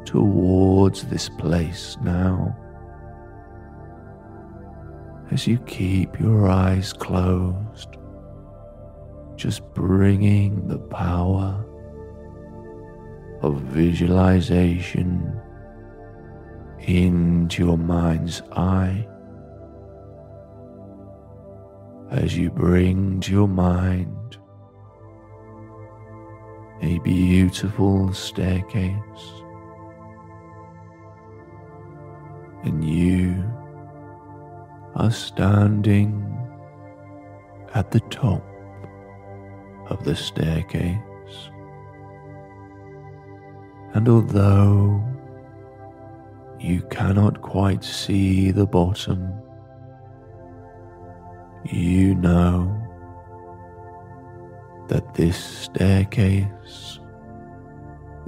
towards this place now. As you keep your eyes closed, just bringing the power of visualization into your mind's eye as you bring to your mind a beautiful staircase and you are standing at the top of the staircase. And although you cannot quite see the bottom, you know that this staircase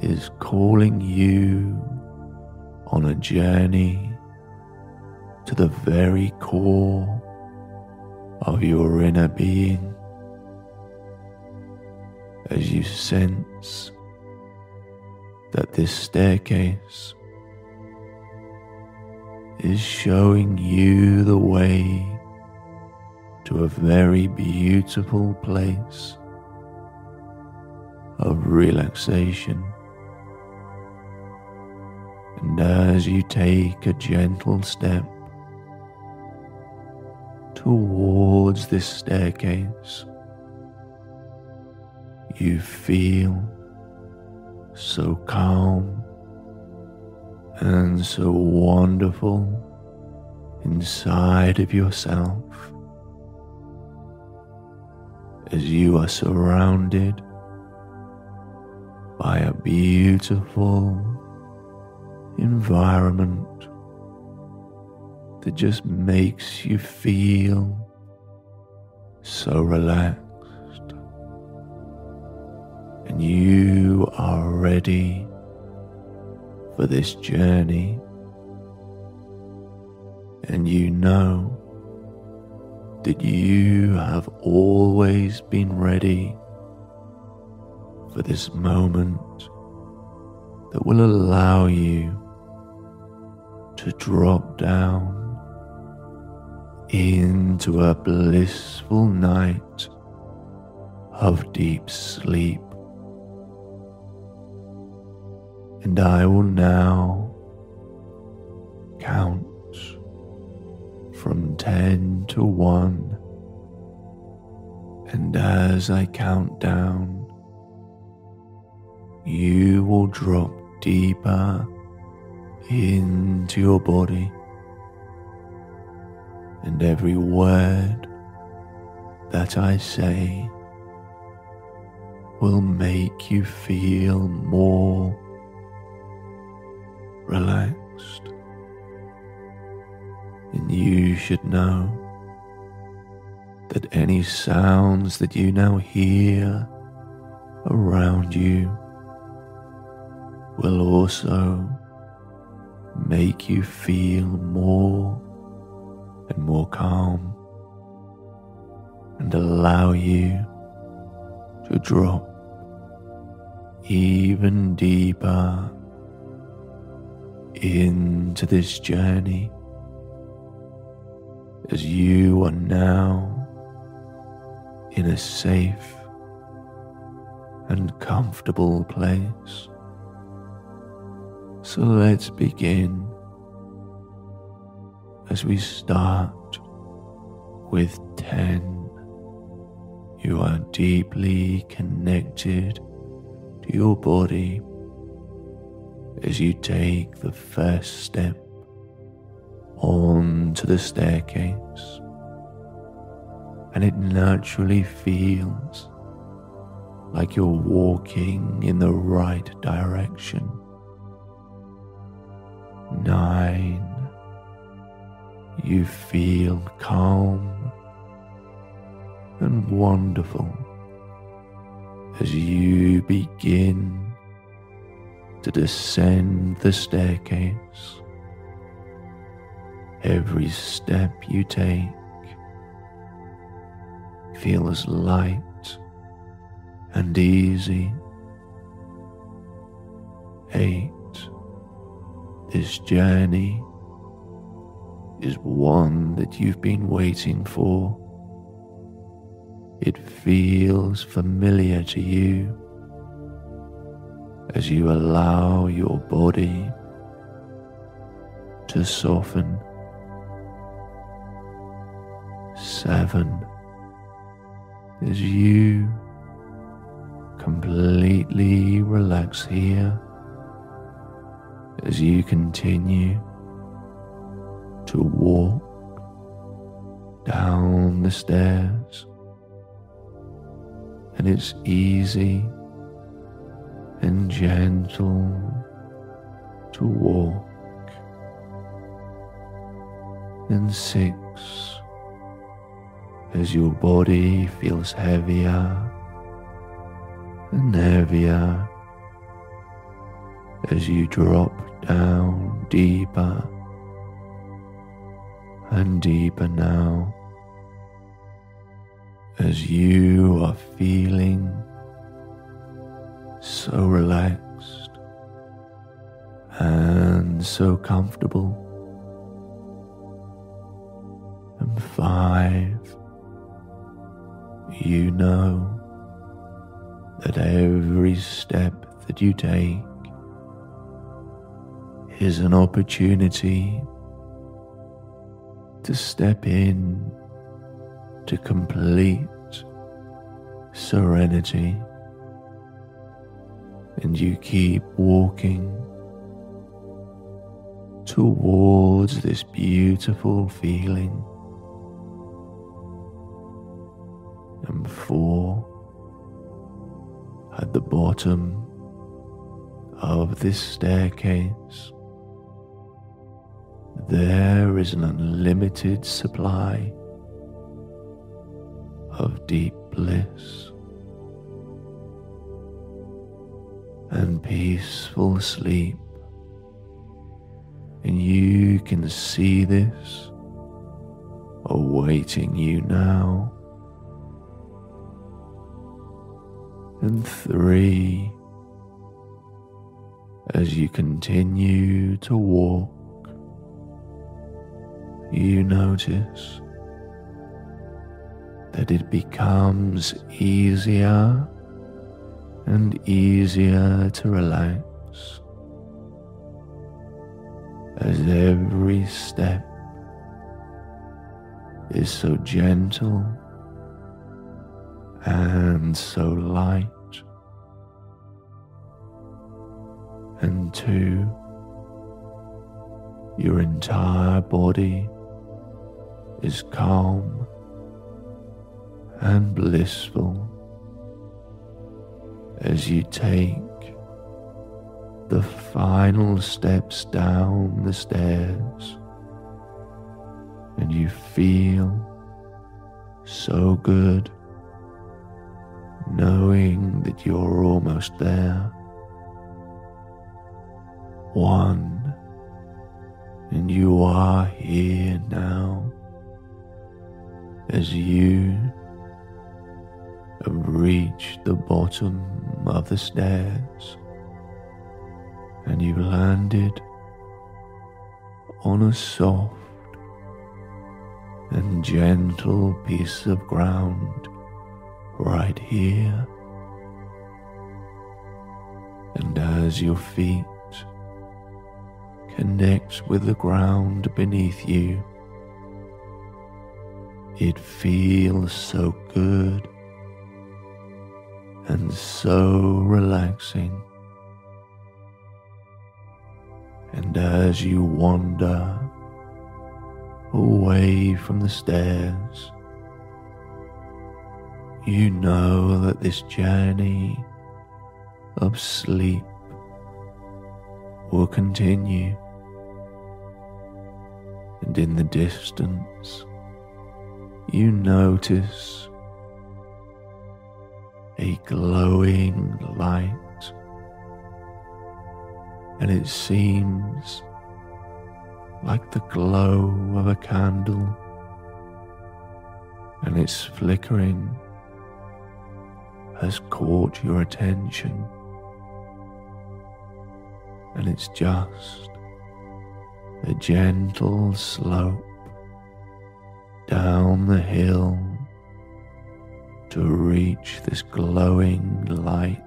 is calling you on a journey to the very core of your inner being. As you sense that this staircase is showing you the way to a very beautiful place of relaxation. And as you take a gentle step towards this staircase, you feel so calm and so wonderful inside of yourself as you are surrounded by a beautiful environment that just makes you feel so relaxed. And you are ready for this journey. And you know that you have always been ready for this moment that will allow you to drop down into a blissful night of deep sleep. And I will now count from 10 to 1. And as I count down, you will drop deeper into your body, and every word that I say will make you feel more relaxed. And you should know that any sounds that you now hear around you will also make you feel more and more calm and allow you to drop even deeper into this journey as you are now in a safe and comfortable place. So let's begin as we start with 10. You are deeply connected to your body as you take the first step onto the staircase, and it naturally feels like you're walking in the right direction. Nine, you feel calm and wonderful as you begin to descend the staircase. Every step you take feels light and easy. Eight. This journey is one that you've been waiting for. It feels familiar to you as you allow your body to soften. Seven, as you completely relax here, as you continue to walk down the stairs, and it's easy and gentle to walk. And six, as your body feels heavier and heavier as you drop down deeper and deeper now as you are feeling so relaxed and so comfortable. And five, you know that every step that you take is an opportunity to step in to complete serenity, and you keep walking towards this beautiful feeling. And four, at the bottom of this staircase, there is an unlimited supply of deep bliss and peaceful sleep. And you can see this awaiting you now. And three, as you continue to walk, you notice that it becomes easier and easier to relax. As every step is so gentle and so light. And two, your entire body is calm and blissful as you take the final steps down the stairs and you feel so good knowing that you're almost there. One, and you are here now as you have reached the bottom of the stairs and you landed on a soft and gentle piece of ground right here. And as your feet connect with the ground beneath you, it feels so good and so relaxing. And as you wander away from the stairs, you know that this journey of sleep will continue. And in the distance, you notice a glowing light, and it seems like the glow of a candle, and its flickering has caught your attention, and it's just a gentle slope down the hill to reach this glowing light.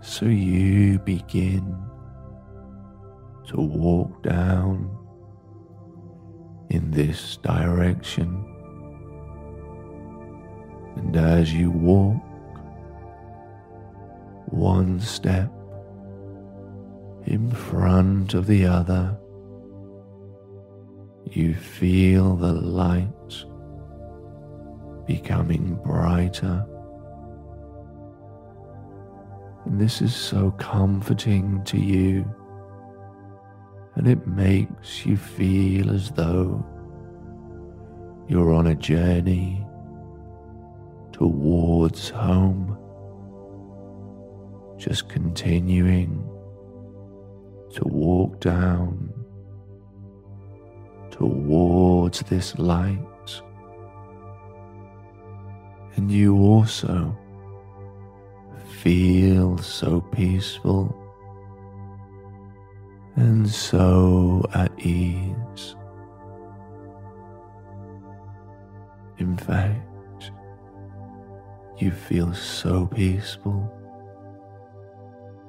So you begin to walk down in this direction. And as you walk, one step in front of the other, you feel the light becoming brighter. And this is so comforting to you, and it makes you feel as though you're on a journey towards home, just continuing to walk down towards this light and you also feel so peaceful and so at ease. In fact, you feel so peaceful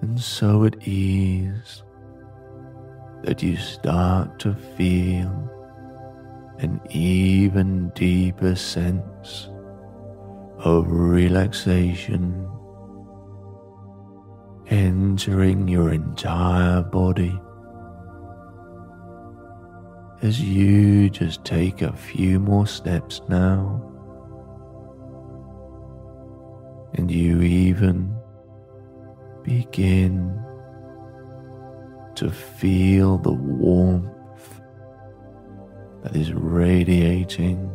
and so at ease that you start to feel an even deeper sense of relaxation entering your entire body as you just take a few more steps now, and you even begin to feel the warmth that is radiating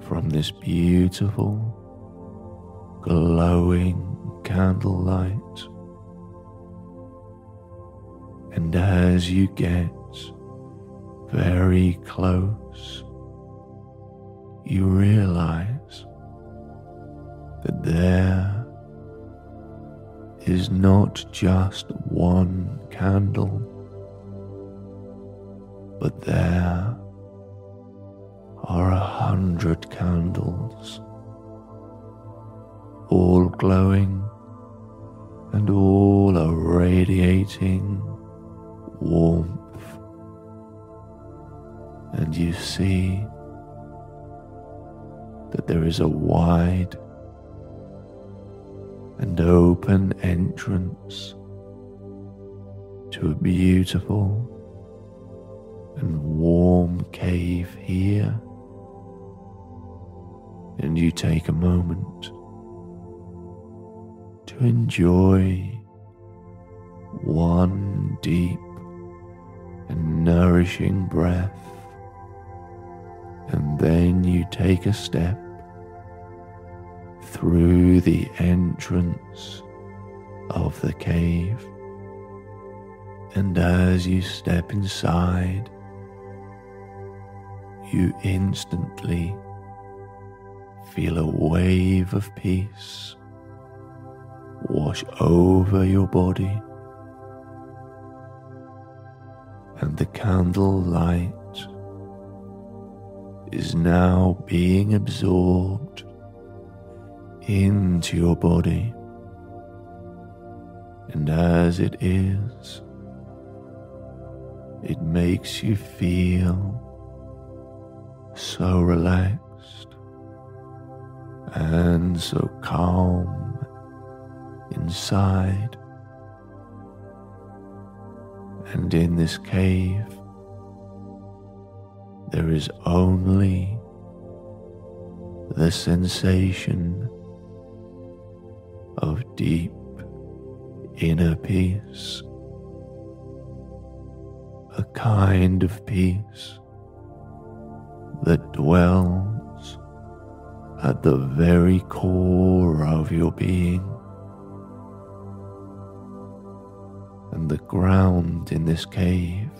from this beautiful, glowing candlelight. And as you get very close, you realize that there is not just one candle, but there are a hundred candles, all glowing and all are radiating warmth. And you see that there is a wide and open entrance to a beautiful and warm cave here. And you take a moment to enjoy one deep and nourishing breath and then you take a step through the entrance of the cave. And as you step inside, you instantly feel a wave of peace wash over your body, and the candle light is now being absorbed into your body. And as it is, it makes you feel so relaxed and so calm inside. And in this cave, there is only the sensation of deep inner peace, a kind of peace that dwells at the very core of your being. And the ground in this cave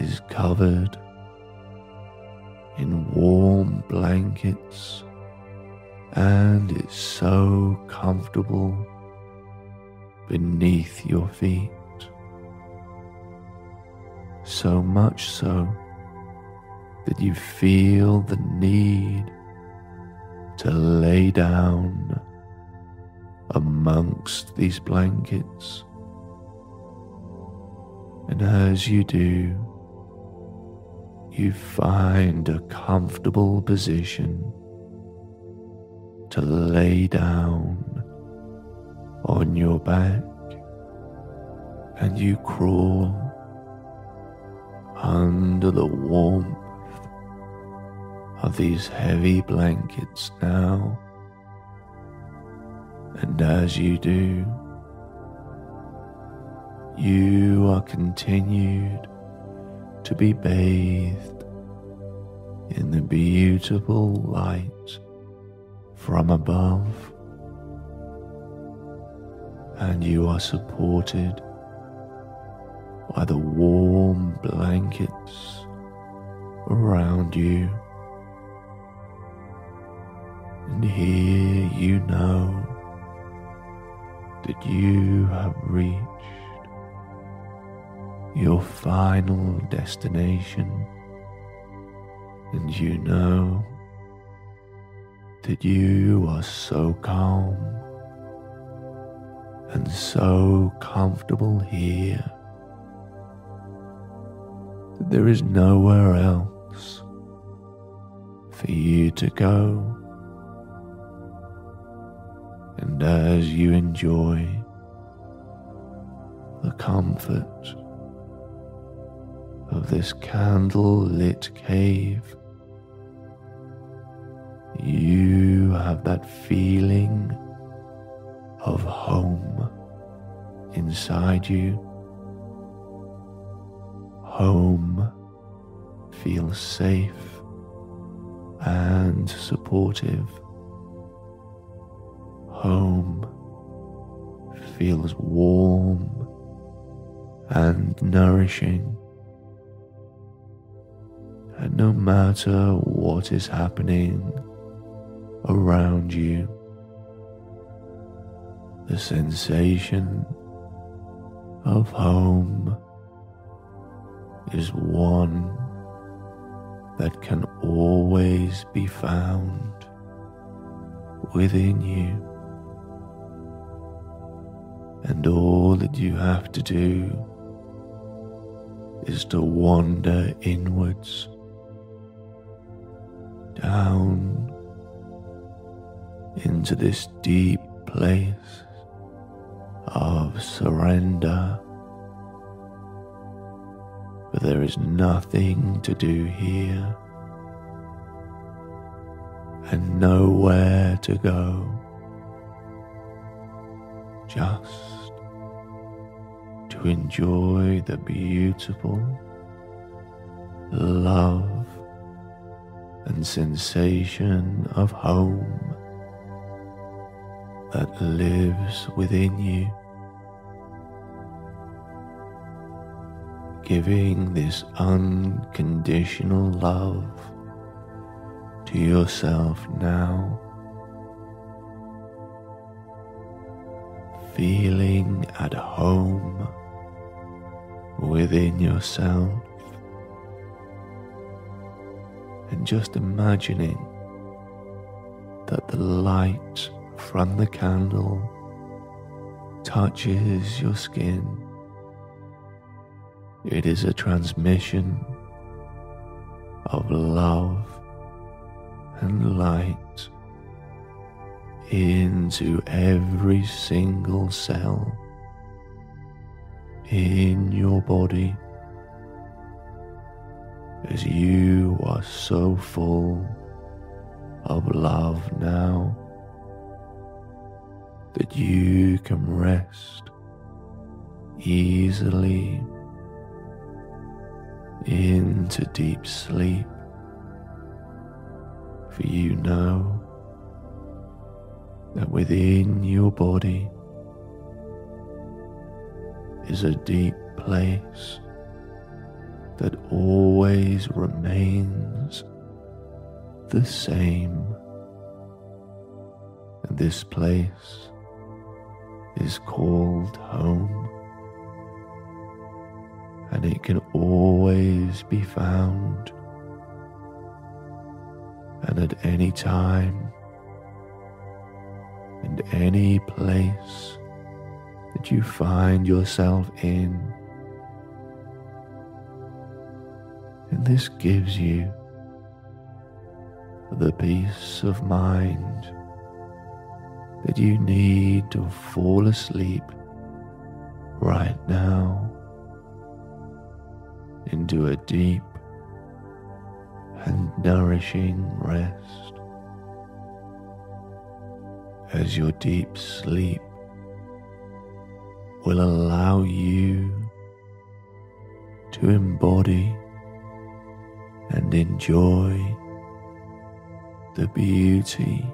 is covered in warm blankets and it's so comfortable beneath your feet. So much so that you feel the need to lay down amongst these blankets. And as you do, you find a comfortable position to lay down on your back and you crawl under the warmth of these heavy blankets now. And as you do, you are continued to be bathed in the beautiful light from above, and you are supported by the warm blankets around you. And here you know that you have reached your final destination, and you know that you are so calm and so comfortable here that there is nowhere else for you to go. And as you enjoy the comfort of this candle lit cave, you have that feeling of home inside you. Home feels safe and supportive. Home feels warm and nourishing. And no matter what is happening around you, the sensation of home is one that can always be found within you. And all that you have to do is to wander inwards, down into this deep place of surrender. But there is nothing to do here and nowhere to go. Just to enjoy the beautiful love and sensation of home that lives within you. Giving this unconditional love to yourself now. Feeling at home within yourself and just imagining that the light from the candle touches your skin. It is a transmission of love and light into every single cell in your body as you are so full of love now that you can rest easily into deep sleep. For you know that within your body is a deep place that always remains the same. And this place is called home. And it can always be found. And at any time and any place that you find yourself in. And this gives you the peace of mind that you need to fall asleep right now into a deep and nourishing rest as your deep sleep will allow you to embody and enjoy the beauty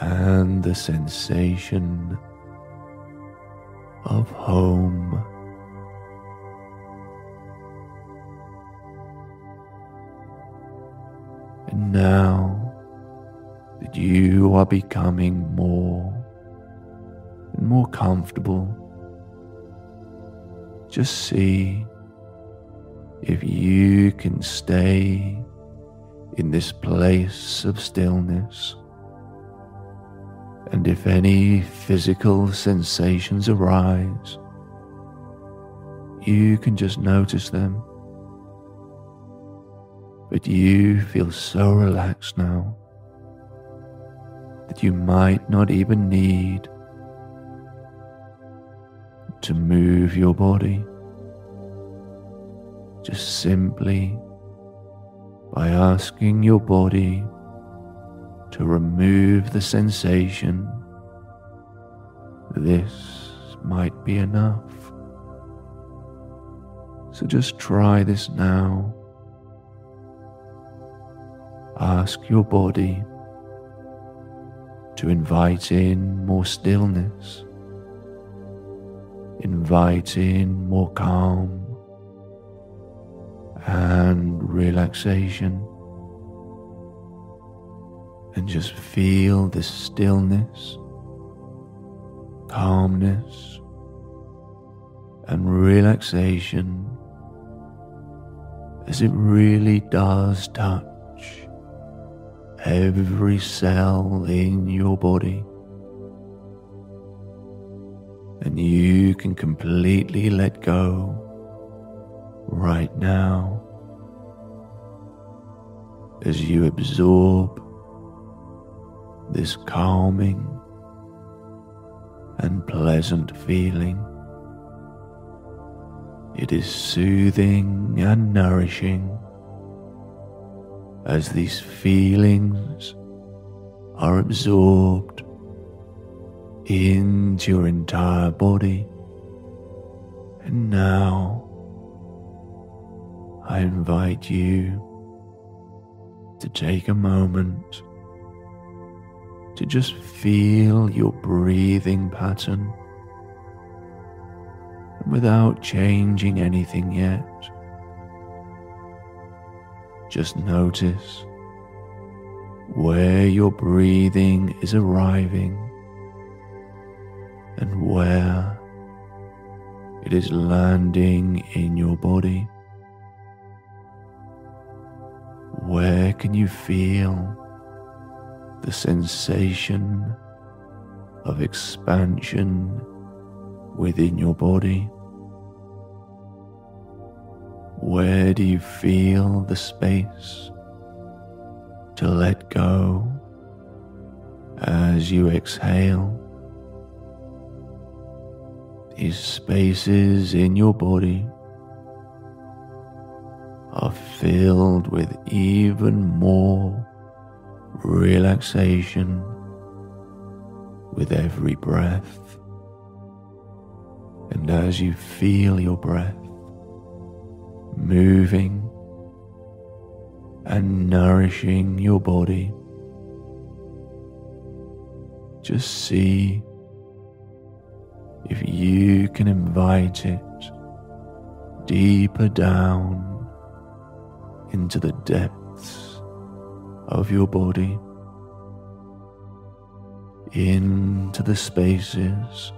and the sensation of home. And now that you are becoming more and more comfortable. Just see if you can stay in this place of stillness. And if any physical sensations arise, you can just notice them. But you feel so relaxed now that you might not even need to move your body. Just simply by asking your body to remove the sensation, this might be enough. So just try this now. Ask your body to invite in more stillness, invite in more calm and relaxation. And just feel the stillness, calmness, and relaxation as it really does touch every cell in your body. And you can completely let go right now as you absorb this calming and pleasant feeling. It is soothing and nourishing as these feelings are absorbed into your entire body. And now I invite you to take a moment to just feel your breathing pattern and without changing anything yet. Just notice where your breathing is arriving and where it is landing in your body. Where can you feel the sensation of expansion within your body? Where do you feel the space to let go as you exhale? These spaces in your body are filled with even more relaxation with every breath. And as you feel your breath moving and nourishing your body, just see if you can invite it deeper down into the depths of your body, into the spaces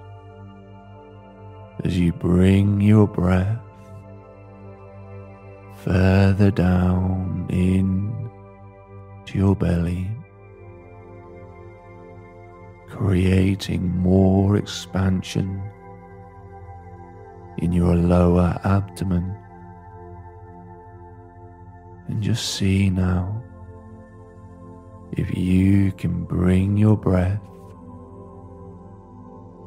as you bring your breath further down in to your belly, creating more expansion in your lower abdomen. And just see now if you can bring your breath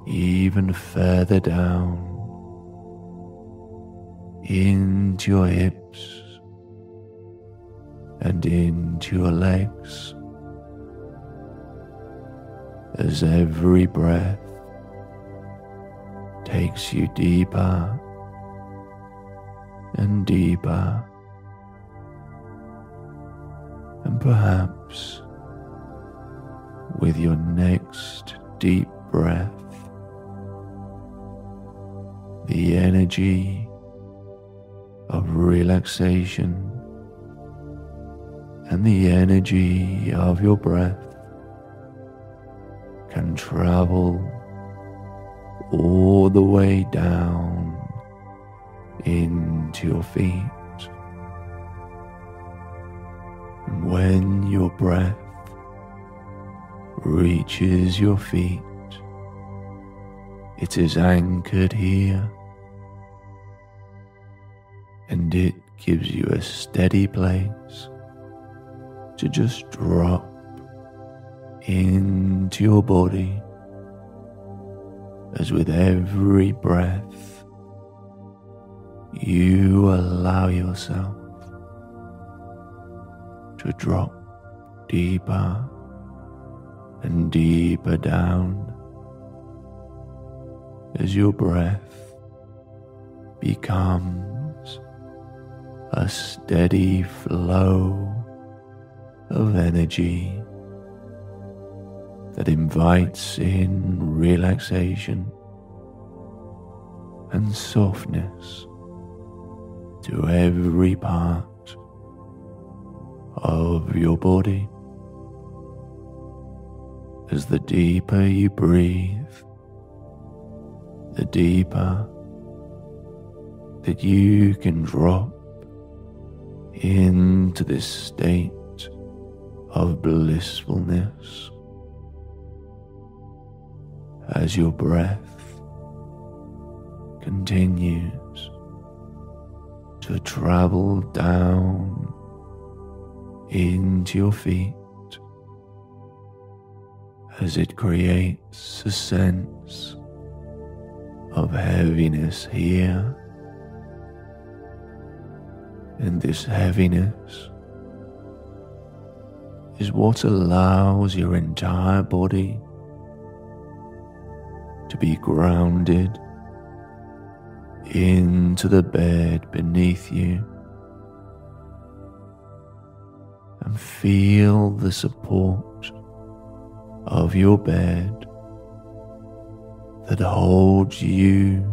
even further down into your hips and into your legs as every breath takes you deeper and deeper. And perhaps with your next deep breath, the energy of relaxation and the energy of your breath can travel all the way down into your feet. And when your breath reaches your feet, it is anchored here. And it gives you a steady place to just drop into your body as with every breath you allow yourself to drop deeper and deeper down as your breath becomes a steady flow of energy that invites in relaxation and softness to every part of your body. As the deeper you breathe, the deeper that you can drop into this state of blissfulness. As your breath continues to travel down into your feet as it creates a sense of heaviness here. And this heaviness is what allows your entire body to be grounded into the bed beneath you and feel the support of your bed that holds you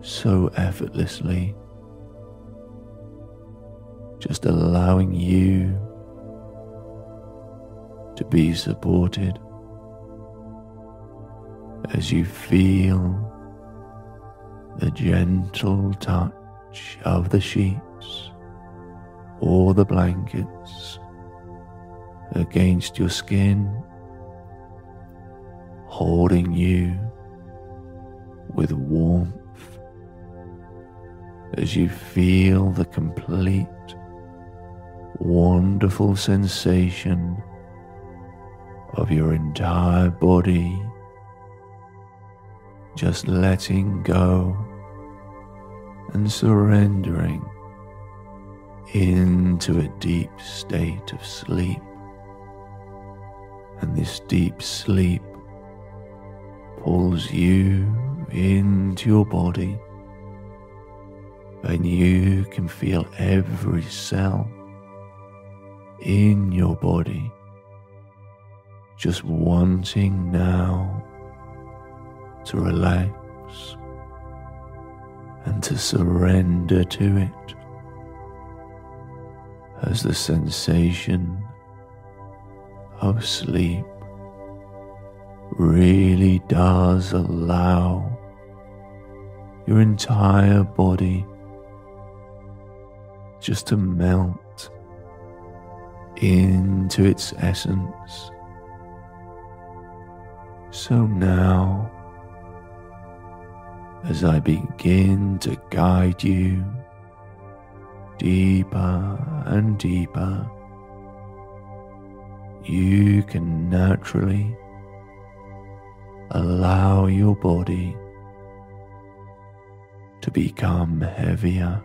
so effortlessly, just allowing you to be supported as you feel the gentle touch of the sheets or the blankets against your skin, holding you with warmth as you feel the complete wonderful sensation of your entire body just letting go and surrendering into a deep state of sleep. And this deep sleep pulls you into your body, and you can feel every cell in your body just wanting now to relax and to surrender to it as the sensation of sleep really does allow your entire body just to melt into its essence. So now, as I begin to guide you deeper and deeper, you can naturally allow your body to become heavier.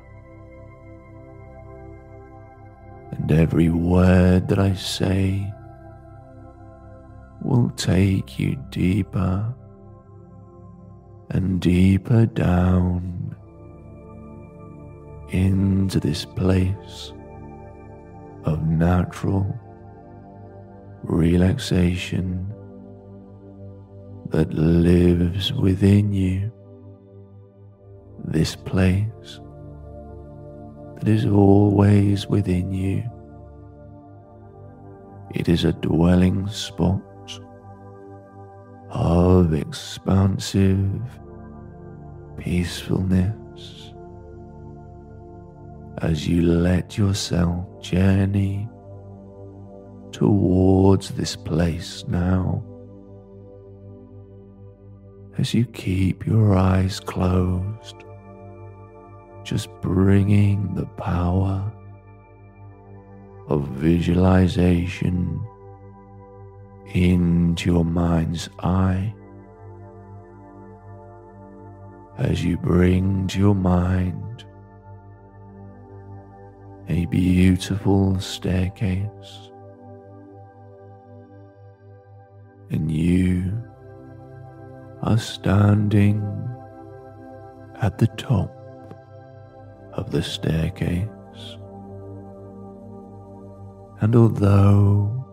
And every word that I say will take you deeper and deeper down into this place of natural relaxation that lives within you. This place that is always within you. It is a dwelling spot of expansive peacefulness as you let yourself journey towards this place now. As you keep your eyes closed, just bringing the power of visualization into your mind's eye. As you bring to your mind a beautiful staircase and you are standing at the top of the staircase. And although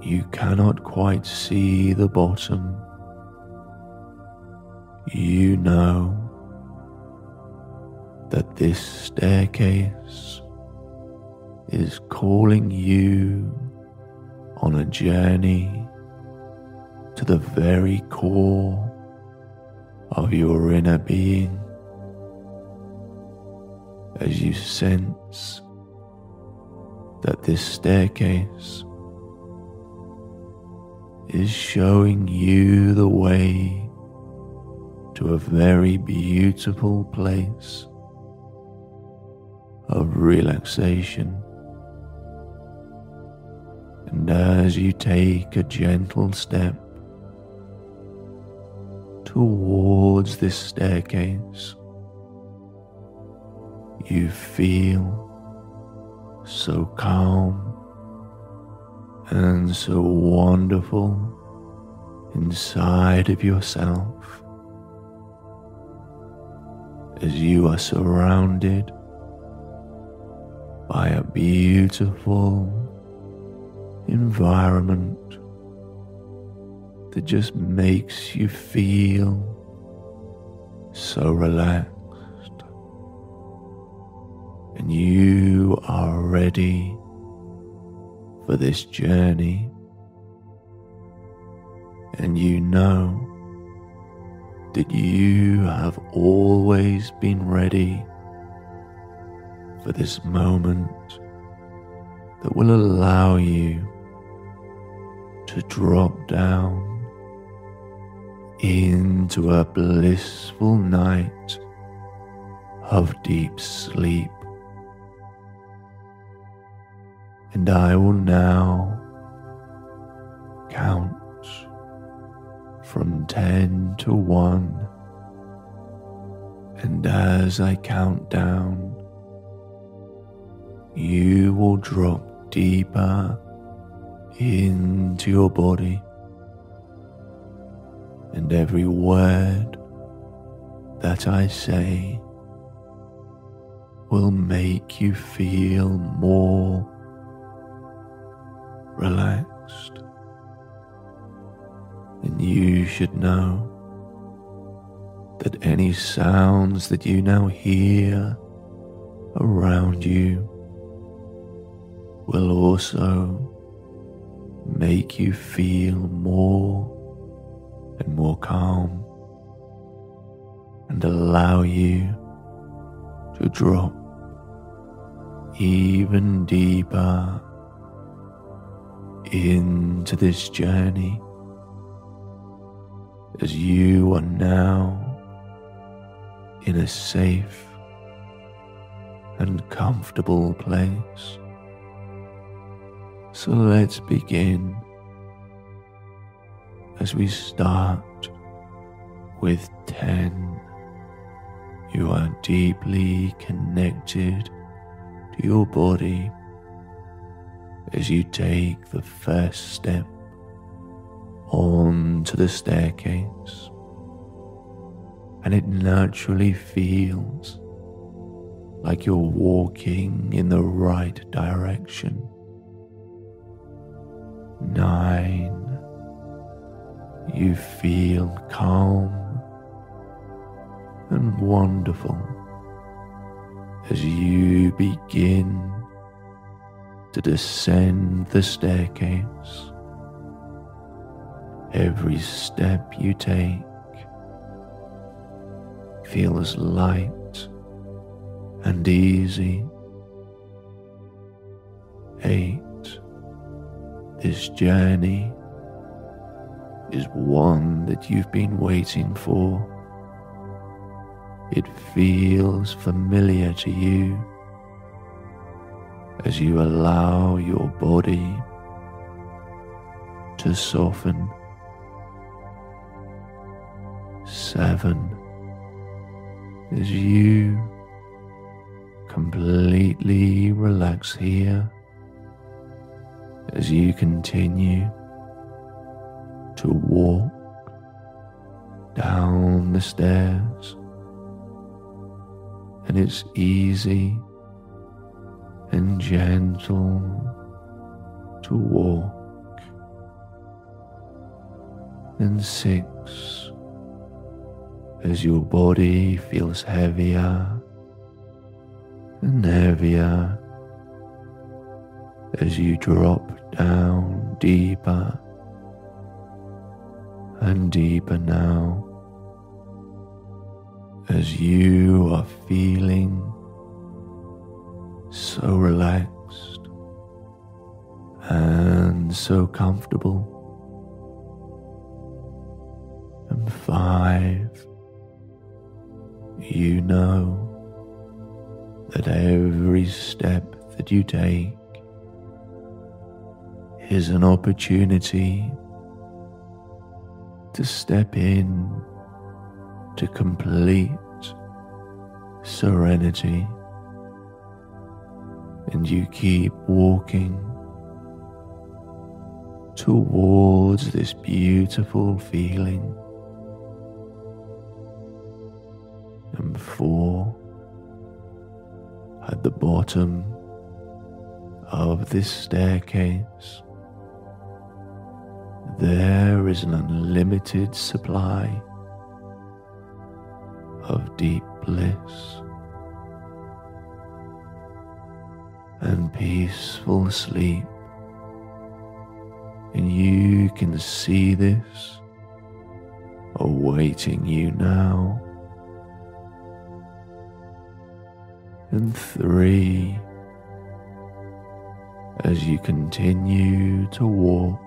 you cannot quite see the bottom, you know that this staircase is calling you on a journey to the very core of your inner being as you sense that this staircase is showing you the way to a very beautiful place of relaxation. And as you take a gentle step towards this staircase, you feel so calm and so wonderful inside of yourself as you are surrounded by a beautiful environment that just makes you feel so relaxed. And you are ready for this journey, and you know that you have always been ready for this moment that will allow you to drop down into a blissful night of deep sleep and I will now count from 10 to 1. And as I count down, you will drop deeper into your body, and every word that I say will make you feel more relaxed. And you should know that any sounds that you now hear around you will also make you feel more and more calm and allow you to drop even deeper into this journey as you are now in a safe and comfortable place. So let's begin as we start with 10. You are deeply connected to your body as you take the first step onto the staircase, and it naturally feels like you're walking in the right direction. Nine, you feel calm and wonderful as you begin to descend the staircase. Every step you take feels light and easy. Eight. This journey is one that you've been waiting for. It feels familiar to you as you allow your body to soften. Seven, as you completely relax here, as you continue to walk down the stairs, and it's easy and gentle to walk. And six, as your body feels heavier and heavier as you drop down deeper and deeper now as you are feeling so relaxed and so comfortable. And five, you know that every step that you take is an opportunity to step in to complete serenity and you keep walking towards this beautiful feeling. And four, at the bottom of this staircase, there is an unlimited supply of deep bliss. and peaceful sleep. And you can see this awaiting you now. And three, as you continue to walk,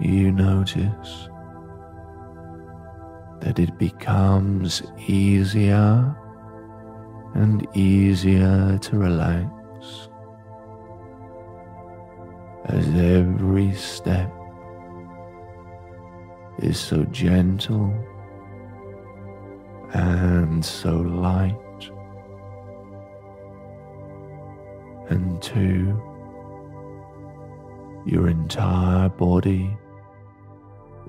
you notice that it becomes easier and easier to relax as every step is so gentle and so light. And two, your entire body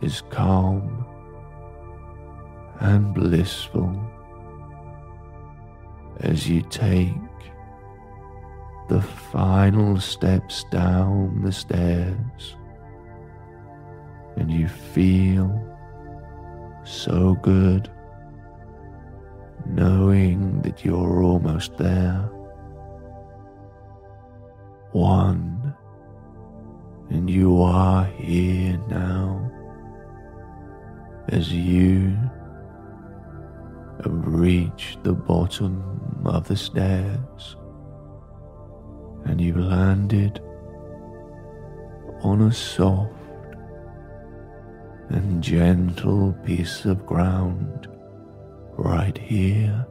is calm and blissful as you take the final steps down the stairs and you feel so good knowing that you're almost there. One, and you are here now as you have reached the bottom of the stairs and you've landed on a soft and gentle piece of ground right here.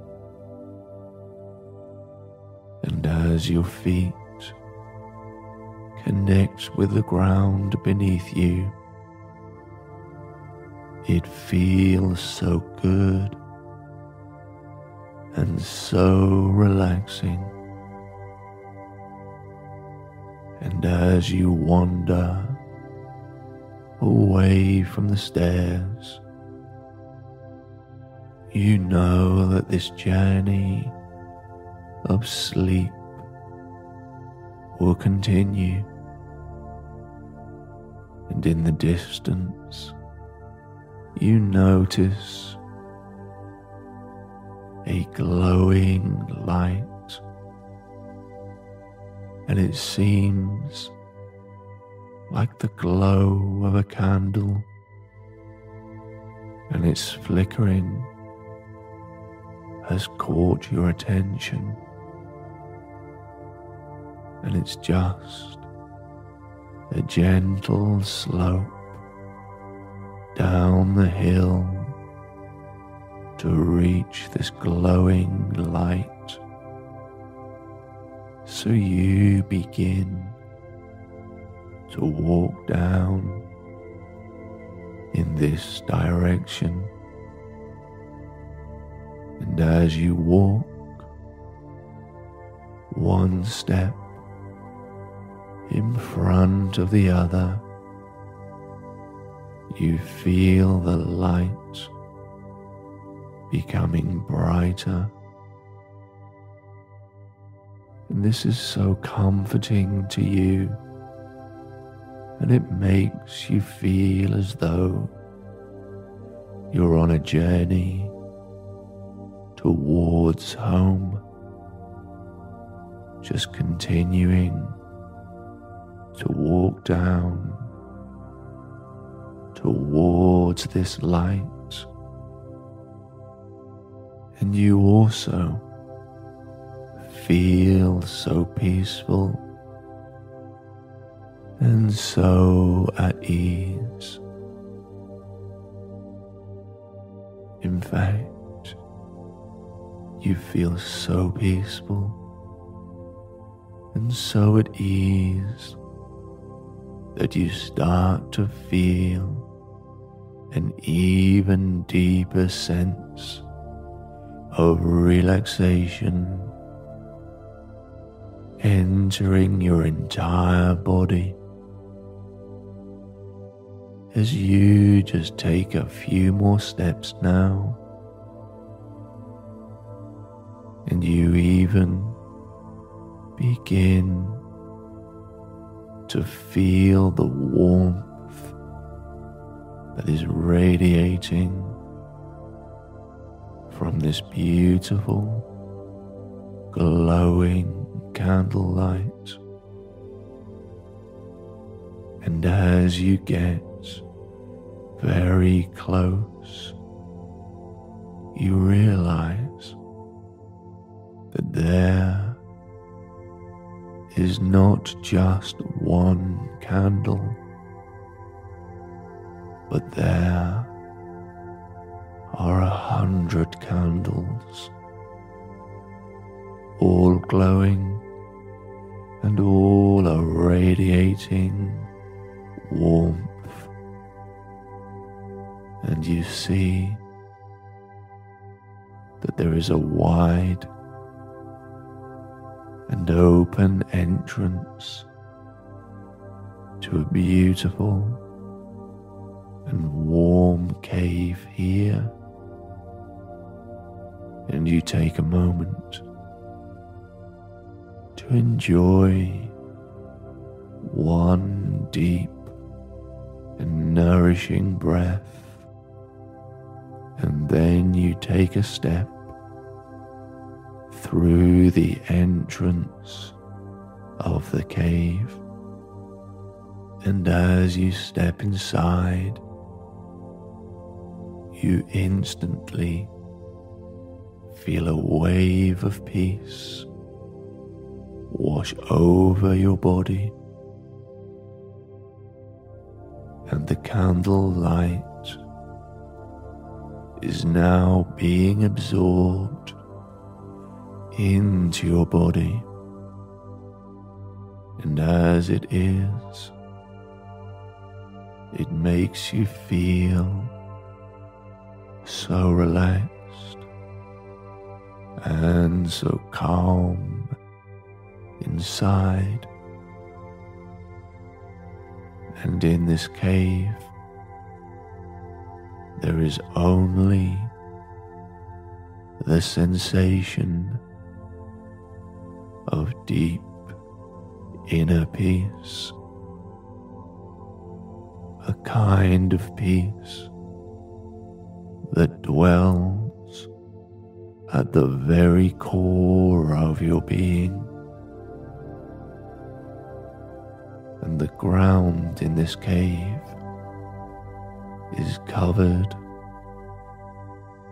And as your feet connect with the ground beneath you, it feels so good and so relaxing. And as you wander away from the stairs, you know that this journey of sleep will continue. And in the distance, you notice a glowing light, and it seems like the glow of a candle, and its flickering has caught your attention, and it's just a gentle slope down the hill to reach this glowing light. So you begin to walk down in this direction. And as you walk, one step in front of the other, you feel the light becoming brighter. And this is so comforting to you, and it makes you feel as though you're on a journey towards home, just continuing to walk down towards this light. And you also feel so peaceful and so at ease. In fact, you feel so peaceful and so at ease that you start to feel an even deeper sense of relaxation entering your entire body. As you just take a few more steps now and you even begin to feel the warmth that is radiating from this beautiful glowing candlelight. And as you get very close, you realize that there is not just one candle, but there are a hundred candles, all glowing and all are radiating warmth. And you see that there is a wide and open entrance to a beautiful and warm cave here. And you take a moment to enjoy one deep and nourishing breath, and then you take a step through the entrance of the cave. And as you step inside, you instantly feel a wave of peace wash over your body, and the candle light is now being absorbed into your body. And as it is, it makes you feel so relaxed and so calm inside. And in this cave, there is only the sensation of deep inner peace, a kind of peace that dwells at the very core of your being and the ground in this cave is covered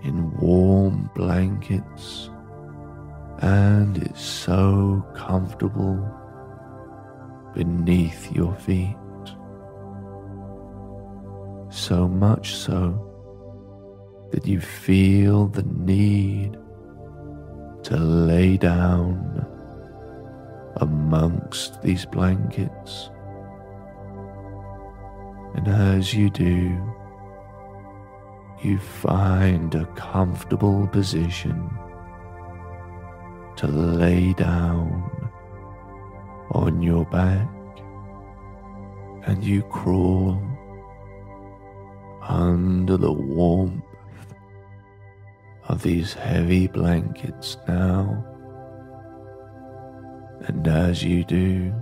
in warm blankets and it's so comfortable beneath your feet. So much so that you feel the need to lay down amongst these blankets. And as you do, you find a comfortable position to lay down on your back and you crawl under the warmth of these heavy blankets now. And as you do,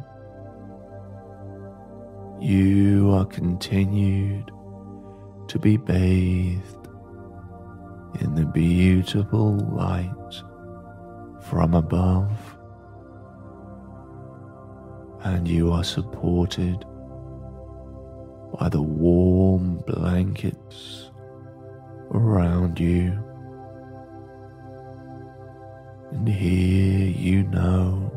you are continued to be bathed in the beautiful light from above, and you are supported by the warm blankets around you. And here you know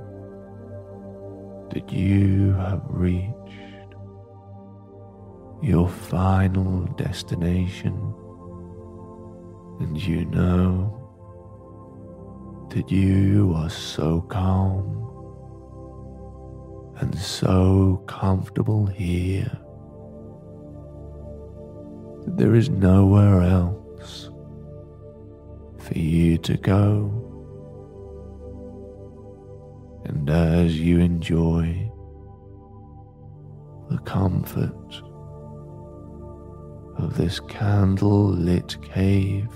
that you have reached your final destination, and you know that you are so calm and so comfortable here that there is nowhere else for you to go. And as you enjoy the comfort of this candle lit cave,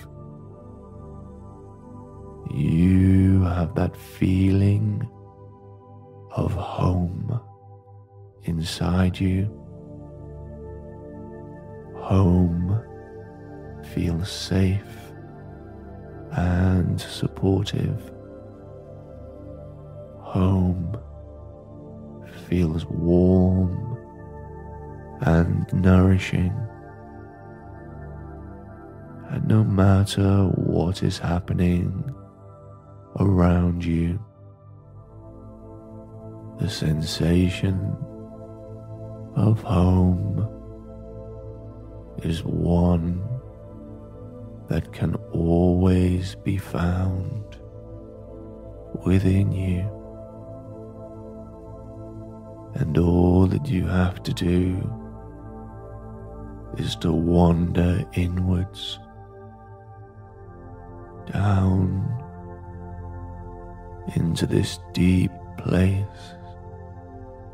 you have that feeling of home inside you. Home feels safe and supportive. Home feels warm and nourishing. And no matter what is happening around you, the sensation of home is one that can always be found within you. And all that you have to do is to wander inwards, down into this deep place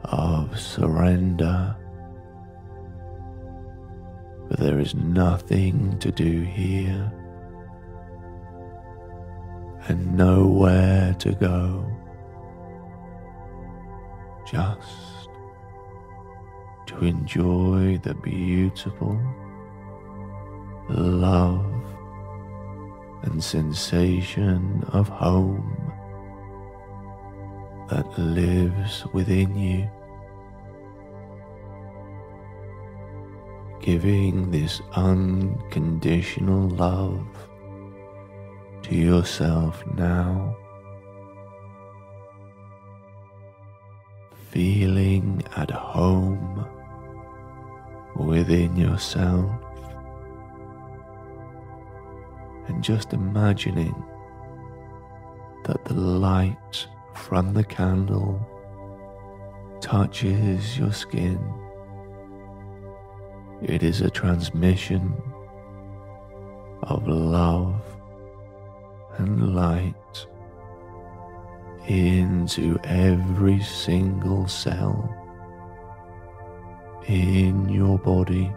of surrender. But there is nothing to do here and nowhere to go. Just to enjoy the beautiful love and sensation of home that lives within you. Giving this unconditional love to yourself now. Feeling at home within yourself and just imagining that the light from the candle touches your skin. It is a transmission of love and light into every single cell in your body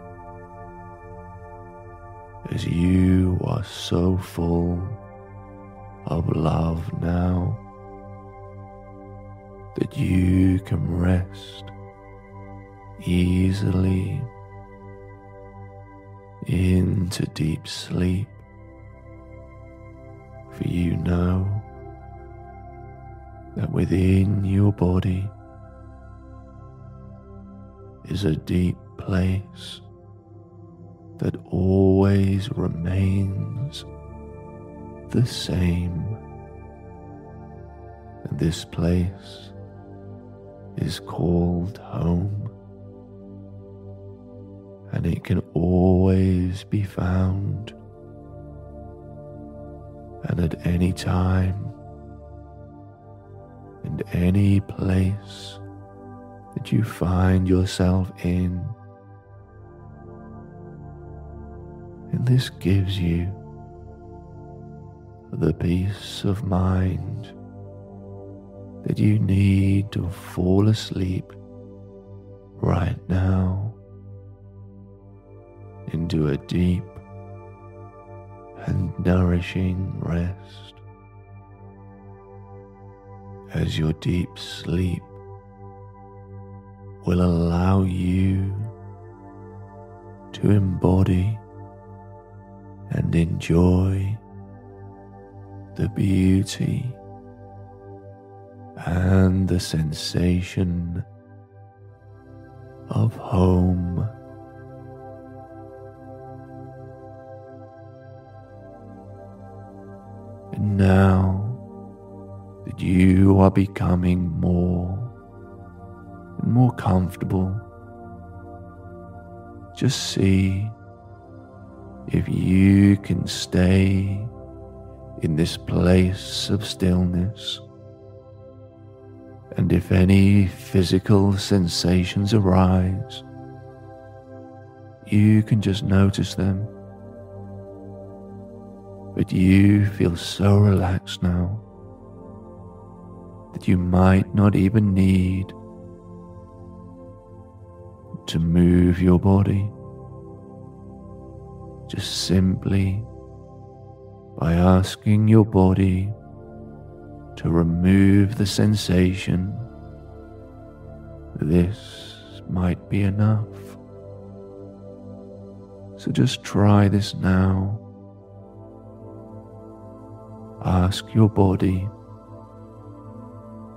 as you are so full of love now that you can rest easily into deep sleep. For you know that within your body is a deep place that always remains the same. And this place is called home. And it can always be found. And at any time and any place that you find yourself in. And this gives you the peace of mind that you need to fall asleep right now into a deep and nourishing rest as your deep sleep will allow you to embody and enjoy the beauty and the sensation of home. And now that you are becoming more and more comfortable, just see if you can stay in this place of stillness. And if any physical sensations arise, you can just notice them. But you feel so relaxed now that you might not even need to move your body. Just simply by asking your body to remove the sensation, this might be enough. So just try this now. Ask your body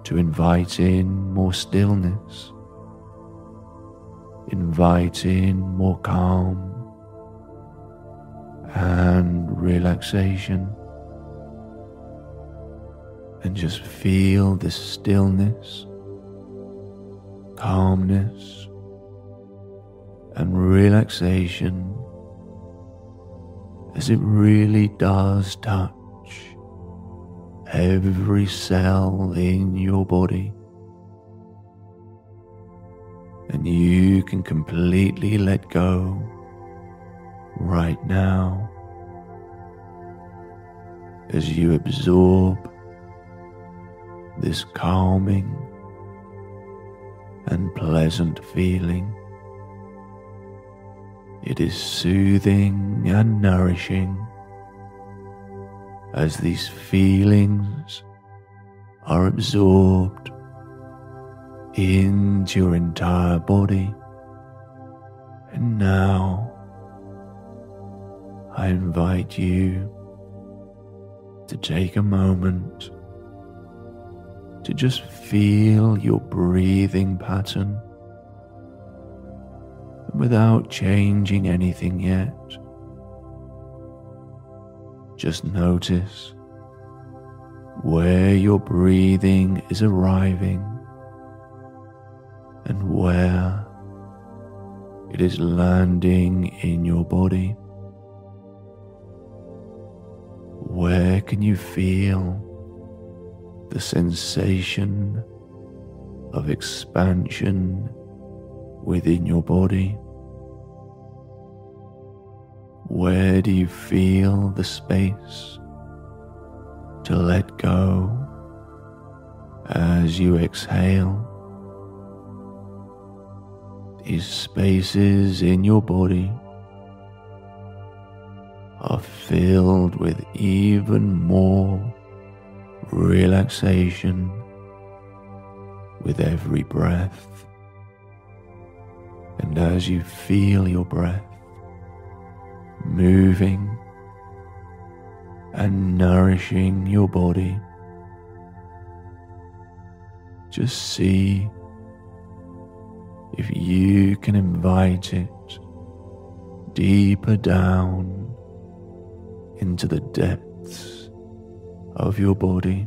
to invite in more stillness, invite in more calm and relaxation, and just feel this stillness, calmness, and relaxation as it really does touch every cell in your body. And you can completely let go right now as you absorb this calming and pleasant feeling. It is soothing and nourishing as these feelings are absorbed into your entire body. And now I invite you to take a moment to just feel your breathing pattern and without changing anything yet. Just notice where your breathing is arriving and where it is landing in your body. Where can you feel the sensation of expansion within your body? Where do you feel the space to let go as you exhale? These spaces in your body are filled with even more relaxation with every breath. And as you feel your breath, moving and nourishing your body. Just see if you can invite it deeper down into the depths of your body,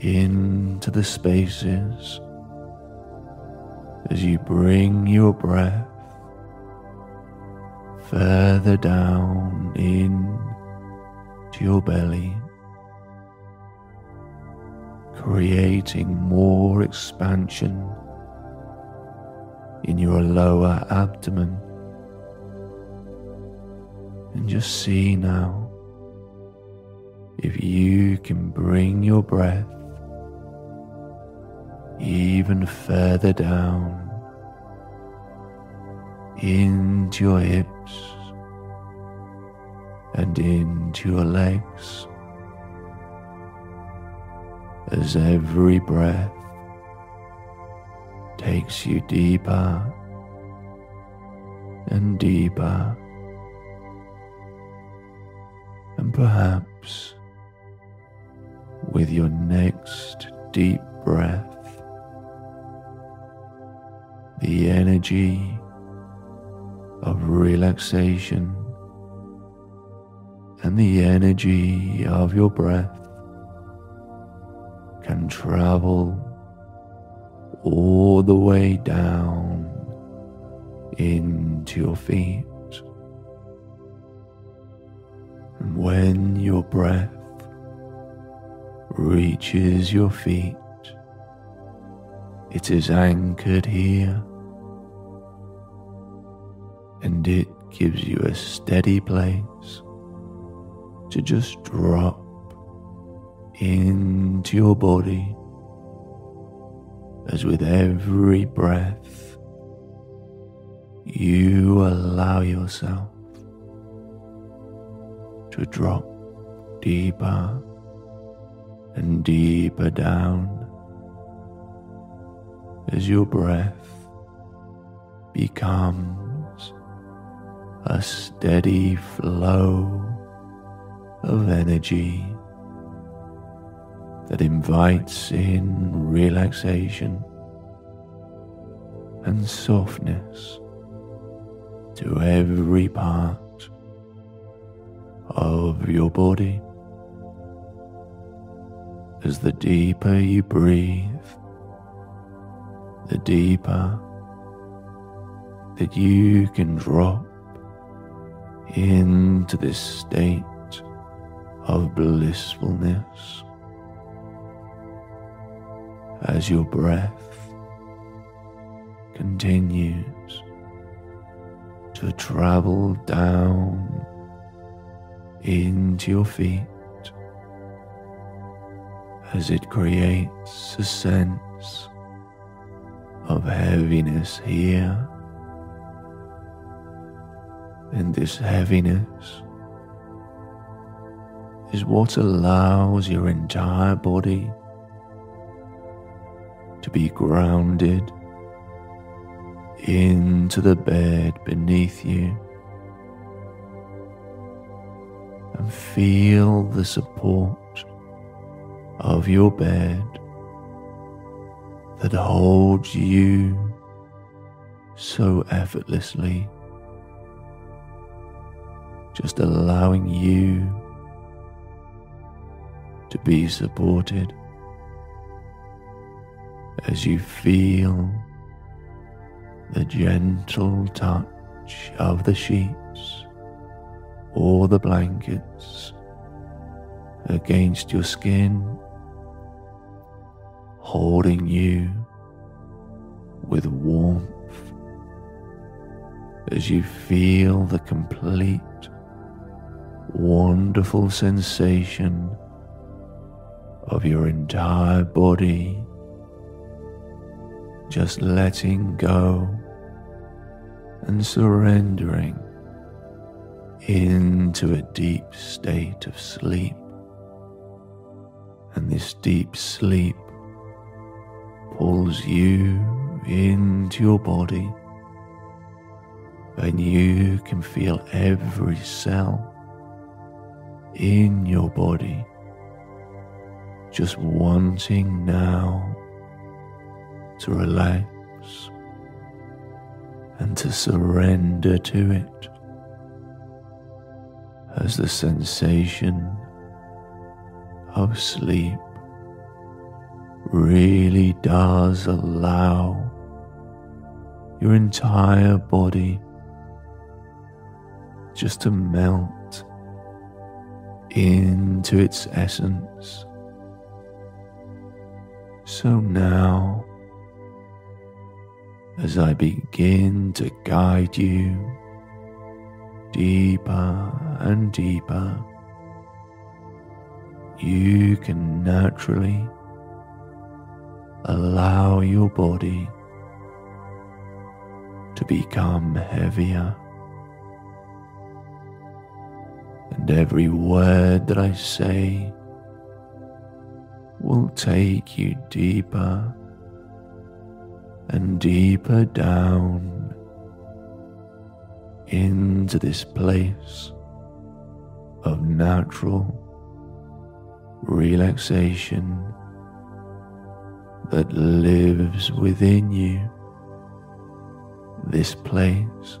into the spaces as you bring your breath further down in to your belly, creating more expansion in your lower abdomen. And just see now if you can bring your breath even further down into your hips and into your legs as every breath takes you deeper and deeper, and perhaps with your next deep breath, the energy of relaxation and the energy of your breath can travel all the way down into your feet. And when your breath reaches your feet, it is anchored here and it gives you a steady place to just drop into your body as with every breath you allow yourself to drop deeper and deeper down as your breath becomes a steady flow of energy that invites in relaxation and softness to every part of your body. As the deeper you breathe, the deeper that you can drop into this state of blissfulness as your breath continues to travel down into your feet as it creates a sense of heaviness here. And this heaviness is what allows your entire body to be grounded into the bed beneath you and feel the support of your bed that holds you so effortlessly, just allowing you to be supported as you feel the gentle touch of the sheets or the blankets against your skin, holding you with warmth as you feel the complete wonderful sensation of your entire body just letting go and surrendering into a deep state of sleep. And this deep sleep pulls you into your body, and you can feel every cell in your body just wanting now to relax and to surrender to it as the sensation of sleep really does allow your entire body just to melt into its essence. So now, as I begin to guide you deeper and deeper, you can naturally allow your body to become heavier. And every word that I say will take you deeper and deeper down into this place of natural relaxation that lives within you, this place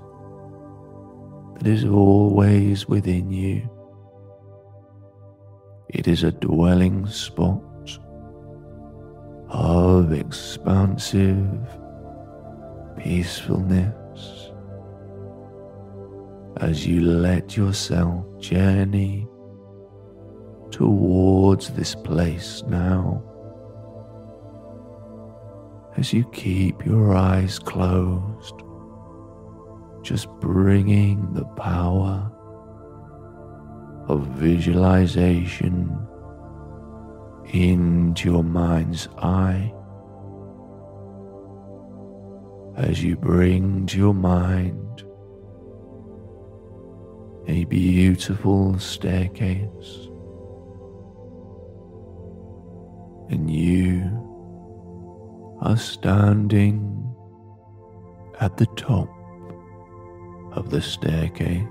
that is always within you. It is a dwelling spot of expansive peacefulness as you let yourself journey towards this place now. As you keep your eyes closed, just bringing the power of visualization into your mind's eye. As you bring to your mind a beautiful staircase, and you are standing at the top of the staircase.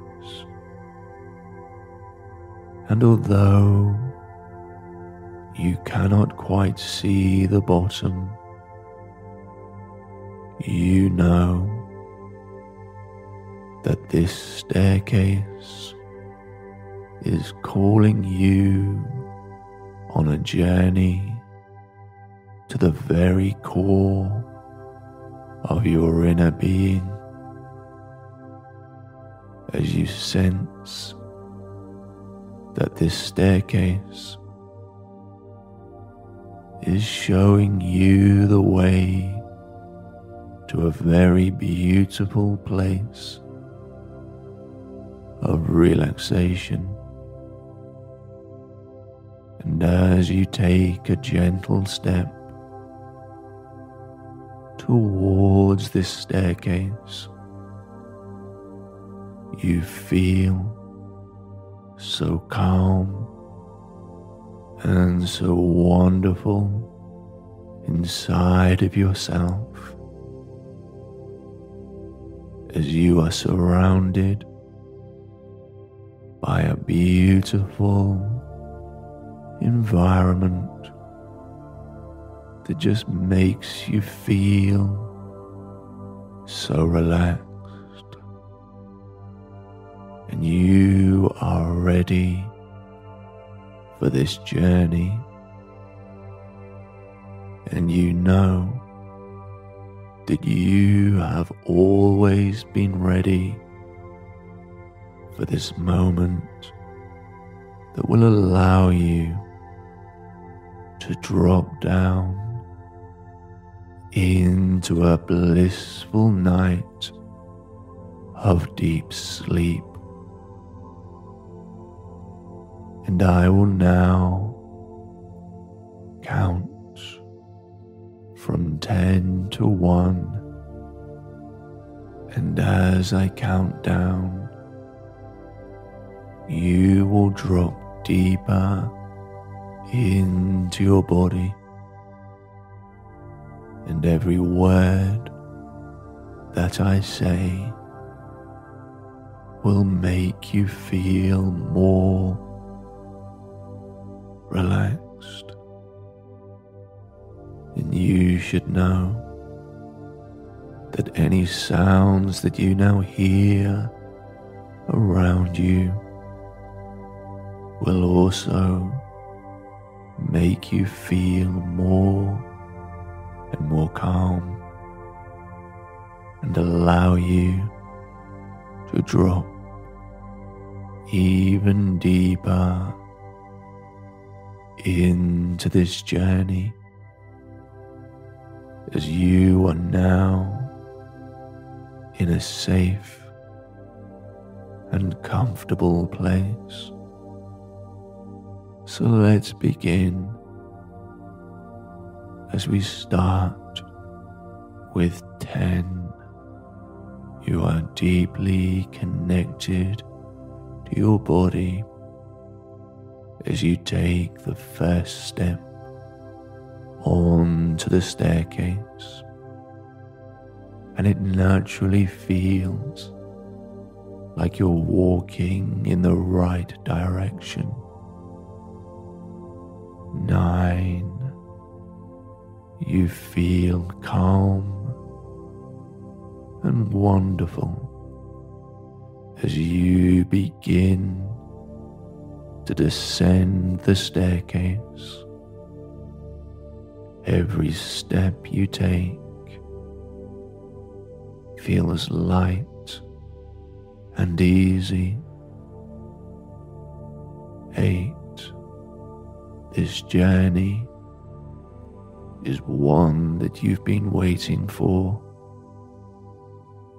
And although you cannot quite see the bottom, you know that this staircase is calling you on a journey to the very core of your inner being. As you sense that this staircase is showing you the way to a very beautiful place of relaxation. And as you take a gentle step towards this staircase, you feel so calm and so wonderful inside of yourself as you are surrounded by a beautiful environment that just makes you feel so relaxed. And you are ready for this journey, and you know that you have always been ready for this moment that will allow you to drop down into a blissful night of deep sleep. And I will now count from 10 to 1. And as I count down, you will drop deeper into your body, and every word that I say will make you feel more relaxed. And you should know that any sounds that you now hear around you will also make you feel more and more calm and allow you to drop even deeper into this journey as you are now in a safe and comfortable place. So let's begin as we start with 10. You are deeply connected to your body as you take the first step onto the staircase, and it naturally feels like you're walking in the right direction. Nine, you feel calm and wonderful as you begin to descend the staircase. Every step you take feels light and easy. Eight. This journey is one that you've been waiting for.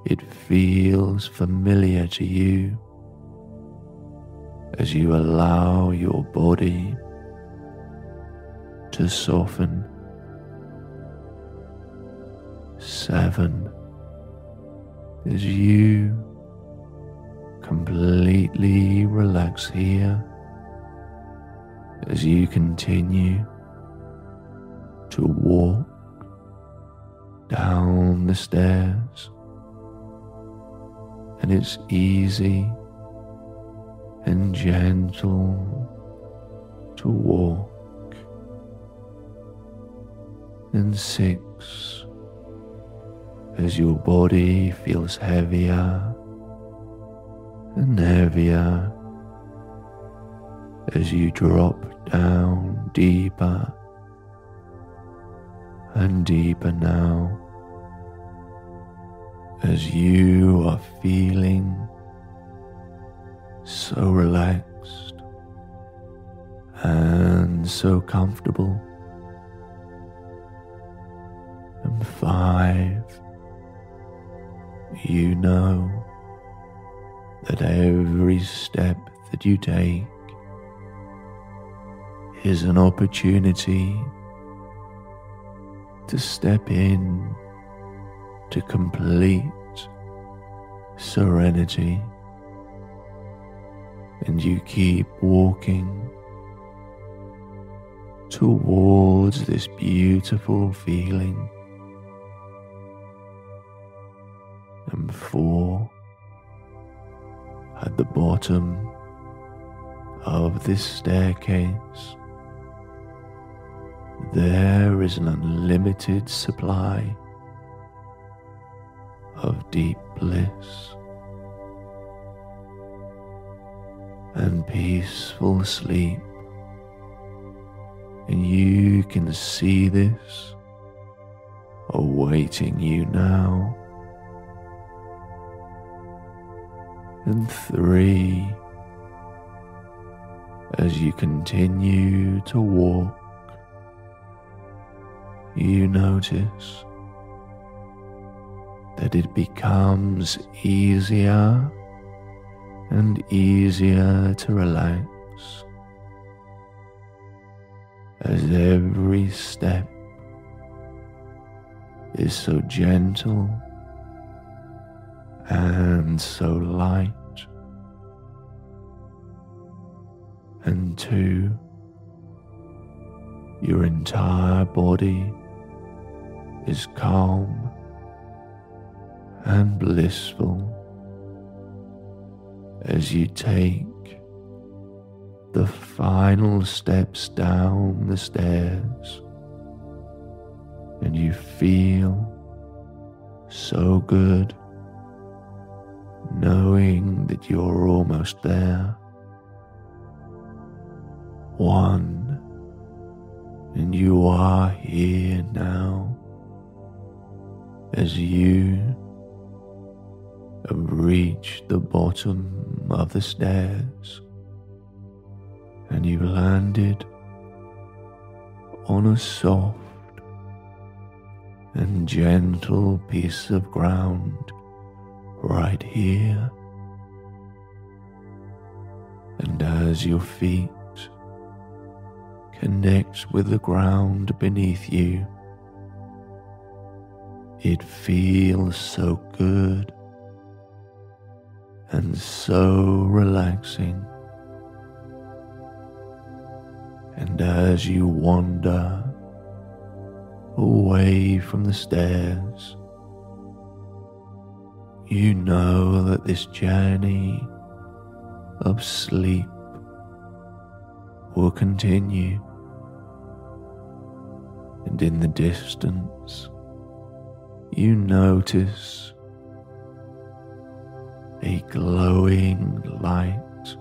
It feels familiar to you as you allow your body to soften. Seven, as you completely relax here, as you continue to walk down the stairs, and it's easy and gentle to walk. And six, as your body feels heavier and heavier as you drop down deeper and deeper now as you are feeling so relaxed and so comfortable. And five, you know that every step that you take is an opportunity to step in to complete serenity and you keep walking towards this beautiful feeling. And four, at the bottom of this staircase, there is an unlimited supply of deep bliss. and peaceful sleep. And you can see this awaiting you now. And three, as you continue to walk, you notice that it becomes easier and easier to relax. As every step is so gentle and so light. And two, your entire body is calm and blissful as you take the final steps down the stairs and you feel so good, knowing that you're almost there. One, and you are here now as you have reached the bottom of the stairs and you landed on a soft and gentle piece of ground right here. And as your feet connect with the ground beneath you, it feels so good and so relaxing. And as you wander away from the stairs, you know that this journey of sleep will continue. And in the distance, you notice a glowing light,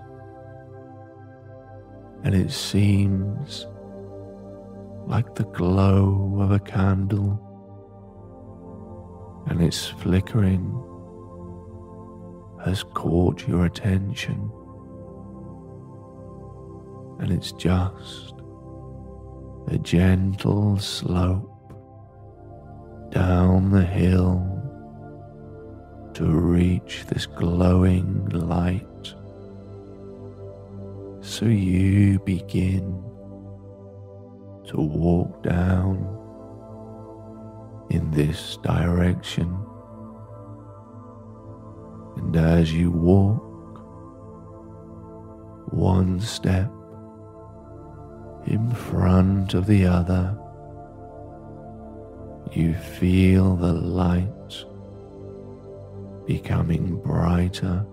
and it seems like the glow of a candle, and its flickering has caught your attention, and it's just a gentle slope down the hill to reach this glowing light. So you begin to walk down in this direction. And as you walk, one step in front of the other, you feel the light becoming brighter.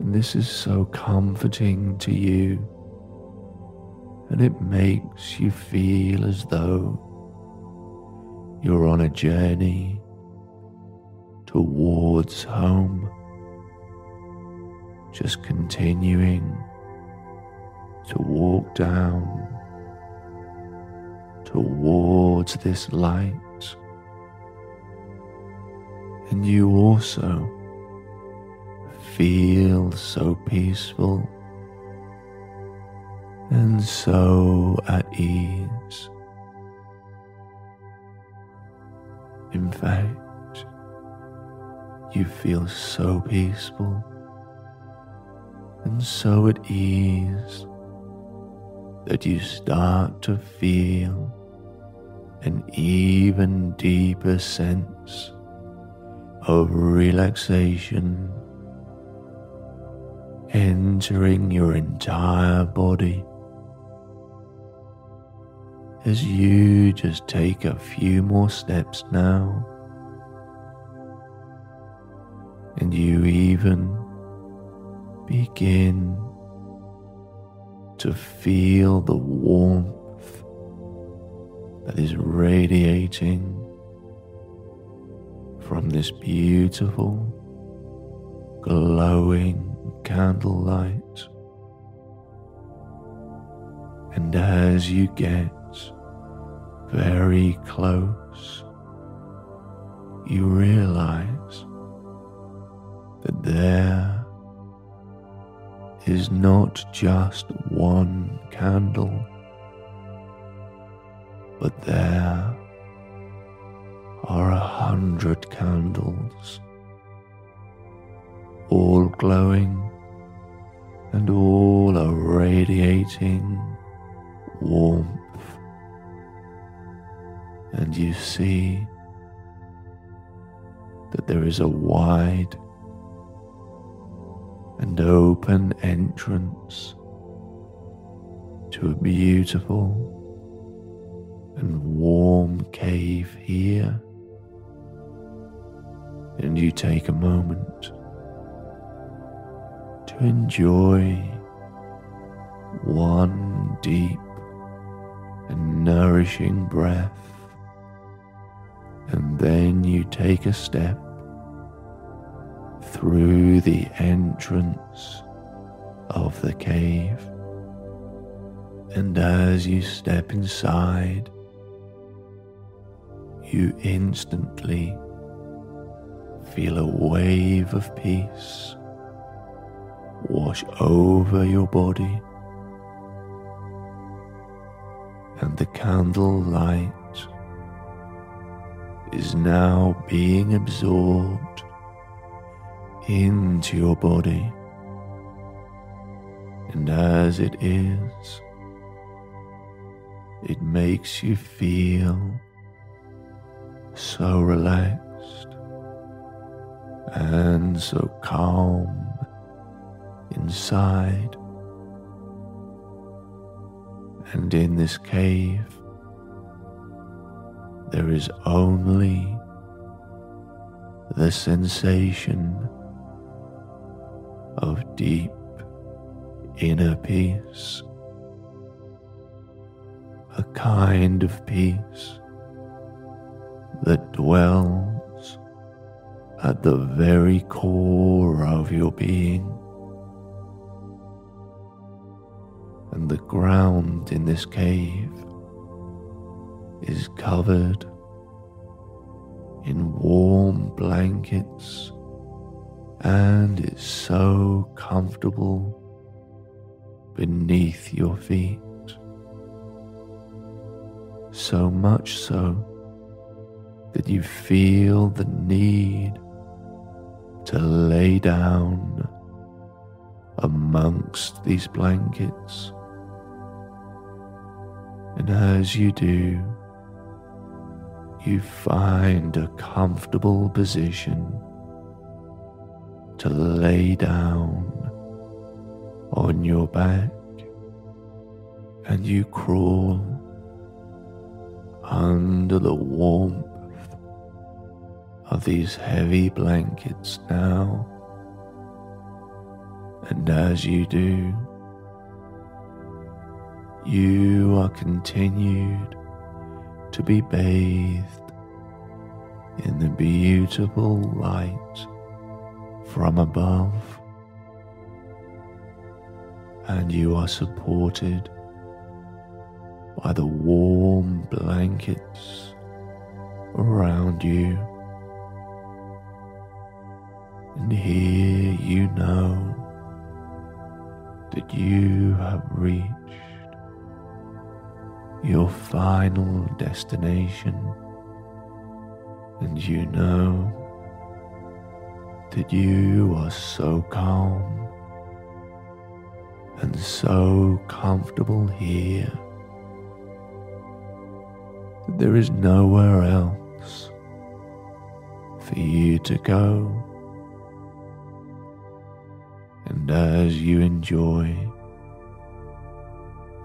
And this is so comforting to you and it makes you feel as though you're on a journey towards home, just continuing to walk down towards this light. And you also feel so peaceful and so at ease. In fact, you feel so peaceful and so at ease that you start to feel an even deeper sense of relaxation entering your entire body as you just take a few more steps now, and you even begin to feel the warmth that is radiating from this beautiful, glowing candlelight. And as you get very close, you realize that there is not just one candle, but there are a hundred candles, all glowing and all are radiating warmth. And you see that there is a wide and open entrance to a beautiful and warm cave here. And you take a moment to enjoy one deep and nourishing breath And then you take a step through the entrance of the cave. And as you step inside, you instantly feel a wave of peace wash over your body, and the candle light is now being absorbed into your body. And as it is, it makes you feel so relaxed and so calm inside. And in this cave, there is only the sensation of deep inner peace, a kind of peace that dwells at the very core of your being. And the ground in this cave is covered in warm blankets and it's so comfortable beneath your feet. So much so that you feel the need to lay down amongst these blankets. And as you do, you find a comfortable position to lay down on your back and you crawl under the warmth of these heavy blankets now. And as you do, you are continued to be bathed in the beautiful light from above, and you are supported by the warm blankets around you. And here you know that you have reached your final destination, and you know that you are so calm and so comfortable here that there is nowhere else for you to go. And as you enjoy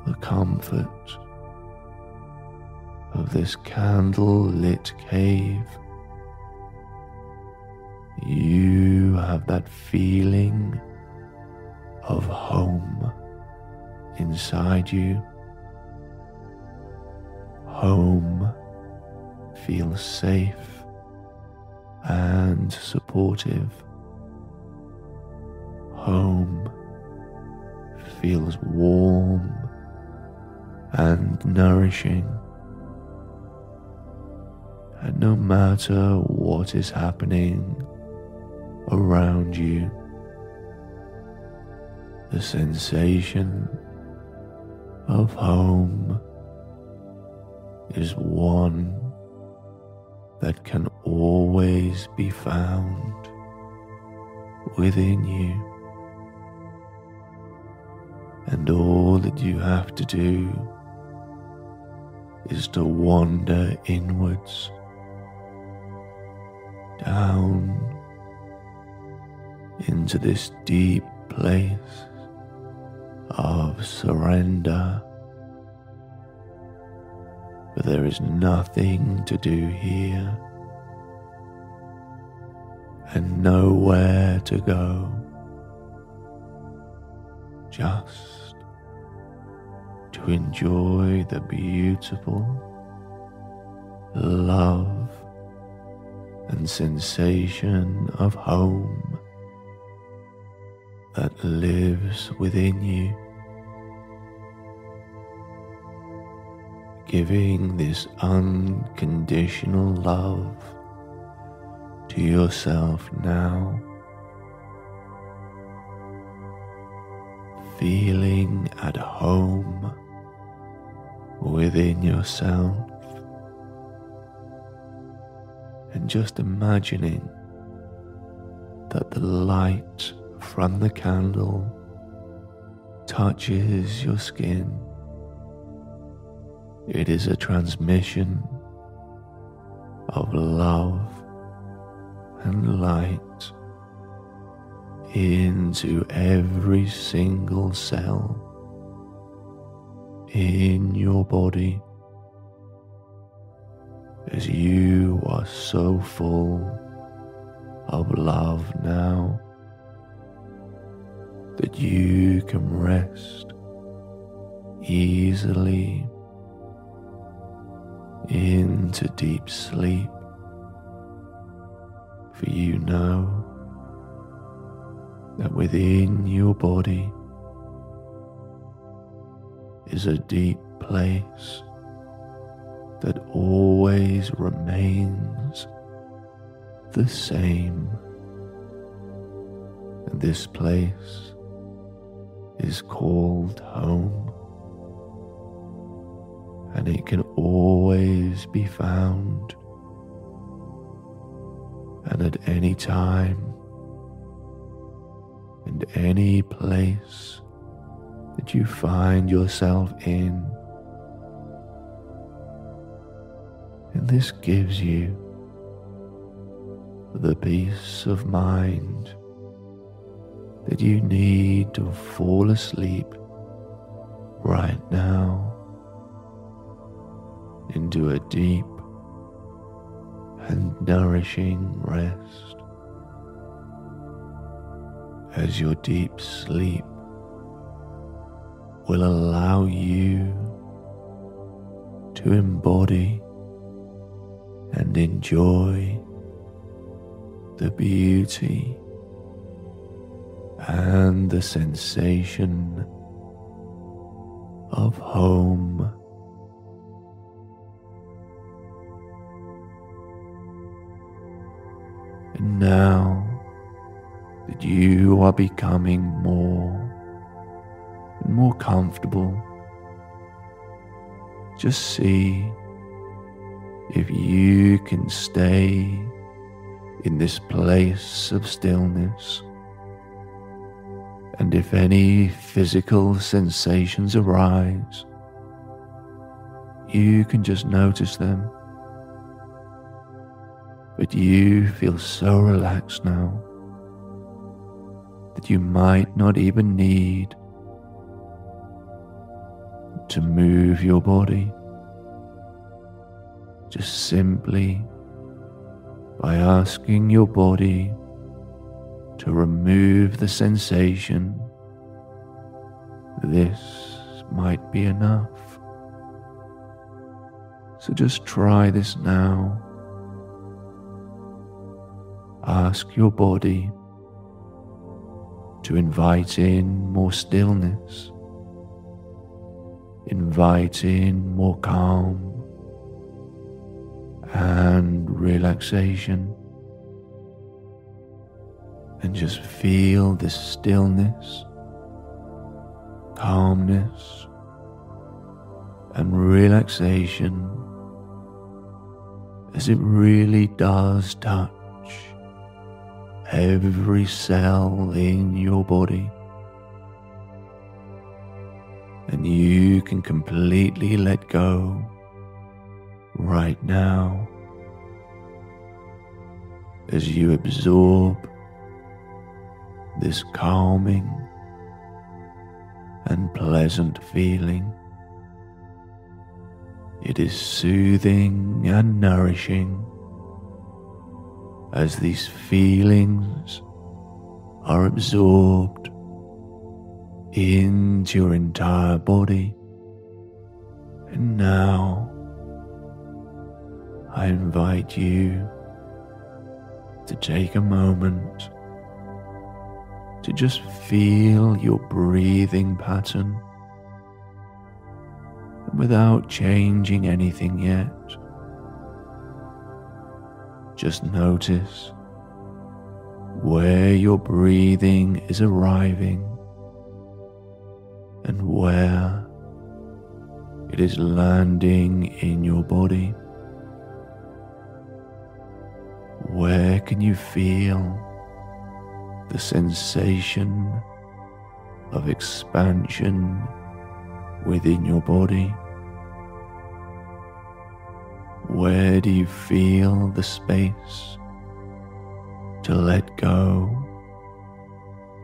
the comfort of this candle lit cave, you have that feeling of home inside you. Home feels safe and supportive. Home feels warm and nourishing. And no matter what is happening around you, the sensation of home is one that can always be found within you. And all that you have to do is to wander inwards down into this deep place of surrender. But there is nothing to do here and nowhere to go. Just to enjoy the beautiful love and sensation of home that lives within you. Giving this unconditional love to yourself now. Feeling at home within yourself and just imagining that the light from the candle touches your skin. It is a transmission of love and light into every single cell in your body as you are so full of love now that you can rest easily into deep sleep. For you know that within your body is a deep place that always remains the same. And this place is called home, and it can always be found, and at any time and any place that you find yourself in. And this gives you the peace of mind that you need to fall asleep right now into a deep and nourishing rest as your deep sleep will allow you to embody and enjoy the beauty and the sensation of home. And now that you are becoming more and more comfortable, just see if you can stay in this place of stillness and if any physical sensations arise, you can just notice them. But you feel so relaxed now that you might not even need to move your body. Just simply by asking your body to remove the sensation. This might be enough. So just try this now. Ask your body to invite in more stillness, invite in more calm and relaxation and just feel the stillness, calmness, and relaxation as it really does touch every cell in your body. And you can completely let go right now as you absorb this calming and pleasant feeling. It is soothing and nourishing as these feelings are absorbed into your entire body. And now I invite you to take a moment to just feel your breathing pattern and without changing anything yet. Just notice where your breathing is arriving and where it is landing in your body. Where can you feel the sensation of expansion within your body? Where do you feel the space to let go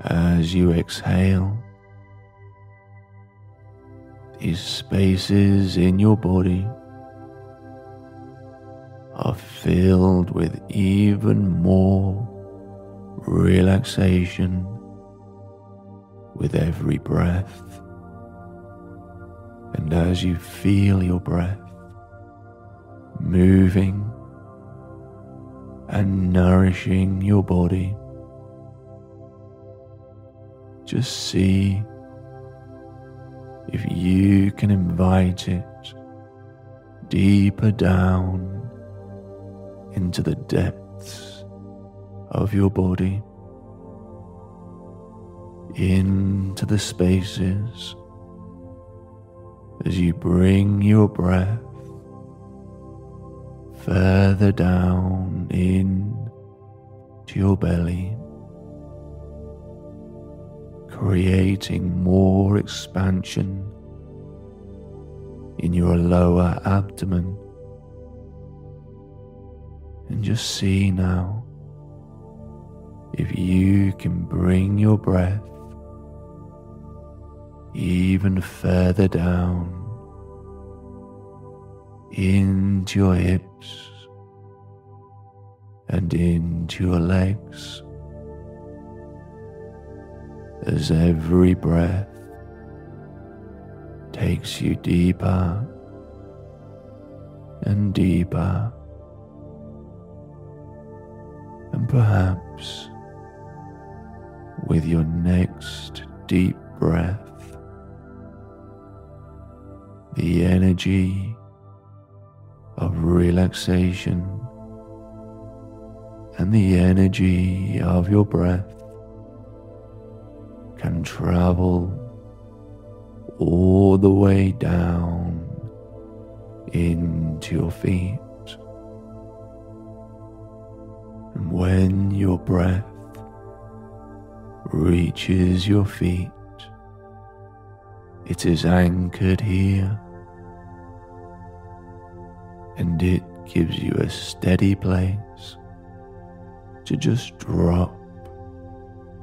as you exhale? These spaces in your body are filled with even more relaxation with every breath. And as you feel your breath moving and nourishing your body, just see if you can invite it deeper down into the depths of your body into the spaces as you bring your breath further down in to your belly, creating more expansion in your lower abdomen. And just see now if you can bring your breath even further down into your hips and into your legs as every breath takes you deeper and deeper. And perhaps with your next deep breath, the energy of relaxation and the energy of your breath can travel all the way down into your feet. And when your breath reaches your feet. It is anchored here and it gives you a steady place to just drop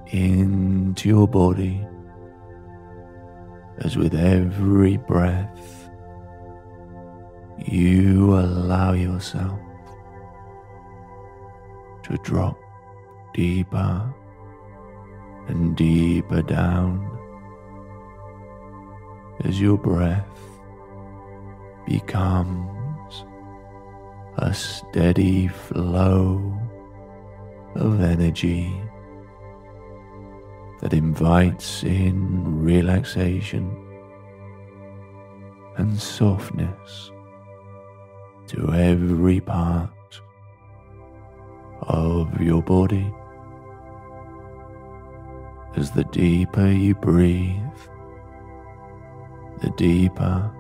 into your body as with every breath you allow yourself to drop deeper and deeper down. As your breath becomes a steady flow of energy that invites in relaxation and softness to every part of your body as the deeper you breathe, the deeper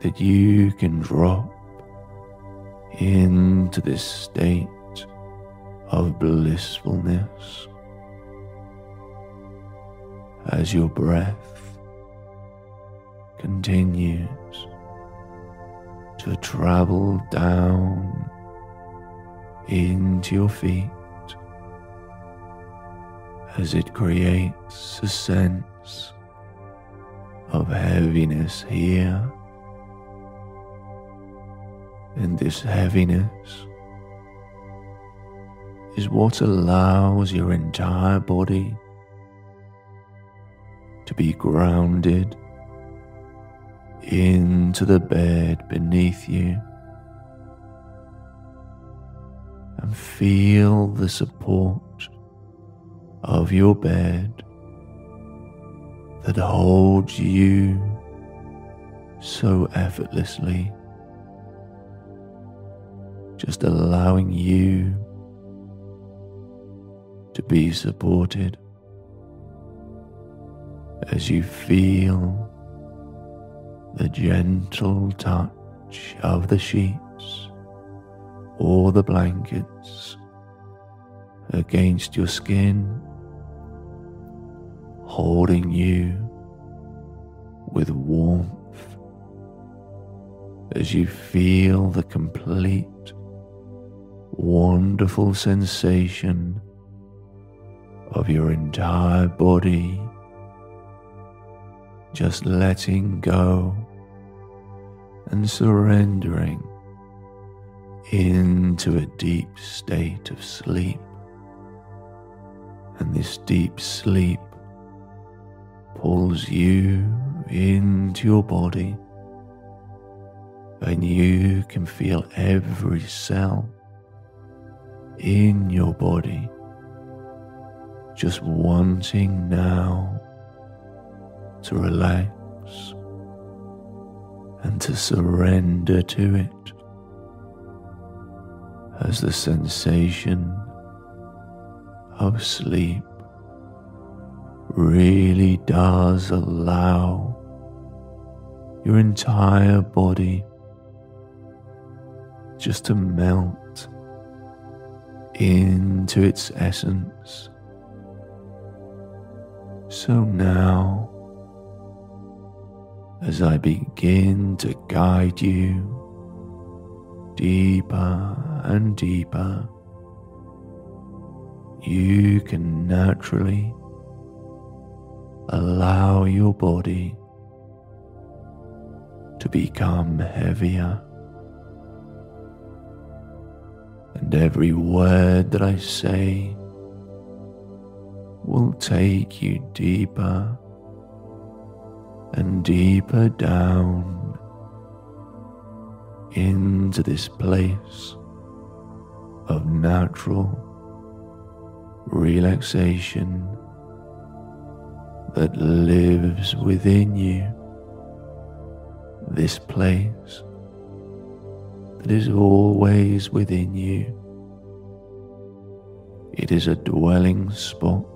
that you can drop into this state of blissfulness. As your breath continues to travel down into your feet as it creates a sense of heaviness here. And this heaviness is what allows your entire body to be grounded into the bed beneath you. and feel the support of your bed that holds you so effortlessly, just allowing you to be supported as you feel the gentle touch of the sheets or the blankets against your skin, holding you with warmth as you feel the complete wonderful sensation of your entire body just letting go and surrendering into a deep state of sleep. And this deep sleep pulls you into your body, and you can feel every cell in your body just wanting now to relax and to surrender to it as the sensation of sleep really does allow your entire body just to melt into its essence. So now, as I begin to guide you deeper and deeper, you can naturally allow your body to become heavier. And every word that I say will take you deeper and deeper down into this place of natural relaxation that lives within you. This place that is always within you. It is a dwelling spot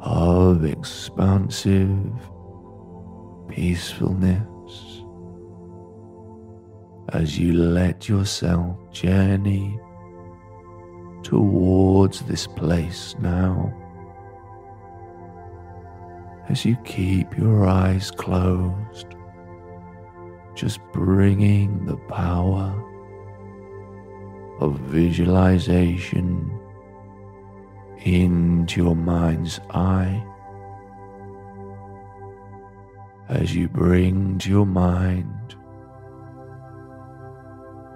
of expansive peacefulness as you let yourself journey towards this place now. As you keep your eyes closed, just bringing the power of visualization into your mind's eye. As you bring to your mind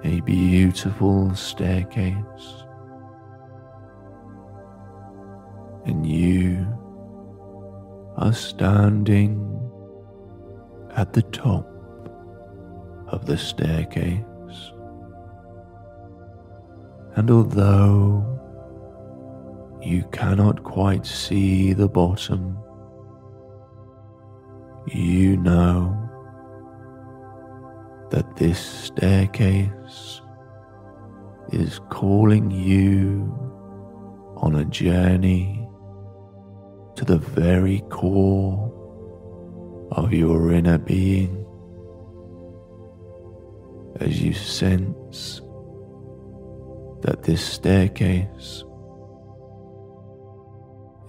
a beautiful staircase and you are standing at the top of the staircase and although you cannot quite see the bottom. You know that this staircase is calling you on a journey to the very core of your inner being as you sense that this staircase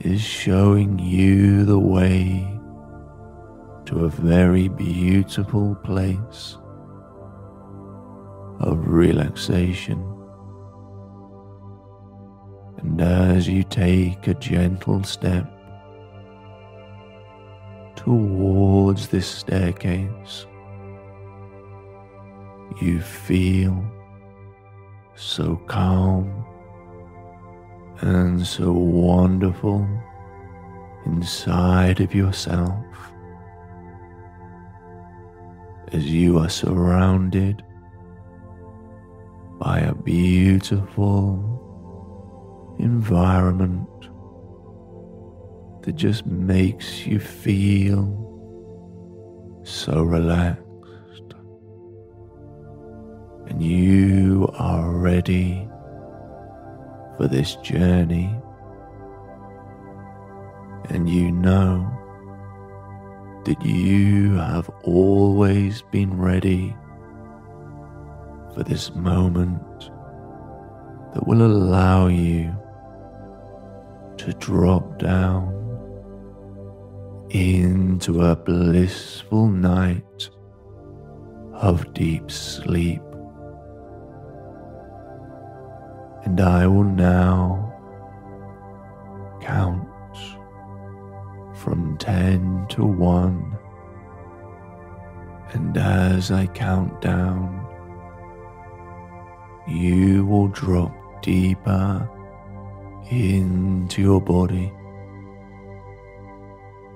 is showing you the way to a very beautiful place of relaxation. And as you take a gentle step towards this staircase, you feel so calm and so wonderful inside of yourself as you are surrounded by a beautiful environment that just makes you feel so relaxed. And you are ready for this journey. And you know that you have always been ready for this moment that will allow you to drop down into a blissful night of deep sleep. And I will now count from 10 to 1. And as I count down, you will drop deeper into your body,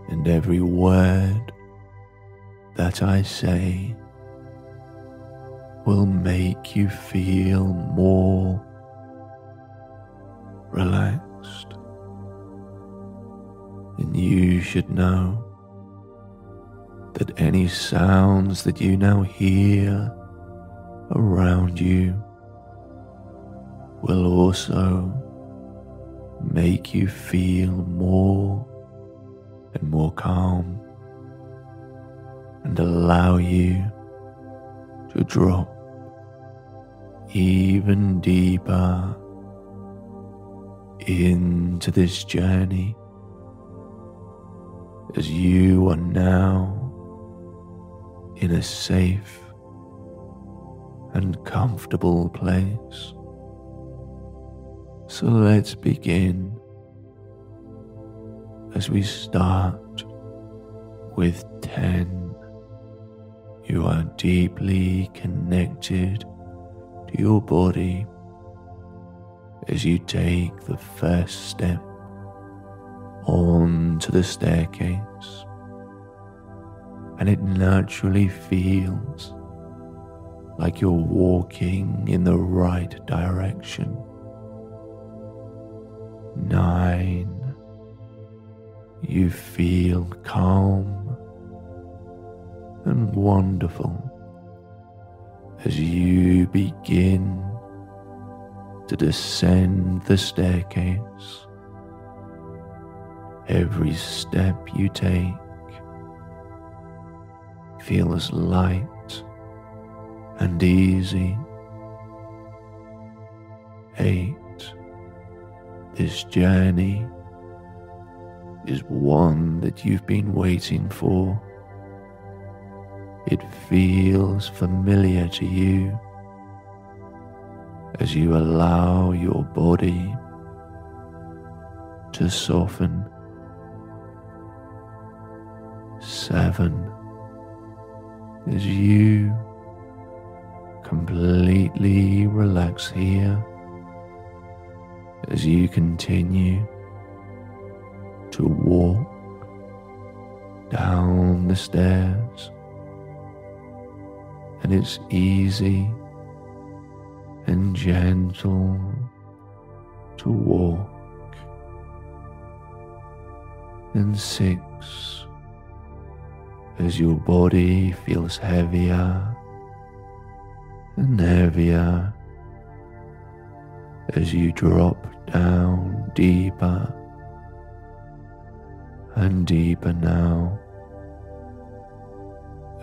and every word that I say will make you feel more relaxed. And you should know that any sounds that you now hear around you will also make you feel more and more calm and allow you to drop even deeper into this journey as you are now in a safe and comfortable place. So let's begin as we start with 10. You are deeply connected to your body as you take the first step onto the staircase, and it naturally feels like you're walking in the right direction. Nine, you feel calm and wonderful as you begin to descend the staircase. Every step you take feels light and easy. Eight. This journey is one that you've been waiting for. It feels familiar to you as you allow your body to soften. Seven, as you completely relax here, as you continue to walk down the stairs, and it's easy and gentle to walk. And six, as your body feels heavier and heavier as you drop down deeper and deeper now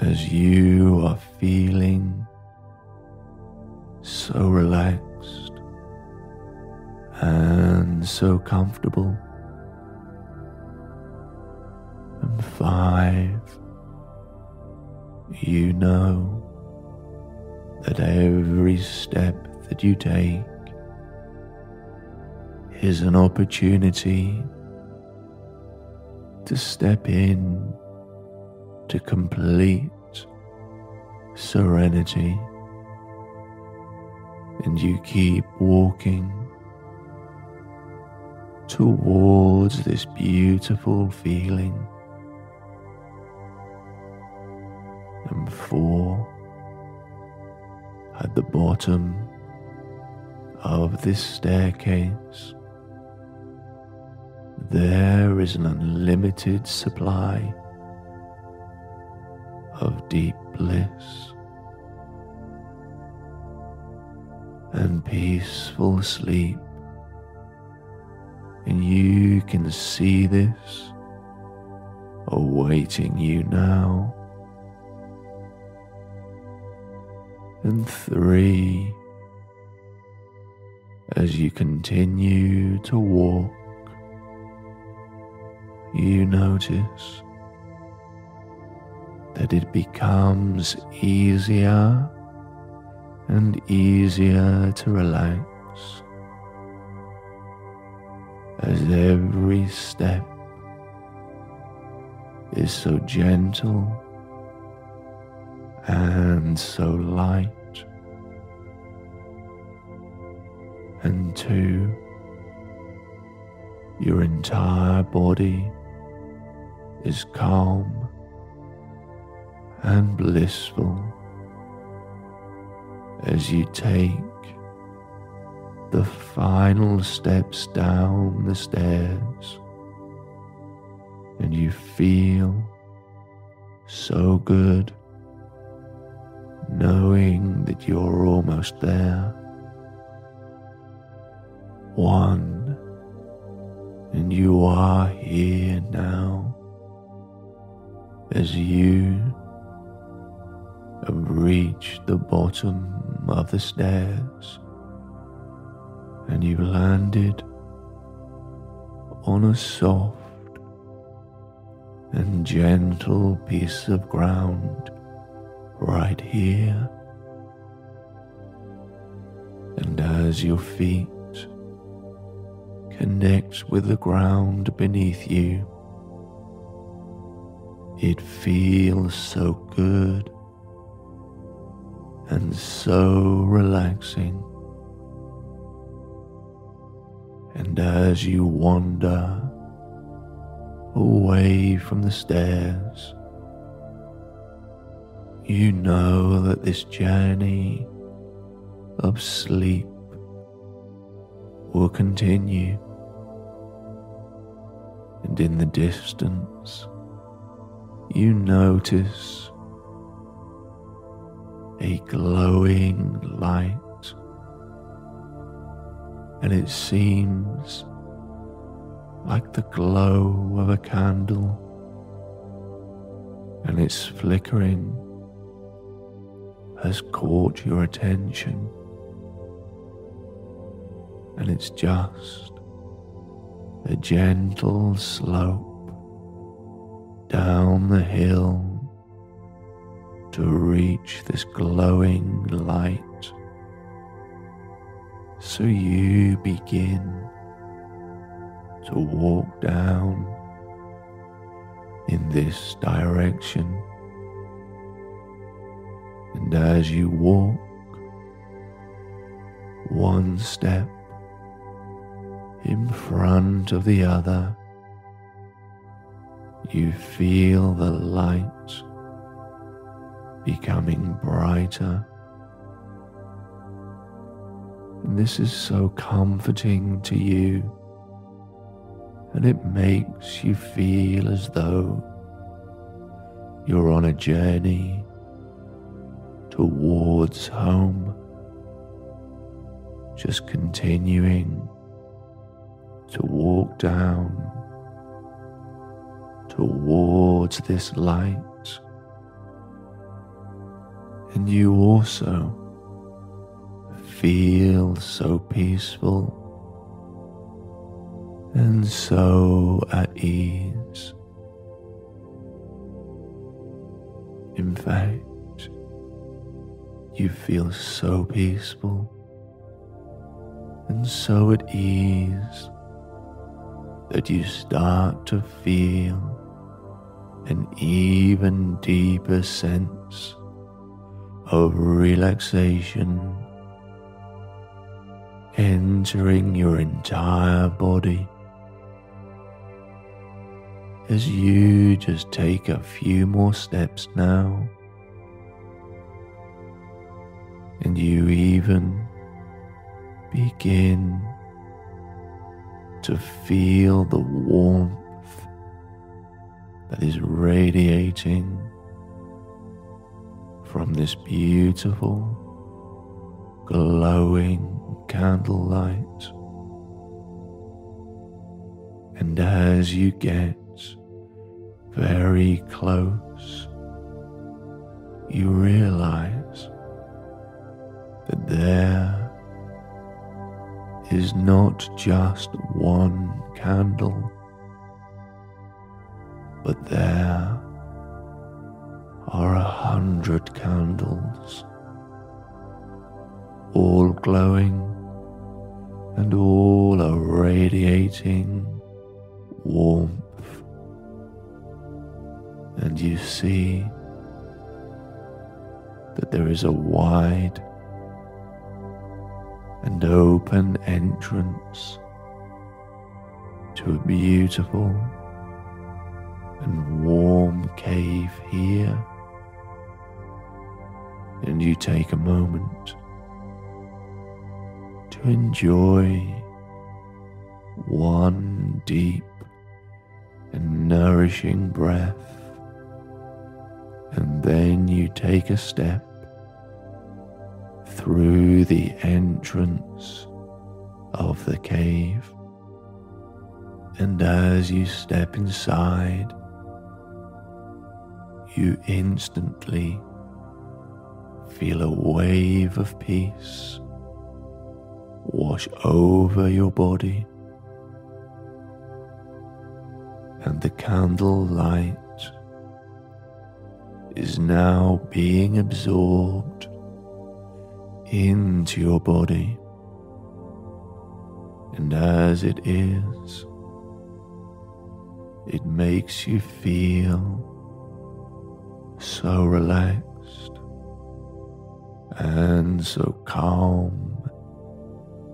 as you are feeling so relaxed and so comfortable. And five, you know that every step that you take is an opportunity to step in to complete serenity and you keep walking towards this beautiful feeling. And four, at the bottom of this staircase, there is an unlimited supply of deep bliss and peaceful sleep. And you can see this awaiting you now. And three, as you continue to walk, you notice that it becomes easier and easier to relax as every step is so gentle and so light. And two, your entire body is calm and blissful as you take the final steps down the stairs and you feel so good knowing that you're almost there. One, and you are here now as you have reached the bottom of the stairs and you landed on a soft and gentle piece of ground right here. And as your feet connect with the ground beneath you, it feels so good and so relaxing. And as you wander away from the stairs, you know that this journey of sleep will continue. And in the distance, you notice a glowing light, and it seems like the glow of a candle, and its flickering has caught your attention, and it's just a gentle slope down the hill to reach this glowing light. So you begin to walk down in this direction. And as you walk, one step in front of the other, you feel the light becoming brighter. And this is so comforting to you, and it makes you feel as though you're on a journey towards home, just continuing to walk down towards this light. And you also feel so peaceful and so at ease. In fact, you feel so peaceful and so at ease that you start to feel an even deeper sense of relaxation entering your entire body as you just take a few more steps now. And you even begin to feel the warmth that is radiating from this beautiful, glowing candlelight. And as you get very close, you realize that there is not just one candle, but there are a hundred candles, all glowing and all are radiating warmth. And you see that there is a wide and open entrance to a beautiful and warm cave here. And you take a moment to enjoy one deep and nourishing breath. And then you take a step through the entrance of the cave. And as you step inside, you instantly feel a wave of peace wash over your body, and the candle light is now being absorbed into your body. And as it is, it makes you feel so relaxed and so calm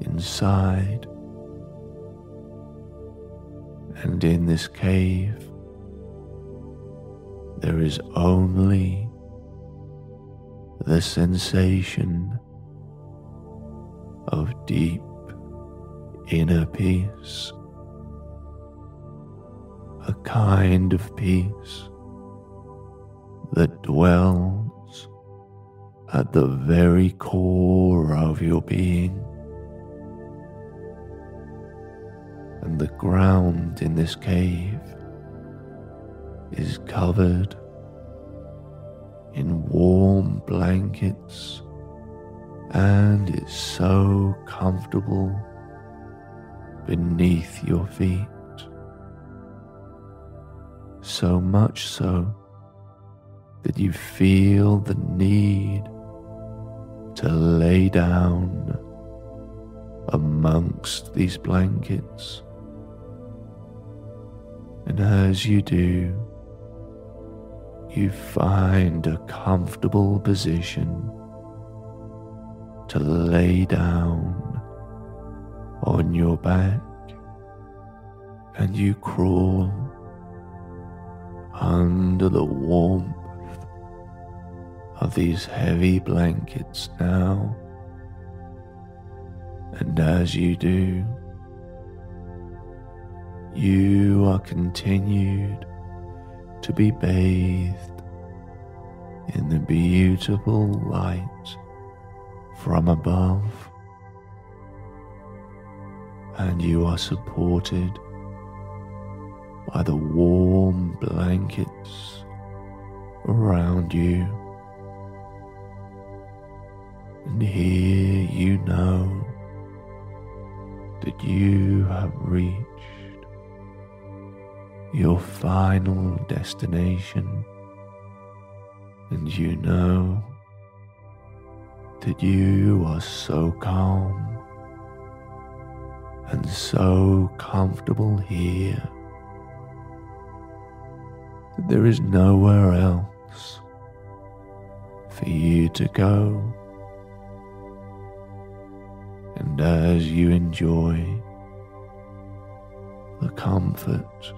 inside. And in this cave, there is only the sensation of deep inner peace, a kind of peace that dwells at the very core of your being. And the ground in this cave is covered in warm blankets and it's so comfortable beneath your feet. So much so that you feel the need to lay down amongst these blankets. And as you do, you find a comfortable position to lay down on your back and you crawl under the warmth of these heavy blankets now. And as you do, you are continued to be bathed in the beautiful light from above, and you are supported by the warm blankets around you. And here you know that you have reached your final destination, and you know that you are so calm and so comfortable here that there is nowhere else for you to go. And as you enjoy the comfort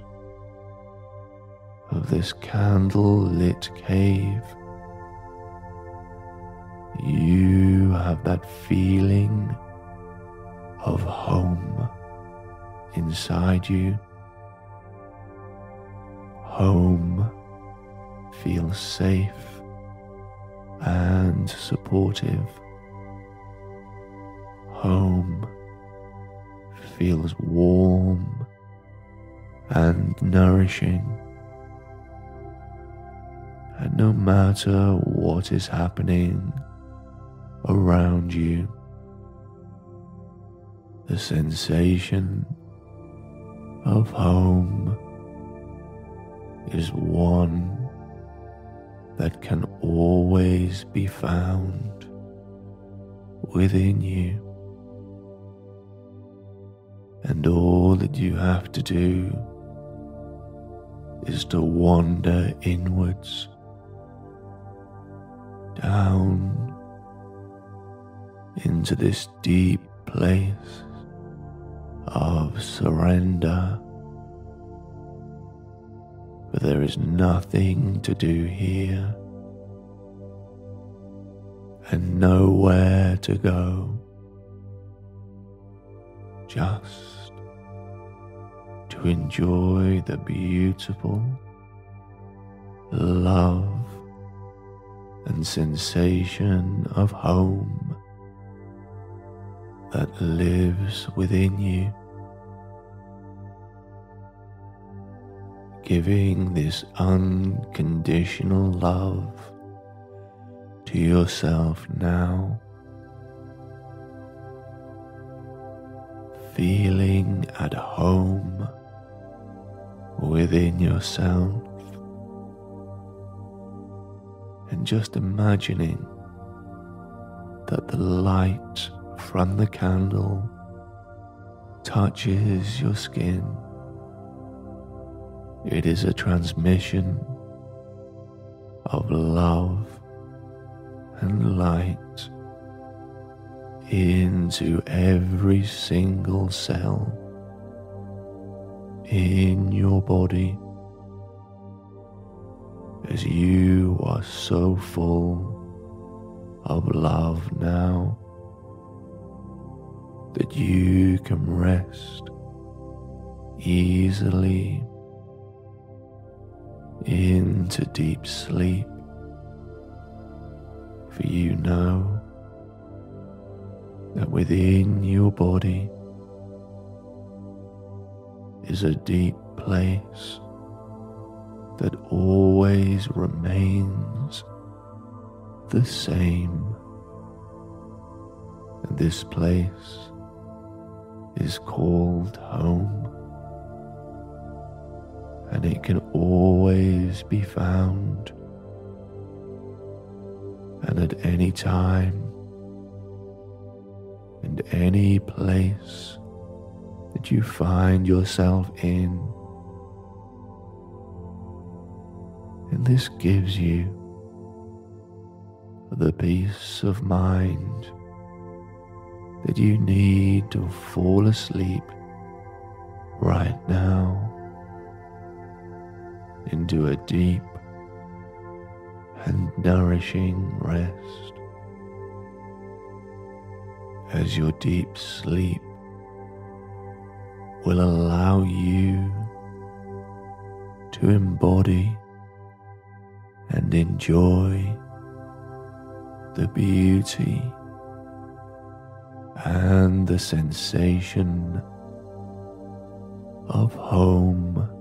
of this candle lit cave, you have that feeling of home inside you. Home feels safe and supportive. Home feels warm and nourishing. And no matter what is happening around you, the sensation of home is one that can always be found within you. And all that you have to do is to wander inwards, down into this deep place of surrender. But there is nothing to do here and nowhere to go. Just to enjoy the beautiful love and sensation of home that lives within you. Giving this unconditional love to yourself now. Feeling at home within yourself and just imagining that the light from the candle touches your skin. It is a transmission of love and light into every single cell in your body as you are so full of love now that you can rest easily into deep sleep. For you know that within your body is a deep place that always remains the same. And this place is called home, and it can always be found, and at any time and any place that you find yourself in. And this gives you the peace of mind that you need to fall asleep right now into a deep and nourishing rest as your deep sleep will allow you to embody and enjoy the beauty and the sensation of home